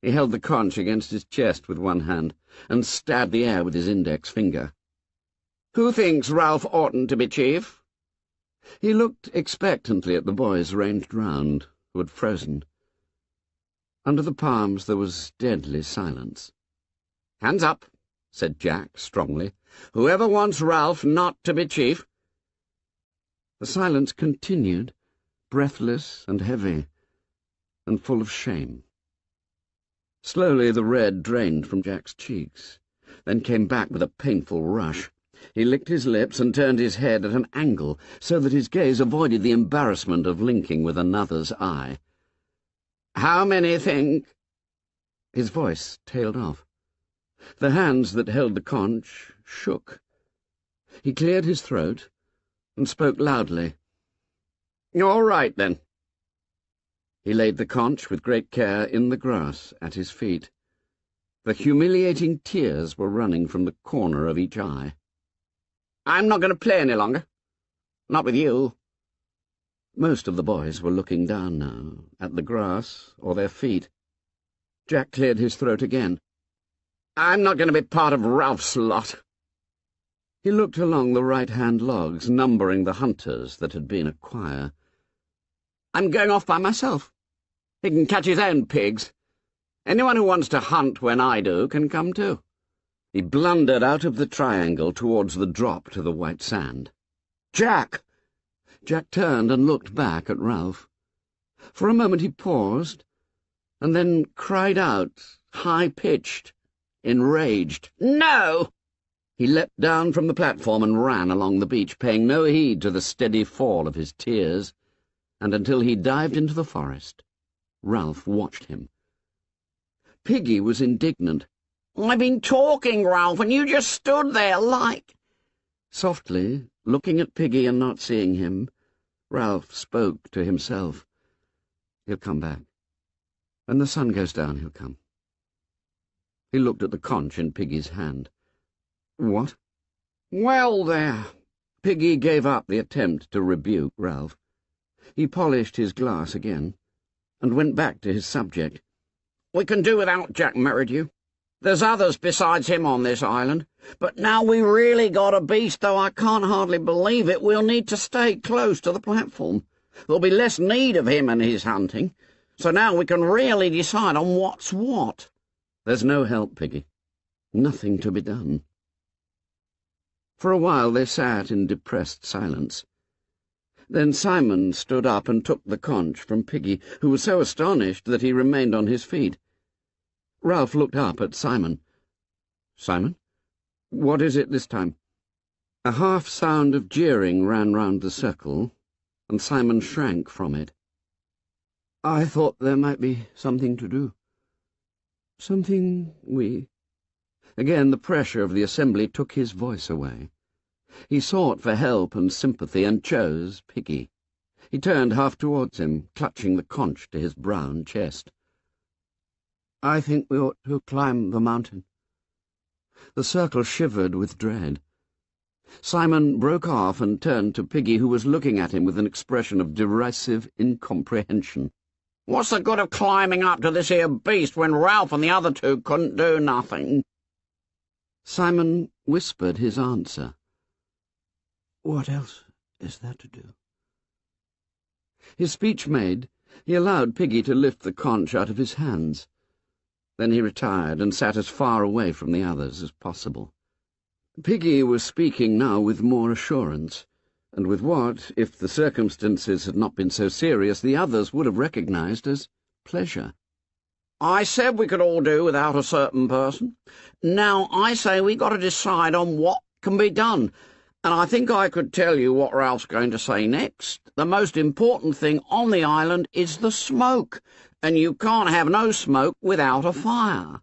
He held the conch against his chest with one hand and stabbed the air with his index finger. Who thinks Ralph oughtn't to be chief? He looked expectantly at the boys ranged round, who had frozen. Under the palms there was deadly silence. Hands up, said Jack strongly. Whoever wants Ralph not to be chief. The silence continued, breathless and heavy and full of shame. Slowly the red drained from Jack's cheeks, then came back with a painful rush. He licked his lips and turned his head at an angle so that his gaze avoided the embarrassment of linking with another's eye. How many think... His voice tailed off. The hands that held the conch shook. He cleared his throat and spoke loudly. All right, then. He laid the conch with great care in the grass at his feet. The humiliating tears were running from the corner of each eye. I'm not going to play any longer. Not with you. Most of the boys were looking down now, at the grass or their feet. Jack cleared his throat again. I'm not going to be part of Ralph's lot. He looked along the right-hand logs, numbering the hunters that had been a choir. I'm going off by myself. He can catch his own pigs. Anyone who wants to hunt when I do can come too. He blundered out of the triangle towards the drop to the white sand. Jack! Jack turned and looked back at Ralph. For a moment he paused, and then cried out, high-pitched, enraged. No! He leapt down from the platform and ran along the beach, paying no heed to the steady fall of his tears, and until he dived into the forest, Ralph watched him. Piggy was indignant. I've been talking, Ralph, and you just stood there like... Softly, looking at Piggy and not seeing him, Ralph spoke to himself. He'll come back. When the sun goes down, he'll come. He looked at the conch in Piggy's hand. What? Well, there. Piggy gave up the attempt to rebuke Ralph. He polished his glass again, and went back to his subject. We can do without Jack Merridew. There's others besides him on this island. But now we really got a beast, though I can't hardly believe it, we'll need to stay close to the platform. There'll be less need of him and his hunting. So now we can really decide on what's what. There's no help, Piggy. Nothing to be done. For a while they sat in depressed silence. Then Simon stood up and took the conch from Piggy, who was so astonished that he remained on his feet. Ralph looked up at Simon. Simon? What is it this time? A half sound of jeering ran round the circle, and Simon shrank from it. I thought there might be something to do. Something we... Again the pressure of the assembly took his voice away. He sought for help and sympathy, and chose Piggy. He turned half towards him, clutching the conch to his brown chest. I think we ought to climb the mountain. The circle shivered with dread. Simon broke off and turned to Piggy, who was looking at him with an expression of derisive incomprehension. What's the good of climbing up to this here beast when Ralph and the other two couldn't do nothing? Simon whispered his answer. What else is there to do? His speech made, he allowed Piggy to lift the conch out of his hands. Then he retired and sat as far away from the others as possible. Piggy was speaking now with more assurance, and with what, if the circumstances had not been so serious, the others would have recognized as pleasure. I said we could all do without a certain person. Now I say we got to decide on what can be done, and I think I could tell you what Ralph's going to say next. The most important thing on the island is the smoke, and you can't have no smoke without a fire.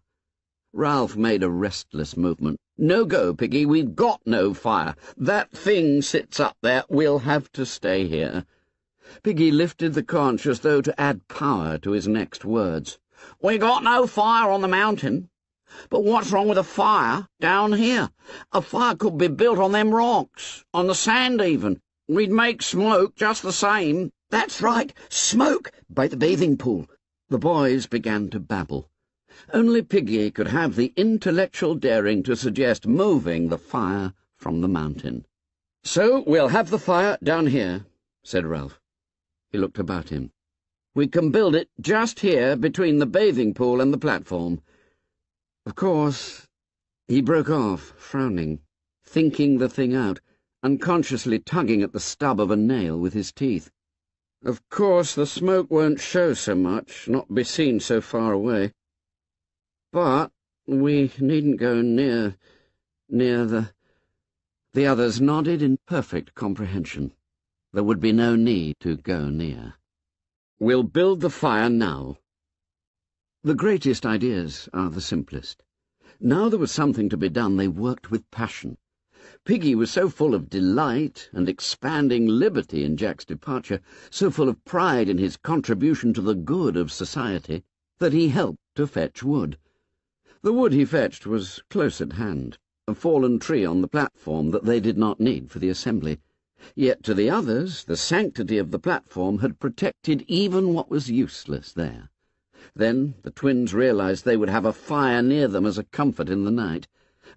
Ralph made a restless movement. No go, Piggy, we've got no fire. That thing sits up there. We'll have to stay here. Piggy lifted the conch as though to add power to his next words. We got no fire on the mountain. But what's wrong with a fire down here? A fire could be built on them rocks, on the sand even. We'd make smoke just the same. That's right, smoke by the bathing pool. The boys began to babble. Only Piggy could have the intellectual daring to suggest moving the fire from the mountain. So we'll have the fire down here, said Ralph. He looked about him. We can build it just here between the bathing pool and the platform. Of course, he broke off, frowning, thinking the thing out, unconsciously tugging at the stub of a nail with his teeth. Of course, the smoke won't show so much, not be seen so far away. But we needn't go near, near the... The others nodded in perfect comprehension. There would be no need to go near. We'll build the fire now. The greatest ideas are the simplest. Now there was something to be done, they worked with passion. Piggy was so full of delight and expanding liberty in Jack's departure, so full of pride in his contribution to the good of society, that he helped to fetch wood. The wood he fetched was close at hand, a fallen tree on the platform that they did not need for the assembly. Yet to the others the sanctity of the platform had protected even what was useless there. Then the twins realized they would have a fire near them as a comfort in the night,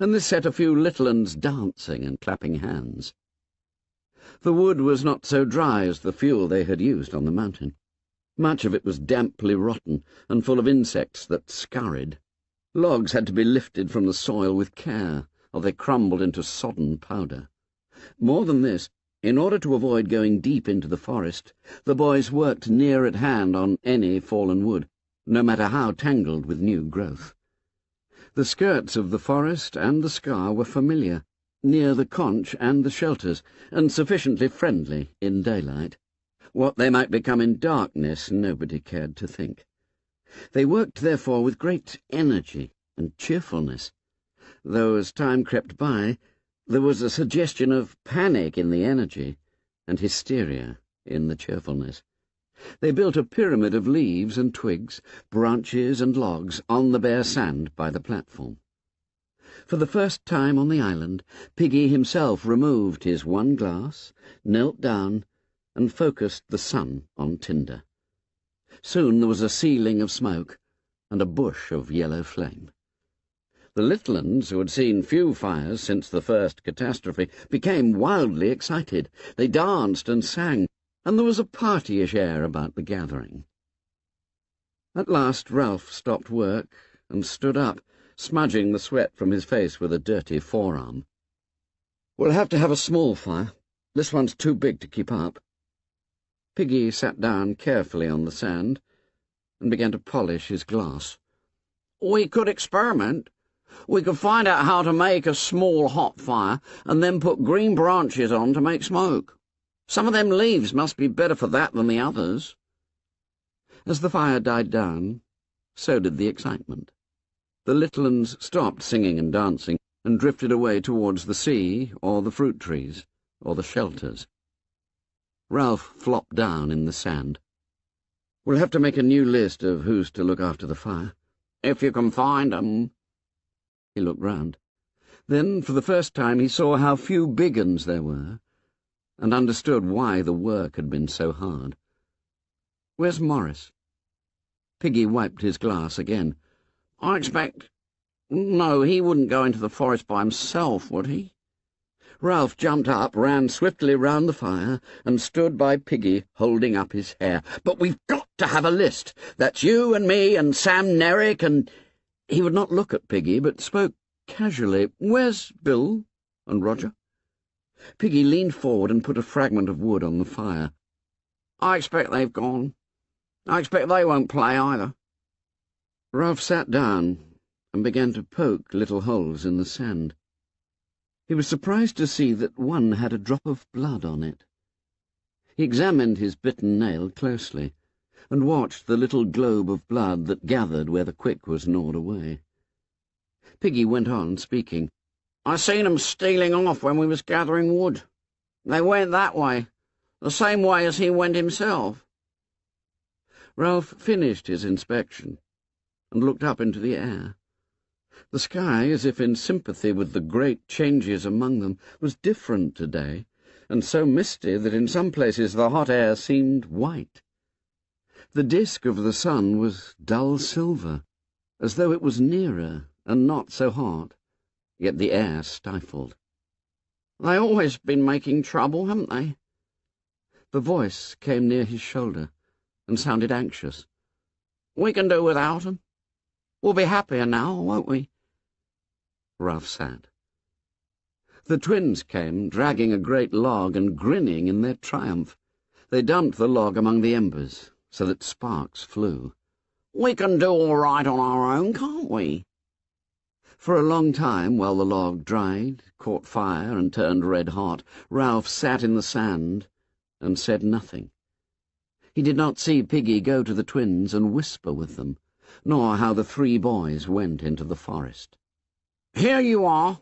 and this set a few littluns dancing and clapping hands. The wood was not so dry as the fuel they had used on the mountain. Much of it was damply rotten and full of insects that scurried. Logs had to be lifted from the soil with care, or they crumbled into sodden powder. More than this, in order to avoid going deep into the forest, the boys worked near at hand on any fallen wood, no matter how tangled with new growth. The skirts of the forest and the scar were familiar, near the conch and the shelters, and sufficiently friendly in daylight. What they might become in darkness nobody cared to think. They worked, therefore, with great energy and cheerfulness, though as time crept by, there was a suggestion of panic in the energy and hysteria in the cheerfulness. They built a pyramid of leaves and twigs, branches and logs on the bare sand by the platform. For the first time on the island, Piggy himself removed his one glass, knelt down, and focused the sun on tinder. Soon there was a ceiling of smoke and a bush of yellow flame. The littluns, who had seen few fires since the first catastrophe, became wildly excited. They danced and sang, and there was a partyish air about the gathering. At last Ralph stopped work and stood up, smudging the sweat from his face with a dirty forearm. We'll have to have a small fire. This one's too big to keep up. Piggy sat down carefully on the sand and began to polish his glass. We could experiment. We could find out how to make a small hot fire and then put green branches on to make smoke. Some of them leaves must be better for that than the others. As the fire died down, so did the excitement. The littluns stopped singing and dancing and drifted away towards the sea or the fruit trees or the shelters. Ralph flopped down in the sand. We'll have to make a new list of who's to look after the fire. If you can find 'em. He looked round. Then, for the first time, he saw how few biguns there were, and understood why the work had been so hard. Where's Maurice? Piggy wiped his glass again. I expect... No, he wouldn't go into the forest by himself, would he? Ralph jumped up, ran swiftly round the fire, and stood by Piggy, holding up his hair. But we've got to have a list. That's you and me and Sam Nerrick and... He would not look at Piggy, but spoke casually. Where's Bill and Roger? Piggy leaned forward and put a fragment of wood on the fire. I expect they've gone. I expect they won't play either. Ralph sat down and began to poke little holes in the sand. He was surprised to see that one had a drop of blood on it. He examined his bitten nail closely and watched the little globe of blood that gathered where the quick was gnawed away. Piggy went on speaking. I seen 'em stealing off when we was gathering wood. They went that way, the same way as he went himself. Ralph finished his inspection and looked up into the air. The sky, as if in sympathy with the great changes among them, was different today, and so misty that in some places the hot air seemed white. The disk of the sun was dull silver, as though it was nearer and not so hot, yet the air stifled. They always been making trouble, haven't they? The voice came near his shoulder and sounded anxious. We can do without 'em. We'll be happier now, won't we? Ralph sat. The twins came, dragging a great log and grinning in their triumph. They dumped the log among the embers, so that sparks flew. We can do all right on our own, can't we? For a long time, while the log dried, caught fire, and turned red-hot, Ralph sat in the sand and said nothing. He did not see Piggy go to the twins and whisper with them, nor how the three boys went into the forest. Here you are.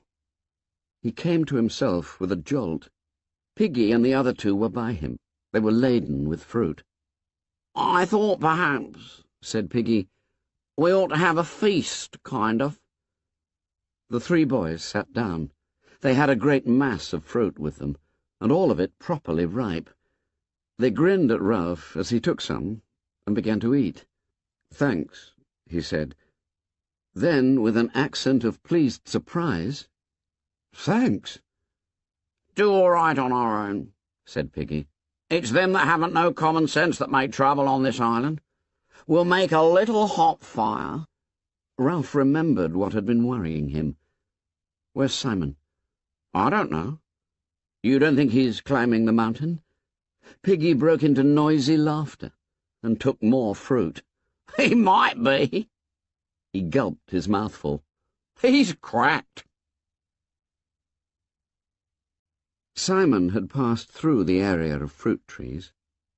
He came to himself with a jolt. Piggy and the other two were by him. They were laden with fruit. I thought perhaps, said Piggy, we ought to have a feast, kind of. The three boys sat down. They had a great mass of fruit with them, and all of it properly ripe. They grinned at Ralph as he took some and began to eat. Thanks, he said. Then, with an accent of pleased surprise, Thanks. Do all right on our own, said Piggy. It's them that haven't no common sense that make trouble on this island. We'll make a little hot fire. Ralph remembered what had been worrying him. Where's Simon? I don't know. You don't think he's climbing the mountain? Piggy broke into noisy laughter and took more fruit. He might be. He gulped his mouthful. He's cracked. Simon had passed through the area of fruit trees,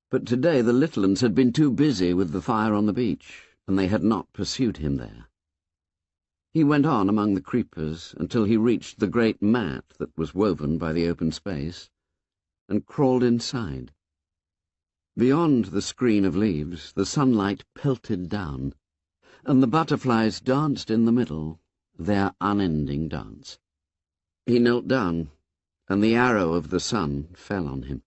but today the little ones had been too busy with the fire on the beach, and they had not pursued him there. He went on among the creepers until he reached the great mat that was woven by the open space, and crawled inside. Beyond the screen of leaves, the sunlight pelted down, and the butterflies danced in the middle, their unending dance. He knelt down, and the arrow of the sun fell on him.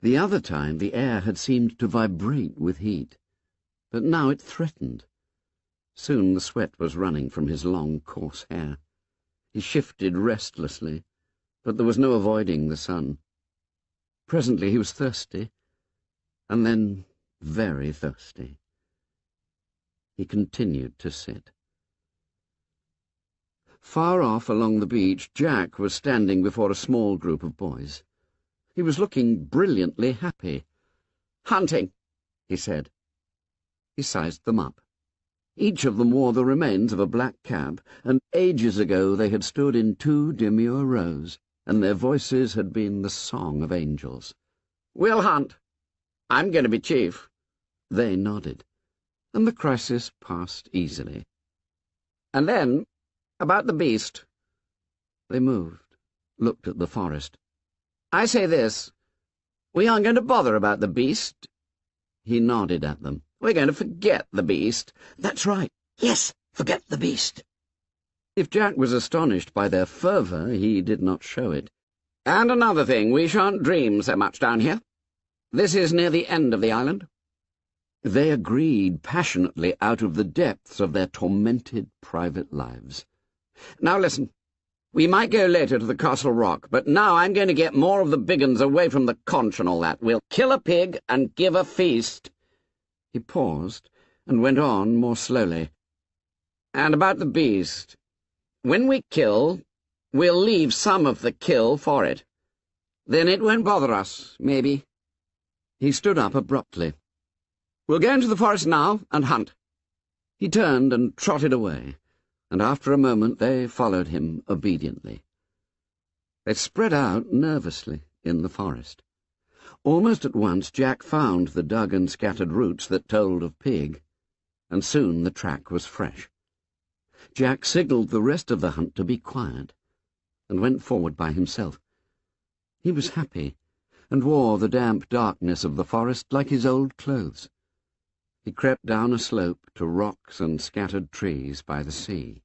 The other time the air had seemed to vibrate with heat, but now it threatened. Soon the sweat was running from his long, coarse hair. He shifted restlessly, but there was no avoiding the sun. Presently he was thirsty, and then very thirsty. He continued to sit. Far off along the beach, Jack was standing before a small group of boys. He was looking brilliantly happy. Hunting, he said. He sized them up. Each of them wore the remains of a black cap, and ages ago they had stood in two demure rows, and their voices had been the song of angels. We'll hunt. I'm going to be chief. They nodded, and the crisis passed easily. And then, about the beast. They moved, looked at the forest. I say this. We aren't going to bother about the beast. He nodded at them. We're going to forget the beast. That's right. Yes, forget the beast. If Jack was astonished by their fervour, he did not show it. And another thing, we shan't dream so much down here. This is near the end of the island. They agreed passionately out of the depths of their tormented private lives. Now listen. We might go later to the Castle Rock, but now I'm going to get more of the biguns away from the conch and all that. We'll kill a pig and give a feast. He paused and went on more slowly. And about the beast. When we kill, we'll leave some of the kill for it. Then it won't bother us, maybe. He stood up abruptly. We'll go into the forest now and hunt. He turned and trotted away, and after a moment they followed him obediently. They spread out nervously in the forest. Almost at once Jack found the dug and scattered roots that told of pig, and soon the track was fresh. Jack signalled the rest of the hunt to be quiet, and went forward by himself. He was happy, and wore the damp darkness of the forest like his old clothes. He crept down a slope to rocks and scattered trees by the sea.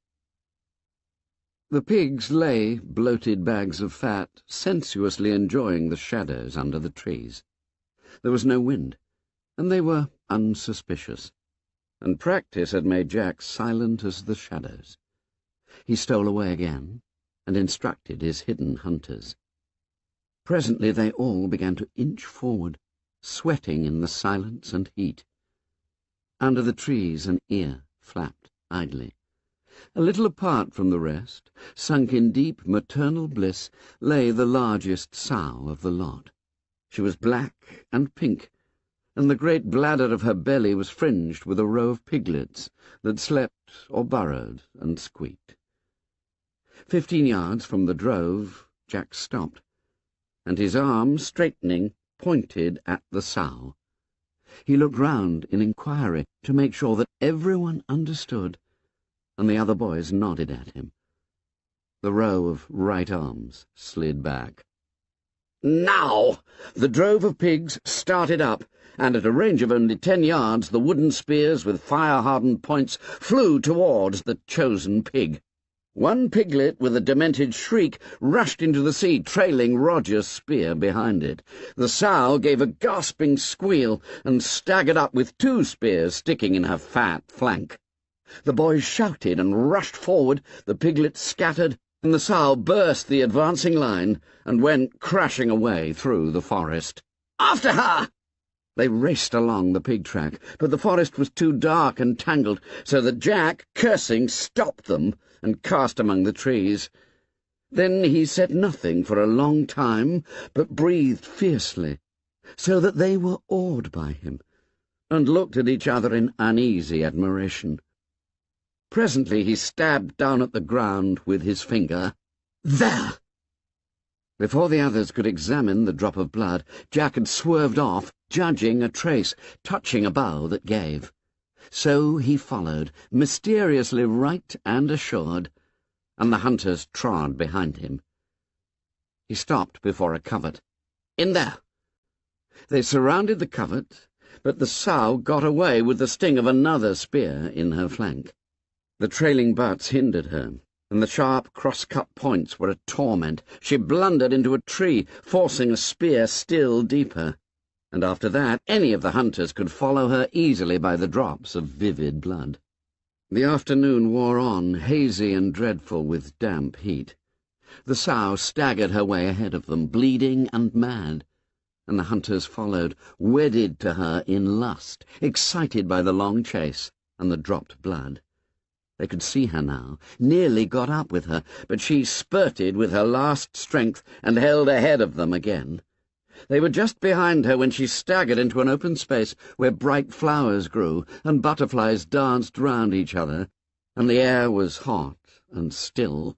The pigs lay, bloated bags of fat, sensuously enjoying the shadows under the trees. There was no wind, and they were unsuspicious, and practice had made Jack silent as the shadows. He stole away again, and instructed his hidden hunters. Presently they all began to inch forward, sweating in the silence and heat. Under the trees an ear flapped idly. A little apart from the rest, sunk in deep maternal bliss, lay the largest sow of the lot. She was black and pink, and the great bladder of her belly was fringed with a row of piglets that slept or burrowed and squeaked. Fifteen yards from the drove, Jack stopped, and his arm, straightening, pointed at the sow. He looked round in inquiry to make sure that everyone understood and the other boys nodded at him. The row of right arms slid back. Now! The drove of pigs started up, and at a range of only ten yards the wooden spears with fire-hardened points flew towards the chosen pig. One piglet, with a demented shriek, rushed into the sea, trailing Roger's spear behind it. The sow gave a gasping squeal and staggered up with two spears sticking in her fat flank. The boys shouted and rushed forward, the piglets scattered, and the sow burst the advancing line and went crashing away through the forest. After her! They raced along the pig track, but the forest was too dark and tangled, so that Jack, cursing, stopped them and cast among the trees. Then he said nothing for a long time, but breathed fiercely, so that they were awed by him, and looked at each other in uneasy admiration. Presently he stabbed down at the ground with his finger. There! Before the others could examine the drop of blood, Jack had swerved off, judging a trace, touching a bough that gave. So he followed, mysteriously right and assured, and the hunters trod behind him. He stopped before a covert. In there! They surrounded the covert, but the sow got away with the sting of another spear in her flank. The trailing butts hindered her, and the sharp cross-cut points were a torment. She blundered into a tree, forcing a spear still deeper, and after that any of the hunters could follow her easily by the drops of vivid blood. The afternoon wore on, hazy and dreadful with damp heat. The sow staggered her way ahead of them, bleeding and mad, and the hunters followed, wedded to her in lust, excited by the long chase and the dropped blood. They could see her now, nearly got up with her, but she spurted with her last strength and held ahead of them again. They were just behind her when she staggered into an open space where bright flowers grew and butterflies danced round each other, and the air was hot and still.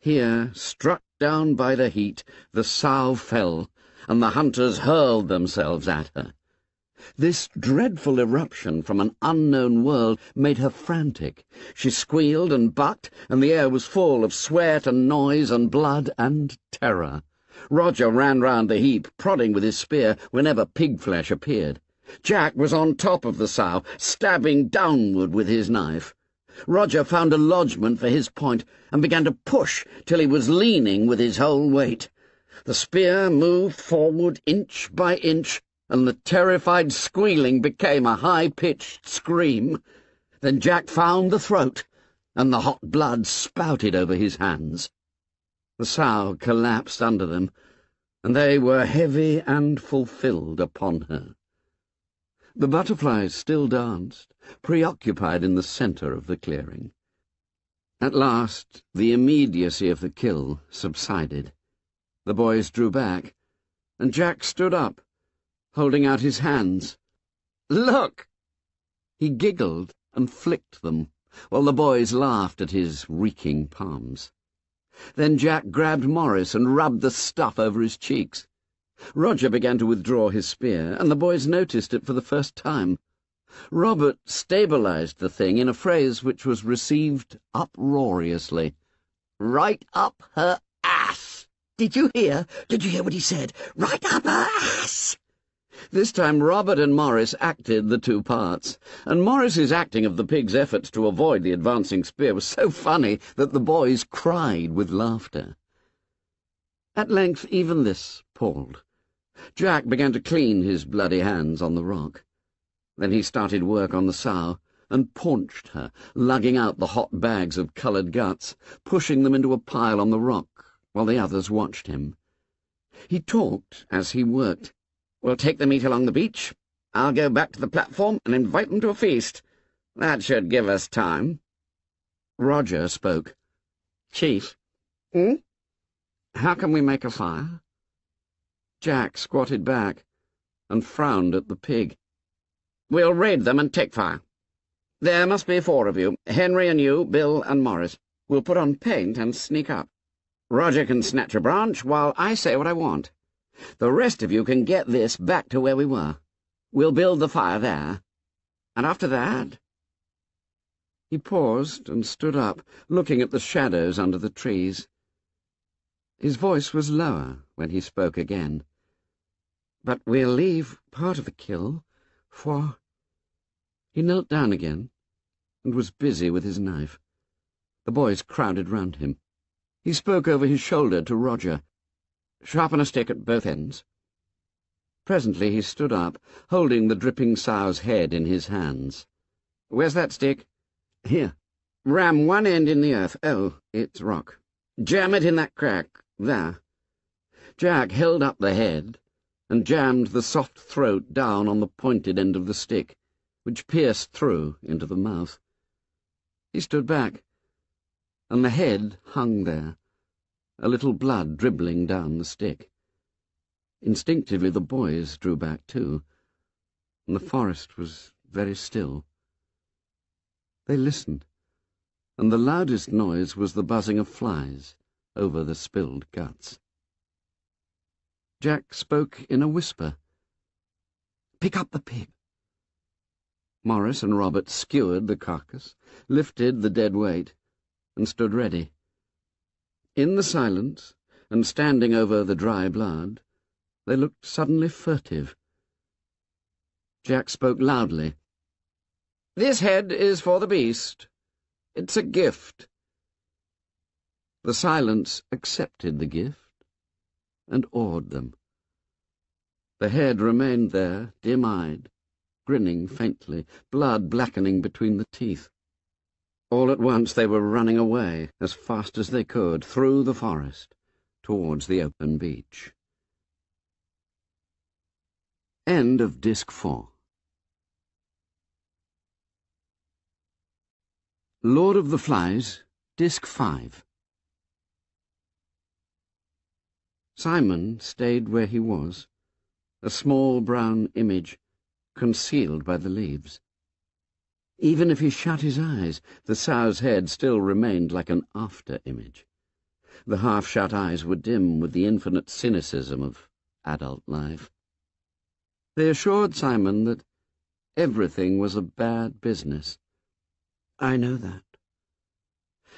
Here, struck down by the heat, the sow fell, and the hunters hurled themselves at her. This dreadful eruption from an unknown world made her frantic. She squealed and bucked, and the air was full of sweat and noise and blood and terror. Roger ran round the heap, prodding with his spear whenever pig flesh appeared. Jack was on top of the sow, stabbing downward with his knife. Roger found a lodgment for his point and began to push till he was leaning with his whole weight. The spear moved forward inch by inch, and the terrified squealing became a high-pitched scream. Then Jack found the throat, and the hot blood spouted over his hands. The sow collapsed under them, and they were heavy and fulfilled upon her. The butterflies still danced, preoccupied in the centre of the clearing. At last the immediacy of the kill subsided. The boys drew back, and Jack stood up, holding out his hands. Look! He giggled and flicked them, while the boys laughed at his reeking palms. Then Jack grabbed Maurice and rubbed the stuff over his cheeks. Roger began to withdraw his spear, and the boys noticed it for the first time. Robert stabilized the thing in a phrase which was received uproariously. Right up her ass! Did you hear? Did you hear what he said? Right up her ass! This time Robert and Maurice acted the two parts, and Maurice's acting of the pig's efforts to avoid the advancing spear was so funny that the boys cried with laughter. At length even this palled. Jack began to clean his bloody hands on the rock. Then he started work on the sow, and paunched her, lugging out the hot bags of coloured guts, pushing them into a pile on the rock, while the others watched him. He talked as he worked. We'll take the meat along the beach. I'll go back to the platform and invite them to a feast. That should give us time. Roger spoke. Chief. Hmm? How can we make a fire? Jack squatted back and frowned at the pig. We'll raid them and take fire. There must be four of you, Henry and you, Bill and Maurice. We'll put on paint and sneak up. Roger can snatch a branch while I say what I want. The rest of you can get this back to where we were. We'll build the fire there. And after that... He paused and stood up, looking at the shadows under the trees. His voice was lower when he spoke again. But we'll leave part of the kill for... He knelt down again and was busy with his knife. The boys crowded round him. He spoke over his shoulder to Roger. Sharpen a stick at both ends. Presently he stood up, holding the dripping sow's head in his hands. Where's that stick? Here. Ram one end in the earth. Oh, it's rock. Jam it in that crack. There. Jack held up the head and jammed the soft throat down on the pointed end of the stick, which pierced through into the mouth. He stood back, and the head hung there, a little blood dribbling down the stick. Instinctively the boys drew back too, and the forest was very still. They listened, and the loudest noise was the buzzing of flies over the spilled guts. Jack spoke in a whisper. Pick up the pig. Maurice and Robert skewered the carcass, lifted the dead weight, and stood ready. In the silence, and standing over the dry blood, they looked suddenly furtive. Jack spoke loudly. This head is for the beast. It's a gift. The silence accepted the gift and awed them. The head remained there, dim-eyed, grinning faintly, blood blackening between the teeth. All at once they were running away, as fast as they could, through the forest, towards the open beach. End of Disc 4 Lord of the Flies, Disc 5 Simon stayed where he was, a small brown image, concealed by the leaves. Even if he shut his eyes, the sow's head still remained like an after-image. The half-shut eyes were dim with the infinite cynicism of adult life. They assured Simon that everything was a bad business. I know that.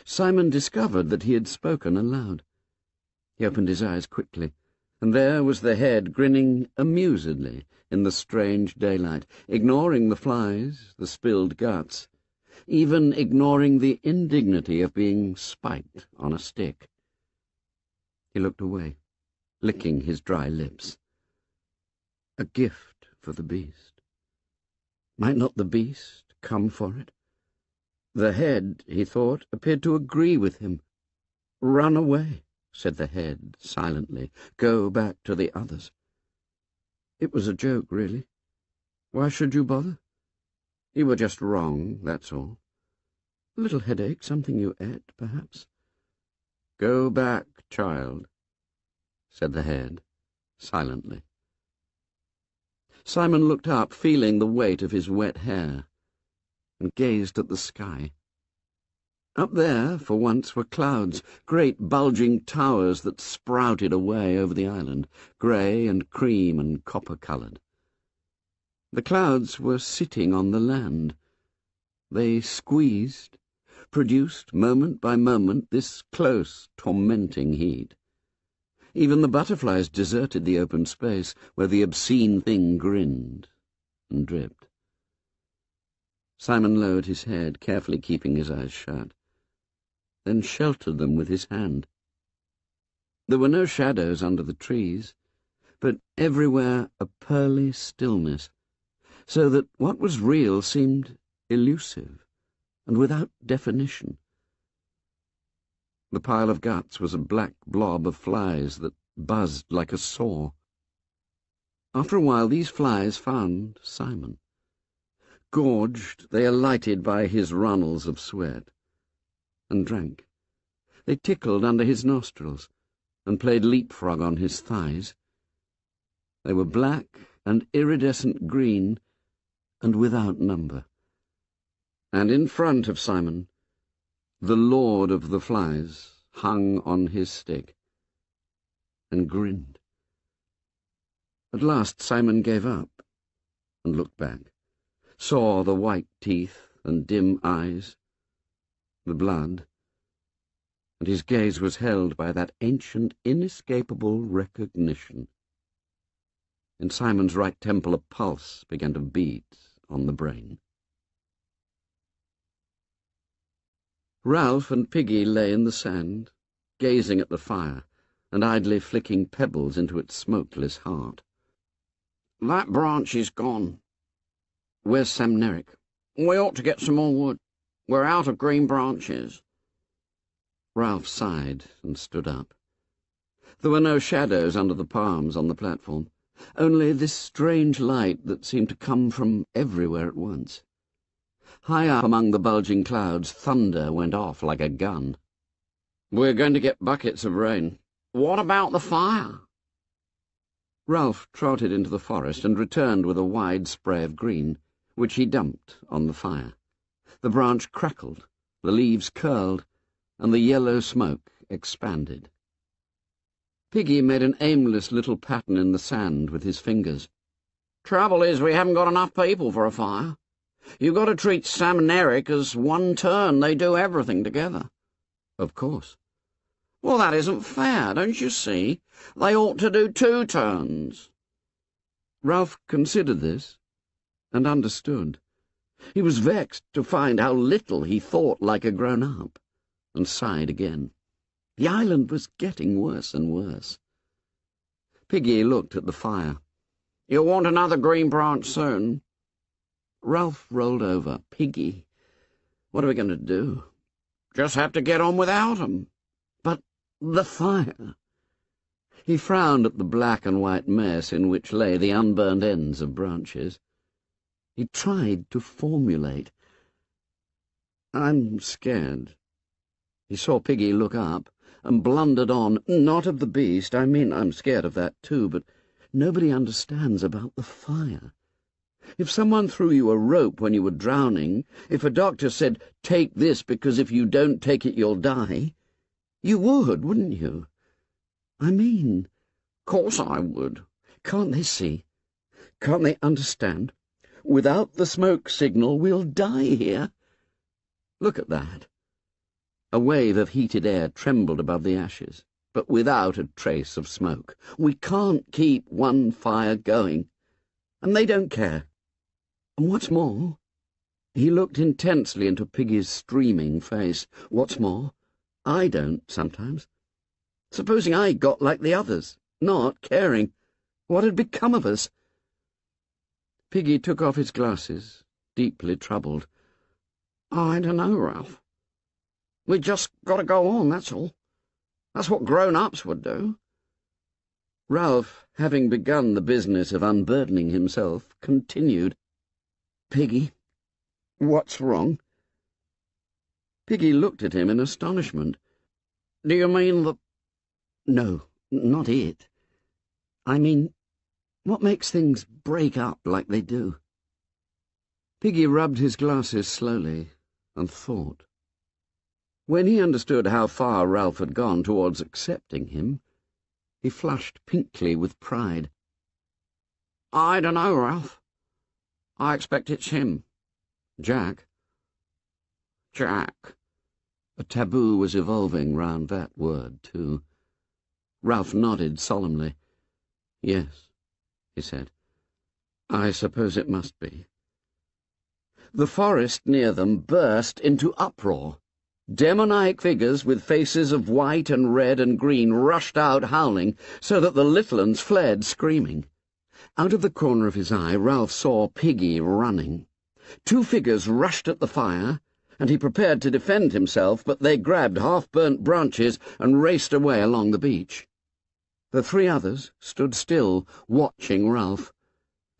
Simon discovered that he had spoken aloud. He opened his eyes quickly, and there was the head grinning amusedly in the strange daylight, ignoring the flies, the spilled guts, even ignoring the indignity of being spiked on a stick. He looked away, licking his dry lips. A gift for the beast. Might not the beast come for it? The head, he thought, appeared to agree with him. Run away, said the head silently. Go back to the others. It was a joke, really. Why should you bother? You were just wrong, that's all. A little headache, something you ate, perhaps. Go back, child, said the head, silently. Simon looked up, feeling the weight of his wet hair, and gazed at the sky. Up there, for once, were clouds, great bulging towers that sprouted away over the island, grey and cream and copper-coloured. The clouds were sitting on the land. They squeezed, produced moment by moment this close, tormenting heat. Even the butterflies deserted the open space where the obscene thing grinned and dripped. Simon lowered his head, carefully keeping his eyes shut, then sheltered them with his hand. There were no shadows under the trees, but everywhere a pearly stillness, so that what was real seemed elusive and without definition. The pile of guts was a black blob of flies that buzzed like a saw. After a while these flies found Simon. Gorged, they alighted by his runnels of sweat, and drank. They tickled under his nostrils, and played leapfrog on his thighs. They were black and iridescent green, and without number. And in front of Simon, the Lord of the Flies hung on his stick and grinned. At last Simon gave up and looked back, saw the white teeth and dim eyes, the blood, and his gaze was held by that ancient, inescapable recognition. In Simon's right temple a pulse began to beat on the brain. Ralph and Piggy lay in the sand, gazing at the fire and idly flicking pebbles into its smokeless heart. That branch is gone. Where's Samneric? We ought to get some more wood. We're out of green branches. Ralph sighed and stood up. There were no shadows under the palms on the platform, only this strange light that seemed to come from everywhere at once. High up among the bulging clouds, thunder went off like a gun. We're going to get buckets of rain. What about the fire? Ralph trotted into the forest and returned with a wide spray of green, which he dumped on the fire. The branch crackled, the leaves curled, and the yellow smoke expanded. Piggy made an aimless little pattern in the sand with his fingers. Trouble is we haven't got enough people for a fire. You've got to treat Sam and Eric as one turn. They do everything together. Of course. Well, that isn't fair, don't you see? They ought to do two turns. Ralph considered this, and understood. He was vexed to find how little he thought like a grown-up, and sighed again. The island was getting worse and worse. Piggy looked at the fire. You'll want another green branch soon. Ralph rolled over. Piggy, what are we going to do? Just have to get on without 'em. But the fire. He frowned at the black and white mess in which lay the unburned ends of branches. He tried to formulate. I'm scared. He saw Piggy look up and blundered on. Not of the beast. I mean, I'm scared of that too, but nobody understands about the fire. If someone threw you a rope when you were drowning, if a doctor said, take this because if you don't take it you'll die, you would, wouldn't you? I mean, course I would. Can't they see? Can't they understand? Without the smoke signal, we'll die here. Look at that. A wave of heated air trembled above the ashes, but without a trace of smoke. We can't keep one fire going, and they don't care. And what's more, he looked intensely into Piggy's streaming face. What's more, I don't sometimes. Supposing I got like the others, not caring, what had become of us? Piggy took off his glasses, deeply troubled. I don't know, Ralph. We just got to go on, that's all. That's what grown-ups would do. Ralph, having begun the business of unburdening himself, continued. Piggy, what's wrong? Piggy looked at him in astonishment. Do you mean the... No, not it. I mean, what makes things break up like they do? Piggy rubbed his glasses slowly and thought. When he understood how far Ralph had gone towards accepting him, he flushed pinkly with pride. I don't know, Ralph. I expect it's him. Jack? Jack. A taboo was evolving round that word, too. Ralph nodded solemnly. Yes, he said. I suppose it must be. The forest near them burst into uproar. Demoniac figures with faces of white and red and green rushed out howling, so that the little ones fled screaming. Out of the corner of his eye, Ralph saw Piggy running. Two figures rushed at the fire, and he prepared to defend himself, but they grabbed half-burnt branches and raced away along the beach. The three others stood still, watching Ralph,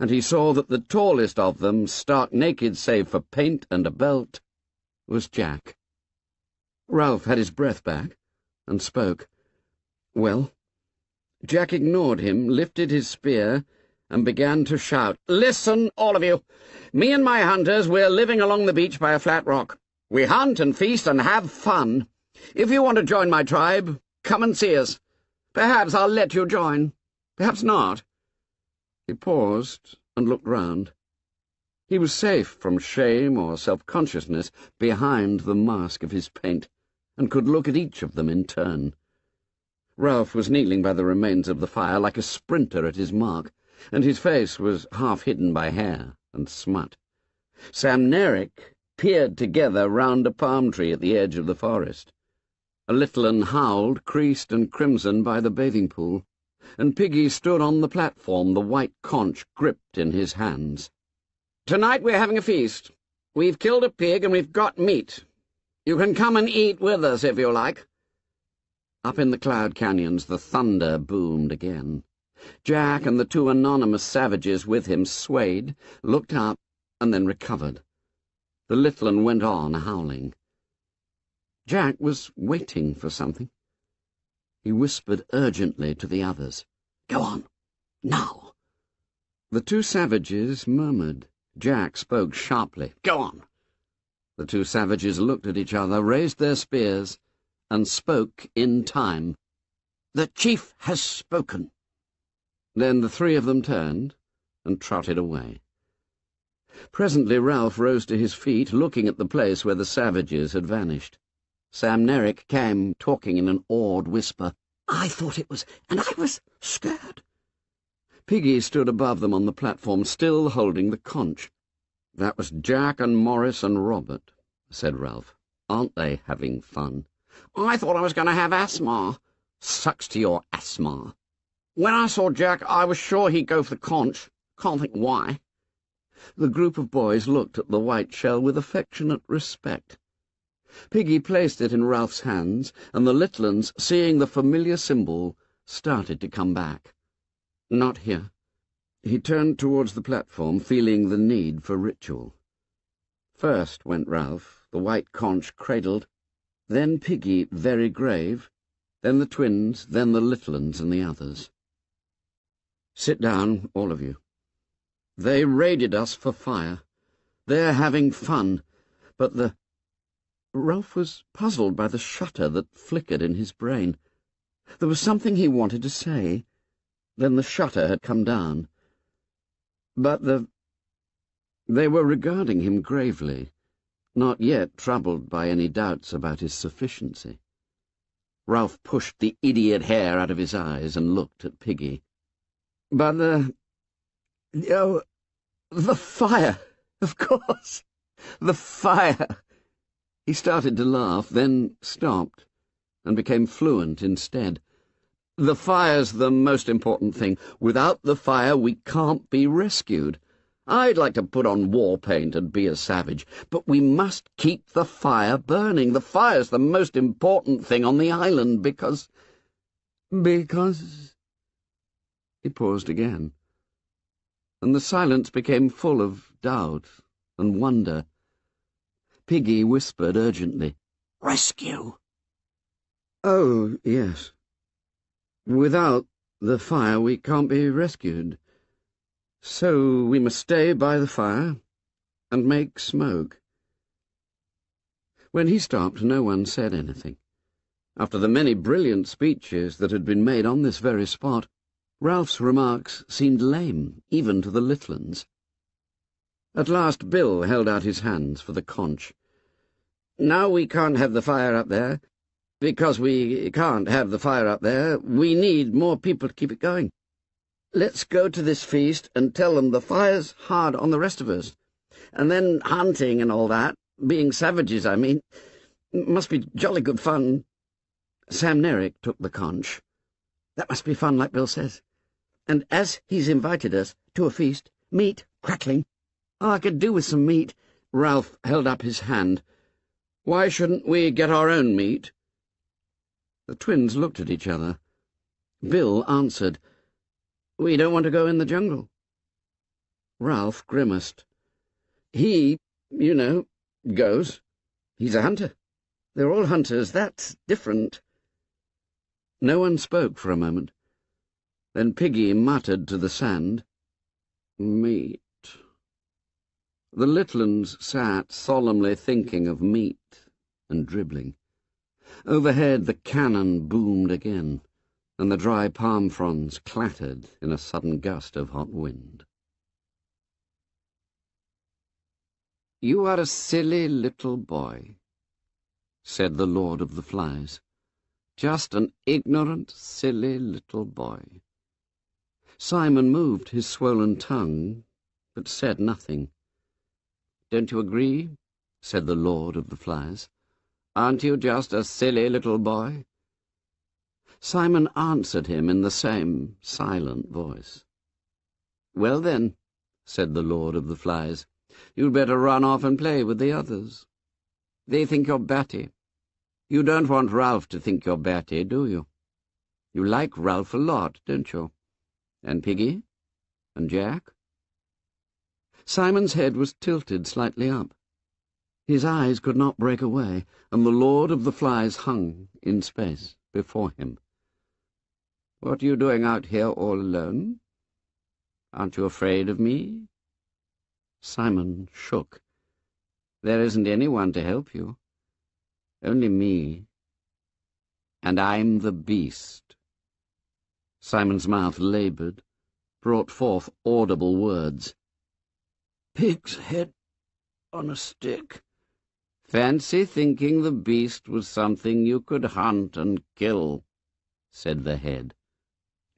and he saw that the tallest of them, stark naked save for paint and a belt, was Jack. Ralph had his breath back, and spoke. Well? Jack ignored him, lifted his spear, and began to shout. Listen, all of you. Me and my hunters, we're living along the beach by a flat rock. We hunt and feast and have fun. If you want to join my tribe, come and see us. Perhaps I'll let you join. Perhaps not. He paused and looked round. He was safe from shame or self-consciousness behind the mask of his paint, and could look at each of them in turn. Ralph was kneeling by the remains of the fire like a sprinter at his mark, and his face was half hidden by hair and smut. Samneric, peered together round a palm tree at the edge of the forest. A littlun howled, creased and crimson by the bathing pool, and Piggy stood on the platform, the white conch gripped in his hands. Tonight we're having a feast. We've killed a pig and we've got meat. You can come and eat with us if you like. Up in the cloud canyons the thunder boomed again. Jack and the two anonymous savages with him swayed, looked up, and then recovered. The littlun went on howling. Jack was waiting for something. He whispered urgently to the others. Go on. Now. The two savages murmured. Jack spoke sharply. Go on. The two savages looked at each other, raised their spears, and spoke in time. The chief has spoken. Then the three of them turned and trotted away. Presently Ralph rose to his feet, looking at the place where the savages had vanished. Samneric came, talking in an awed whisper. I thought it was, and I was scared. Piggy stood above them on the platform, still holding the conch. That was Jack and Maurice and Robert, said Ralph. Aren't they having fun? I thought I was going to have asthma. Sucks to your asthma. When I saw Jack, I was sure he'd go for the conch. Can't think why. The group of boys looked at the white shell with affectionate respect. Piggy placed it in Ralph's hands, and the littluns, seeing the familiar symbol, started to come back. Not here. He turned towards the platform, feeling the need for ritual. First went Ralph, the white conch cradled, then Piggy, very grave, then the twins, then the littluns and the others. Sit down, all of you. They raided us for fire. They're having fun, but the... Ralph was puzzled by the shudder that flickered in his brain. There was something he wanted to say. Then the shutter had come down. But the... They were regarding him gravely not yet troubled by any doubts about his sufficiency. Ralph pushed the idiot hair out of his eyes and looked at Piggy. But the... Oh, the fire, of course. The fire. He started to laugh, then stopped, and became fluent instead. The fire's the most important thing. Without the fire, we can't be rescued. I'd like to put on war paint and be a savage, but we must keep the fire burning. The fire's the most important thing on the island because... Because... He paused again, and the silence became full of doubt and wonder. Piggy whispered urgently, Rescue! Oh, yes. Without the fire we can't be rescued. So we must stay by the fire and make smoke. When he stopped, no one said anything. After the many brilliant speeches that had been made on this very spot, Ralph's remarks seemed lame, even to the littluns. At last Bill held out his hands for the conch. Now we can't have the fire up there. Because we can't have the fire up there, we need more people to keep it going. Let's go to this feast and tell them the fire's hard on the rest of us. And then hunting and all that, being savages, I mean, must be jolly good fun. Samneric took the conch. That must be fun, like Bill says. And as he's invited us to a feast, meat, crackling. Oh, I could do with some meat. Ralph held up his hand. Why shouldn't we get our own meat? The twins looked at each other. Bill answered, we don't want to go in the jungle. Ralph grimaced. He, you know, goes. He's a hunter. They're all hunters. That's different. No one spoke for a moment. Then Piggy muttered to the sand, Meat. The littluns sat solemnly thinking of meat and dribbling. Overhead the cannon boomed again and the dry palm fronds clattered in a sudden gust of hot wind. You are a silly little boy, said the Lord of the Flies. Just an ignorant, silly little boy. Simon moved his swollen tongue, but said nothing. Don't you agree? said the Lord of the Flies. Aren't you just a silly little boy? Simon answered him in the same silent voice. Well then, said the Lord of the Flies, you'd better run off and play with the others. They think you're batty. You don't want Ralph to think you're batty, do you? You like Ralph a lot, don't you? And Piggy? And Jack? Simon's head was tilted slightly up. His eyes could not break away, and the Lord of the Flies hung in space before him. What are you doing out here all alone? Aren't you afraid of me? Simon shook. There isn't anyone to help you. Only me. And I'm the beast. Simon's mouth laboured, brought forth audible words. Pig's head on a stick. Fancy thinking the beast was something you could hunt and kill, said the head.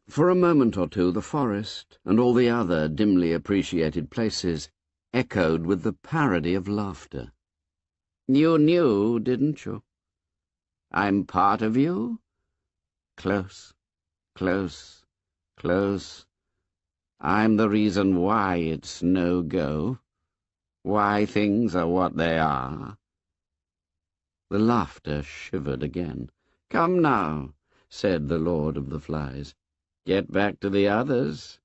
For a moment or two the forest, and all the other dimly appreciated places, echoed with the parody of laughter. You knew, didn't you? I'm part of you? Close, close, close. I'm the reason why it's no go, why things are what they are. The laughter shivered again. Come now, said the Lord of the Flies. Get back to the others,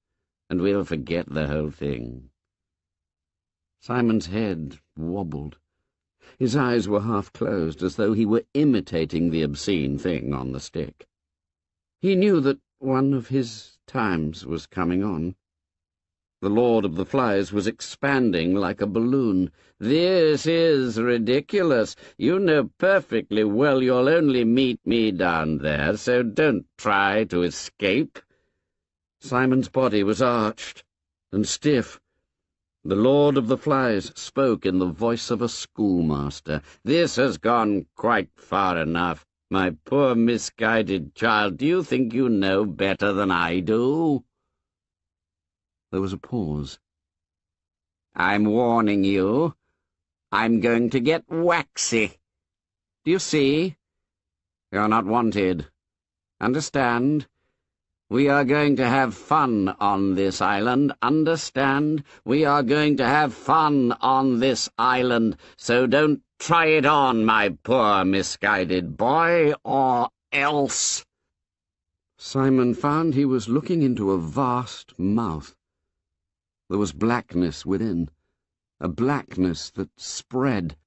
and we'll forget the whole thing. Simon's head wobbled. His eyes were half closed, as though he were imitating the obscene thing on the stick. He knew that one of his times was coming on. The Lord of the Flies was expanding like a balloon. This is ridiculous. You know perfectly well you'll only meet me down there, so don't try to escape. Simon's body was arched and stiff. The Lord of the Flies spoke in the voice of a schoolmaster. This has gone quite far enough. My poor misguided child, do you think you know better than I do? There was a pause. I'm warning you. I'm going to get waxy. Do you see? You're not wanted. Understand? We are going to have fun on this island, understand? We are going to have fun on this island, so don't try it on, my poor misguided boy, or else. Simon found he was looking into a vast mouth. There was blackness within, a blackness that spread.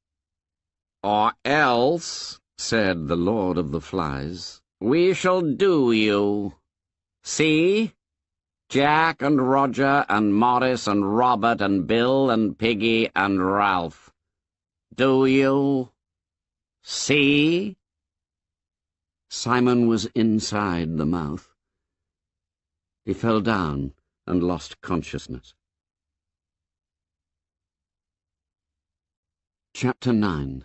Or else, said the Lord of the Flies, we shall do you. See? Jack and Roger and Maurice and Robert and Bill and Piggy and Ralph. Do you? See? Simon was inside the mouth. He fell down and lost consciousness. Chapter 9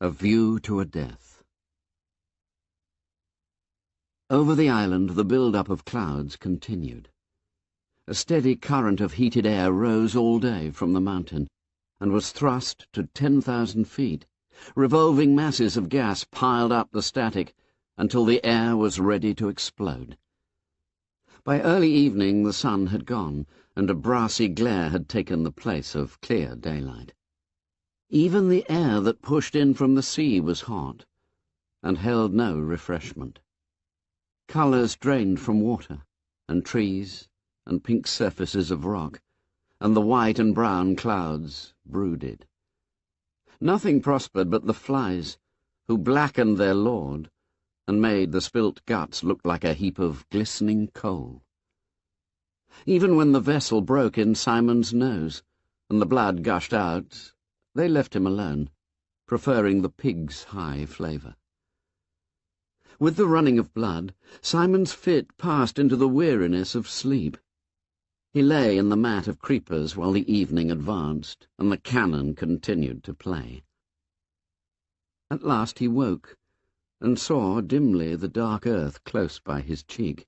A View to a Death over the island the build-up of clouds continued. A steady current of heated air rose all day from the mountain, and was thrust to 10,000 feet. Revolving masses of gas piled up the static until the air was ready to explode. By early evening the sun had gone, and a brassy glare had taken the place of clear daylight. Even the air that pushed in from the sea was hot, and held no refreshment. Colours drained from water, and trees, and pink surfaces of rock, and the white and brown clouds brooded. Nothing prospered but the flies, who blackened their lord, and made the spilt guts look like a heap of glistening coal. Even when the vessel broke in Simon's nose, and the blood gushed out, they left him alone, preferring the pig's high flavour. With the running of blood, Simon's fit passed into the weariness of sleep. He lay in the mat of creepers while the evening advanced, and the cannon continued to play. At last he woke, and saw dimly the dark earth close by his cheek.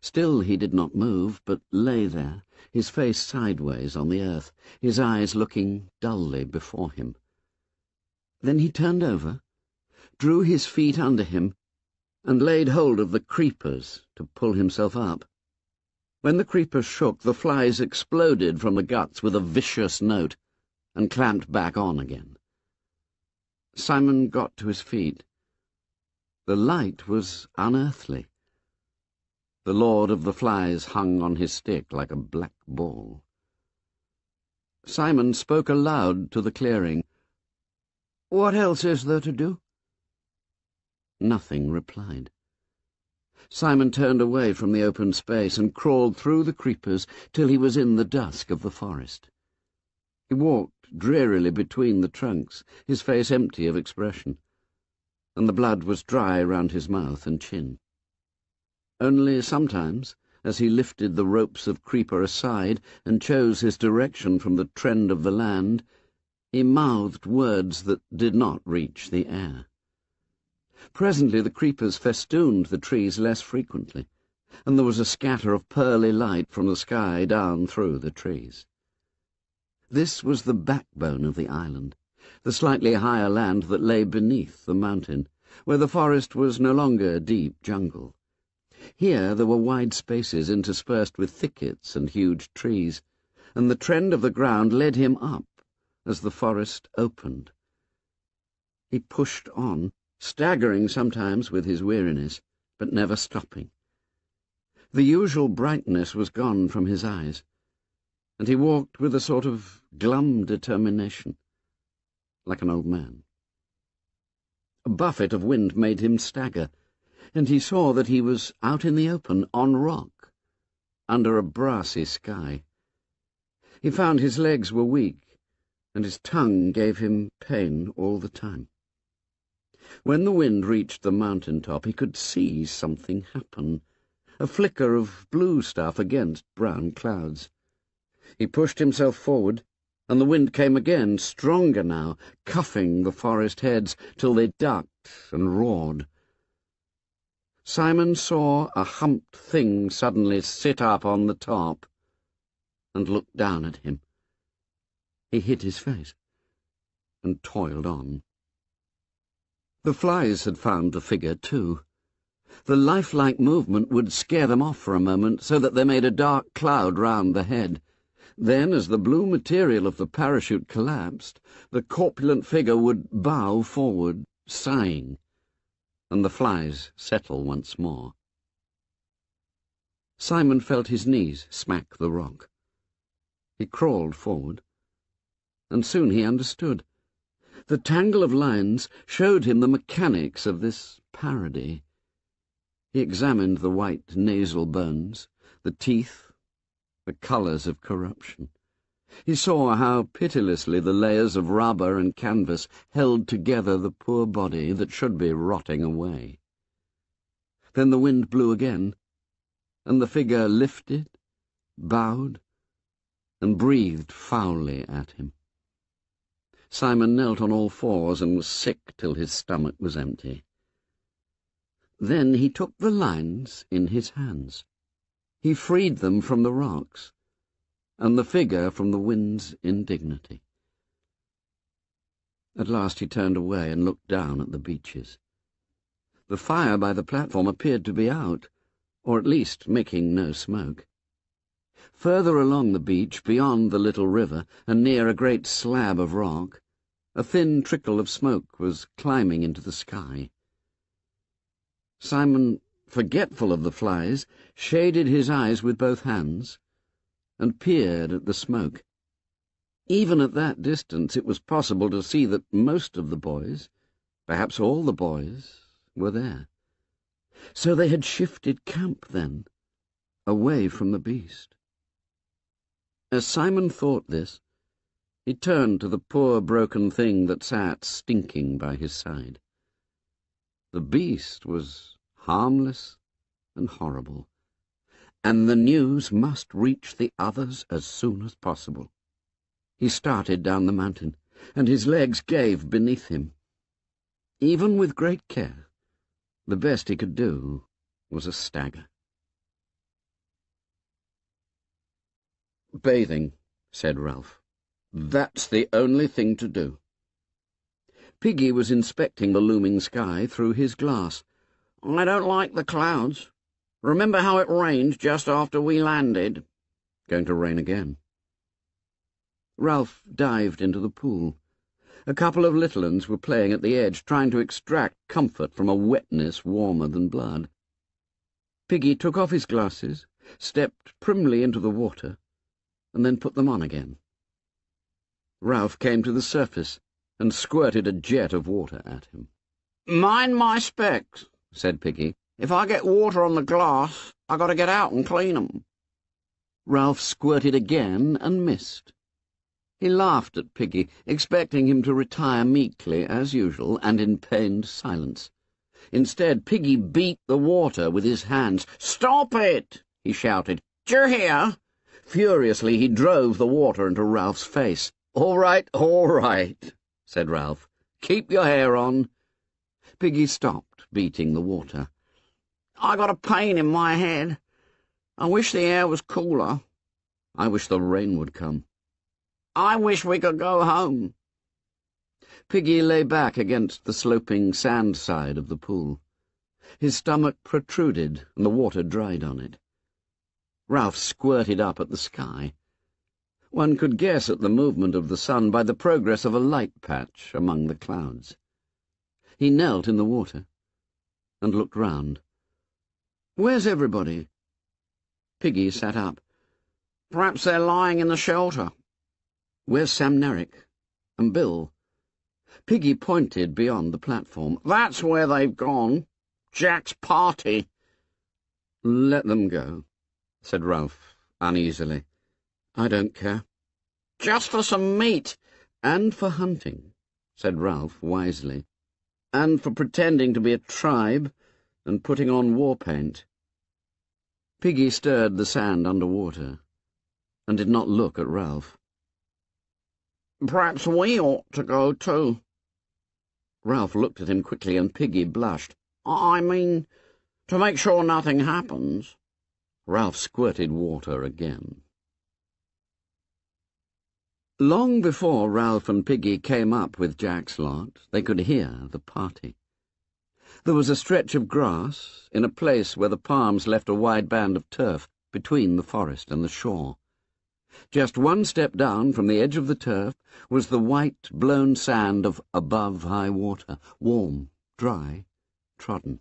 Still he did not move, but lay there, his face sideways on the earth, his eyes looking dully before him. Then he turned over, drew his feet under him, and laid hold of the creepers to pull himself up. When the creepers shook, the flies exploded from the guts with a vicious note and clamped back on again. Simon got to his feet. The light was unearthly. The Lord of the Flies hung on his stick like a black ball. Simon spoke aloud to the clearing. What else is there to do? Nothing replied. Simon turned away from the open space and crawled through the creepers till he was in the dusk of the forest. He walked drearily between the trunks, his face empty of expression, and the blood was dry round his mouth and chin. Only sometimes, as he lifted the ropes of creeper aside and chose his direction from the trend of the land, he mouthed words that did not reach the air. Presently the creepers festooned the trees less frequently, and there was a scatter of pearly light from the sky down through the trees. This was the backbone of the island, the slightly higher land that lay beneath the mountain, where the forest was no longer deep jungle. Here there were wide spaces interspersed with thickets and huge trees, and the trend of the ground led him up as the forest opened. He pushed on, staggering sometimes with his weariness, but never stopping. The usual brightness was gone from his eyes, and he walked with a sort of glum determination, like an old man. A buffet of wind made him stagger, and he saw that he was out in the open, on rock, under a brassy sky. He found his legs were weak, and his tongue gave him pain all the time. When the wind reached the mountain top, he could see something happen, a flicker of blue stuff against brown clouds. He pushed himself forward, and the wind came again, stronger now, cuffing the forest heads till they ducked and roared. Simon saw a humped thing suddenly sit up on the top and look down at him. He hid his face and toiled on. The flies had found the figure, too. The lifelike movement would scare them off for a moment, so that they made a dark cloud round the head. Then, as the blue material of the parachute collapsed, the corpulent figure would bow forward, sighing, and the flies settle once more. Simon felt his knees smack the rock. He crawled forward and soon he understood. The tangle of lines showed him the mechanics of this parody. He examined the white nasal bones, the teeth, the colours of corruption. He saw how pitilessly the layers of rubber and canvas held together the poor body that should be rotting away. Then the wind blew again, and the figure lifted, bowed, and breathed foully at him. Simon knelt on all fours and was sick till his stomach was empty. Then he took the lines in his hands. He freed them from the rocks, and the figure from the wind's indignity. At last he turned away and looked down at the beaches. The fire by the platform appeared to be out, or at least making no smoke. Further along the beach, beyond the little river, and near a great slab of rock, a thin trickle of smoke was climbing into the sky. Simon, forgetful of the flies, shaded his eyes with both hands and peered at the smoke. Even at that distance it was possible to see that most of the boys, perhaps all the boys, were there. So they had shifted camp then, away from the beast. As Simon thought this, he turned to the poor broken thing that sat stinking by his side. The beast was harmless and horrible, and the news must reach the others as soon as possible. He started down the mountain, and his legs gave beneath him. Even with great care, the best he could do was a stagger. Bathing, said Ralph. Mm. That's the only thing to do. Piggy was inspecting the looming sky through his glass. I don't like the clouds. Remember how it rained just after we landed? Going to rain again. Ralph dived into the pool. A couple of littluns were playing at the edge, trying to extract comfort from a wetness warmer than blood. Piggy took off his glasses, stepped primly into the water, and then put them on again. Ralph came to the surface and squirted a jet of water at him. Mind my specs, said Piggy. If I get water on the glass, I got to get out and clean 'em. Ralph squirted again and missed. He laughed at Piggy, expecting him to retire meekly, as usual, and in pained silence. Instead, Piggy beat the water with his hands. "Stop it!" he shouted. "D'yer hear?" Furiously, he drove the water into Ralph's face. "All right, all right," said Ralph. "Keep your hair on." Piggy stopped beating the water. "I got a pain in my head. I wish the air was cooler. I wish the rain would come. I wish we could go home. Piggy lay back against the sloping sand side of the pool. His stomach protruded, and the water dried on it. Ralph squirted up at the sky. One could guess at the movement of the sun by the progress of a light patch among the clouds. He knelt in the water and looked round. "Where's everybody?" Piggy sat up. "Perhaps they're lying in the shelter. Where's Samneric? And Bill? Piggy pointed beyond the platform. That's where they've gone. Jack's party. Let them go, said Ralph uneasily. I don't care. Just for some meat. And for hunting, said Ralph wisely. And for pretending to be a tribe and putting on war paint. Piggy stirred the sand under water and did not look at Ralph. Perhaps we ought to go too. Ralph looked at him quickly, and Piggy blushed. I mean, to make sure nothing happens. Ralph squirted water again. Long before Ralph and Piggy came up with Jack's lot, they could hear the party. There was a stretch of grass, in a place where the palms left a wide band of turf between the forest and the shore. Just one step down from the edge of the turf was the white, blown sand of above high water, warm, dry, trodden.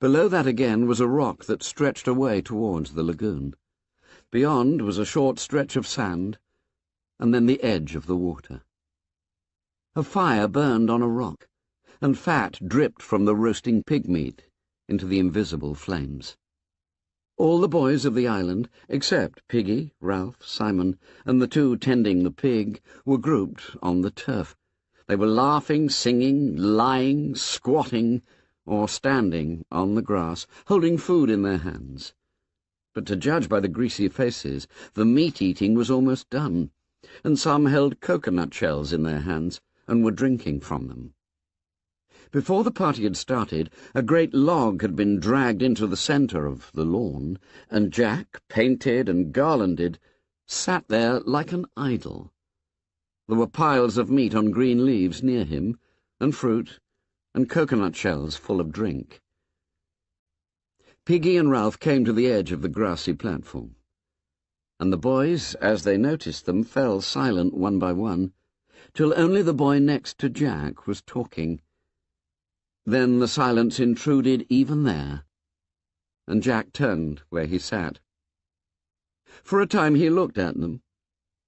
Below that again was a rock that stretched away towards the lagoon. Beyond was a short stretch of sand, and then the edge of the water. A fire burned on a rock, and fat dripped from the roasting pig meat into the invisible flames. All the boys of the island, except Piggy, Ralph, Simon, and the two tending the pig, were grouped on the turf. They were laughing, singing, lying, squatting, or standing on the grass, holding food in their hands. But to judge by the greasy faces, the meat-eating was almost done, and some held coconut shells in their hands and were drinking from them. Before the party had started, a great log had been dragged into the centre of the lawn, and Jack, painted and garlanded, sat there like an idol. There were piles of meat on green leaves near him, and fruit, and coconut shells full of drink. Piggy and Ralph came to the edge of the grassy platform, and the boys, as they noticed them, fell silent one by one, till only the boy next to Jack was talking. Then the silence intruded even there, and Jack turned where he sat. For a time he looked at them,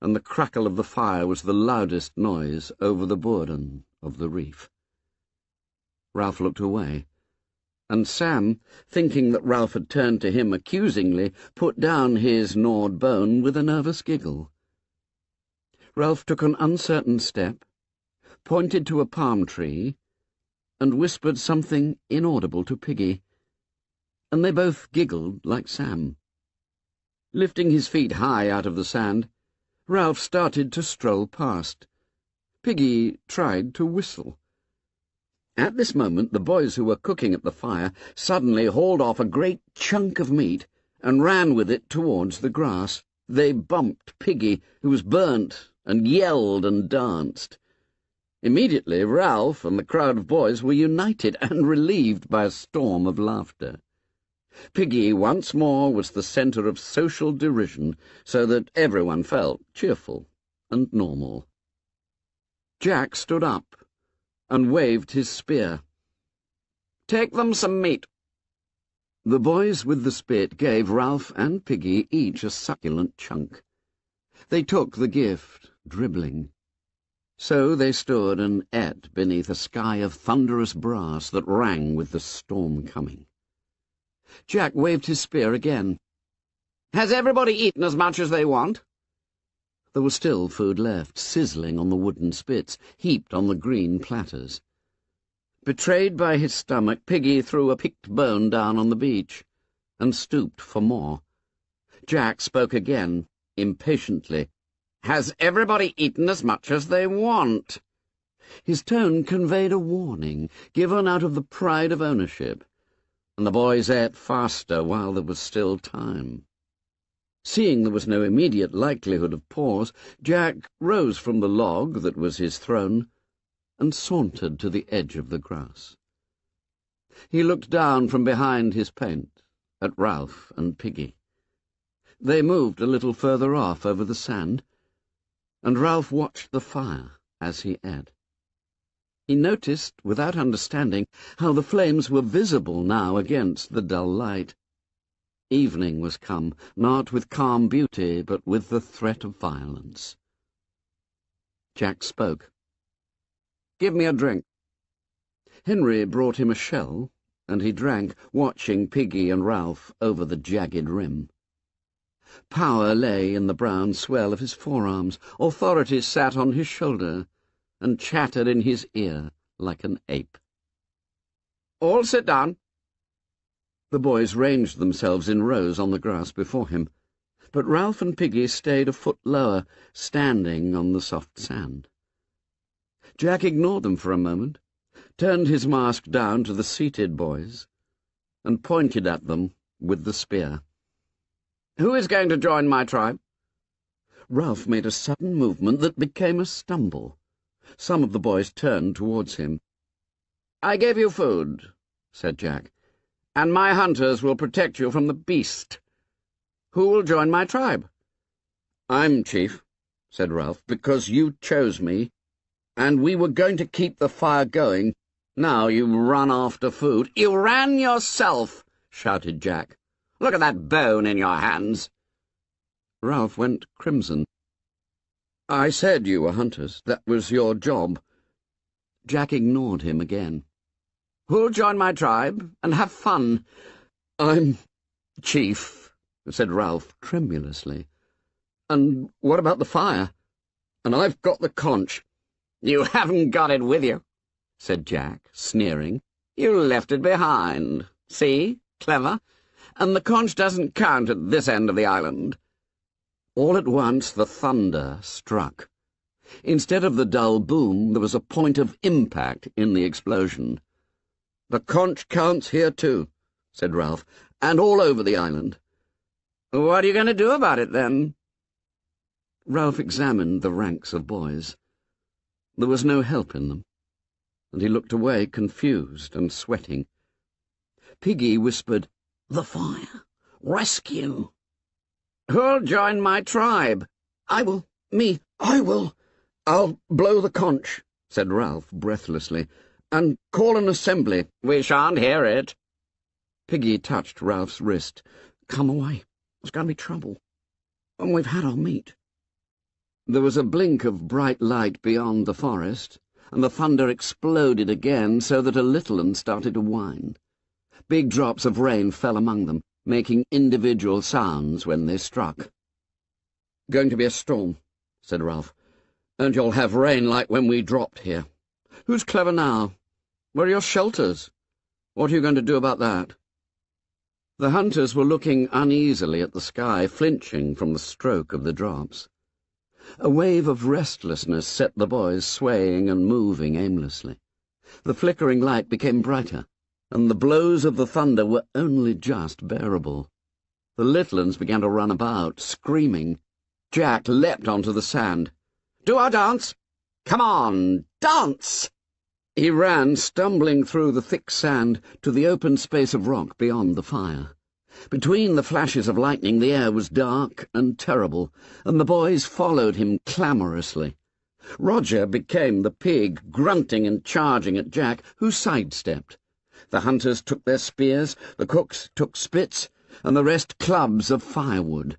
and the crackle of the fire was the loudest noise over the bourdon of the reef. Ralph looked away, and Sam, thinking that Ralph had turned to him accusingly, put down his gnawed bone with a nervous giggle. Ralph took an uncertain step, pointed to a palm tree, and whispered something inaudible to Piggy, and they both giggled like Sam. Lifting his feet high out of the sand, Ralph started to stroll past. Piggy tried to whistle. At this moment the boys who were cooking at the fire suddenly hauled off a great chunk of meat and ran with it towards the grass. They bumped Piggy, who was burnt, and yelled and danced. Immediately, Ralph and the crowd of boys were united and relieved by a storm of laughter. Piggy once more was the centre of social derision, so that everyone felt cheerful and normal. Jack stood up and waved his spear. Take them some meat. The boys with the spit gave Ralph and Piggy each a succulent chunk. They took the gift, dribbling. So they stood and ate beneath a sky of thunderous brass that rang with the storm coming. Jack waved his spear again. Has everybody eaten as much as they want? There was still food left, sizzling on the wooden spits, heaped on the green platters. Betrayed by his stomach, Piggy threw a picked bone down on the beach, and stooped for more. Jack spoke again, impatiently. Has everybody eaten as much as they want? His tone conveyed a warning, given out of the pride of ownership, and the boys ate faster while there was still time. Seeing there was no immediate likelihood of pause, Jack rose from the log that was his throne and sauntered to the edge of the grass. He looked down from behind his paint at Ralph and Piggy. They moved a little further off over the sand, and Ralph watched the fire as he ate. He noticed, without understanding, how the flames were visible now against the dull light. Evening was come, not with calm beauty, but with the threat of violence. Jack spoke. Give me a drink. Henry brought him a shell, and he drank, watching Piggy and Ralph over the jagged rim. Power lay in the brown swell of his forearms. Authority sat on his shoulder and chattered in his ear like an ape. All sit down. The boys ranged themselves in rows on the grass before him, but Ralph and Piggy stayed a foot lower, standing on the soft sand. Jack ignored them for a moment, turned his mask down to the seated boys, and pointed at them with the spear. Who is going to join my tribe? Ralph made a sudden movement that became a stumble. Some of the boys turned towards him. I gave you food, said Jack, and my hunters will protect you from the beast. Who will join my tribe? I'm chief, said Ralph, because you chose me and we were going to keep the fire going. Now you run after food. You ran yourself, shouted Jack. Look at that bone in your hands. Ralph went crimson. I said you were hunters. That was your job. Jack ignored him again. Who'll join my tribe and have fun? I'm chief, said Ralph tremulously. And what about the fire? And I've got the conch. You haven't got it with you, said Jack, sneering. You left it behind. See? Clever. And the conch doesn't count at this end of the island. All at once the thunder struck. Instead of the dull boom, there was a point of impact in the explosion. The conch counts here too, said Ralph, and all over the island. What are you going to do about it, then? Ralph examined the ranks of boys. There was no help in them, and he looked away, confused and sweating. Piggy whispered, The fire! Rescue! Who'll join my tribe? I will. Me. I will. I'll blow the conch, said Ralph breathlessly, and call an assembly. We shan't hear it. Piggy touched Ralph's wrist. Come away. There's going to be trouble. And we've had our meat. There was a blink of bright light beyond the forest, and the thunder exploded again so that a little one started to whine. Big drops of rain fell among them, making individual sounds when they struck. Going to be a storm, said Ralph, and you'll have rain like when we dropped here. Who's clever now? Where are your shelters? What are you going to do about that? The hunters were looking uneasily at the sky, flinching from the stroke of the drops. A wave of restlessness set the boys swaying and moving aimlessly. The flickering light became brighter, and the blows of the thunder were only just bearable. The littluns began to run about, screaming. Jack leapt onto the sand. Do our dance! Come on, dance! He ran, stumbling through the thick sand, to the open space of rock beyond the fire. Between the flashes of lightning the air was dark and terrible, and the boys followed him clamorously. Roger became the pig, grunting and charging at Jack, who sidestepped. The hunters took their spears, the cooks took spits, and the rest clubs of firewood.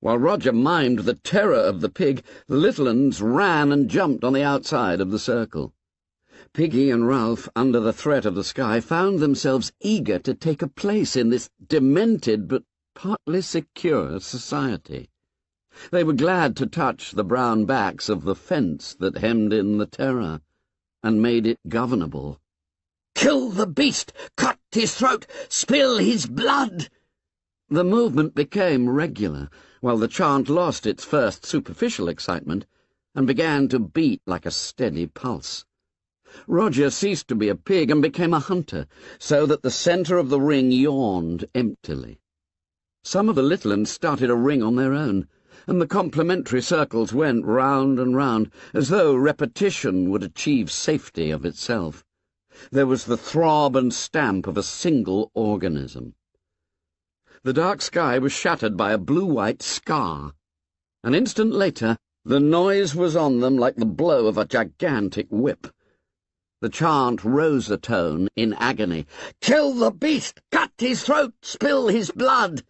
While Roger mimed the terror of the pig, the littluns ran and jumped on the outside of the circle. Piggy and Ralph, under the threat of the sky, found themselves eager to take a place in this demented but partly secure society. They were glad to touch the brown backs of the fence that hemmed in the terror and made it governable. Kill the beast! Cut his throat! Spill his blood! The movement became regular, while the chant lost its first superficial excitement and began to beat like a steady pulse. Roger ceased to be a pig and became a hunter, so that the centre of the ring yawned emptily. Some of the littluns started a ring on their own, and the complementary circles went round and round, as though repetition would achieve safety of itself. There was the throb and stamp of a single organism. The dark sky was shattered by a blue-white scar. An instant later, the noise was on them like the blow of a gigantic whip. The chant rose a tone in agony. Kill the beast! Cut his throat! Spill his blood!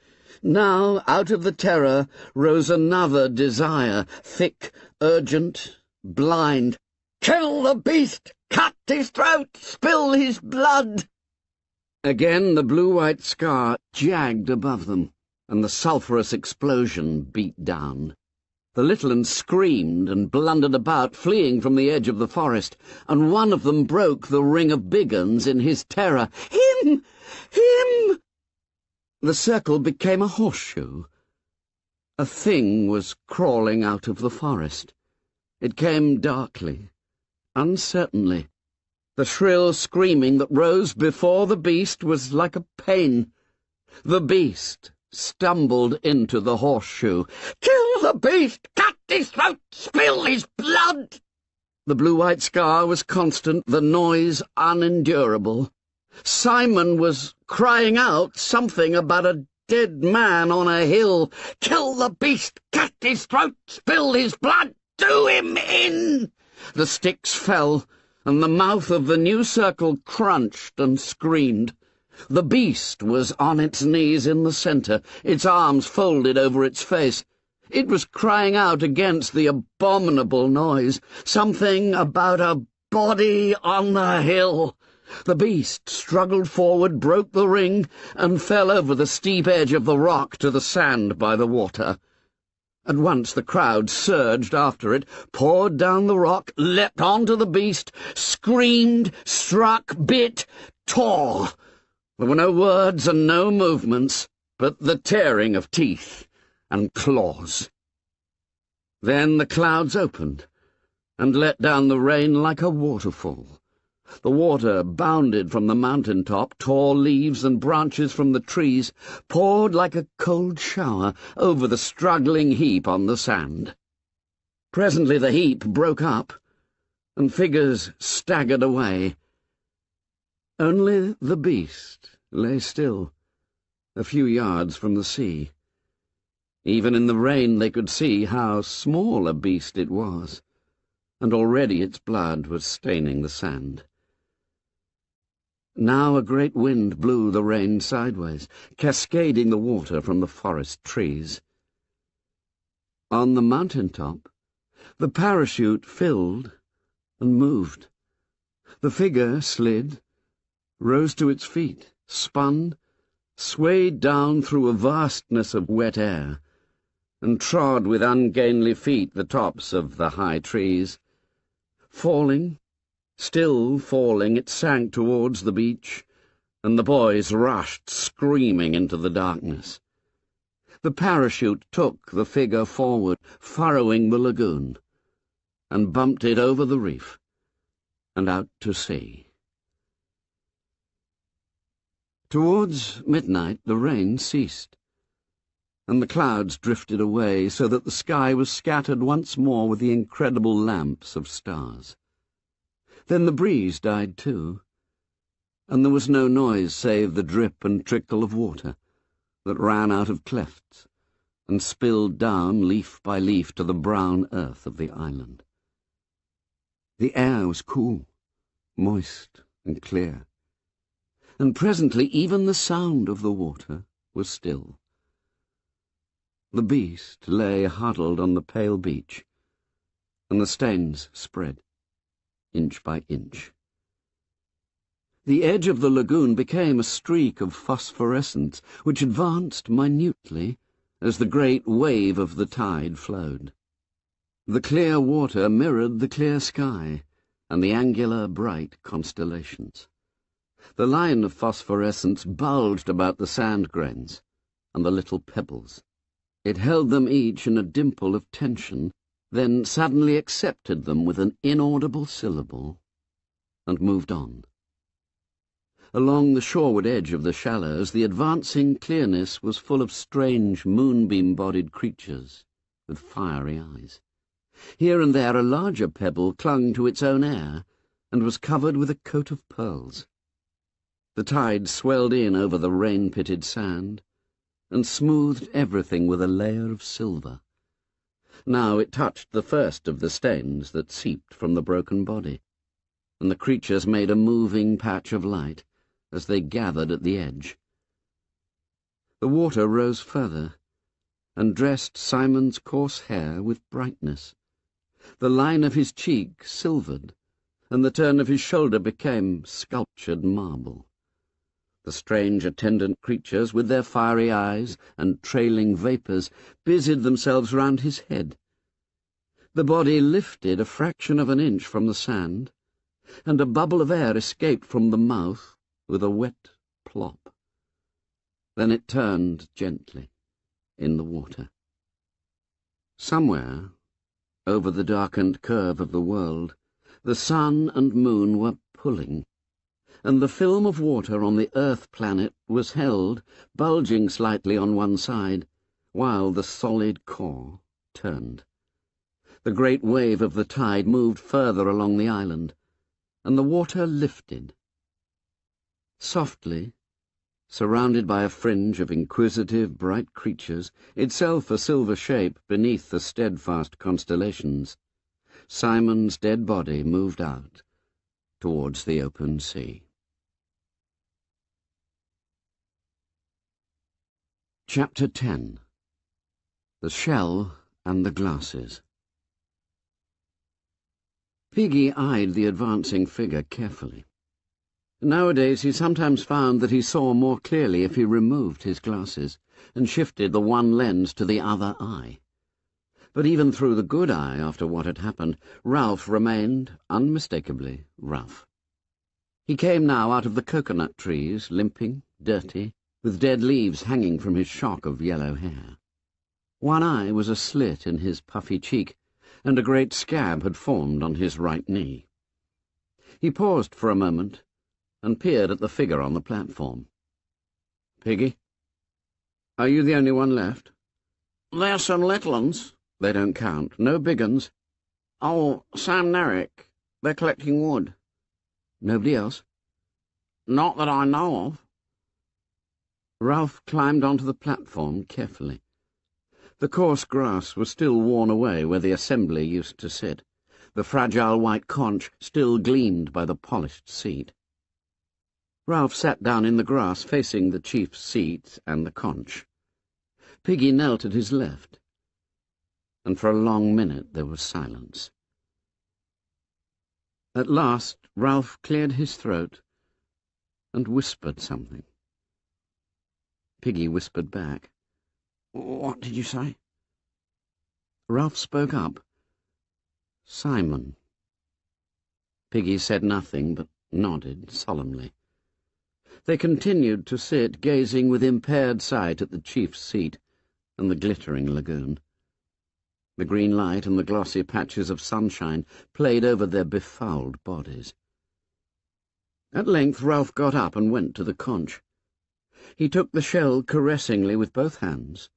Now, out of the terror, rose another desire, thick, urgent, blind. Kill the beast! Cut his throat! Spill his blood! Again the blue-white scar jagged above them, and the sulphurous explosion beat down. The littluns screamed and blundered about, fleeing from the edge of the forest, and one of them broke the ring of biguns in his terror. Him! Him! The circle became a horseshoe. A thing was crawling out of the forest. It came darkly, uncertainly. The shrill screaming that rose before the beast was like a pain. The beast stumbled into the horseshoe. Kill the beast! Cut his throat! Spill his blood! The blue-white scar was constant, the noise unendurable. Simon was crying out something about a dead man on a hill. Kill the beast! Cut his throat! Spill his blood! Do him in! The sticks fell, and the mouth of the new circle crunched and screamed. The beast was on its knees in the centre, its arms folded over its face. It was crying out against the abominable noise, something about a body on the hill. The beast struggled forward, broke the ring, and fell over the steep edge of the rock to the sand by the water. At once the crowd surged after it, poured down the rock, leapt onto the beast, screamed, struck, bit, tore. There were no words and no movements, but the tearing of teeth and claws. Then the clouds opened and let down the rain like a waterfall. The water bounded from the mountain top, tore leaves and branches from the trees, poured like a cold shower over the struggling heap on the sand. Presently the heap broke up, and figures staggered away. Only the beast lay still, a few yards from the sea. Even in the rain they could see how small a beast it was, and already its blood was staining the sand. Now a great wind blew the rain sideways, cascading the water from the forest trees. On the mountain top, the parachute filled and moved. The figure slid, rose to its feet, spun, swayed down through a vastness of wet air, and trod with ungainly feet the tops of the high trees. Falling, Still falling, it sank towards the beach, and the boys rushed screaming into the darkness. The parachute took the figure forward, furrowing the lagoon, and bumped it over the reef and out to sea. Towards midnight the rain ceased. and the clouds drifted away so that the sky was scattered once more with the incredible lamps of stars. Then the breeze died too, and there was no noise save the drip and trickle of water that ran out of clefts and spilled down leaf by leaf to the brown earth of the island. The air was cool, moist and clear, and presently even the sound of the water was still. The beast lay huddled on the pale beach, and the stains spread, inch by inch. The edge of the lagoon became a streak of phosphorescence, which advanced minutely as the great wave of the tide flowed. The clear water mirrored the clear sky and the angular bright constellations. The line of phosphorescence bulged about the sand grains and the little pebbles. It held them each in a dimple of tension, then suddenly accepted them with an inaudible syllable, and moved on. Along the shoreward edge of the shallows, the advancing clearness was full of strange moonbeam-bodied creatures with fiery eyes. Here and there a larger pebble clung to its own air and was covered with a coat of pearls. The tide swelled in over the rain-pitted sand, and smoothed everything with a layer of silver. Now it touched the first of the stains that seeped from the broken body, and the creatures made a moving patch of light as they gathered at the edge. The water rose further, and dressed Simon's coarse hair with brightness. The line of his cheek silvered, and the turn of his shoulder became sculptured marble. The strange attendant creatures, with their fiery eyes and trailing vapours, busied themselves round his head. The body lifted a fraction of an inch from the sand, and a bubble of air escaped from the mouth with a wet plop. Then it turned gently in the water. Somewhere, over the darkened curve of the world, the sun and moon were pulling and the film of water on the Earth planet was held, bulging slightly on one side, while the solid core turned. The great wave of the tide moved further along the island, and the water lifted. Softly, surrounded by a fringe of inquisitive, bright creatures, itself a silver shape beneath the steadfast constellations, Simon's dead body moved out towards the open sea. Chapter 10 The Shell and the Glasses Piggy eyed the advancing figure carefully. Nowadays he sometimes found that he saw more clearly if he removed his glasses and shifted the one lens to the other eye. But even through the good eye, after what had happened, Ralph remained unmistakably Ralph. He came now out of the coconut trees, limping, dirty, with dead leaves hanging from his shock of yellow hair. One eye was a slit in his puffy cheek, and a great scab had formed on his right knee. He paused for a moment and peered at the figure on the platform. Piggy, are you the only one left? There's some littluns. They don't count. No biguns. Oh, Samneric. They're collecting wood. Nobody else? Not that I know of. Ralph climbed onto the platform carefully. The coarse grass was still worn away where the assembly used to sit. The fragile white conch still gleamed by the polished seat. Ralph sat down in the grass facing the chief's seat and the conch. Piggy knelt at his left, and for a long minute there was silence. At last Ralph cleared his throat and whispered something. Piggy whispered back. What did you say? Ralph spoke up. Simon. Piggy said nothing, but nodded solemnly. They continued to sit, gazing with impaired sight at the chief's seat and the glittering lagoon. The green light and the glossy patches of sunshine played over their befouled bodies. At length Ralph got up and went to the conch. He took the shell caressingly with both hands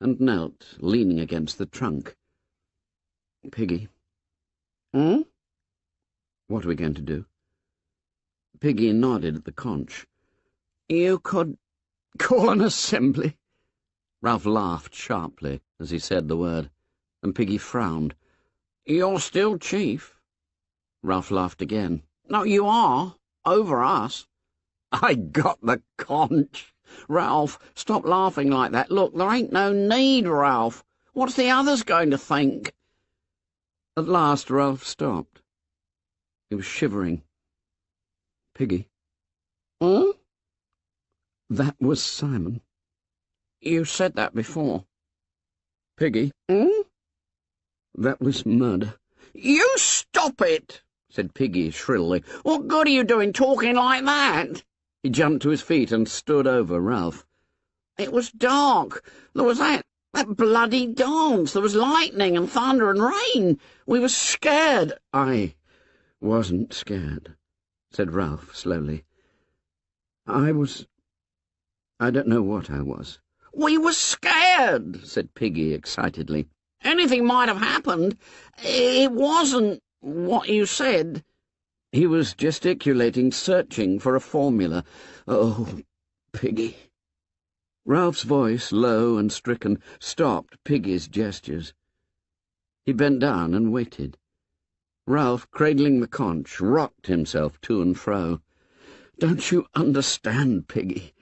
and knelt, leaning against the trunk. Piggy. Hmm? What are we going to do? Piggy nodded at the conch. You could call an assembly. Ralph laughed sharply as he said the word, and Piggy frowned. You're still chief. Ralph laughed again. No, you are. Over us. I got the conch. Ralph, stop laughing like that. Look, there ain't no need, Ralph. What's the others going to think? At last Ralph stopped. He was shivering. Piggy. Hmm? That was Simon. You said that before. Piggy. Hmm? That was murder. You stop it, said Piggy shrilly. What good are you doing talking like that? He jumped to his feet and stood over Ralph. It was dark. There was that, that bloody dance. There was lightning and thunder and rain. We were scared. I wasn't scared, said Ralph slowly. I was... I don't know what I was. We were scared, said Piggy excitedly. Anything might have happened. It wasn't what you said. He was gesticulating, searching for a formula. Oh, Piggy. Ralph's voice, low and stricken, stopped Piggy's gestures. He bent down and waited. Ralph, cradling the conch, rocked himself to and fro. Don't you understand, Piggy?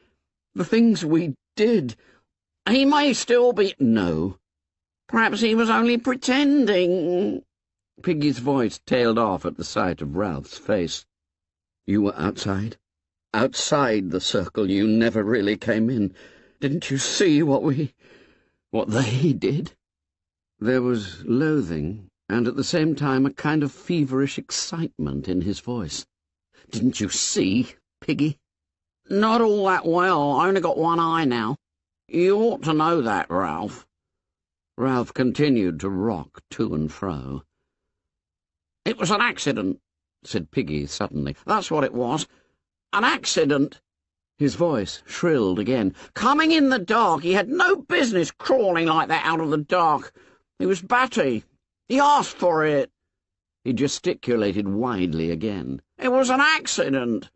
The things we did. He may still be... No. Perhaps he was only pretending. Piggy's voice tailed off at the sight of Ralph's face. You were outside? Outside the circle. You never really came in. Didn't you see what we... what they did? There was loathing, and at the same time a kind of feverish excitement in his voice. Didn't you see, Piggy? Not all that well. I only got one eye now. You ought to know that, Ralph. Ralph continued to rock to and fro. It was an accident, said Piggy suddenly. That's what it was. An accident. His voice shrilled again. Coming in the dark. He had no business crawling like that out of the dark. He was batty. He asked for it. He gesticulated widely again. It was an accident.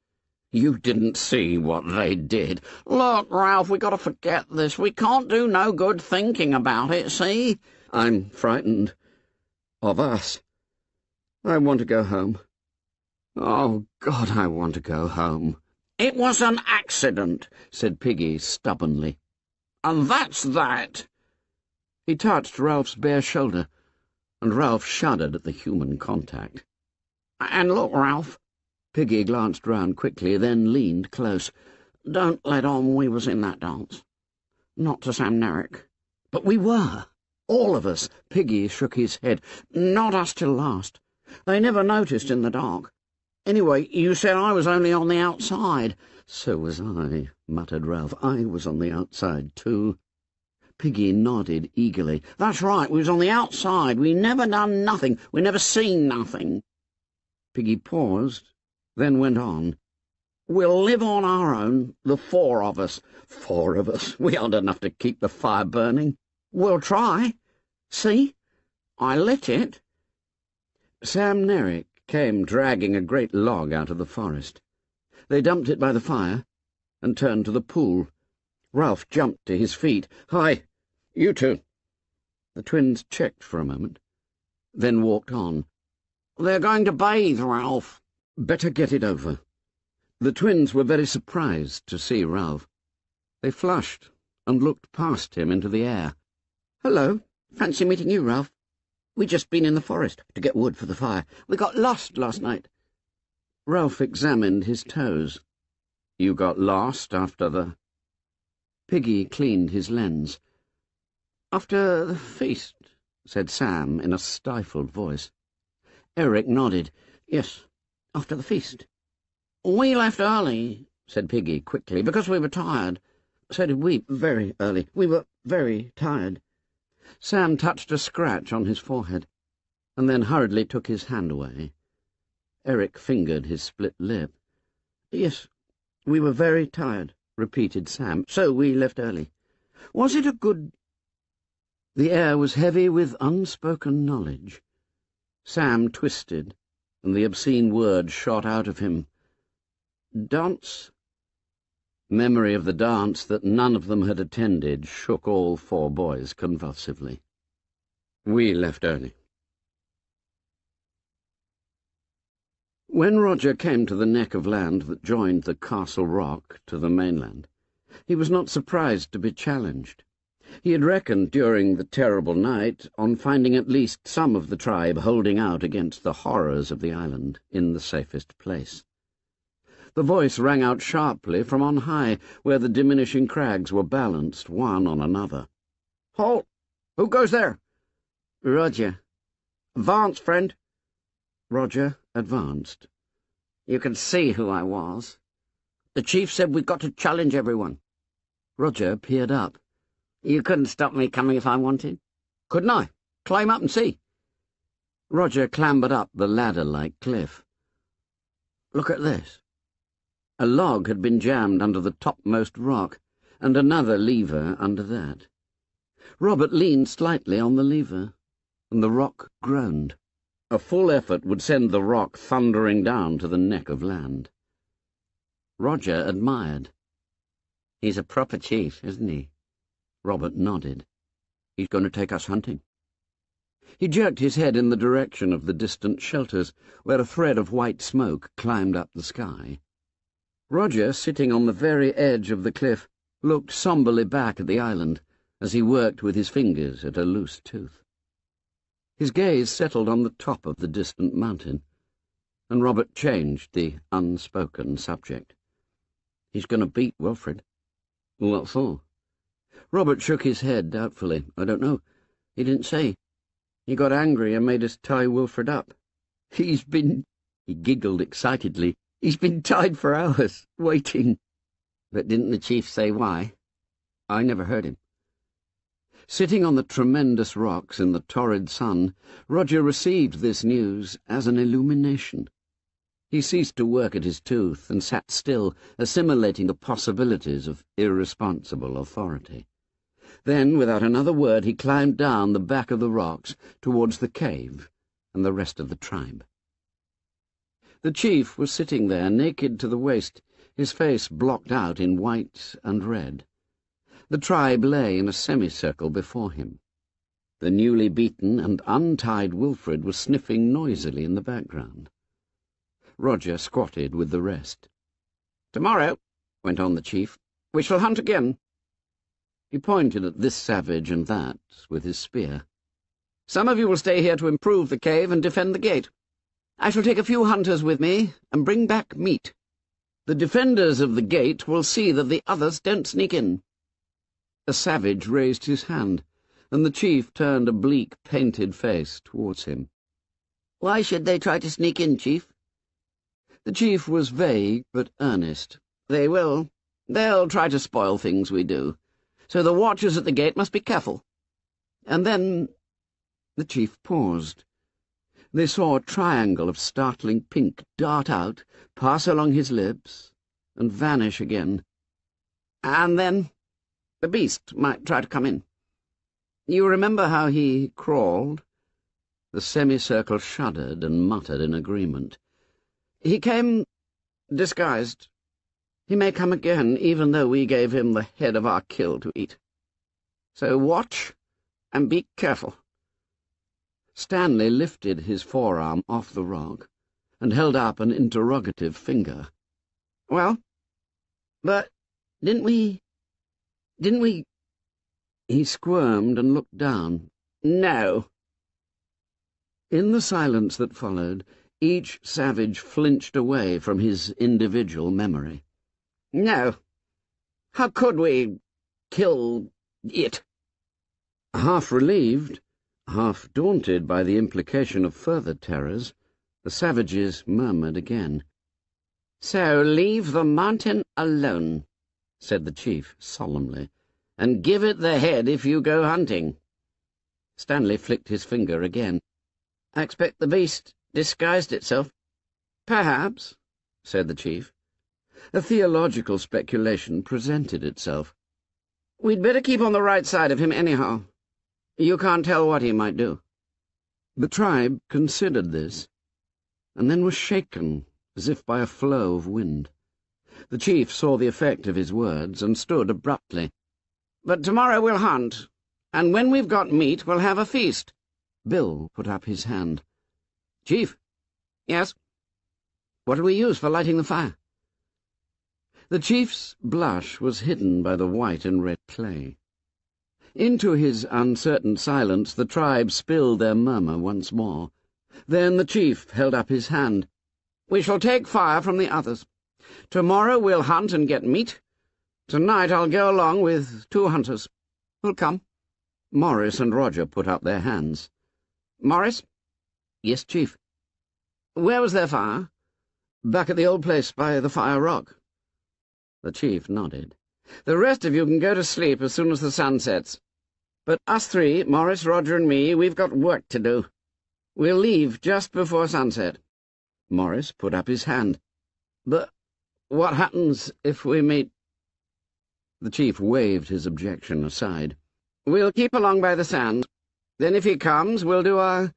You didn't see what they did. Look, Ralph, we got to forget this. We can't do no good thinking about it, see? I'm frightened. Of us. I want to go home. Oh, God, I want to go home. It was an accident, said Piggy stubbornly. And that's that. He touched Ralph's bare shoulder, and Ralph shuddered at the human contact. And look, Ralph. Piggy glanced round quickly, then leaned close. Don't let on we was in that dance. Not to Samneric. But we were. All of us. Piggy shook his head. Not us till last. They never noticed in the dark. Anyway, you said I was only on the outside. So was I, muttered Ralph. I was on the outside, too. Piggy nodded eagerly. That's right, we was on the outside. We never done nothing. We never seen nothing. Piggy paused, then went on. We'll live on our own, the four of us. Four of us? We aren't enough to keep the fire burning. We'll try. See? I lit it. Samneric came dragging a great log out of the forest. They dumped it by the fire and turned to the pool. Ralph jumped to his feet. Hi, you two. The twins checked for a moment, then walked on. They're going to bathe, Ralph. Better get it over. The twins were very surprised to see Ralph. They flushed and looked past him into the air. Hello. Fancy meeting you, Ralph. We just been in the forest to get wood for the fire. We got lost last night. Ralph examined his toes. You got lost after the... Piggy cleaned his lens. After the feast, said Sam in a stifled voice. Eric nodded. Yes, after the feast. We left early, said Piggy quickly, because we were tired. So did we, very early. We were very tired. Sam touched a scratch on his forehead, and then hurriedly took his hand away. Eric fingered his split lip. Yes, we were very tired, repeated Sam, so we left early. Was it a good The air was heavy with unspoken knowledge. Sam twisted, and the obscene word shot out of him. Dance? Memory of the dance that none of them had attended shook all four boys convulsively. We left early. When Roger came to the neck of land that joined the Castle Rock to the mainland, he was not surprised to be challenged. He had reckoned during the terrible night on finding at least some of the tribe holding out against the horrors of the island in the safest place. The voice rang out sharply from on high, where the diminishing crags were balanced one on another. Halt! Who goes there? Roger. Advance, friend. Roger advanced. You can see who I was. The chief said we've got to challenge everyone. Roger peered up. You couldn't stop me coming if I wanted. Couldn't I? Climb up and see. Roger clambered up the ladder-like cliff. Look at this. A log had been jammed under the topmost rock, and another lever under that. Robert leaned slightly on the lever, and the rock groaned. A full effort would send the rock thundering down to the neck of land. Roger admired. He's a proper chief, isn't he? Robert nodded. He's going to take us hunting. He jerked his head in the direction of the distant shelters, where a thread of white smoke climbed up the sky. Roger, sitting on the very edge of the cliff, looked somberly back at the island as he worked with his fingers at a loose tooth. His gaze settled on the top of the distant mountain, and Robert changed the unspoken subject. He's going to beat Wilfred. What for? Robert shook his head doubtfully. I don't know. He didn't say. He got angry and made us tie Wilfred up. He's been... He giggled excitedly. He's been tied for hours, waiting. But didn't the chief say why? I never heard him. Sitting on the tremendous rocks in the torrid sun, Roger received this news as an illumination. He ceased to work at his tooth and sat still, assimilating the possibilities of irresponsible authority. Then, without another word, he climbed down the back of the rocks towards the cave and the rest of the tribe. The chief was sitting there, naked to the waist, his face blocked out in white and red. The tribe lay in a semicircle before him. The newly beaten and untied Wilfred was sniffing noisily in the background. Roger squatted with the rest. "Tomorrow," went on the chief, "we shall hunt again." He pointed at this savage and that with his spear. "Some of you will stay here to improve the cave and defend the gate. I shall take a few hunters with me and bring back meat. The defenders of the gate will see that the others don't sneak in." A savage raised his hand, and the chief turned a bleak, painted face towards him. "Why should they try to sneak in, chief?" The chief was vague but earnest. "They will. They'll try to spoil things we do. So the watchers at the gate must be careful. And then—" The chief paused. They saw a triangle of startling pink dart out, pass along his lips, and vanish again. And then the beast might try to come in. You remember how he crawled? The semicircle shuddered and muttered in agreement. He came disguised. He may come again, even though we gave him the head of our kill to eat. So watch and be careful. Stanley lifted his forearm off the rock and held up an interrogative finger. Well, but didn't we... didn't we... He squirmed and looked down. No. In the silence that followed, each savage flinched away from his individual memory. No. How could we kill it? Half relieved, Half daunted by the implication of further terrors, the savages murmured again. So leave the mountain alone, said the chief solemnly, and give it the head if you go hunting. Stanley flicked his finger again. I expect the beast disguised itself. Perhaps, said the chief. A theological speculation presented itself. We'd better keep on the right side of him anyhow. You can't tell what he might do. The tribe considered this, and then was shaken as if by a flow of wind. The chief saw the effect of his words and stood abruptly. But tomorrow we'll hunt, and when we've got meat we'll have a feast. Bill put up his hand. Chief? Yes? What do we use for lighting the fire? The chief's blush was hidden by the white and red clay. Into his uncertain silence the tribe spilled their murmur once more. Then the chief held up his hand. We shall take fire from the others. Tomorrow we'll hunt and get meat. Tonight I'll go along with two hunters. Who'll come? Maurice and Roger put up their hands. Maurice? Yes, Chief. Where was their fire? Back at the old place by the Fire Rock. The Chief nodded. The rest of you can go to sleep as soon as the sun sets. But us three, Maurice, Roger, and me, we've got work to do. We'll leave just before sunset. Maurice put up his hand. But what happens if we meet... The chief waved his objection aside. We'll keep along by the sand. Then if he comes, we'll do our...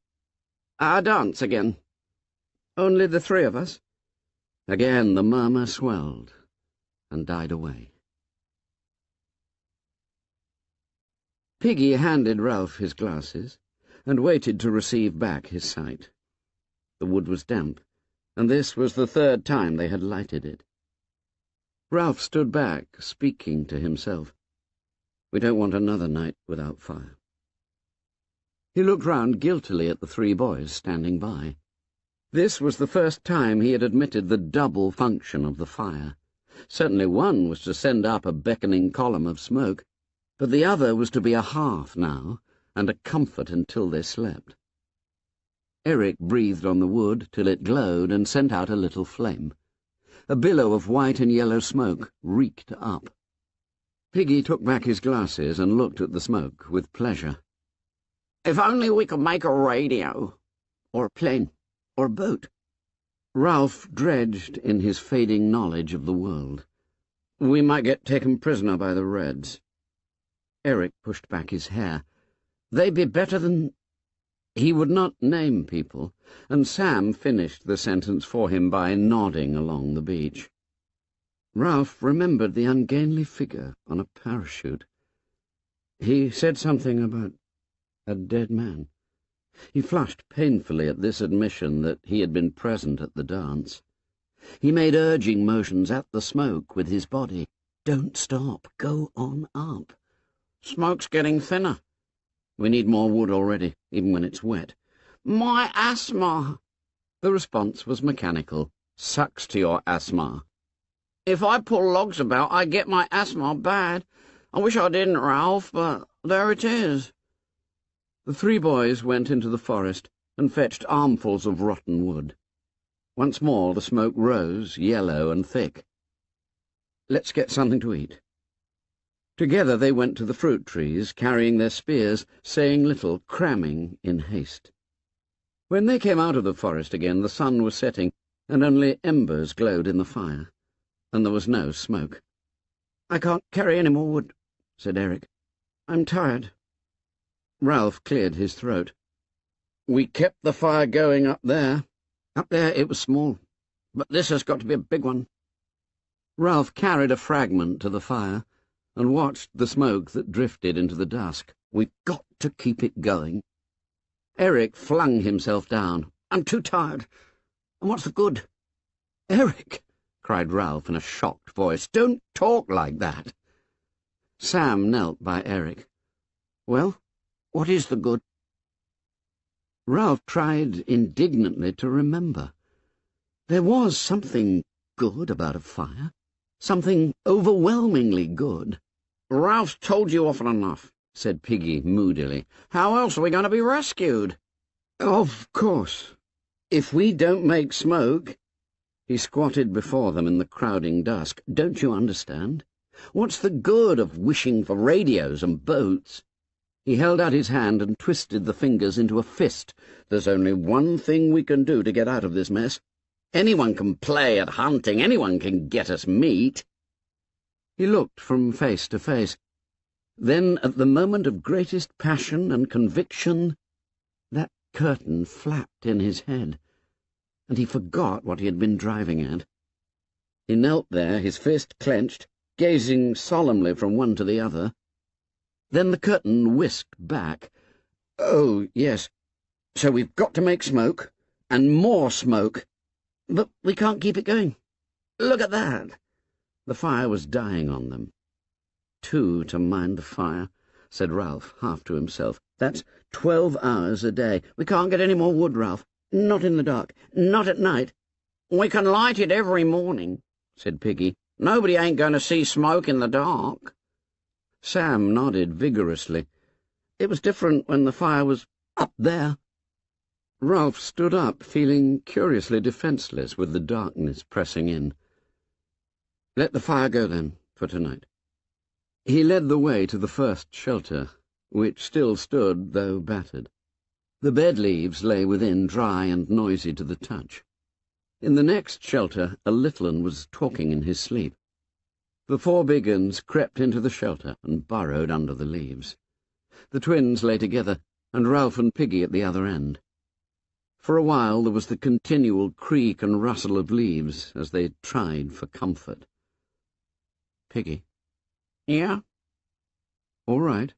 our dance again. Only the three of us. Again the murmur swelled and died away. Piggy handed Ralph his glasses and waited to receive back his sight. The wood was damp, and this was the third time they had lighted it. Ralph stood back, speaking to himself. We don't want another night without fire. He looked round guiltily at the three boys standing by. This was the first time he had admitted the double function of the fire. Certainly one was to send up a beckoning column of smoke, but the other was to be a hearth now, and a comfort until they slept. Eric breathed on the wood till it glowed and sent out a little flame. A billow of white and yellow smoke reeked up. Piggy took back his glasses and looked at the smoke with pleasure. If only we could make a radio, or a plane, or a boat. Ralph dredged in his fading knowledge of the world. We might get taken prisoner by the Reds. Eric pushed back his hair. They'd be better than... He would not name people, and Sam finished the sentence for him by nodding along the beach. Ralph remembered the ungainly figure on a parachute. He said something about a dead man. He flushed painfully at this admission that he had been present at the dance. He made urging motions at the smoke with his body. Don't stop. Go on up. Smoke's getting thinner. We need more wood already, even when it's wet. My asthma! The response was mechanical. Sucks to your asthma. If I pull logs about, I get my asthma bad. I wish I didn't, Ralph, but there it is. The three boys went into the forest and fetched armfuls of rotten wood. Once more the smoke rose, yellow and thick. Let's get something to eat. Together they went to the fruit trees, carrying their spears, saying little, cramming in haste. When they came out of the forest again, the sun was setting, and only embers glowed in the fire, and there was no smoke. I can't carry any more wood, said Eric. I'm tired. Ralph cleared his throat. We kept the fire going up there. Up there it was small, but this has got to be a big one. Ralph carried a fragment to the fire and watched the smoke that drifted into the dusk. We've got to keep it going. Eric flung himself down. I'm too tired. And what's the good? Eric, cried Ralph in a shocked voice, don't talk like that. Sam knelt by Eric. Well? What is the good? Ralph tried indignantly to remember. There was something good about a fire, something overwhelmingly good. Ralph's told you often enough, said Piggy moodily. How else are we going to be rescued? Of course. If we don't make smoke... He squatted before them in the crowding dusk. Don't you understand? What's the good of wishing for radios and boats? He held out his hand and twisted the fingers into a fist. There's only one thing we can do to get out of this mess. Anyone can play at hunting, anyone can get us meat. He looked from face to face. Then, at the moment of greatest passion and conviction, that curtain flapped in his head, and he forgot what he had been driving at. He knelt there, his fist clenched, gazing solemnly from one to the other. Then the curtain whisked back. Oh, yes. So we've got to make smoke, and more smoke. But we can't keep it going. Look at that. The fire was dying on them. Two to mind the fire, said Ralph, half to himself. That's twelve hours a day. We can't get any more wood, Ralph. Not in the dark. Not at night. We can light it every morning, said Piggy. Nobody ain't going to see smoke in the dark. Sam nodded vigorously. It was different when the fire was up there. Ralph stood up, feeling curiously defenceless with the darkness pressing in. Let the fire go, then, for tonight. He led the way to the first shelter, which still stood, though battered. The bed leaves lay within, dry and noisy to the touch. In the next shelter, a littlun was talking in his sleep. The four biguns crept into the shelter and burrowed under the leaves. The twins lay together, and Ralph and Piggy at the other end. For a while there was the continual creak and rustle of leaves as they tried for comfort. Piggy. Yeah? All right.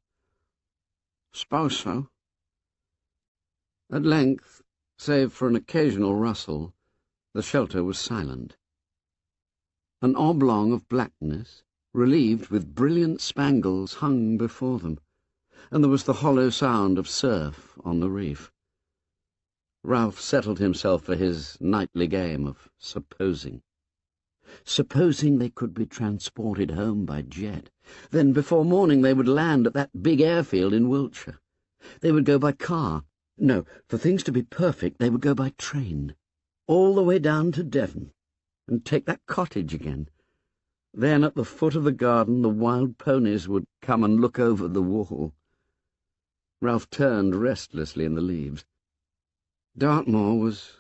Suppose so. At length, save for an occasional rustle, the shelter was silent. An oblong of blackness, relieved with brilliant spangles, hung before them, and there was the hollow sound of surf on the reef. Ralph settled himself for his nightly game of supposing. Supposing they could be transported home by jet, then before morning they would land at that big airfield in Wiltshire. They would go by car. No, for things to be perfect, they would go by train, all the way down to Devon, and take that cottage again. Then at the foot of the garden the wild ponies would come and look over the wall. Ralph turned restlessly in the leaves. Dartmoor was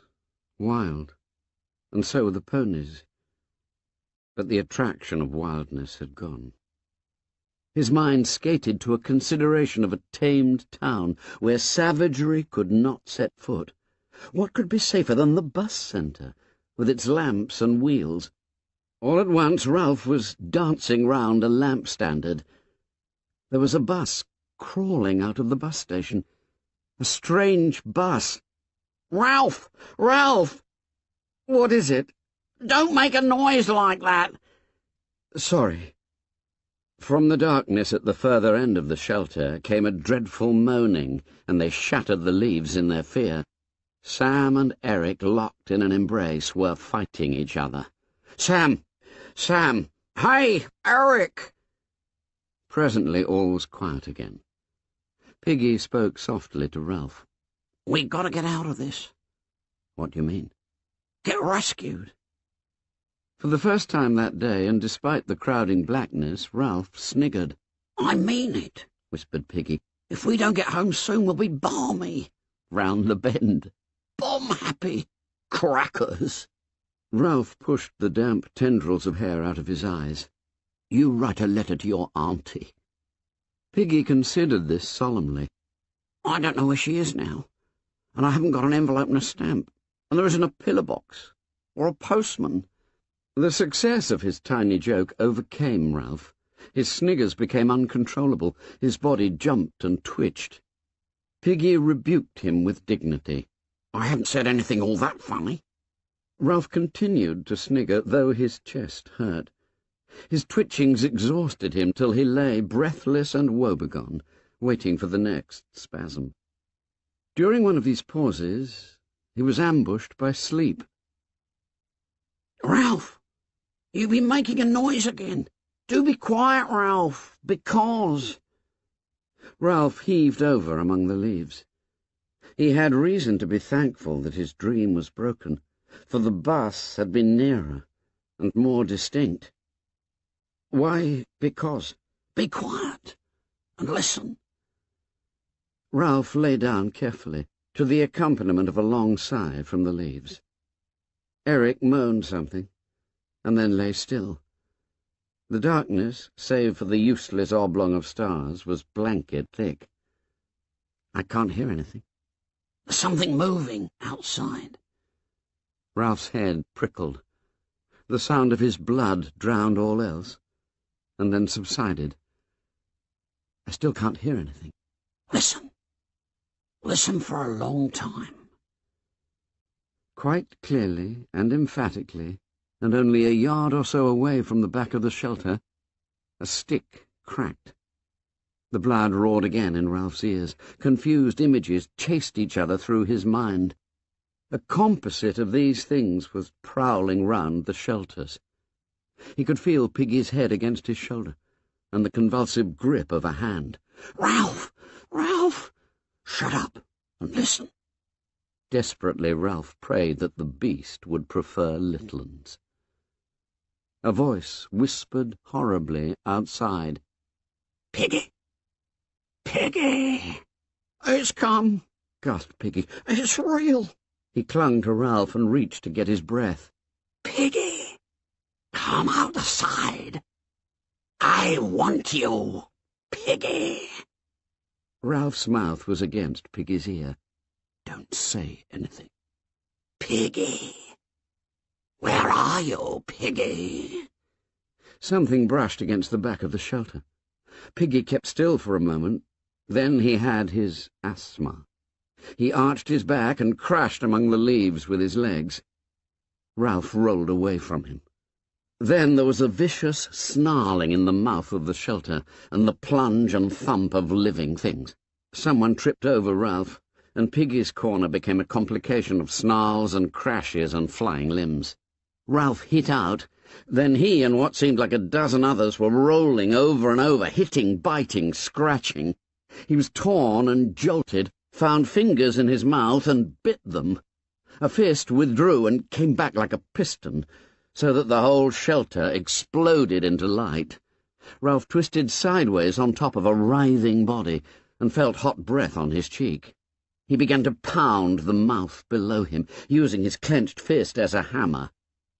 wild, and so were the ponies but the attraction of wildness had gone. His mind skated to a consideration of a tamed town where savagery could not set foot. What could be safer than the bus centre, with its lamps and wheels? All at once Ralph was dancing round a lamp standard. There was a bus crawling out of the bus station. A strange bus. Ralph! Ralph! What is it? Don't make a noise like that. Sorry. From the darkness at the further end of the shelter came a dreadful moaning, and they shattered the leaves in their fear. Sam and Eric, locked in an embrace, were fighting each other. Sam! Sam! Hey, Eric! Presently all was quiet again. Piggy spoke softly to Ralph. We've gotta get out of this. What do you mean? Get rescued. For the first time that day, and despite the crowding blackness, Ralph sniggered. I mean it, whispered Piggy. If we don't get home soon, we'll be balmy. Round the bend. Bomb happy. Crackers. Ralph pushed the damp tendrils of hair out of his eyes. You write a letter to your auntie. Piggy considered this solemnly. I don't know where she is now, and I haven't got an envelope and a stamp, and there isn't a pillar box or a postman. The success of his tiny joke overcame Ralph. His sniggers became uncontrollable. His body jumped and twitched. Piggy rebuked him with dignity. I haven't said anything all that funny. Ralph continued to snigger, though his chest hurt. His twitchings exhausted him till he lay breathless and woebegone, waiting for the next spasm. During one of these pauses, he was ambushed by sleep. Ralph! You've been making a noise again. Do be quiet, Ralph, because... Ralph heaved over among the leaves. He had reason to be thankful that his dream was broken, for the bus had been nearer and more distinct. Why, because... Be quiet and listen. Ralph lay down carefully, to the accompaniment of a long sigh from the leaves. Eric moaned something and then lay still. The darkness, save for the useless oblong of stars, was blanket thick. I can't hear anything. There's something moving outside. Ralph's head prickled. The sound of his blood drowned all else, and then subsided. I still can't hear anything. Listen. Listen for a long time. Quite clearly and emphatically, and only a yard or so away from the back of the shelter, a stick cracked. The blood roared again in Ralph's ears. Confused images chased each other through his mind. A composite of these things was prowling round the shelters. He could feel Piggy's head against his shoulder, and the convulsive grip of a hand. Ralph! Ralph! Shut up and listen. Desperately, Ralph prayed that the beast would prefer Littluns. A voice whispered horribly outside. Piggy! Piggy! It's come, gasped Piggy. It's real. He clung to Ralph and reached to get his breath. Piggy! Come out the side. I want you, Piggy. Ralph's mouth was against Piggy's ear. Don't say anything. Piggy! Where are you, Piggy? Something brushed against the back of the shelter. Piggy kept still for a moment. Then he had his asthma. He arched his back and crashed among the leaves with his legs. Ralph rolled away from him. Then there was a vicious snarling in the mouth of the shelter, and the plunge and thump of living things. Someone tripped over Ralph, and Piggy's corner became a complication of snarls and crashes and flying limbs. Ralph hit out. Then he and what seemed like a dozen others were rolling over and over, hitting, biting, scratching. He was torn and jolted, found fingers in his mouth and bit them. A fist withdrew and came back like a piston, so that the whole shelter exploded into light. Ralph twisted sideways on top of a writhing body and felt hot breath on his cheek. He began to pound the mouth below him, using his clenched fist as a hammer.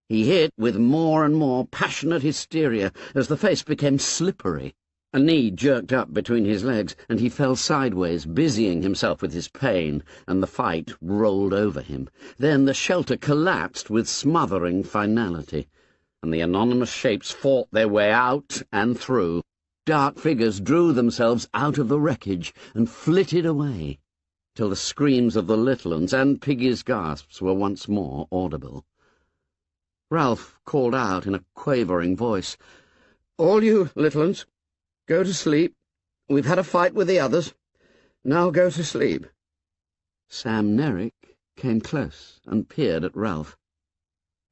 He hit with more and more passionate hysteria as the face became slippery. A knee jerked up between his legs, and he fell sideways, busying himself with his pain, and the fight rolled over him. Then the shelter collapsed with smothering finality, and the anonymous shapes fought their way out and through. Dark figures drew themselves out of the wreckage and flitted away, till the screams of the little ones and Piggy's gasps were once more audible. Ralph called out in a quavering voice, "All you little ones, go to sleep. We've had a fight with the others. Now go to sleep." Samneric came close and peered at Ralph.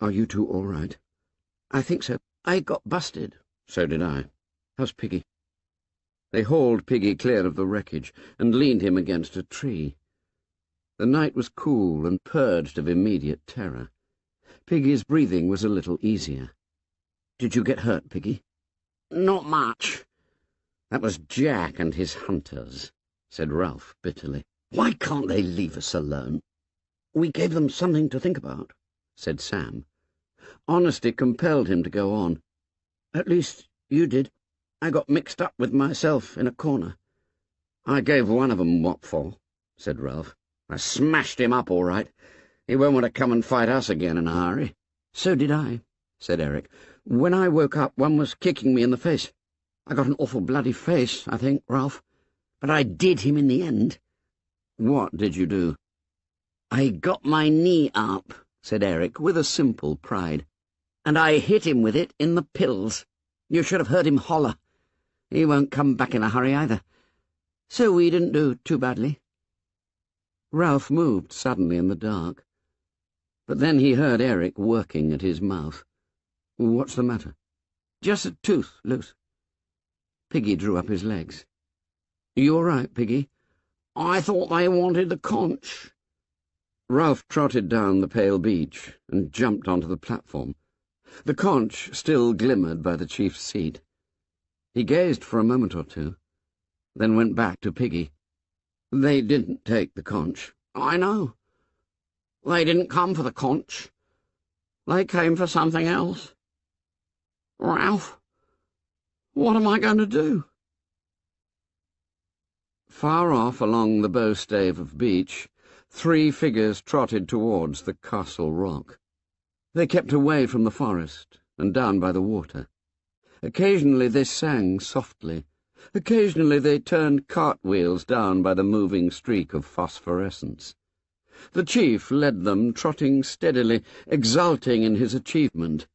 "Are you two all right?" "I think so. I got busted." "So did I. How's Piggy?" They hauled Piggy clear of the wreckage and leaned him against a tree. The night was cool and purged of immediate terror. Piggy's breathing was a little easier. Did you get hurt, Piggy? Not much. That was Jack and his hunters, said Ralph bitterly. Why can't they leave us alone? We gave them something to think about, said Sam. Honesty compelled him to go on. At least you did. I got mixed up with myself in a corner. I gave one of 'em what for, said Ralph. I smashed him up all right. He won't want to come and fight us again in a hurry. So did I, said Eric. When I woke up, one was kicking me in the face. I got an awful bloody face, I think, Ralph. But I did him in the end. What did you do? I got my knee up, said Eric, with a simple pride. And I hit him with it in the pills. You should have heard him holler. He won't come back in a hurry either. So we didn't do too badly. Ralph moved suddenly in the dark. But then he heard Eric working at his mouth. What's the matter? Just a tooth loose. Piggy drew up his legs. You all right, Piggy? I thought they wanted the conch. Ralph trotted down the pale beach and jumped onto the platform. The conch still glimmered by the chief's seat. He gazed for a moment or two, then went back to Piggy. They didn't take the conch. I know. They didn't come for the conch. They came for something else. Ralph, What am I going to do? Far off along the bow stave of beach, three figures trotted towards the castle rock. They kept away from the forest and down by the water. Occasionally they sang softly. Occasionally they turned cartwheels down by the moving streak of phosphorescence. The chief led them, trotting steadily, exulting in his achievement.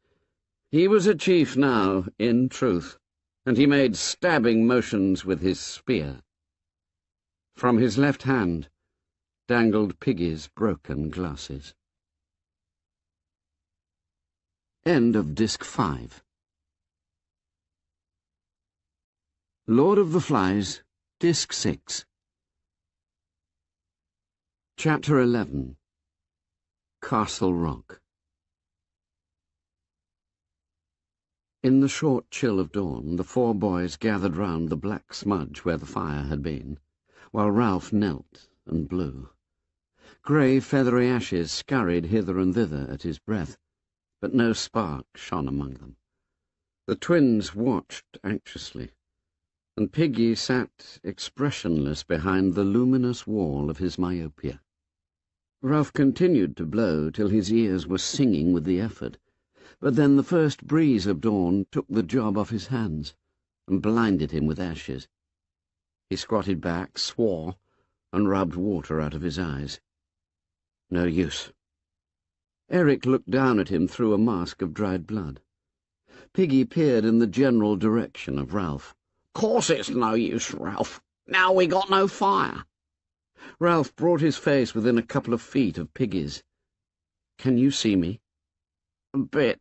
He was a chief now, in truth, and he made stabbing motions with his spear. From his left hand dangled Piggy's broken glasses. End of Disc 5 Lord of the Flies, Disc 6 Chapter 11 Castle Rock In the short chill of dawn, the four boys gathered round the black smudge where the fire had been, while Ralph knelt and blew. Grey, feathery ashes scurried hither and thither at his breath but no spark shone among them. The twins watched anxiously, and Piggy sat expressionless behind the luminous wall of his myopia. Ralph continued to blow till his ears were singing with the effort, but then the first breeze of dawn took the job off his hands and blinded him with ashes. He squatted back, swore, and rubbed water out of his eyes. No use. Eric looked down at him through a mask of dried blood. Piggy peered in the general direction of Ralph. Course it's no use, Ralph. Now we got no fire. Ralph brought his face within a couple of feet of Piggy's. Can you see me? A bit.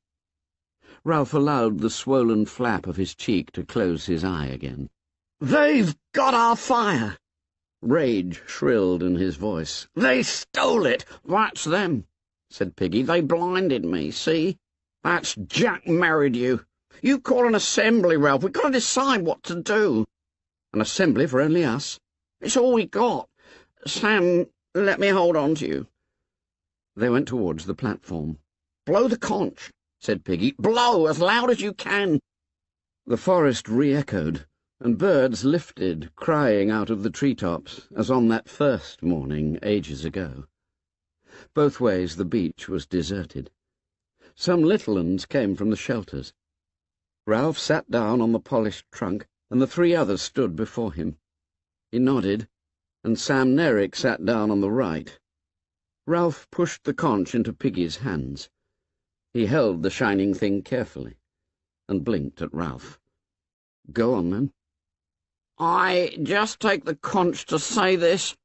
Ralph allowed the swollen flap of his cheek to close his eye again. They've got our fire! Rage shrilled in his voice. They stole it! That's them said Piggy. They blinded me, see? That's Jack Merridew. You call an assembly, Ralph. We've got to decide what to do. An assembly for only us? It's all we got. Sam, let me hold on to you. They went towards the platform. Blow the conch, said Piggy. Blow as loud as you can. The forest re-echoed, and birds lifted, crying out of the treetops, as on that first morning ages ago. Both ways the beach was deserted. Some littluns came from the shelters. Ralph sat down on the polished trunk, and the three others stood before him. He nodded, and Samneric sat down on the right. Ralph pushed the conch into Piggy's hands. He held the shining thing carefully, and blinked at Ralph. Go on, then. I just take the conch to say this,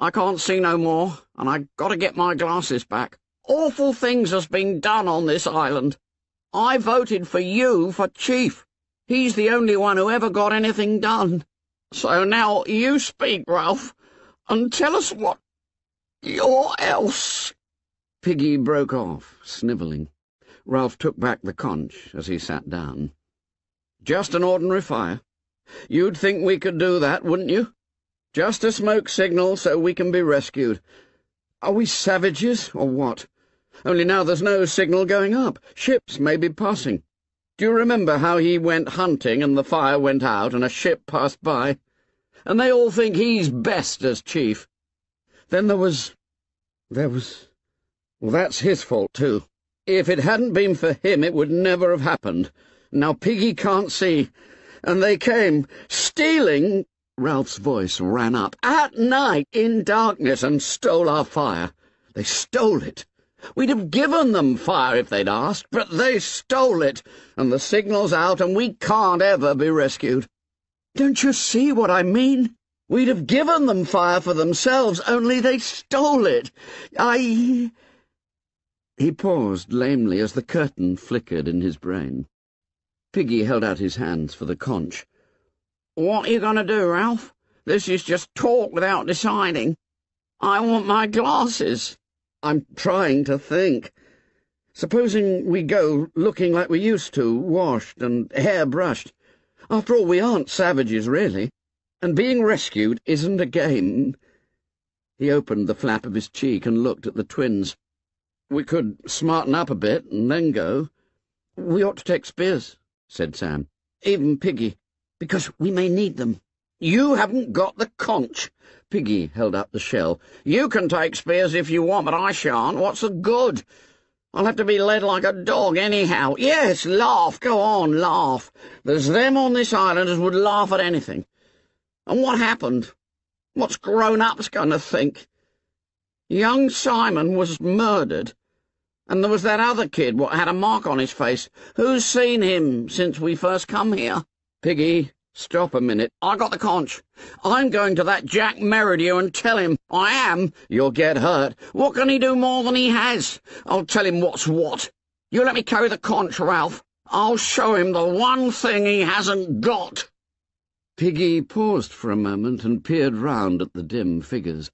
I can't see no more, and I got to get my glasses back. Awful things has been done on this island. I voted for you for chief. He's the only one who ever got anything done. So now you speak, Ralph, and tell us what you're else. Piggy broke off, snivelling. Ralph took back the conch as he sat down. Just an ordinary fire. You'd think we could do that, wouldn't you? Just a smoke signal so we can be rescued. Are we savages, or what? Only now there's no signal going up. Ships may be passing. Do you remember how he went hunting and the fire went out and a ship passed by? And they all think he's best as chief. Then there was... there was... Well, that's his fault, too. If it hadn't been for him, it would never have happened. Now Piggy can't see. And they came, stealing Ralph's voice ran up. At night, in darkness, and stole our fire. They stole it. We'd have given them fire if they'd asked, but they stole it, and the signal's out, and we can't ever be rescued. Don't you see what I mean? We'd have given them fire for themselves, only they stole it. I... He paused lamely as the curtain flickered in his brain. Piggy held out his hands for the conch. What are you going to do, Ralph? This is just talk without deciding. I want my glasses. I'm trying to think. Supposing we go looking like we used to, washed and hair-brushed. After all, we aren't savages, really. And being rescued isn't a game. He opened the flap of his cheek and looked at the twins. We could smarten up a bit and then go. We ought to take spears, said Sam. even Piggy, because we may need them. You haven't got the conch. Piggy held up the shell. You can take spears if you want, but I shan't. What's the good? I'll have to be led like a dog anyhow. Yes, laugh. Go on, laugh. There's them on this island as would laugh at anything. And what happened? What's grown-ups going to think? Young Simon was murdered. And there was that other kid what had a mark on his face. Who's seen him since we first come here? Piggy, stop a minute. I got the conch. I'm going to that Jack Merridew and tell him I am. You'll get hurt. What can he do more than he has? I'll tell him what's what. You let me carry the conch, Ralph. I'll show him the one thing he hasn't got. Piggy paused for a moment and peered round at the dim figures.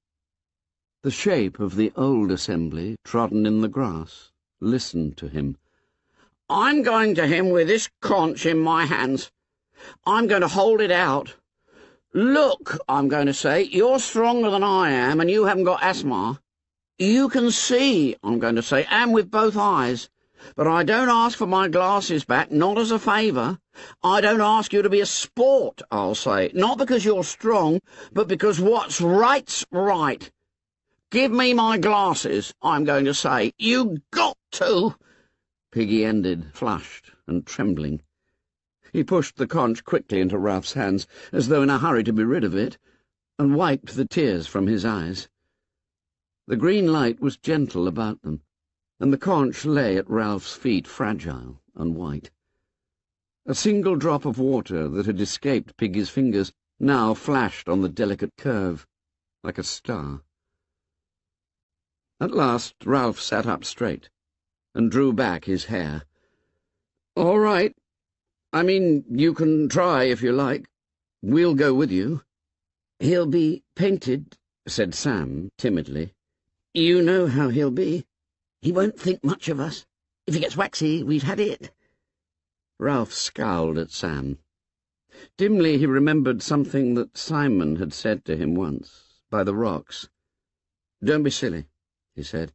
The shape of the old assembly, trodden in the grass, listened to him. I'm going to him with this conch in my hands. I'm going to hold it out. Look, I'm going to say, you're stronger than I am, and you haven't got asthma. You can see, I'm going to say, and with both eyes. But I don't ask for my glasses back, not as a favour. I don't ask you to be a sport, I'll say, not because you're strong, but because what's right's right. Give me my glasses, I'm going to say. You got to! Piggy ended, flushed and trembling. He pushed the conch quickly into Ralph's hands, as though in a hurry to be rid of it, and wiped the tears from his eyes. The green light was gentle about them, and the conch lay at Ralph's feet, fragile and white. A single drop of water that had escaped Piggy's fingers now flashed on the delicate curve, like a star. At last Ralph sat up straight and drew back his hair. All right. I mean, you can try if you like. We'll go with you. He'll be painted, said Sam timidly. You know how he'll be. He won't think much of us. If he gets waxy, we've had it. Ralph scowled at Sam. Dimly he remembered something that Simon had said to him once, by the rocks. Don't be silly he said,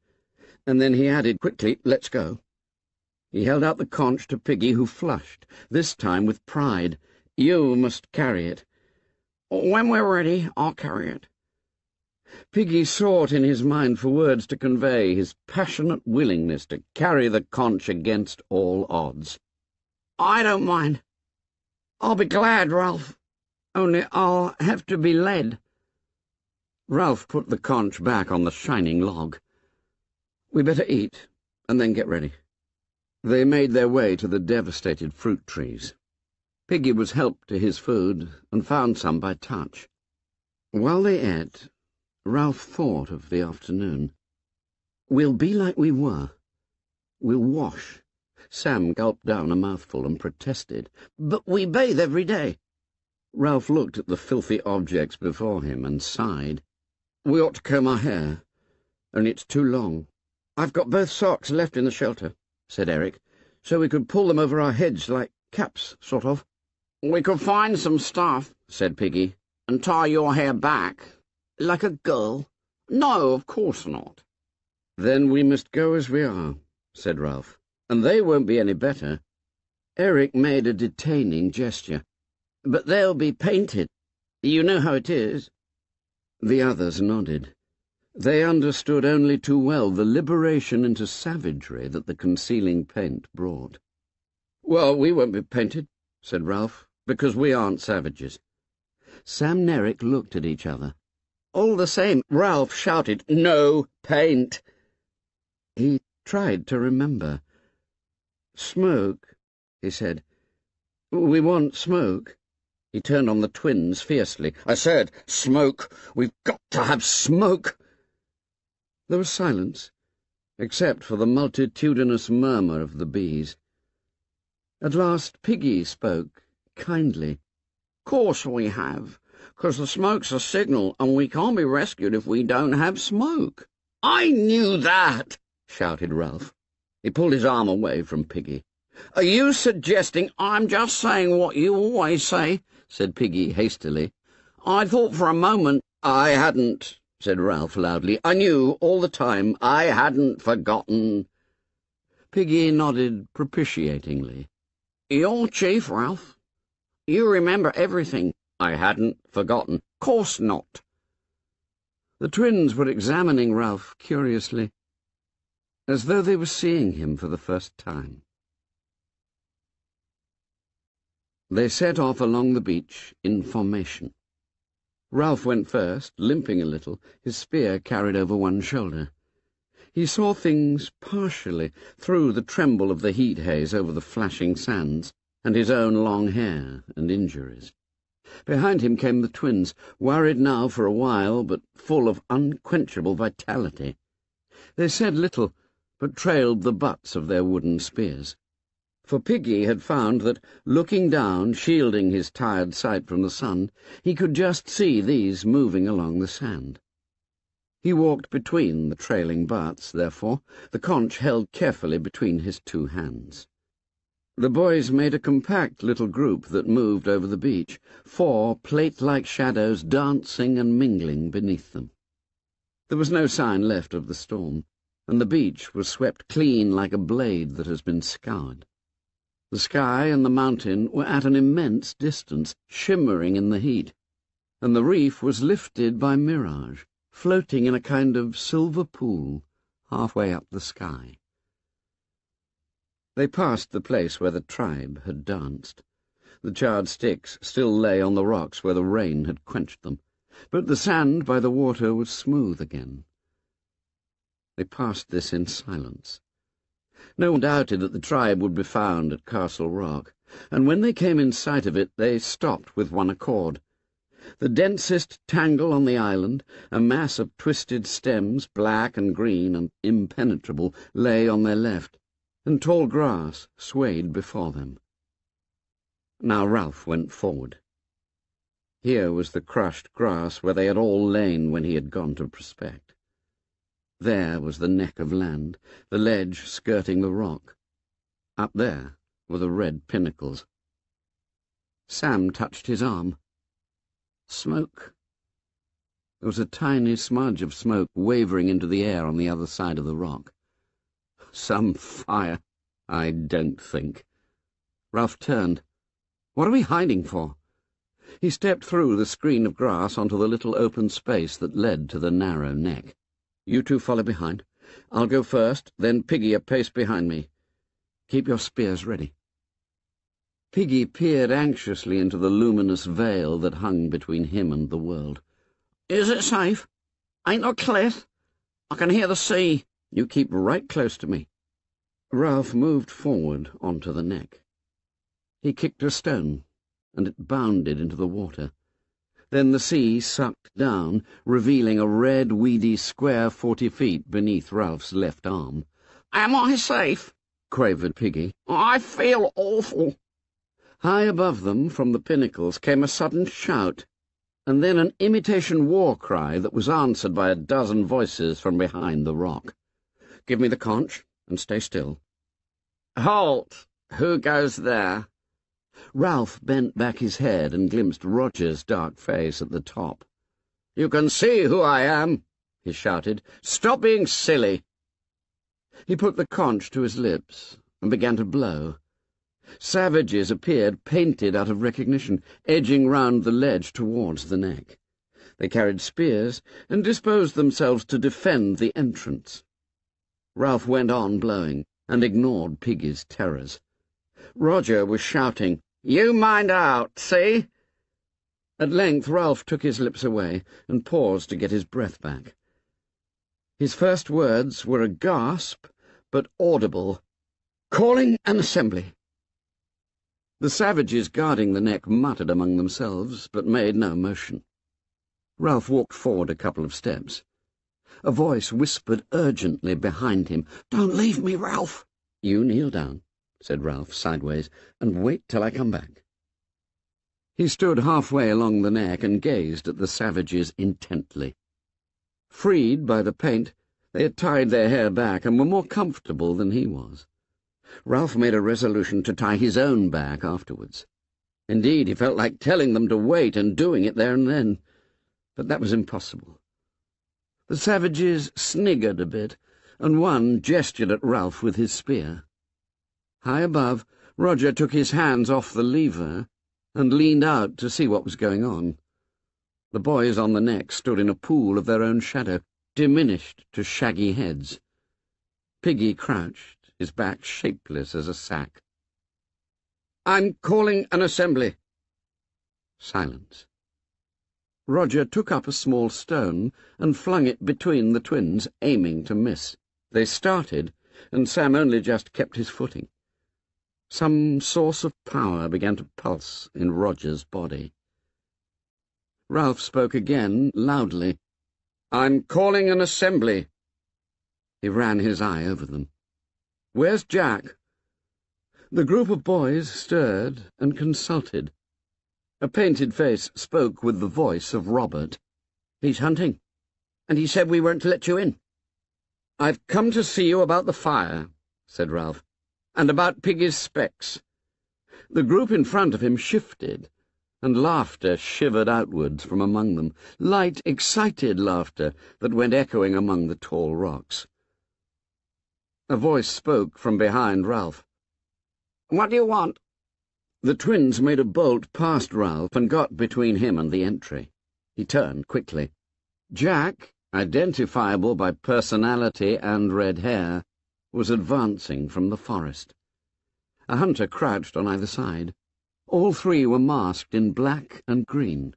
and then he added quickly, Let's go. He held out the conch to Piggy, who flushed, this time with pride. You must carry it. When we're ready, I'll carry it. Piggy sought in his mind for words to convey his passionate willingness to carry the conch against all odds. I don't mind. I'll be glad, Ralph. Only I'll have to be led. Ralph put the conch back on the shining log. We better eat, and then get ready. They made their way to the devastated fruit trees. Piggy was helped to his food, and found some by touch. While they ate, Ralph thought of the afternoon. We'll be like we were. We'll wash. Sam gulped down a mouthful and protested. But we bathe every day. Ralph looked at the filthy objects before him and sighed. We ought to comb our hair, only it's too long. I've got both socks left in the shelter, said Eric, so we could pull them over our heads like caps, sort of. We could find some stuff, said Piggy, and tie your hair back. Like a girl. No, of course not. Then we must go as we are, said Ralph, and they won't be any better. Eric made a detaining gesture. But they'll be painted. You know how it is. The others nodded. They understood only too well the liberation into savagery that the concealing paint brought. Well, we won't be painted, said Ralph, because we aren't savages. Samneric looked at each other. All the same, Ralph shouted, No paint! He tried to remember. Smoke, he said. We want smoke. He turned on the twins fiercely. I said, smoke! We've got to have smoke! There was silence, except for the multitudinous murmur of the bees. At last Piggy spoke, kindly. Course we have, 'cause the smoke's a signal, and we can't be rescued if we don't have smoke. I knew that, shouted Ralph. He pulled his arm away from Piggy. Are you suggesting I'm just saying what you always say? said Piggy hastily. I thought for a moment I hadn't said Ralph loudly. I knew all the time. I hadn't forgotten. Piggy nodded propitiatingly. You're chief, Ralph. You remember everything. I hadn't forgotten. Course not. The twins were examining Ralph curiously, as though they were seeing him for the first time. They set off along the beach in formation. Ralph went first, limping a little, his spear carried over one shoulder. He saw things partially through the tremble of the heat haze over the flashing sands, and his own long hair and injuries. Behind him came the twins, worried now for a while, but full of unquenchable vitality. They said little, but trailed the butts of their wooden spears. For Piggy had found that, looking down, shielding his tired sight from the sun, he could just see these moving along the sand. He walked between the trailing butts, therefore, the conch held carefully between his two hands. The boys made a compact little group that moved over the beach, four plate-like shadows dancing and mingling beneath them. There was no sign left of the storm, and the beach was swept clean like a blade that has been scoured. The sky and the mountain were at an immense distance, shimmering in the heat, and the reef was lifted by mirage, floating in a kind of silver pool halfway up the sky. They passed the place where the tribe had danced. The charred sticks still lay on the rocks where the rain had quenched them, but the sand by the water was smooth again. They passed this in silence. No one doubted that the tribe would be found at Castle Rock, and when they came in sight of it they stopped with one accord. The densest tangle on the island, a mass of twisted stems, black and green and impenetrable, lay on their left and tall grass swayed before them. Now Ralph went forward. Here was the crushed grass where they had all lain when he had gone to prospect. There was the neck of land, the ledge skirting the rock. Up there were the red pinnacles. Sam touched his arm. Smoke. There was a tiny smudge of smoke wavering into the air on the other side of the rock. Some fire, I don't think. Ralph turned. What are we hiding for? He stepped through the screen of grass onto the little open space that led to the narrow neck. You two follow behind. I'll go first, then Piggy a pace behind me. Keep your spears ready. Piggy peered anxiously into the luminous veil that hung between him and the world. Is it safe? Ain't a cliff? I can hear the sea. You keep right close to me. Ralph moved forward onto the neck. He kicked a stone, and it bounded into the water. Then the sea sucked down, revealing a red, weedy square forty feet beneath Ralph's left arm. Am I safe? quavered Piggy. I feel awful. High above them, from the pinnacles, came a sudden shout and then an imitation war cry that was answered by a dozen voices from behind the rock. Give me the conch, and stay still. Halt! Who goes there? Ralph bent back his head and glimpsed Roger's dark face at the top. You can see who I am, he shouted. Stop being silly. He put the conch to his lips and began to blow. Savages appeared, painted out of recognition, edging round the ledge towards the neck. They carried spears and disposed themselves to defend the entrance. Ralph went on blowing, and ignored Piggy's terrors. Roger was shouting, You mind out, see? At length Ralph took his lips away and paused to get his breath back. His first words were a gasp, but audible, Calling an assembly. The savages guarding the neck muttered among themselves, but made no motion. Ralph walked forward a couple of steps. A voice whispered urgently behind him, Don't leave me, Ralph. You kneel down, said Ralph sideways, and wait till I come back. He stood halfway along the neck and gazed at the savages intently. Freed by the paint, they had tied their hair back and were more comfortable than he was. Ralph made a resolution to tie his own back afterwards. Indeed, he felt like telling them to wait and doing it there and then, but that was impossible. The savages sniggered a bit, and one gestured at Ralph with his spear. High above, Roger took his hands off the lever and leaned out to see what was going on. The boys on the neck stood in a pool of their own shadow, diminished to shaggy heads. Piggy crouched, his back shapeless as a sack. I'm calling an assembly. Silence. Roger took up a small stone and flung it between the twins, aiming to miss. They started, and Sam only just kept his footing. Some source of power began to pulse in Roger's body. Ralph spoke again, loudly. I'm calling an assembly. He ran his eye over them. Where's Jack? The group of boys stirred and consulted. A painted face spoke with the voice of Robert. He's hunting, and he said we weren't to let you in. I've come to see you about the fire, said Ralph, and about Piggy's specs. The group in front of him shifted, and laughter shivered outwards from among them, light, excited laughter that went echoing among the tall rocks. A voice spoke from behind Ralph. What do you want? The twins made a bolt past Ralph and got between him and the entry. He turned quickly. Jack, identifiable by personality and red hair, was advancing from the forest. A hunter crouched on either side. All three were masked in black and green.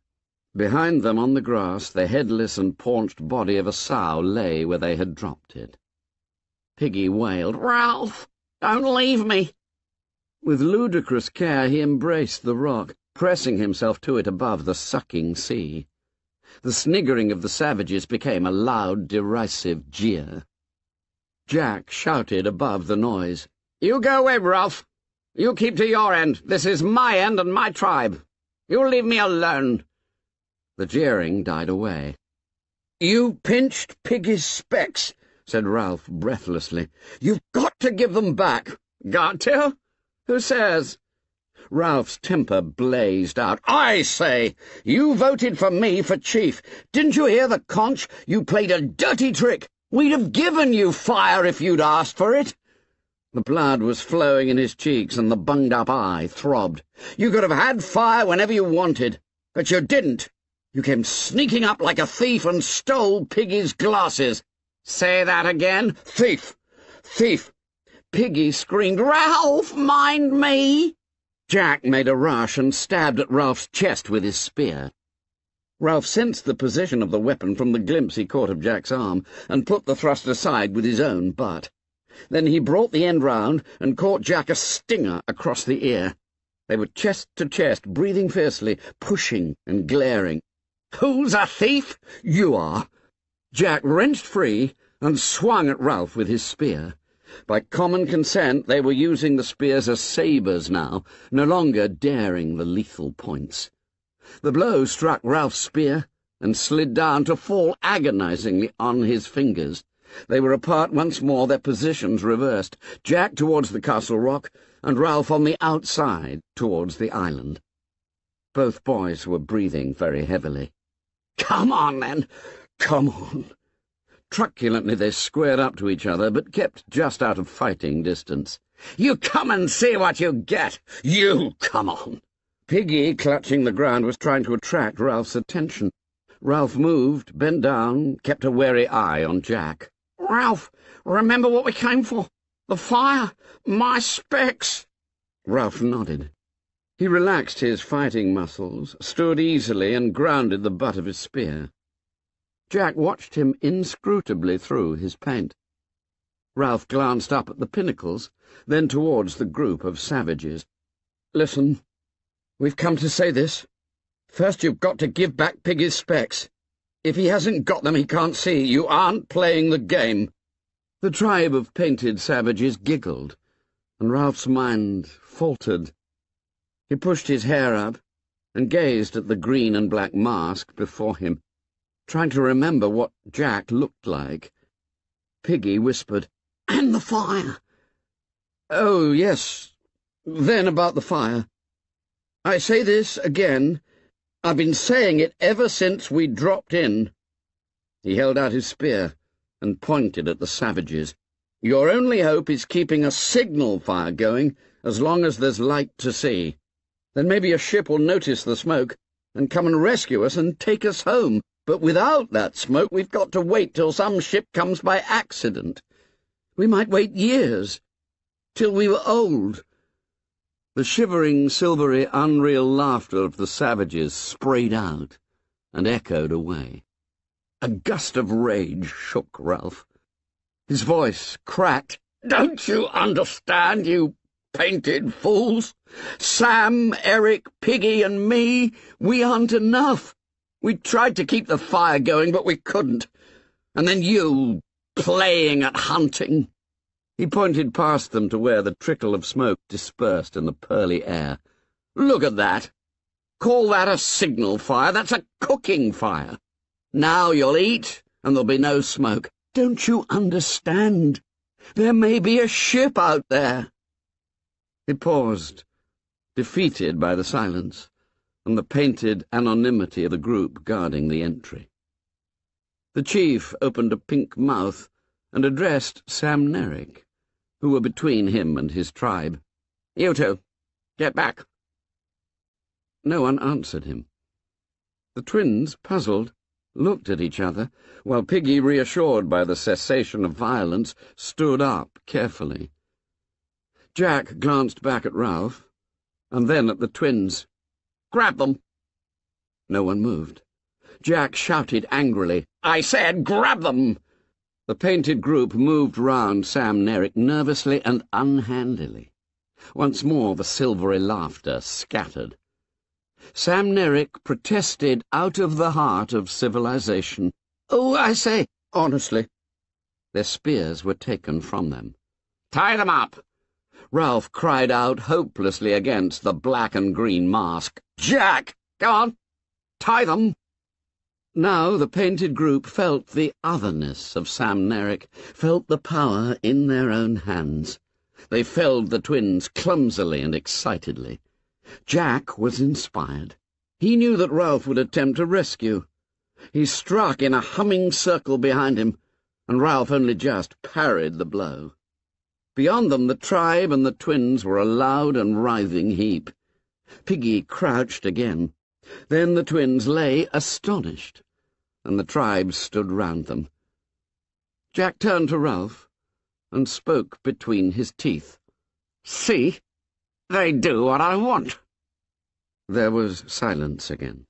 Behind them on the grass, the headless and paunched body of a sow lay where they had dropped it. Piggy wailed, Ralph, don't leave me. With ludicrous care he embraced the rock, pressing himself to it above the sucking sea. The sniggering of the savages became a loud, derisive jeer. Jack shouted above the noise. You go away, Ralph. You keep to your end. This is my end and my tribe. You leave me alone. The jeering died away. You pinched Piggy's specs, said Ralph breathlessly. You've got to give them back. Got to? Who says? Ralph's temper blazed out. I say, you voted for me for chief. Didn't you hear the conch? You played a dirty trick. We'd have given you fire if you'd asked for it. The blood was flowing in his cheeks, and the bunged-up eye throbbed. You could have had fire whenever you wanted, but you didn't. You came sneaking up like a thief and stole Piggy's glasses. Say that again. Thief! Thief! Piggy screamed, Ralph, mind me! Jack made a rush and stabbed at Ralph's chest with his spear. Ralph sensed the position of the weapon from the glimpse he caught of Jack's arm, and put the thrust aside with his own butt. Then he brought the end round and caught Jack a stinger across the ear. They were chest to chest, breathing fiercely, pushing and glaring. Who's a thief? You are. Jack wrenched free and swung at Ralph with his spear. By common consent, they were using the spears as sabres now, no longer daring the lethal points. The blow struck Ralph's spear and slid down to fall agonizingly on his fingers. They were apart once more, their positions reversed, Jack towards the castle rock, and Ralph on the outside towards the island. Both boys were breathing very heavily. Come on, then! Come on! Truculently they squared up to each other, but kept just out of fighting distance. You come and see what you get! You come on! Piggy, clutching the ground, was trying to attract Ralph's attention. Ralph moved, bent down, kept a wary eye on Jack. Ralph, remember what we came for? The fire? My specs? Ralph nodded. He relaxed his fighting muscles, stood easily, and grounded the butt of his spear. Jack watched him inscrutably through his paint. Ralph glanced up at the pinnacles, then towards the group of savages. Listen, we've come to say this. First you've got to give back Piggy's specs. If he hasn't got them, he can't see. You aren't playing the game. The tribe of painted savages giggled, and Ralph's mind faltered. He pushed his hair up and gazed at the green and black mask before him trying to remember what Jack looked like. Piggy whispered, And the fire. Oh, yes. Then about the fire. I say this again. I've been saying it ever since we dropped in. He held out his spear and pointed at the savages. Your only hope is keeping a signal fire going as long as there's light to see. Then maybe a ship will notice the smoke and come and rescue us and take us home. But without that smoke, we've got to wait till some ship comes by accident. We might wait years, till we were old. The shivering, silvery, unreal laughter of the savages sprayed out and echoed away. A gust of rage shook Ralph. His voice cracked. Don't you understand, you painted fools? Sam, Eric, Piggy, and me, we aren't enough. We tried to keep the fire going, but we couldn't. And then you, playing at hunting. He pointed past them to where the trickle of smoke dispersed in the pearly air. Look at that. Call that a signal fire? That's a cooking fire. Now you'll eat, and there'll be no smoke. Don't you understand? There may be a ship out there. He paused, defeated by the silence and the painted anonymity of the group guarding the entry. The chief opened a pink mouth and addressed Samneric who were between him and his tribe. You two, get back. No one answered him. The twins, puzzled, looked at each other, while Piggy, reassured by the cessation of violence, stood up carefully. Jack glanced back at Ralph, and then at the twins. Grab them! No one moved. Jack shouted angrily, I said grab them! The painted group moved round Samneric nervously and unhandily. Once more the silvery laughter scattered. Samneric protested out of the heart of civilization. Oh, I say, honestly. Their spears were taken from them. Tie them up! Ralph cried out hopelessly against the black and green mask. Jack! Go on! Tie them! Now the painted group felt the otherness of Samneric, felt the power in their own hands. They felled the twins clumsily and excitedly. Jack was inspired. He knew that Ralph would attempt a rescue. He struck in a humming circle behind him, and Ralph only just parried the blow. Beyond them the tribe and the twins were a loud and writhing heap. Piggy crouched again. Then the twins lay astonished, and the tribe stood round them. Jack turned to Ralph and spoke between his teeth. See? They do what I want. There was silence again.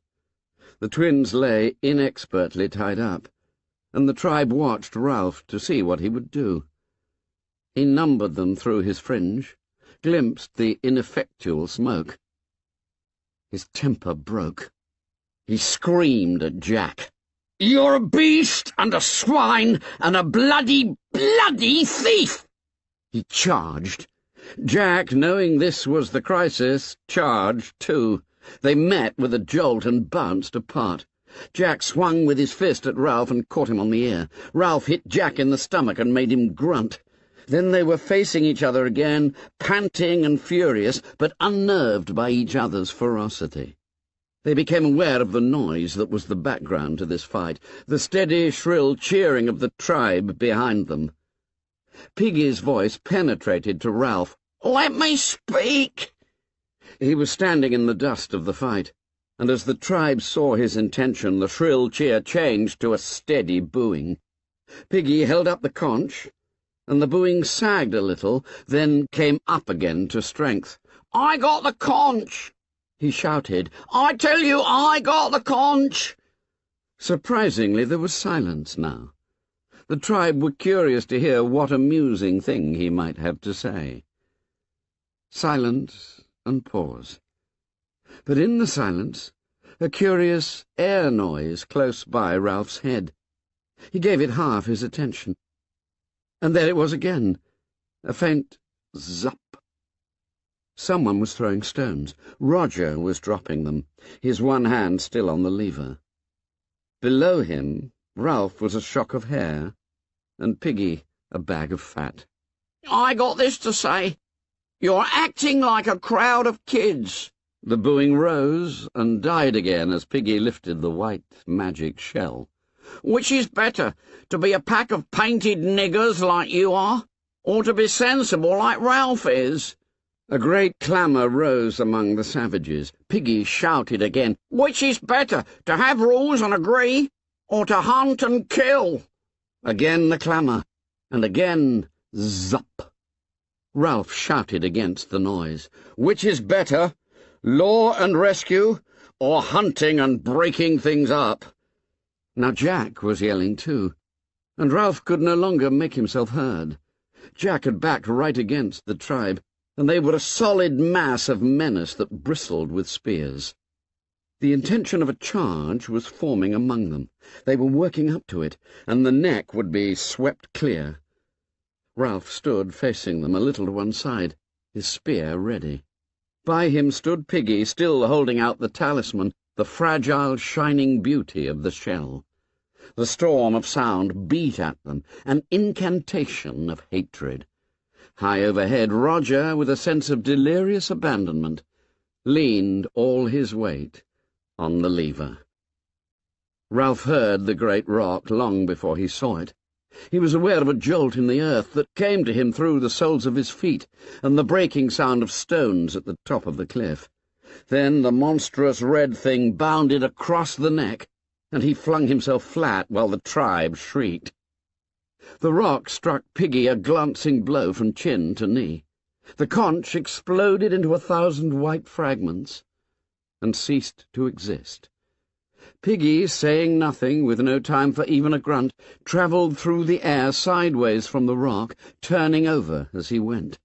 The twins lay inexpertly tied up, and the tribe watched Ralph to see what he would do. He numbered them through his fringe, glimpsed the ineffectual smoke, his temper broke. He screamed at Jack. You're a beast and a swine and a bloody, bloody thief! He charged. Jack, knowing this was the crisis, charged too. They met with a jolt and bounced apart. Jack swung with his fist at Ralph and caught him on the ear. Ralph hit Jack in the stomach and made him grunt. Then they were facing each other again, panting and furious, but unnerved by each other's ferocity. They became aware of the noise that was the background to this fight, the steady, shrill cheering of the tribe behind them. Piggy's voice penetrated to Ralph. Let me speak! He was standing in the dust of the fight, and as the tribe saw his intention, the shrill cheer changed to a steady booing. Piggy held up the conch, and the booing sagged a little, then came up again to strength. I got the conch! he shouted. I tell you, I got the conch! Surprisingly, there was silence now. The tribe were curious to hear what amusing thing he might have to say. Silence and pause. But in the silence, a curious air noise close by Ralph's head. He gave it half his attention. And there it was again, a faint zup. Someone was throwing stones. Roger was dropping them, his one hand still on the lever. Below him, Ralph was a shock of hair, and Piggy a bag of fat. I got this to say. You're acting like a crowd of kids. The booing rose and died again as Piggy lifted the white magic shell. Which is better, to be a pack of painted niggers like you are, or to be sensible like Ralph is? A great clamour rose among the savages. Piggy shouted again, Which is better, to have rules and agree, or to hunt and kill? Again the clamour, and again zup. Ralph shouted against the noise. Which is better, law and rescue, or hunting and breaking things up? Now Jack was yelling too, and Ralph could no longer make himself heard. Jack had backed right against the tribe, and they were a solid mass of menace that bristled with spears. The intention of a charge was forming among them. They were working up to it, and the neck would be swept clear. Ralph stood facing them a little to one side, his spear ready. By him stood Piggy, still holding out the talisman, the fragile, shining beauty of the shell. The storm of sound beat at them, an incantation of hatred. High overhead, Roger, with a sense of delirious abandonment, leaned all his weight on the lever. Ralph heard the great rock long before he saw it. He was aware of a jolt in the earth that came to him through the soles of his feet, and the breaking sound of stones at the top of the cliff. Then the monstrous red thing bounded across the neck, and he flung himself flat while the tribe shrieked. The rock struck Piggy a glancing blow from chin to knee. The conch exploded into a thousand white fragments and ceased to exist. Piggy, saying nothing, with no time for even a grunt, travelled through the air sideways from the rock, turning over as he went.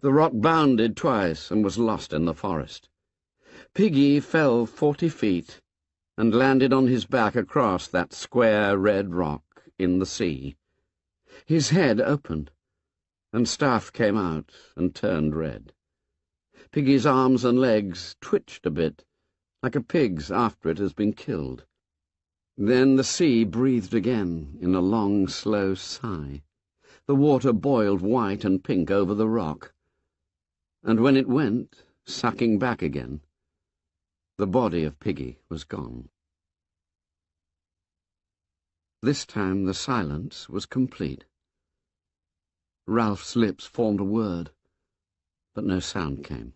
The rock bounded twice and was lost in the forest. Piggy fell forty feet and landed on his back across that square red rock in the sea. His head opened, and stuff came out and turned red. Piggy's arms and legs twitched a bit, like a pig's after it has been killed. Then the sea breathed again in a long, slow sigh. The water boiled white and pink over the rock. And when it went, sucking back again, the body of Piggy was gone. This time the silence was complete. Ralph's lips formed a word, but no sound came.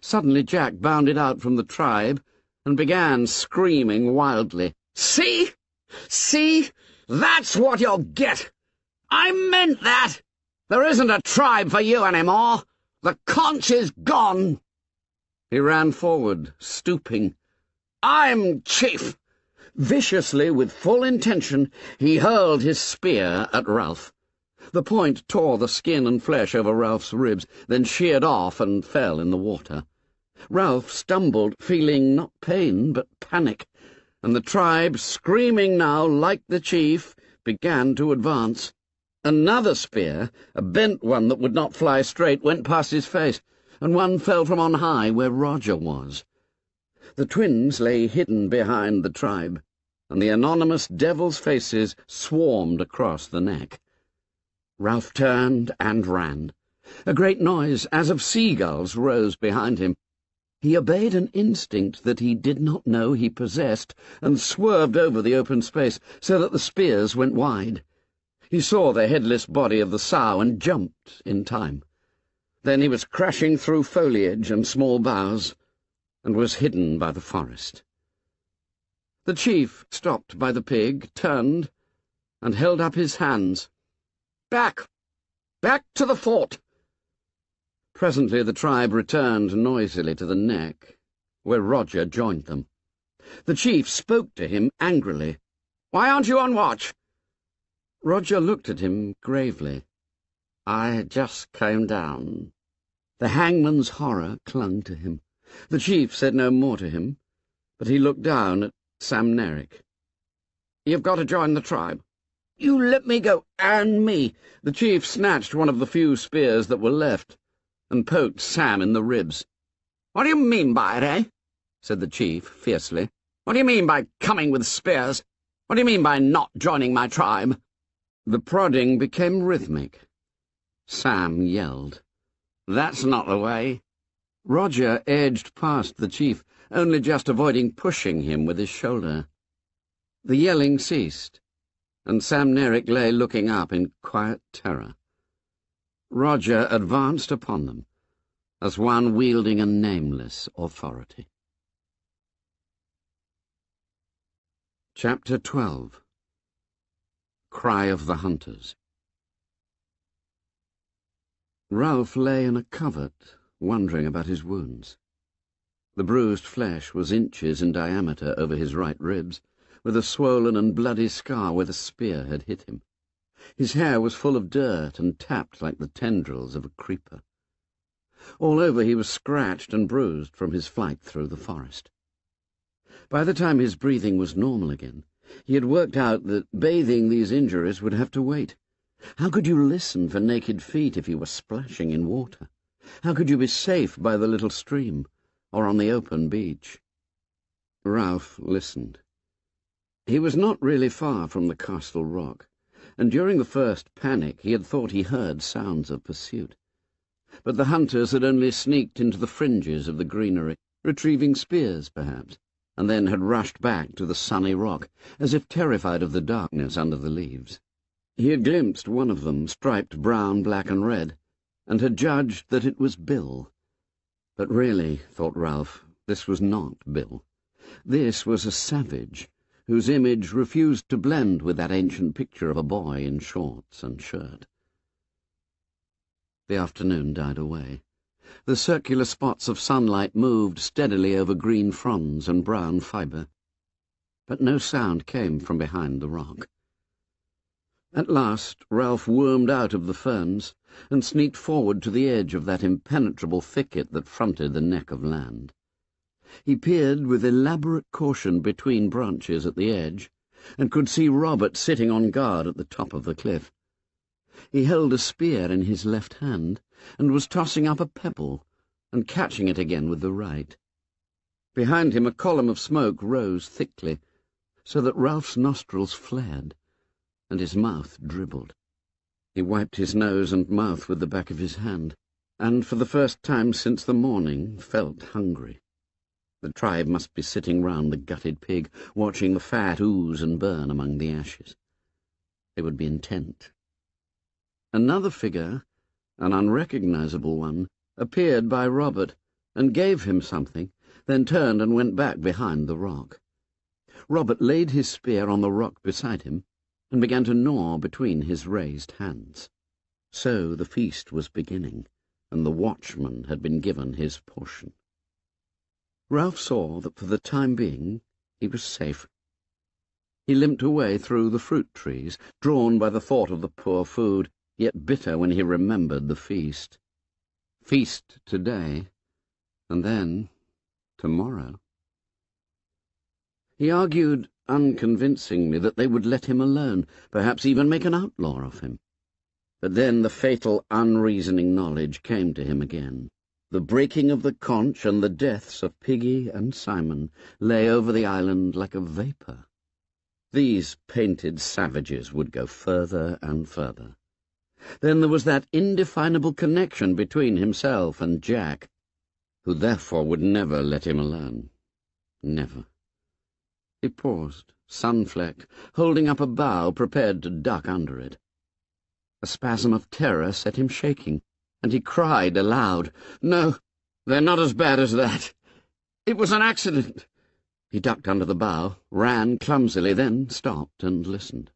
Suddenly Jack bounded out from the tribe and began screaming wildly. See? See? That's what you'll get! I meant that! There isn't a tribe for you anymore! The conch is gone! He ran forward, stooping. I'm chief! Viciously, with full intention, he hurled his spear at Ralph. The point tore the skin and flesh over Ralph's ribs, then sheared off and fell in the water. Ralph stumbled, feeling not pain but panic, and the tribe, screaming now like the chief, began to advance. Another spear, a bent one that would not fly straight, went past his face, and one fell from on high where Roger was. The twins lay hidden behind the tribe, and the anonymous devil's faces swarmed across the neck. Ralph turned and ran. A great noise, as of seagulls, rose behind him. He obeyed an instinct that he did not know he possessed, and swerved over the open space so that the spears went wide. He saw the headless body of the sow and jumped in time. Then he was crashing through foliage and small boughs, and was hidden by the forest. The chief stopped by the pig, turned, and held up his hands. Back! Back to the fort! Presently the tribe returned noisily to the neck, where Roger joined them. The chief spoke to him angrily. Why aren't you on watch? Roger looked at him gravely. I just came down. The hangman's horror clung to him. The chief said no more to him, but he looked down at Samneric. You've got to join the tribe. You let me go, and me. The chief snatched one of the few spears that were left and poked Sam in the ribs. What do you mean by it, eh? said the chief fiercely. What do you mean by coming with spears? What do you mean by not joining my tribe? The prodding became rhythmic. Sam yelled. That's not the way. Roger edged past the chief, only just avoiding pushing him with his shoulder. The yelling ceased and Samneric lay looking up in quiet terror. Roger advanced upon them, as one wielding a nameless authority. Chapter 12 Cry of the Hunters Ralph lay in a covert, wondering about his wounds. The bruised flesh was inches in diameter over his right ribs, with a swollen and bloody scar where the spear had hit him. His hair was full of dirt and tapped like the tendrils of a creeper. All over he was scratched and bruised from his flight through the forest. By the time his breathing was normal again, he had worked out that bathing these injuries would have to wait. How could you listen for naked feet if you were splashing in water? How could you be safe by the little stream, or on the open beach? Ralph listened. He was not really far from the castle rock, and during the first panic he had thought he heard sounds of pursuit. But the hunters had only sneaked into the fringes of the greenery, retrieving spears, perhaps, and then had rushed back to the sunny rock, as if terrified of the darkness under the leaves. He had glimpsed one of them, striped brown, black, and red, and had judged that it was Bill. But really, thought Ralph, this was not Bill. This was a savage, whose image refused to blend with that ancient picture of a boy in shorts and shirt. The afternoon died away. The circular spots of sunlight moved steadily over green fronds and brown fibre. But no sound came from behind the rock. At last Ralph wormed out of the ferns and sneaked forward to the edge of that impenetrable thicket that fronted the neck of land. He peered with elaborate caution between branches at the edge, and could see Robert sitting on guard at the top of the cliff. He held a spear in his left hand, and was tossing up a pebble and catching it again with the right. Behind him a column of smoke rose thickly, so that Ralph's nostrils flared, and his mouth dribbled. He wiped his nose and mouth with the back of his hand, and for the first time since the morning felt hungry. The tribe must be sitting round the gutted pig, watching the fat ooze and burn among the ashes. They would be intent. Another figure an unrecognizable one, appeared by Robert and gave him something, then turned and went back behind the rock. Robert laid his spear on the rock beside him and began to gnaw between his raised hands. So the feast was beginning, and the watchman had been given his portion. Ralph saw that for the time being he was safe. He limped away through the fruit trees, drawn by the thought of the poor food, yet bitter when he remembered the feast. Feast today, and then tomorrow. He argued unconvincingly that they would let him alone, perhaps even make an outlaw of him. But then the fatal, unreasoning knowledge came to him again. The breaking of the conch and the deaths of Piggy and Simon lay over the island like a vapour. These painted savages would go further and further. Then there was that indefinable connection between himself and Jack, who therefore would never let him alone. Never. He paused, sun-flecked, holding up a bough, prepared to duck under it. A spasm of terror set him shaking, and he cried aloud, No, they're not as bad as that. It was an accident. He ducked under the bough, ran clumsily, then stopped and listened.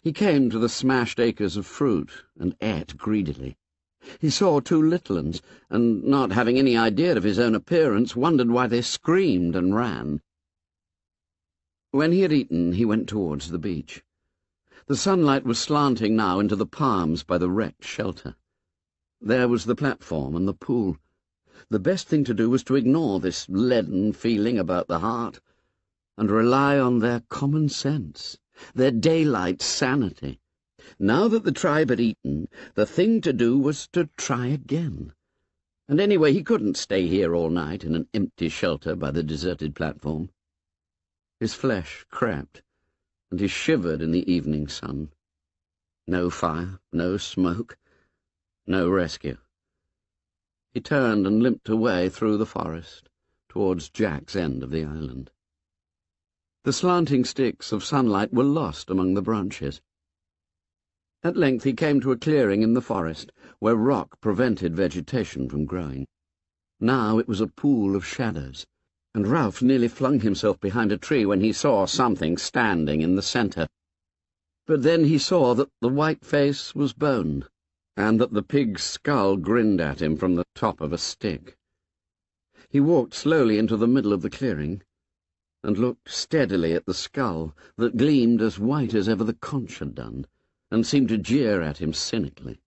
He came to the smashed acres of fruit and ate greedily. He saw two littluns, and, not having any idea of his own appearance, wondered why they screamed and ran. When he had eaten, he went towards the beach. The sunlight was slanting now into the palms by the wrecked shelter. There was the platform and the pool. The best thing to do was to ignore this leaden feeling about the heart, and rely on their common sense their daylight sanity. Now that the tribe had eaten, the thing to do was to try again. And anyway, he couldn't stay here all night in an empty shelter by the deserted platform. His flesh crept, and he shivered in the evening sun. No fire, no smoke, no rescue. He turned and limped away through the forest, towards Jack's end of the island. The slanting sticks of sunlight were lost among the branches. At length he came to a clearing in the forest, where rock prevented vegetation from growing. Now it was a pool of shadows, and Ralph nearly flung himself behind a tree when he saw something standing in the centre. But then he saw that the white face was bone, and that the pig's skull grinned at him from the top of a stick. He walked slowly into the middle of the clearing, and looked steadily at the skull that gleamed as white as ever the conch had done, and seemed to jeer at him cynically.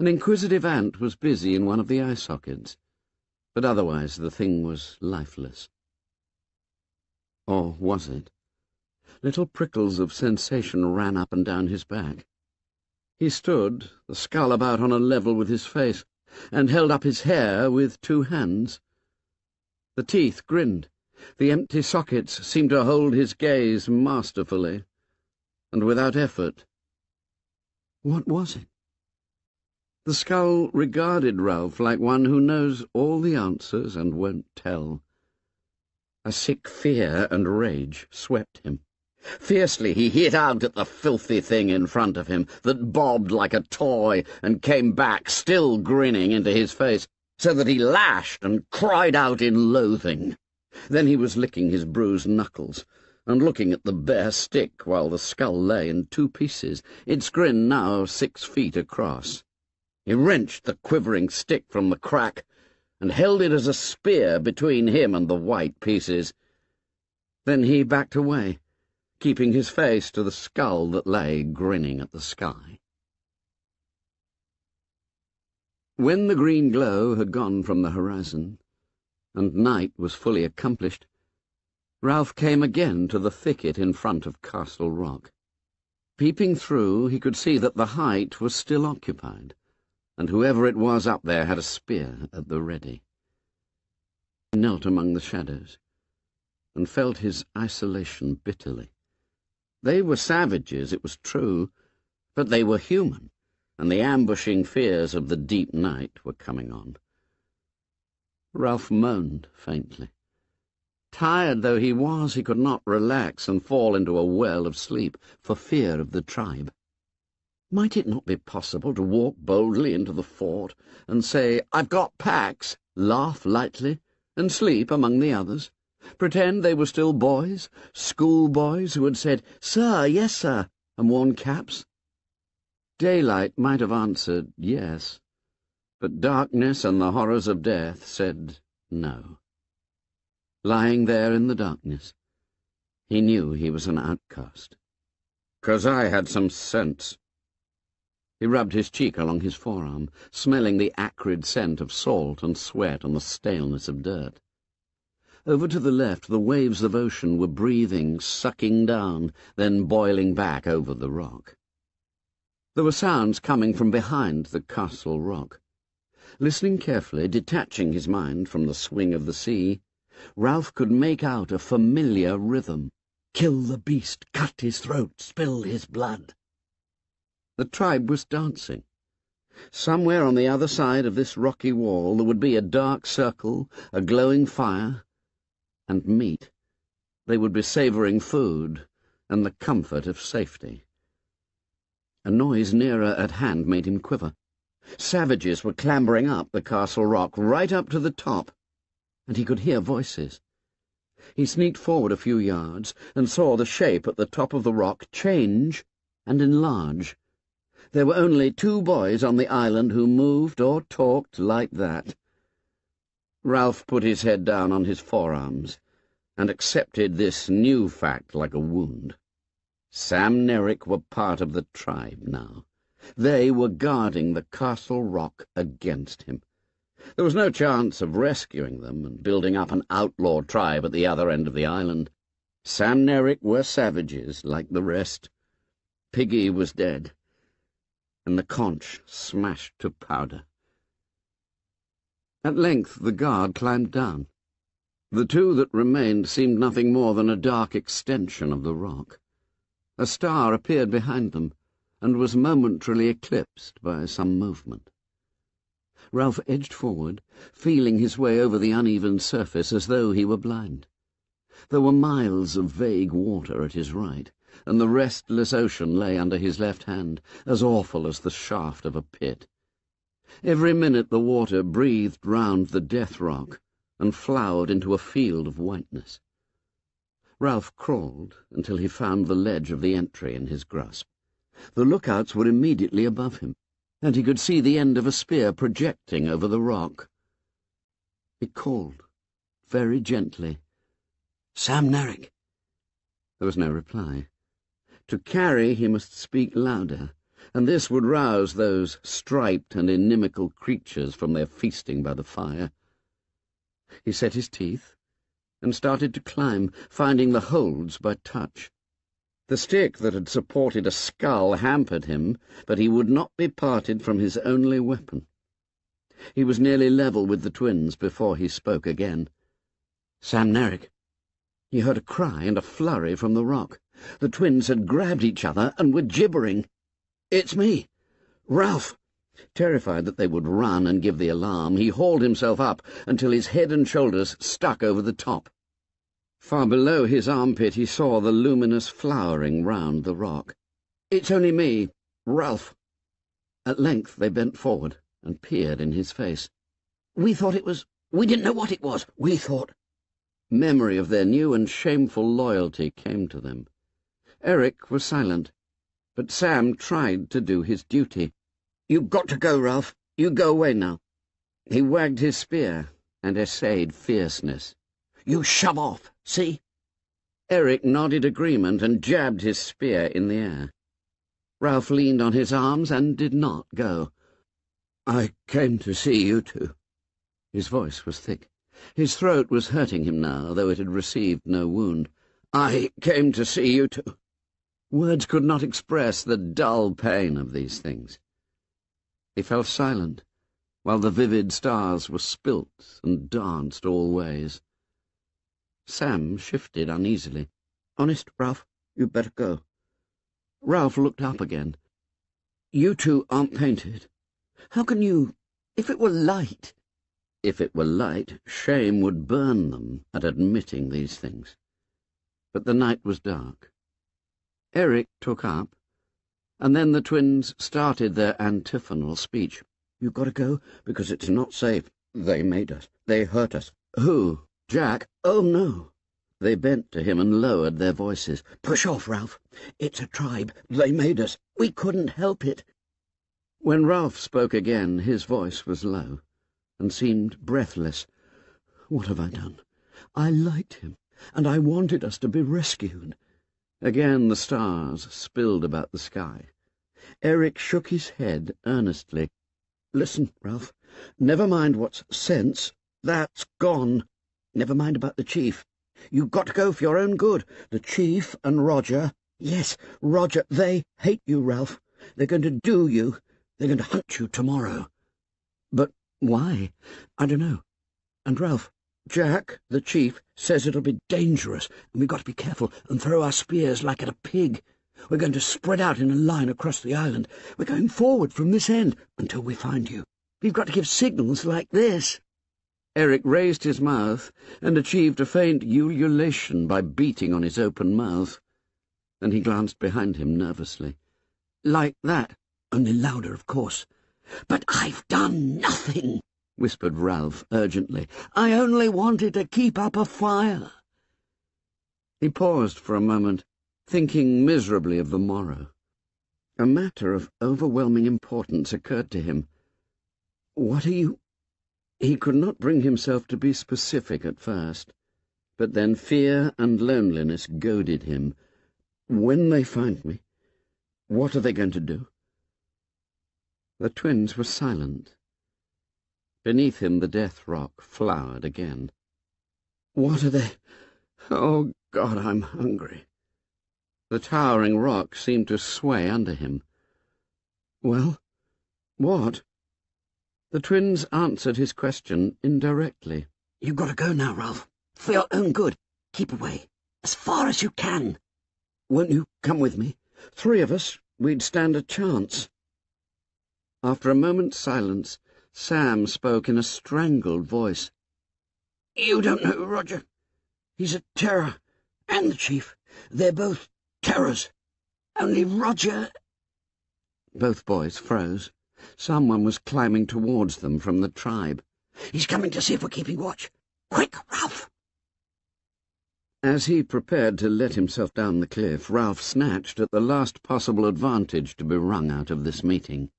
An inquisitive ant was busy in one of the eye sockets, but otherwise the thing was lifeless. Or was it? Little prickles of sensation ran up and down his back. He stood, the skull about on a level with his face, and held up his hair with two hands. The teeth grinned. The empty sockets seemed to hold his gaze masterfully, and without effort. What was it? The skull regarded Ralph like one who knows all the answers and won't tell. A sick fear and rage swept him. Fiercely he hit out at the filthy thing in front of him that bobbed like a toy and came back, still grinning, into his face, so that he lashed and cried out in loathing. Then he was licking his bruised knuckles and looking at the bare stick while the skull lay in two pieces, its grin now six feet across. He wrenched the quivering stick from the crack and held it as a spear between him and the white pieces. Then he backed away, keeping his face to the skull that lay grinning at the sky. When the green glow had gone from the horizon, and night was fully accomplished, Ralph came again to the thicket in front of Castle Rock. Peeping through, he could see that the height was still occupied and whoever it was up there had a spear at the ready. He knelt among the shadows, and felt his isolation bitterly. They were savages, it was true, but they were human, and the ambushing fears of the deep night were coming on. Ralph moaned faintly. Tired though he was, he could not relax and fall into a well of sleep for fear of the tribe. Might it not be possible to walk boldly into the fort and say, I've got pax, laugh lightly, and sleep among the others? Pretend they were still boys, schoolboys who had said, Sir, yes, sir, and worn caps? Daylight might have answered, yes, but darkness and the horrors of death said no. Lying there in the darkness, he knew he was an outcast. "'Cause I had some sense,' He rubbed his cheek along his forearm, smelling the acrid scent of salt and sweat and the staleness of dirt. Over to the left, the waves of ocean were breathing, sucking down, then boiling back over the rock. There were sounds coming from behind the castle rock. Listening carefully, detaching his mind from the swing of the sea, Ralph could make out a familiar rhythm. Kill the beast, cut his throat, spill his blood. The tribe was dancing. Somewhere on the other side of this rocky wall there would be a dark circle, a glowing fire, and meat. They would be savouring food and the comfort of safety. A noise nearer at hand made him quiver. Savages were clambering up the castle rock, right up to the top, and he could hear voices. He sneaked forward a few yards and saw the shape at the top of the rock change and enlarge. There were only two boys on the island who moved or talked like that. Ralph put his head down on his forearms and accepted this new fact like a wound. Samneric were part of the tribe now. They were guarding the castle rock against him. There was no chance of rescuing them and building up an outlaw tribe at the other end of the island. Samneric were savages like the rest. Piggy was dead and the conch smashed to powder. At length the guard climbed down. The two that remained seemed nothing more than a dark extension of the rock. A star appeared behind them, and was momentarily eclipsed by some movement. Ralph edged forward, feeling his way over the uneven surface as though he were blind. There were miles of vague water at his right, and the restless ocean lay under his left hand, as awful as the shaft of a pit. Every minute the water breathed round the death rock and flowered into a field of whiteness. Ralph crawled until he found the ledge of the entry in his grasp. The lookouts were immediately above him, and he could see the end of a spear projecting over the rock. He called, very gently, Samneric. There was no reply. To carry, he must speak louder, and this would rouse those striped and inimical creatures from their feasting by the fire. He set his teeth and started to climb, finding the holds by touch. The stick that had supported a skull hampered him, but he would not be parted from his only weapon. He was nearly level with the twins before he spoke again. Samneric. He heard a cry and a flurry from the rock. The twins had grabbed each other and were gibbering. It's me, Ralph. Terrified that they would run and give the alarm, he hauled himself up until his head and shoulders stuck over the top. Far below his armpit he saw the luminous flowering round the rock. It's only me, Ralph. At length they bent forward and peered in his face. We thought it was... We didn't know what it was. We thought... Memory of their new and shameful loyalty came to them. Eric was silent, but Sam tried to do his duty. You've got to go, Ralph. You go away now. He wagged his spear and essayed fierceness. You shove off, see? Eric nodded agreement and jabbed his spear in the air. Ralph leaned on his arms and did not go. I came to see you two. His voice was thick. His throat was hurting him now, though it had received no wound. I came to see you two. Words could not express the dull pain of these things. He fell silent, while the vivid stars were spilt and danced all ways. Sam shifted uneasily. Honest, Ralph, you'd better go. Ralph looked up again. You two aren't painted. How can you... If it were light... If it were light, shame would burn them at admitting these things. But the night was dark. Eric took up, and then the twins started their antiphonal speech. You've got to go, because it's not safe. They made us. They hurt us. Who? Jack? Oh, no. They bent to him and lowered their voices. Push off, Ralph. It's a tribe. They made us. We couldn't help it. When Ralph spoke again, his voice was low and seemed breathless. What have I done? I liked him, and I wanted us to be rescued. Again the stars spilled about the sky. Eric shook his head earnestly. Listen, Ralph. Never mind what's sense. That's gone. Never mind about the chief. You've got to go for your own good. The chief and Roger. Yes, Roger, they hate you, Ralph. They're going to do you. They're going to hunt you tomorrow. But why? I don't know. And Ralph, Jack, the chief, says it'll be dangerous, and we've got to be careful and throw our spears like at a pig. We're going to spread out in a line across the island. We're going forward from this end until we find you. We've got to give signals like this. Eric raised his mouth and achieved a faint ululation by beating on his open mouth. Then he glanced behind him nervously. Like that, only louder, of course. But I've done nothing, whispered Ralph urgently. I only wanted to keep up a fire. He paused for a moment, thinking miserably of the morrow. A matter of overwhelming importance occurred to him. What are you... He could not bring himself to be specific at first, but then fear and loneliness goaded him. When they find me, what are they going to do? The twins were silent. Beneath him the death rock flowered again. What are they? Oh, God, I'm hungry. The towering rock seemed to sway under him. Well, what? The twins answered his question indirectly. You've got to go now, Ralph. For your own good. Keep away. As far as you can. Won't you come with me? Three of us, we'd stand a chance. After a moment's silence, Sam spoke in a strangled voice. You don't know Roger. He's a terror. And the chief. They're both terrors. Only Roger... Both boys froze. Someone was climbing towards them from the tribe. He's coming to see if we're keeping watch. Quick, Ralph! As he prepared to let himself down the cliff, Ralph snatched at the last possible advantage to be wrung out of this meeting.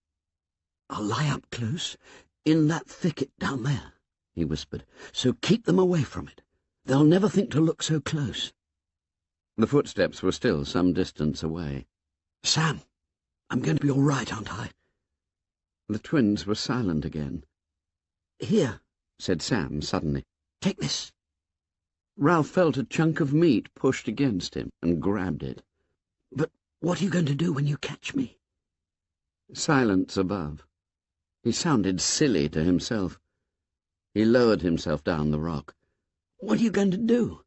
I'll lie up close, in that thicket down there, he whispered, so keep them away from it. They'll never think to look so close. The footsteps were still some distance away. Sam, I'm going to be all right, aren't I? The twins were silent again. Here, said Sam suddenly. Take this. Ralph felt a chunk of meat pushed against him and grabbed it. But what are you going to do when you catch me? Silence above. He sounded silly to himself. He lowered himself down the rock. What are you going to do?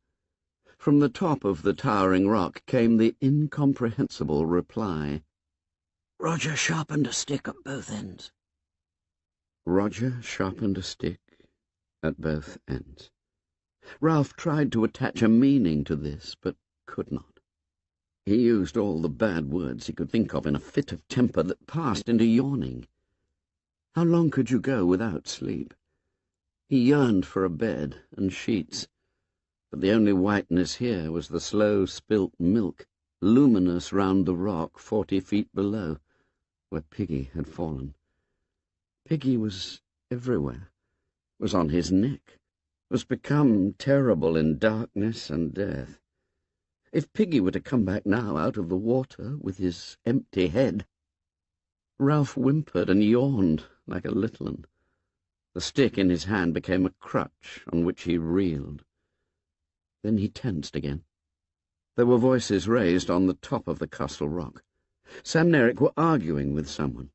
From the top of the towering rock came the incomprehensible reply. Roger sharpened a stick at both ends. Roger sharpened a stick at both ends. Ralph tried to attach a meaning to this, but could not. He used all the bad words he could think of in a fit of temper that passed into yawning. How long could you go without sleep? He yearned for a bed and sheets, but the only whiteness here was the slow spilt milk, luminous round the rock forty feet below, where Piggy had fallen. Piggy was everywhere, was on his neck was become terrible in darkness and death. If Piggy were to come back now out of the water with his empty head... Ralph whimpered and yawned like a little one. The stick in his hand became a crutch on which he reeled. Then he tensed again. There were voices raised on the top of the castle rock. Samneric were arguing with someone.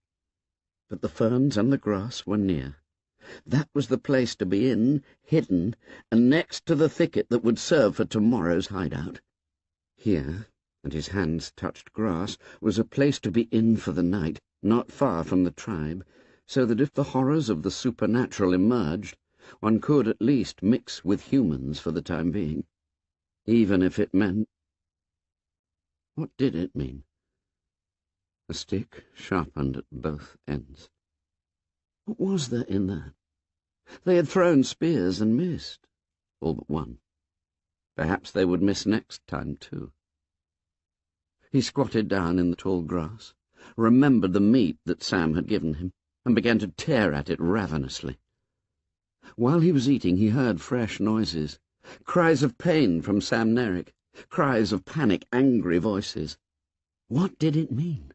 But the ferns and the grass were near. That was the place to be in, hidden, and next to the thicket that would serve for tomorrow's hideout. Here, and his hands touched grass, was a place to be in for the night, not far from the tribe, so that if the horrors of the supernatural emerged, one could at least mix with humans for the time being, even if it meant... What did it mean? A stick sharpened at both ends. What was there in that? They had thrown spears and missed, all but one. Perhaps they would miss next time, too. He squatted down in the tall grass, remembered the meat that Sam had given him, and began to tear at it ravenously. While he was eating, he heard fresh noises, cries of pain from Samneric, cries of panic, angry voices. What did it mean?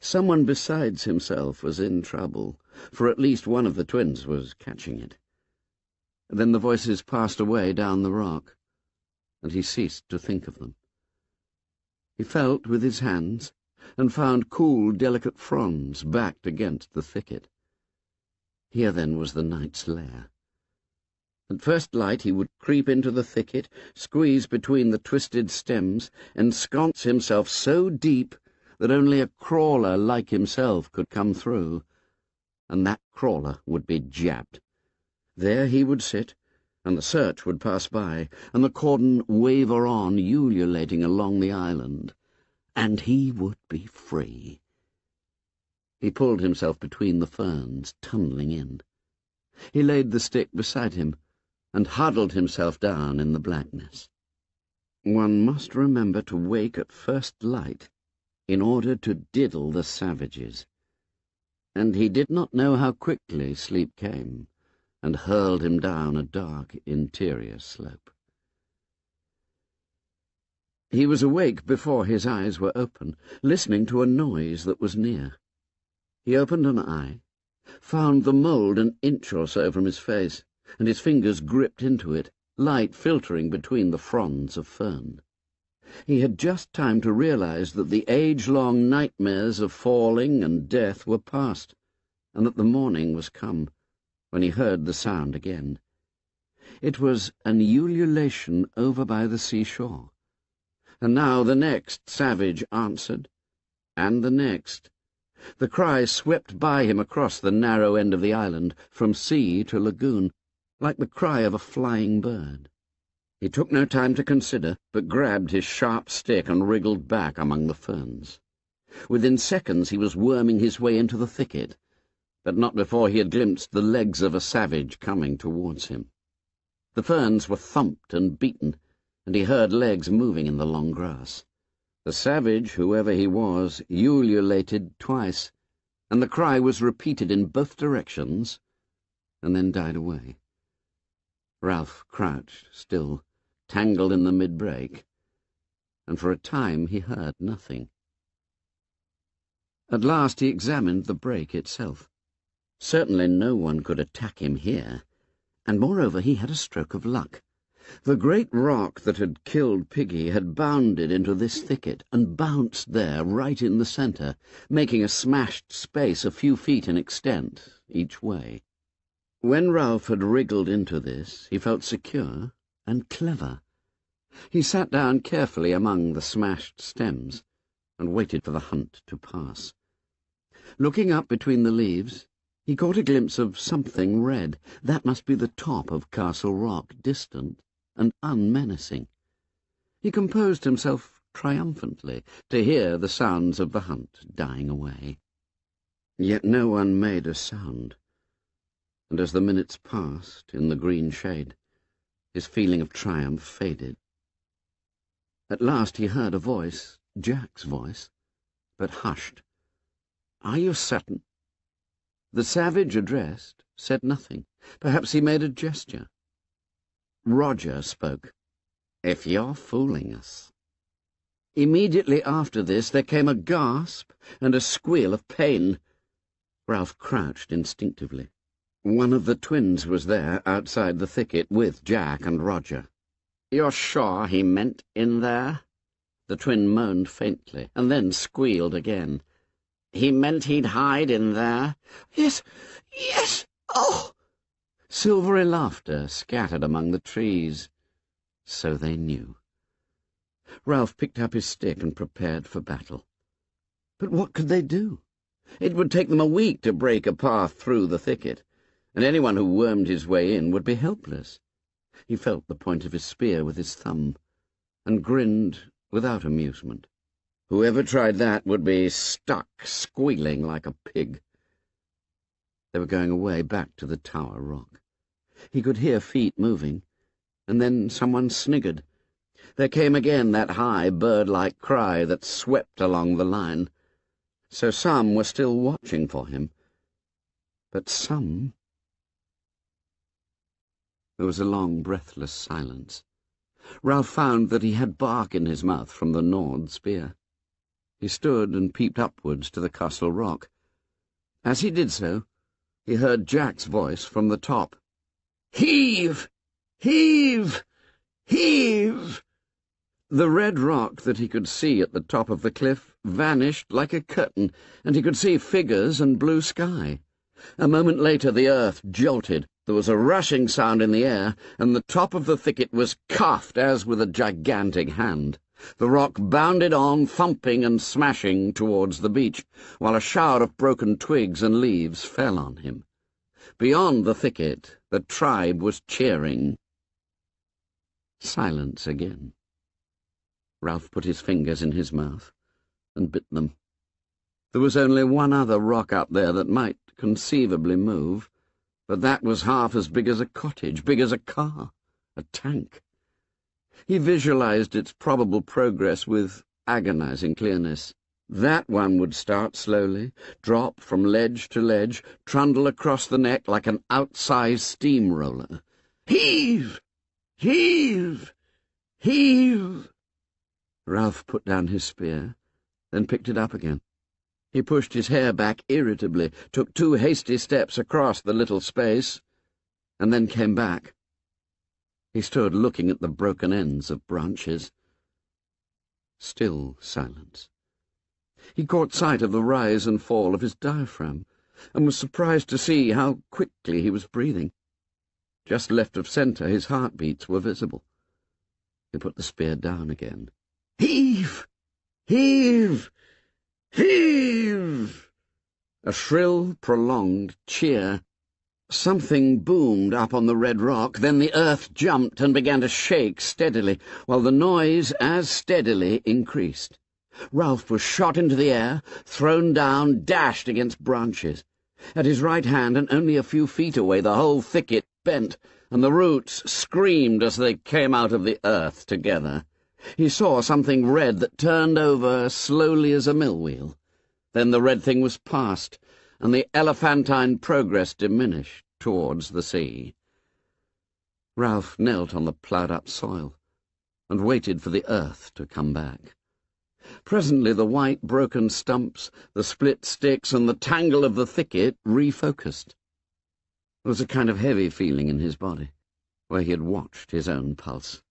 Someone besides himself was in trouble, for at least one of the twins was catching it. Then the voices passed away down the rock, and he ceased to think of them. He felt with his hands, and found cool, delicate fronds backed against the thicket. Here, then, was the night's lair. At first light he would creep into the thicket, squeeze between the twisted stems, ensconce himself so deep that only a crawler like himself could come through, and that crawler would be jabbed. There he would sit, and the search would pass by, and the cordon waver on, ululating along the island, and he would be free. He pulled himself between the ferns, tunnelling in. He laid the stick beside him, and huddled himself down in the blackness. One must remember to wake at first light in order to diddle the savages. And he did not know how quickly sleep came and hurled him down a dark interior slope. He was awake before his eyes were open, listening to a noise that was near. He opened an eye, found the mould an inch or so from his face, and his fingers gripped into it, light filtering between the fronds of fern. He had just time to realize that the age-long nightmares of falling and death were past, and that the morning was come, when he heard the sound again. It was an ululation over by the seashore. And now the next savage answered, and the next. The cry swept by him across the narrow end of the island, from sea to lagoon, like the cry of a flying bird. He took no time to consider, but grabbed his sharp stick and wriggled back among the ferns. Within seconds he was worming his way into the thicket, but not before he had glimpsed the legs of a savage coming towards him. The ferns were thumped and beaten, and he heard legs moving in the long grass. The savage, whoever he was, ululated twice, and the cry was repeated in both directions, and then died away. Ralph crouched still, tangled in the mid-brake, and for a time he heard nothing. At last he examined the brake itself. Certainly no one could attack him here, and moreover he had a stroke of luck. The great rock that had killed Piggy had bounded into this thicket and bounced there right in the centre, making a smashed space a few feet in extent each way. When Ralph had wriggled into this, he felt secure and clever. He sat down carefully among the smashed stems and waited for the hunt to pass. Looking up between the leaves, he caught a glimpse of something red. That must be the top of Castle Rock, distant and unmenacing. He composed himself triumphantly to hear the sounds of the hunt dying away. Yet no one made a sound, and as the minutes passed in the green shade, his feeling of triumph faded. At last he heard a voice, Jack's voice, but hushed. Are you certain? The savage addressed said nothing. Perhaps he made a gesture. Roger spoke. If you're fooling us. Immediately after this there came a gasp and a squeal of pain. Ralph crouched instinctively. One of the twins was there, outside the thicket, with Jack and Roger. You're sure he meant in there? The twin moaned faintly, and then squealed again. He meant he'd hide in there? Yes, yes, oh! Silvery laughter scattered among the trees. So they knew. Ralph picked up his stick and prepared for battle. But what could they do? It would take them a week to break a path through the thicket and anyone who wormed his way in would be helpless. He felt the point of his spear with his thumb, and grinned without amusement. Whoever tried that would be stuck, squealing like a pig. They were going away back to the tower rock. He could hear feet moving, and then someone sniggered. There came again that high, bird-like cry that swept along the line. So some were still watching for him, but some there was a long, breathless silence. Ralph found that he had bark in his mouth from the gnawed spear. He stood and peeped upwards to the castle rock. As he did so, he heard Jack's voice from the top. Heave! Heave! Heave! The red rock that he could see at the top of the cliff vanished like a curtain, and he could see figures and blue sky. A moment later the earth jolted, there was a rushing sound in the air, and the top of the thicket was cuffed as with a gigantic hand. The rock bounded on, thumping and smashing towards the beach, while a shower of broken twigs and leaves fell on him. Beyond the thicket, the tribe was cheering. Silence again. Ralph put his fingers in his mouth and bit them. There was only one other rock up there that might conceivably move but that was half as big as a cottage, big as a car, a tank. He visualized its probable progress with agonizing clearness. That one would start slowly, drop from ledge to ledge, trundle across the neck like an outsized steamroller. Heave! Heave! Heave! Ralph put down his spear, then picked it up again. He pushed his hair back irritably, took two hasty steps across the little space, and then came back. He stood looking at the broken ends of branches. Still silence. He caught sight of the rise and fall of his diaphragm, and was surprised to see how quickly he was breathing. Just left of centre, his heartbeats were visible. He put the spear down again. Heave! Heave! Heave! A shrill, prolonged cheer. Something boomed up on the red rock, then the earth jumped and began to shake steadily, while the noise as steadily increased. Ralph was shot into the air, thrown down, dashed against branches. At his right hand, and only a few feet away, the whole thicket bent, and the roots screamed as they came out of the earth together. He saw something red that turned over slowly as a mill wheel. Then the red thing was past, and the elephantine progress diminished towards the sea. Ralph knelt on the ploughed-up soil and waited for the earth to come back. Presently the white, broken stumps, the split sticks, and the tangle of the thicket refocused. There was a kind of heavy feeling in his body, where he had watched his own pulse.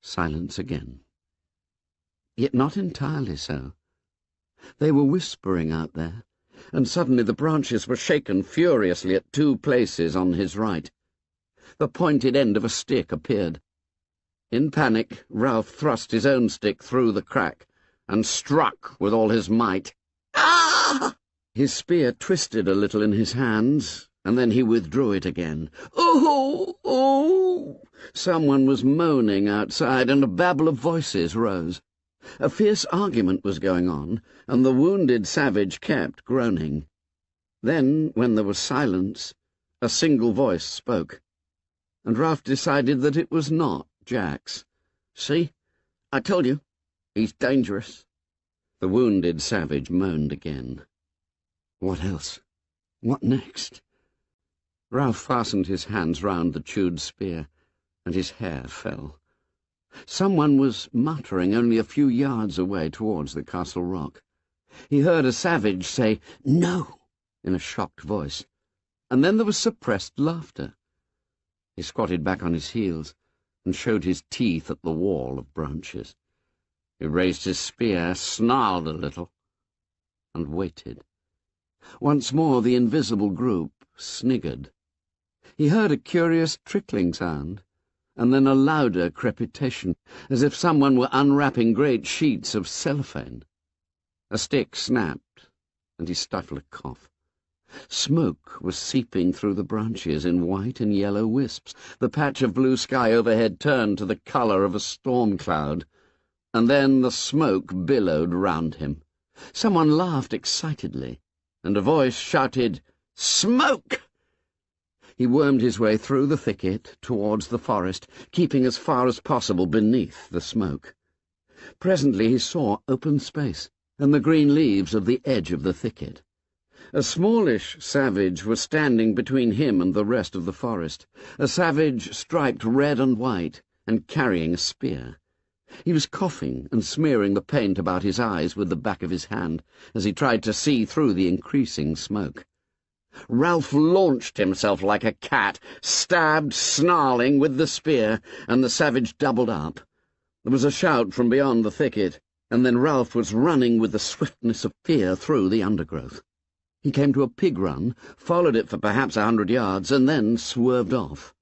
Silence again. Yet not entirely so. They were whispering out there, and suddenly the branches were shaken furiously at two places on his right. The pointed end of a stick appeared. In panic, Ralph thrust his own stick through the crack and struck with all his might. Ah! His spear twisted a little in his hands, and then he withdrew it again. Oh! Oh! Someone was moaning outside, and a babble of voices rose. A fierce argument was going on, and the wounded savage kept groaning. Then, when there was silence, a single voice spoke, and Ralph decided that it was not Jack's. See? I told you. He's dangerous. The wounded savage moaned again. What else? What next? Ralph fastened his hands round the chewed spear, and his hair fell. Someone was muttering only a few yards away towards the castle rock. He heard a savage say, No, in a shocked voice, and then there was suppressed laughter. He squatted back on his heels and showed his teeth at the wall of branches. He raised his spear, snarled a little, and waited. Once more the invisible group sniggered. He heard a curious trickling sound, and then a louder crepitation, as if someone were unwrapping great sheets of cellophane. A stick snapped, and he stifled a cough. Smoke was seeping through the branches in white and yellow wisps. The patch of blue sky overhead turned to the colour of a storm cloud, and then the smoke billowed round him. Someone laughed excitedly, and a voice shouted, Smoke! He wormed his way through the thicket towards the forest, keeping as far as possible beneath the smoke. Presently he saw open space and the green leaves of the edge of the thicket. A smallish savage was standing between him and the rest of the forest, a savage striped red and white, and carrying a spear. He was coughing and smearing the paint about his eyes with the back of his hand as he tried to see through the increasing smoke. Ralph launched himself like a cat, stabbed, snarling, with the spear, and the savage doubled up. There was a shout from beyond the thicket, and then Ralph was running with the swiftness of fear through the undergrowth. He came to a pig run, followed it for perhaps a hundred yards, and then swerved off.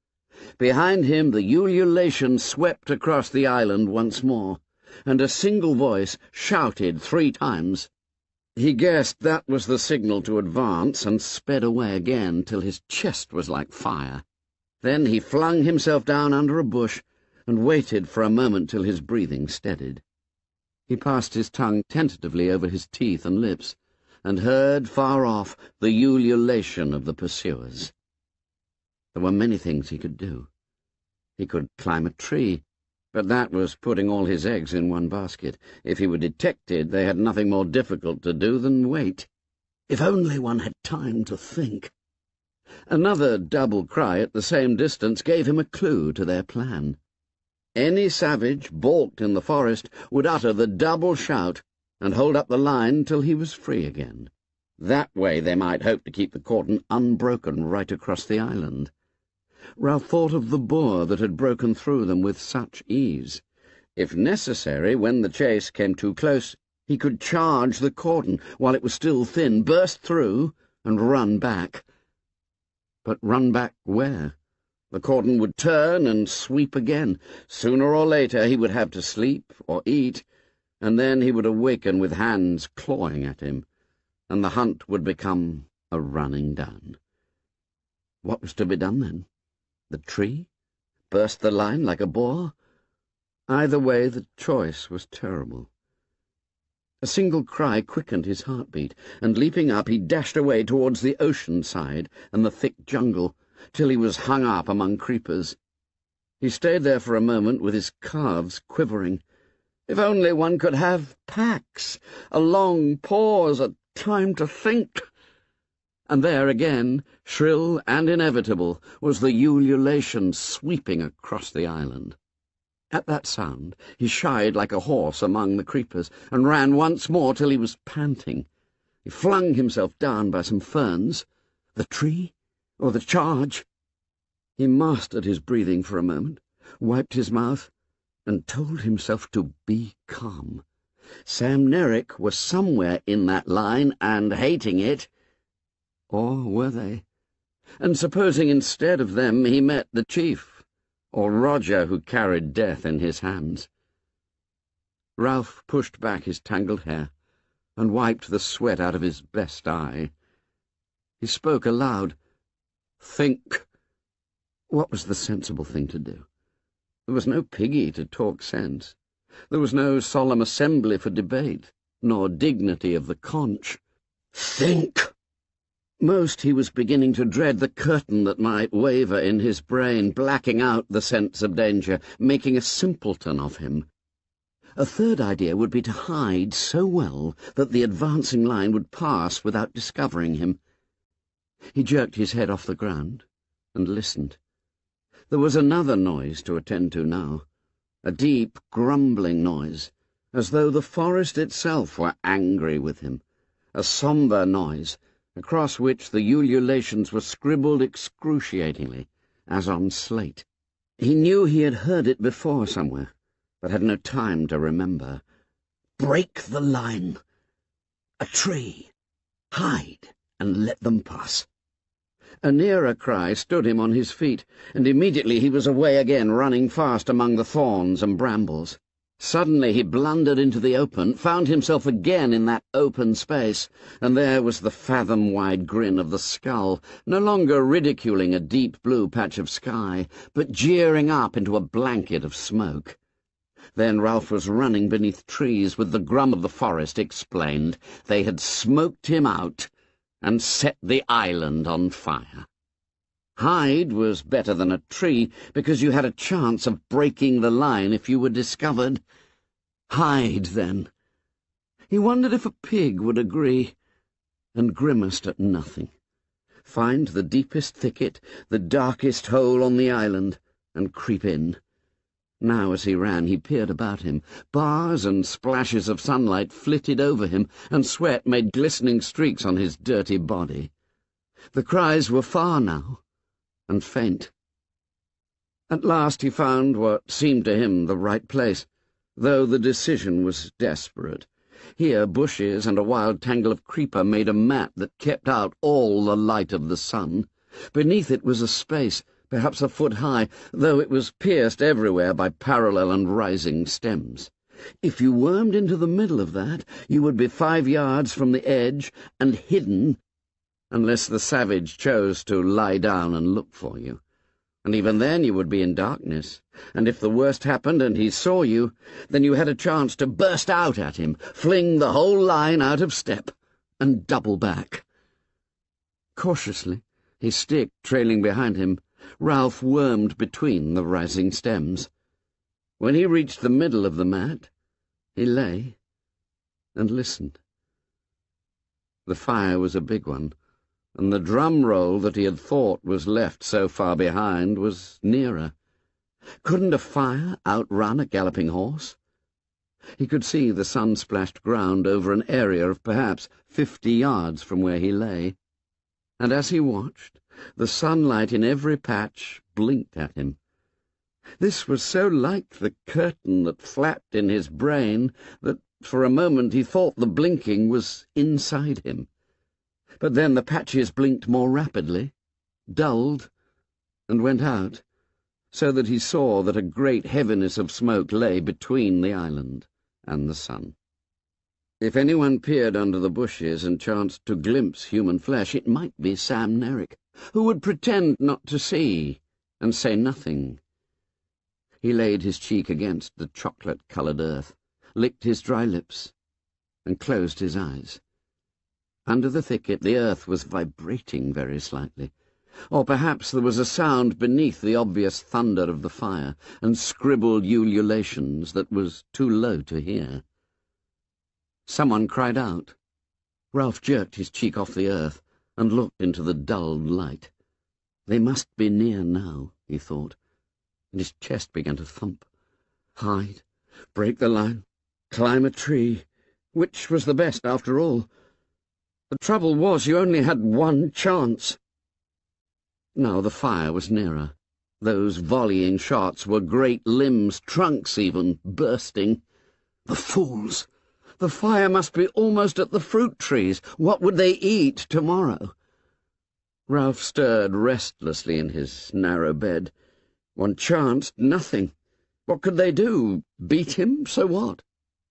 Behind him the ululation swept across the island once more, and a single voice shouted three times. He guessed that was the signal to advance, and sped away again till his chest was like fire. Then he flung himself down under a bush and waited for a moment till his breathing steadied. He passed his tongue tentatively over his teeth and lips, and heard far off the ululation of the pursuers. There were many things he could do. He could climb a tree, but that was putting all his eggs in one basket. If he were detected, they had nothing more difficult to do than wait. If only one had time to think. Another double cry at the same distance gave him a clue to their plan. Any savage balked in the forest would utter the double shout and hold up the line till he was free again. That way they might hope to keep the cordon unbroken right across the island. Ralph thought of the boar that had broken through them with such ease. If necessary, when the chase came too close, he could charge the cordon while it was still thin, burst through, and run back. But run back where? The cordon would turn and sweep again. Sooner or later he would have to sleep or eat, and then he would awaken with hands clawing at him, and the hunt would become a running down. What was to be done then? The tree? Burst the line like a boar? Either way, the choice was terrible. A single cry quickened his heartbeat, and leaping up, he dashed away towards the ocean side and the thick jungle, till he was hung up among creepers. He stayed there for a moment with his calves quivering. If only one could have Pax, a long pause, a time to think. And there again, shrill and inevitable, was the ululation sweeping across the island. At that sound, he shied like a horse among the creepers, and ran once more till he was panting. He flung himself down by some ferns. The tree? Or the charge? He mastered his breathing for a moment, wiped his mouth, and told himself to be calm. Samneric was somewhere in that line, and hating it. Or were they? And supposing instead of them he met the chief, or Roger who carried death in his hands. Ralph pushed back his tangled hair and wiped the sweat out of his best eye. He spoke aloud. Think. What was the sensible thing to do? There was no piggy to talk sense. There was no solemn assembly for debate, nor dignity of the conch. Think! Most he was beginning to dread the curtain that might waver in his brain, blacking out the sense of danger, making a simpleton of him. A third idea would be to hide so well that the advancing line would pass without discovering him. He jerked his head off the ground and listened. There was another noise to attend to now, a deep, grumbling noise, as though the forest itself were angry with him, a sombre noise, across which the ululations were scribbled excruciatingly, as on slate. He knew he had heard it before somewhere, but had no time to remember. Break the line. A tree. Hide and let them pass. A nearer cry stood him on his feet, and immediately he was away again, running fast among the thorns and brambles. Suddenly he blundered into the open, found himself again in that open space, and there was the fathom-wide grin of the skull, no longer ridiculing a deep blue patch of sky, but jeering up into a blanket of smoke. Then Ralph was running beneath trees with the grum of the forest explained. They had smoked him out and set the island on fire. Hide was better than a tree, because you had a chance of breaking the line if you were discovered. Hide, then. He wondered if a pig would agree, and grimaced at nothing. Find the deepest thicket, the darkest hole on the island, and creep in. Now, as he ran, he peered about him. Bars and splashes of sunlight flitted over him, and sweat made glistening streaks on his dirty body. The cries were far now and faint. At last he found what seemed to him the right place, though the decision was desperate. Here bushes and a wild tangle of creeper made a mat that kept out all the light of the sun. Beneath it was a space, perhaps a foot high, though it was pierced everywhere by parallel and rising stems. If you wormed into the middle of that, you would be five yards from the edge and hidden unless the savage chose to lie down and look for you. And even then you would be in darkness, and if the worst happened and he saw you, then you had a chance to burst out at him, fling the whole line out of step, and double back. Cautiously, his stick trailing behind him, Ralph wormed between the rising stems. When he reached the middle of the mat, he lay and listened. The fire was a big one, and the drum roll that he had thought was left so far behind was nearer. Couldn't a fire outrun a galloping horse? He could see the sun-splashed ground over an area of perhaps fifty yards from where he lay, and as he watched, the sunlight in every patch blinked at him. This was so like the curtain that flapped in his brain that for a moment he thought the blinking was inside him. But then the patches blinked more rapidly, dulled, and went out, so that he saw that a great heaviness of smoke lay between the island and the sun. If anyone peered under the bushes and chanced to glimpse human flesh, it might be Samneric. Who would pretend not to see and say nothing? He laid his cheek against the chocolate-coloured earth, licked his dry lips, and closed his eyes. Under the thicket the earth was vibrating very slightly, or perhaps there was a sound beneath the obvious thunder of the fire and scribbled ululations that was too low to hear. Someone cried out. Ralph jerked his cheek off the earth and looked into the dulled light. They must be near now, he thought, and his chest began to thump. Hide, break the line, climb a tree. Which was the best, after all? The trouble was you only had one chance. Now the fire was nearer. Those volleying shots were great limbs, trunks even, bursting. The fools! The fire must be almost at the fruit trees. What would they eat tomorrow? Ralph stirred restlessly in his narrow bed. One chance, nothing. What could they do? Beat him? So what?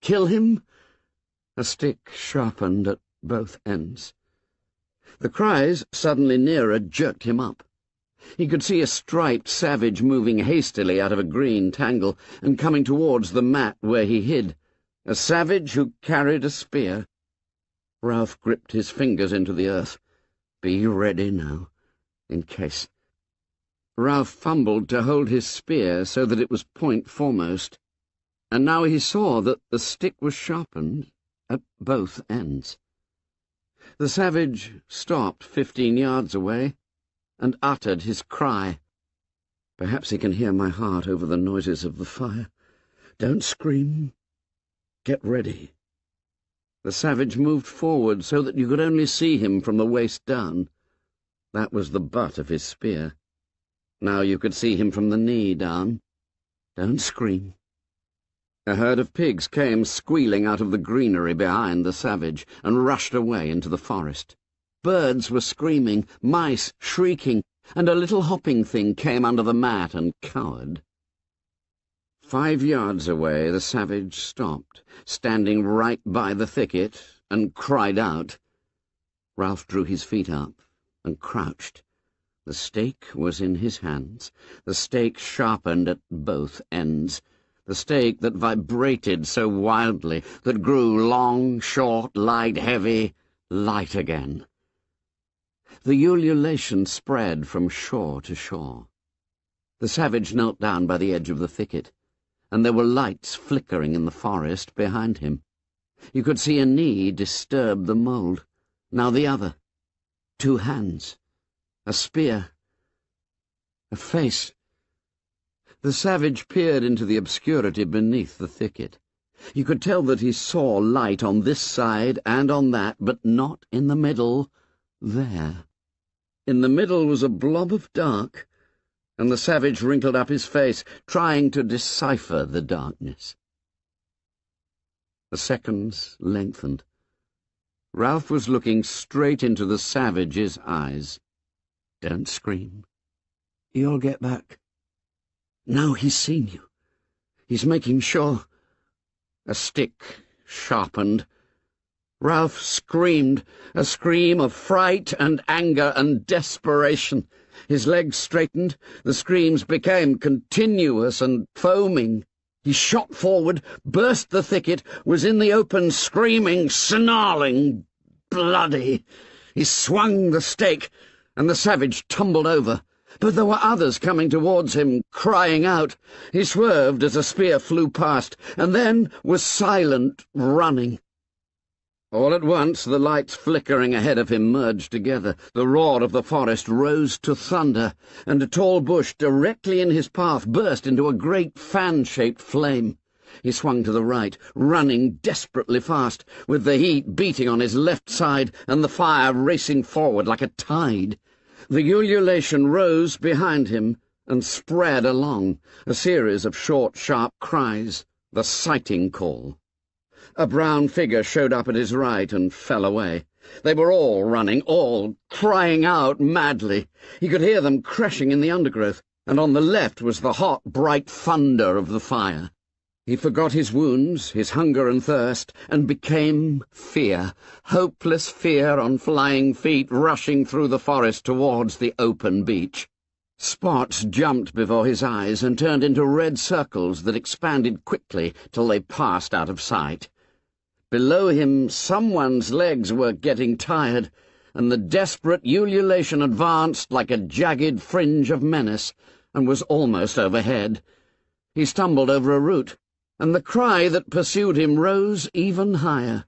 Kill him? A stick sharpened at both ends. The cries, suddenly nearer, jerked him up. He could see a striped savage moving hastily out of a green tangle and coming towards the mat where he hid. A savage who carried a spear. Ralph gripped his fingers into the earth. Be ready now, in case. Ralph fumbled to hold his spear so that it was point foremost, and now he saw that the stick was sharpened at both ends. The savage stopped fifteen yards away and uttered his cry. Perhaps he can hear my heart over the noises of the fire. Don't scream. Get ready. The savage moved forward so that you could only see him from the waist down. That was the butt of his spear. Now you could see him from the knee down. Don't scream. A herd of pigs came squealing out of the greenery behind the savage and rushed away into the forest. Birds were screaming, mice shrieking, and a little hopping thing came under the mat and cowered. Five yards away the savage stopped, standing right by the thicket, and cried out. Ralph drew his feet up and crouched. The stake was in his hands, the stake sharpened at both ends, the stake that vibrated so wildly, that grew long, short, light, heavy, light again. The ululation spread from shore to shore. The savage knelt down by the edge of the thicket and there were lights flickering in the forest behind him. You could see a knee disturb the mould, now the other. Two hands, a spear, a face. The savage peered into the obscurity beneath the thicket. You could tell that he saw light on this side and on that, but not in the middle, there. In the middle was a blob of dark, and the savage wrinkled up his face, trying to decipher the darkness. The seconds lengthened. Ralph was looking straight into the savage's eyes. Don't scream. You'll get back. Now he's seen you. He's making sure. A stick sharpened. Ralph screamed, a scream of fright and anger and desperation. His legs straightened, the screams became continuous and foaming. He shot forward, burst the thicket, was in the open, screaming, snarling, bloody. He swung the stake, and the savage tumbled over. But there were others coming towards him, crying out. He swerved as a spear flew past, and then was silent, running. All at once the lights flickering ahead of him merged together. The roar of the forest rose to thunder, and a tall bush directly in his path burst into a great fan-shaped flame. He swung to the right, running desperately fast, with the heat beating on his left side and the fire racing forward like a tide. The ululation rose behind him and spread along, a series of short, sharp cries, the sighting call. A brown figure showed up at his right and fell away. They were all running, all crying out madly. He could hear them crashing in the undergrowth, and on the left was the hot, bright thunder of the fire. He forgot his wounds, his hunger and thirst, and became fear, hopeless fear on flying feet rushing through the forest towards the open beach. Spots jumped before his eyes and turned into red circles that expanded quickly till they passed out of sight. Below him, someone's legs were getting tired, and the desperate ululation advanced like a jagged fringe of menace, and was almost overhead. He stumbled over a root and the cry that pursued him rose even higher.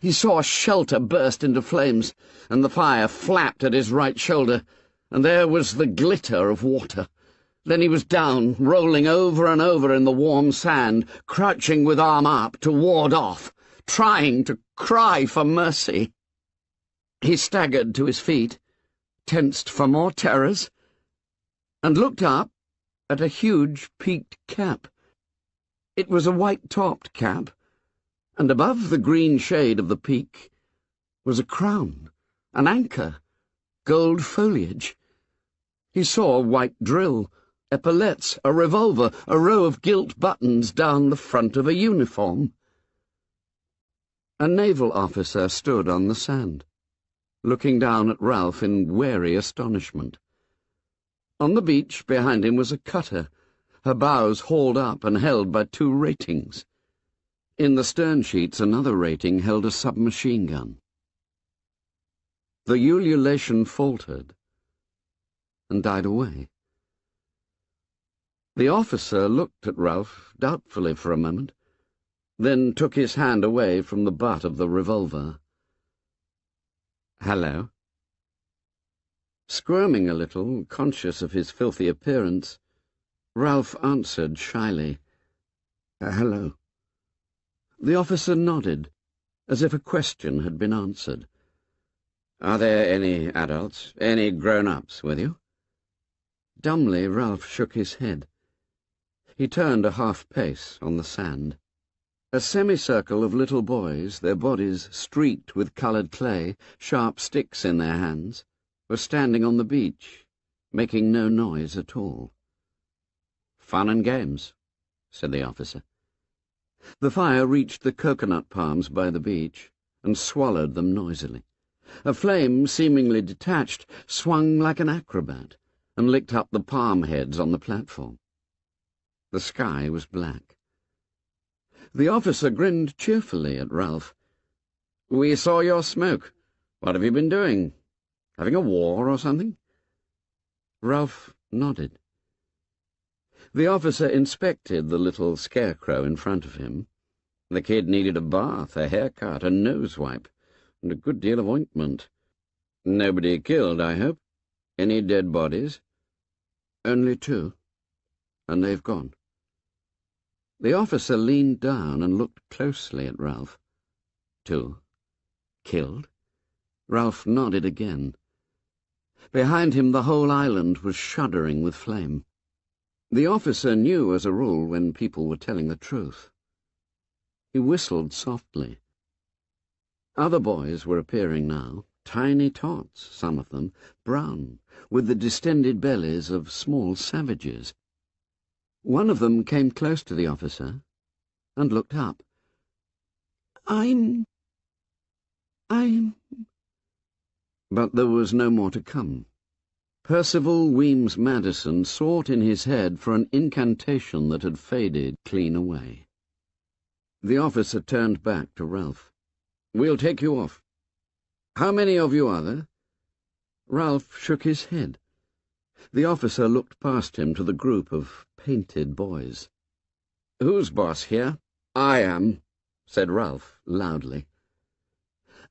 He saw a shelter burst into flames, and the fire flapped at his right shoulder, and there was the glitter of water. Then he was down, rolling over and over in the warm sand, crouching with arm up to ward off, trying to cry for mercy. He staggered to his feet, tensed for more terrors, and looked up at a huge peaked cap. It was a white-topped cap, and above the green shade of the peak was a crown, an anchor, gold foliage. He saw a white drill, epaulettes, a revolver, a row of gilt buttons down the front of a uniform. A naval officer stood on the sand, looking down at Ralph in wary astonishment. On the beach behind him was a cutter, her bows hauled up and held by two ratings. In the stern sheets another rating held a submachine gun. The ululation faltered and died away. The officer looked at Ralph doubtfully for a moment, then took his hand away from the butt of the revolver. Hello. Squirming a little, conscious of his filthy appearance, Ralph answered shyly. Uh, hello. The officer nodded, as if a question had been answered. Are there any adults, any grown-ups with you? Dumbly, Ralph shook his head. He turned a half-pace on the sand. A semicircle of little boys, their bodies streaked with coloured clay, sharp sticks in their hands, were standing on the beach, making no noise at all. Fun and games, said the officer. The fire reached the coconut palms by the beach and swallowed them noisily. A flame, seemingly detached, swung like an acrobat and licked up the palm heads on the platform. The sky was black. The officer grinned cheerfully at Ralph. We saw your smoke. What have you been doing? Having a war or something? Ralph nodded. The officer inspected the little scarecrow in front of him. The kid needed a bath, a haircut, a nose wipe, and a good deal of ointment. Nobody killed, I hope? Any dead bodies? Only two, and they've gone. The officer leaned down and looked closely at Ralph. Two. Killed? Ralph nodded again. Behind him the whole island was shuddering with flame. The officer knew as a rule when people were telling the truth. He whistled softly. Other boys were appearing now, tiny tots, some of them, brown, with the distended bellies of small savages. One of them came close to the officer and looked up. I'm... I'm... But there was no more to come. Percival Wemys Madison sought in his head for an incantation that had faded clean away. The officer turned back to Ralph. We'll take you off. How many of you are there? Ralph shook his head. The officer looked past him to the group of painted boys. Who's boss here? I am, said Ralph loudly.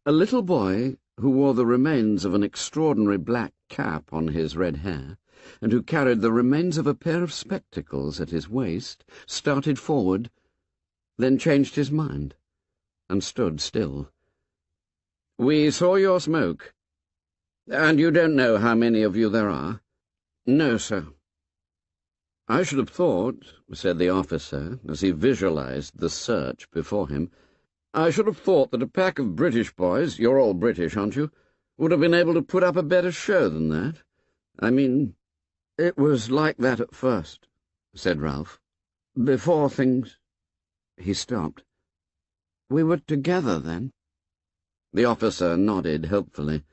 A little boy who wore the remains of an extraordinary black cap on his red hair, and who carried the remains of a pair of spectacles at his waist, started forward, then changed his mind, and stood still. We saw your smoke. And you don't know how many of you there are? No, sir. I should have thought, said the officer, as he visualized the search before him, I should have thought that a pack of British boys, you're all British, aren't you, would have been able to put up a better show than that. I mean, it was like that at first, said Ralph. Before things... He stopped. We were together then? The officer nodded helpfully.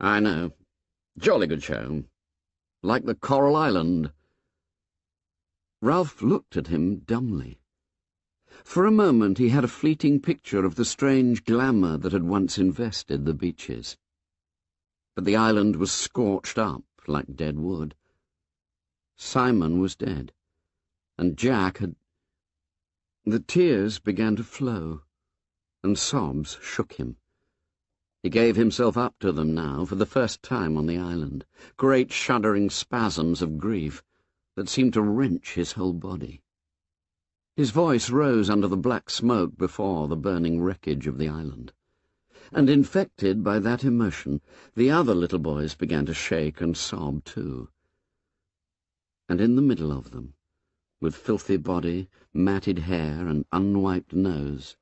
I know. Jolly good show. Like the Coral Island. Ralph looked at him dumbly. For a moment he had a fleeting picture of the strange glamour that had once invested the beaches. But the island was scorched up like dead wood. Simon was dead, and Jack had... The tears began to flow, and sobs shook him. He gave himself up to them now for the first time on the island, great shuddering spasms of grief that seemed to wrench his whole body. His voice rose under the black smoke before the burning wreckage of the island. And infected by that emotion, the other little boys began to shake and sob too. And in the middle of them, with filthy body, matted hair, and unwiped nose,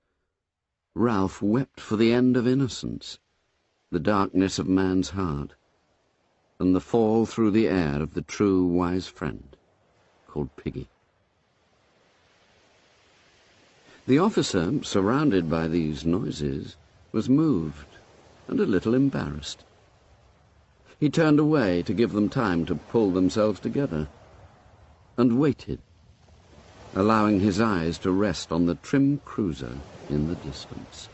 Ralph wept for the end of innocence, the darkness of man's heart, and the fall through the air of the true wise friend called Piggy. The officer, surrounded by these noises, was moved and a little embarrassed. He turned away to give them time to pull themselves together, and waited, allowing his eyes to rest on the trim cruiser in the distance.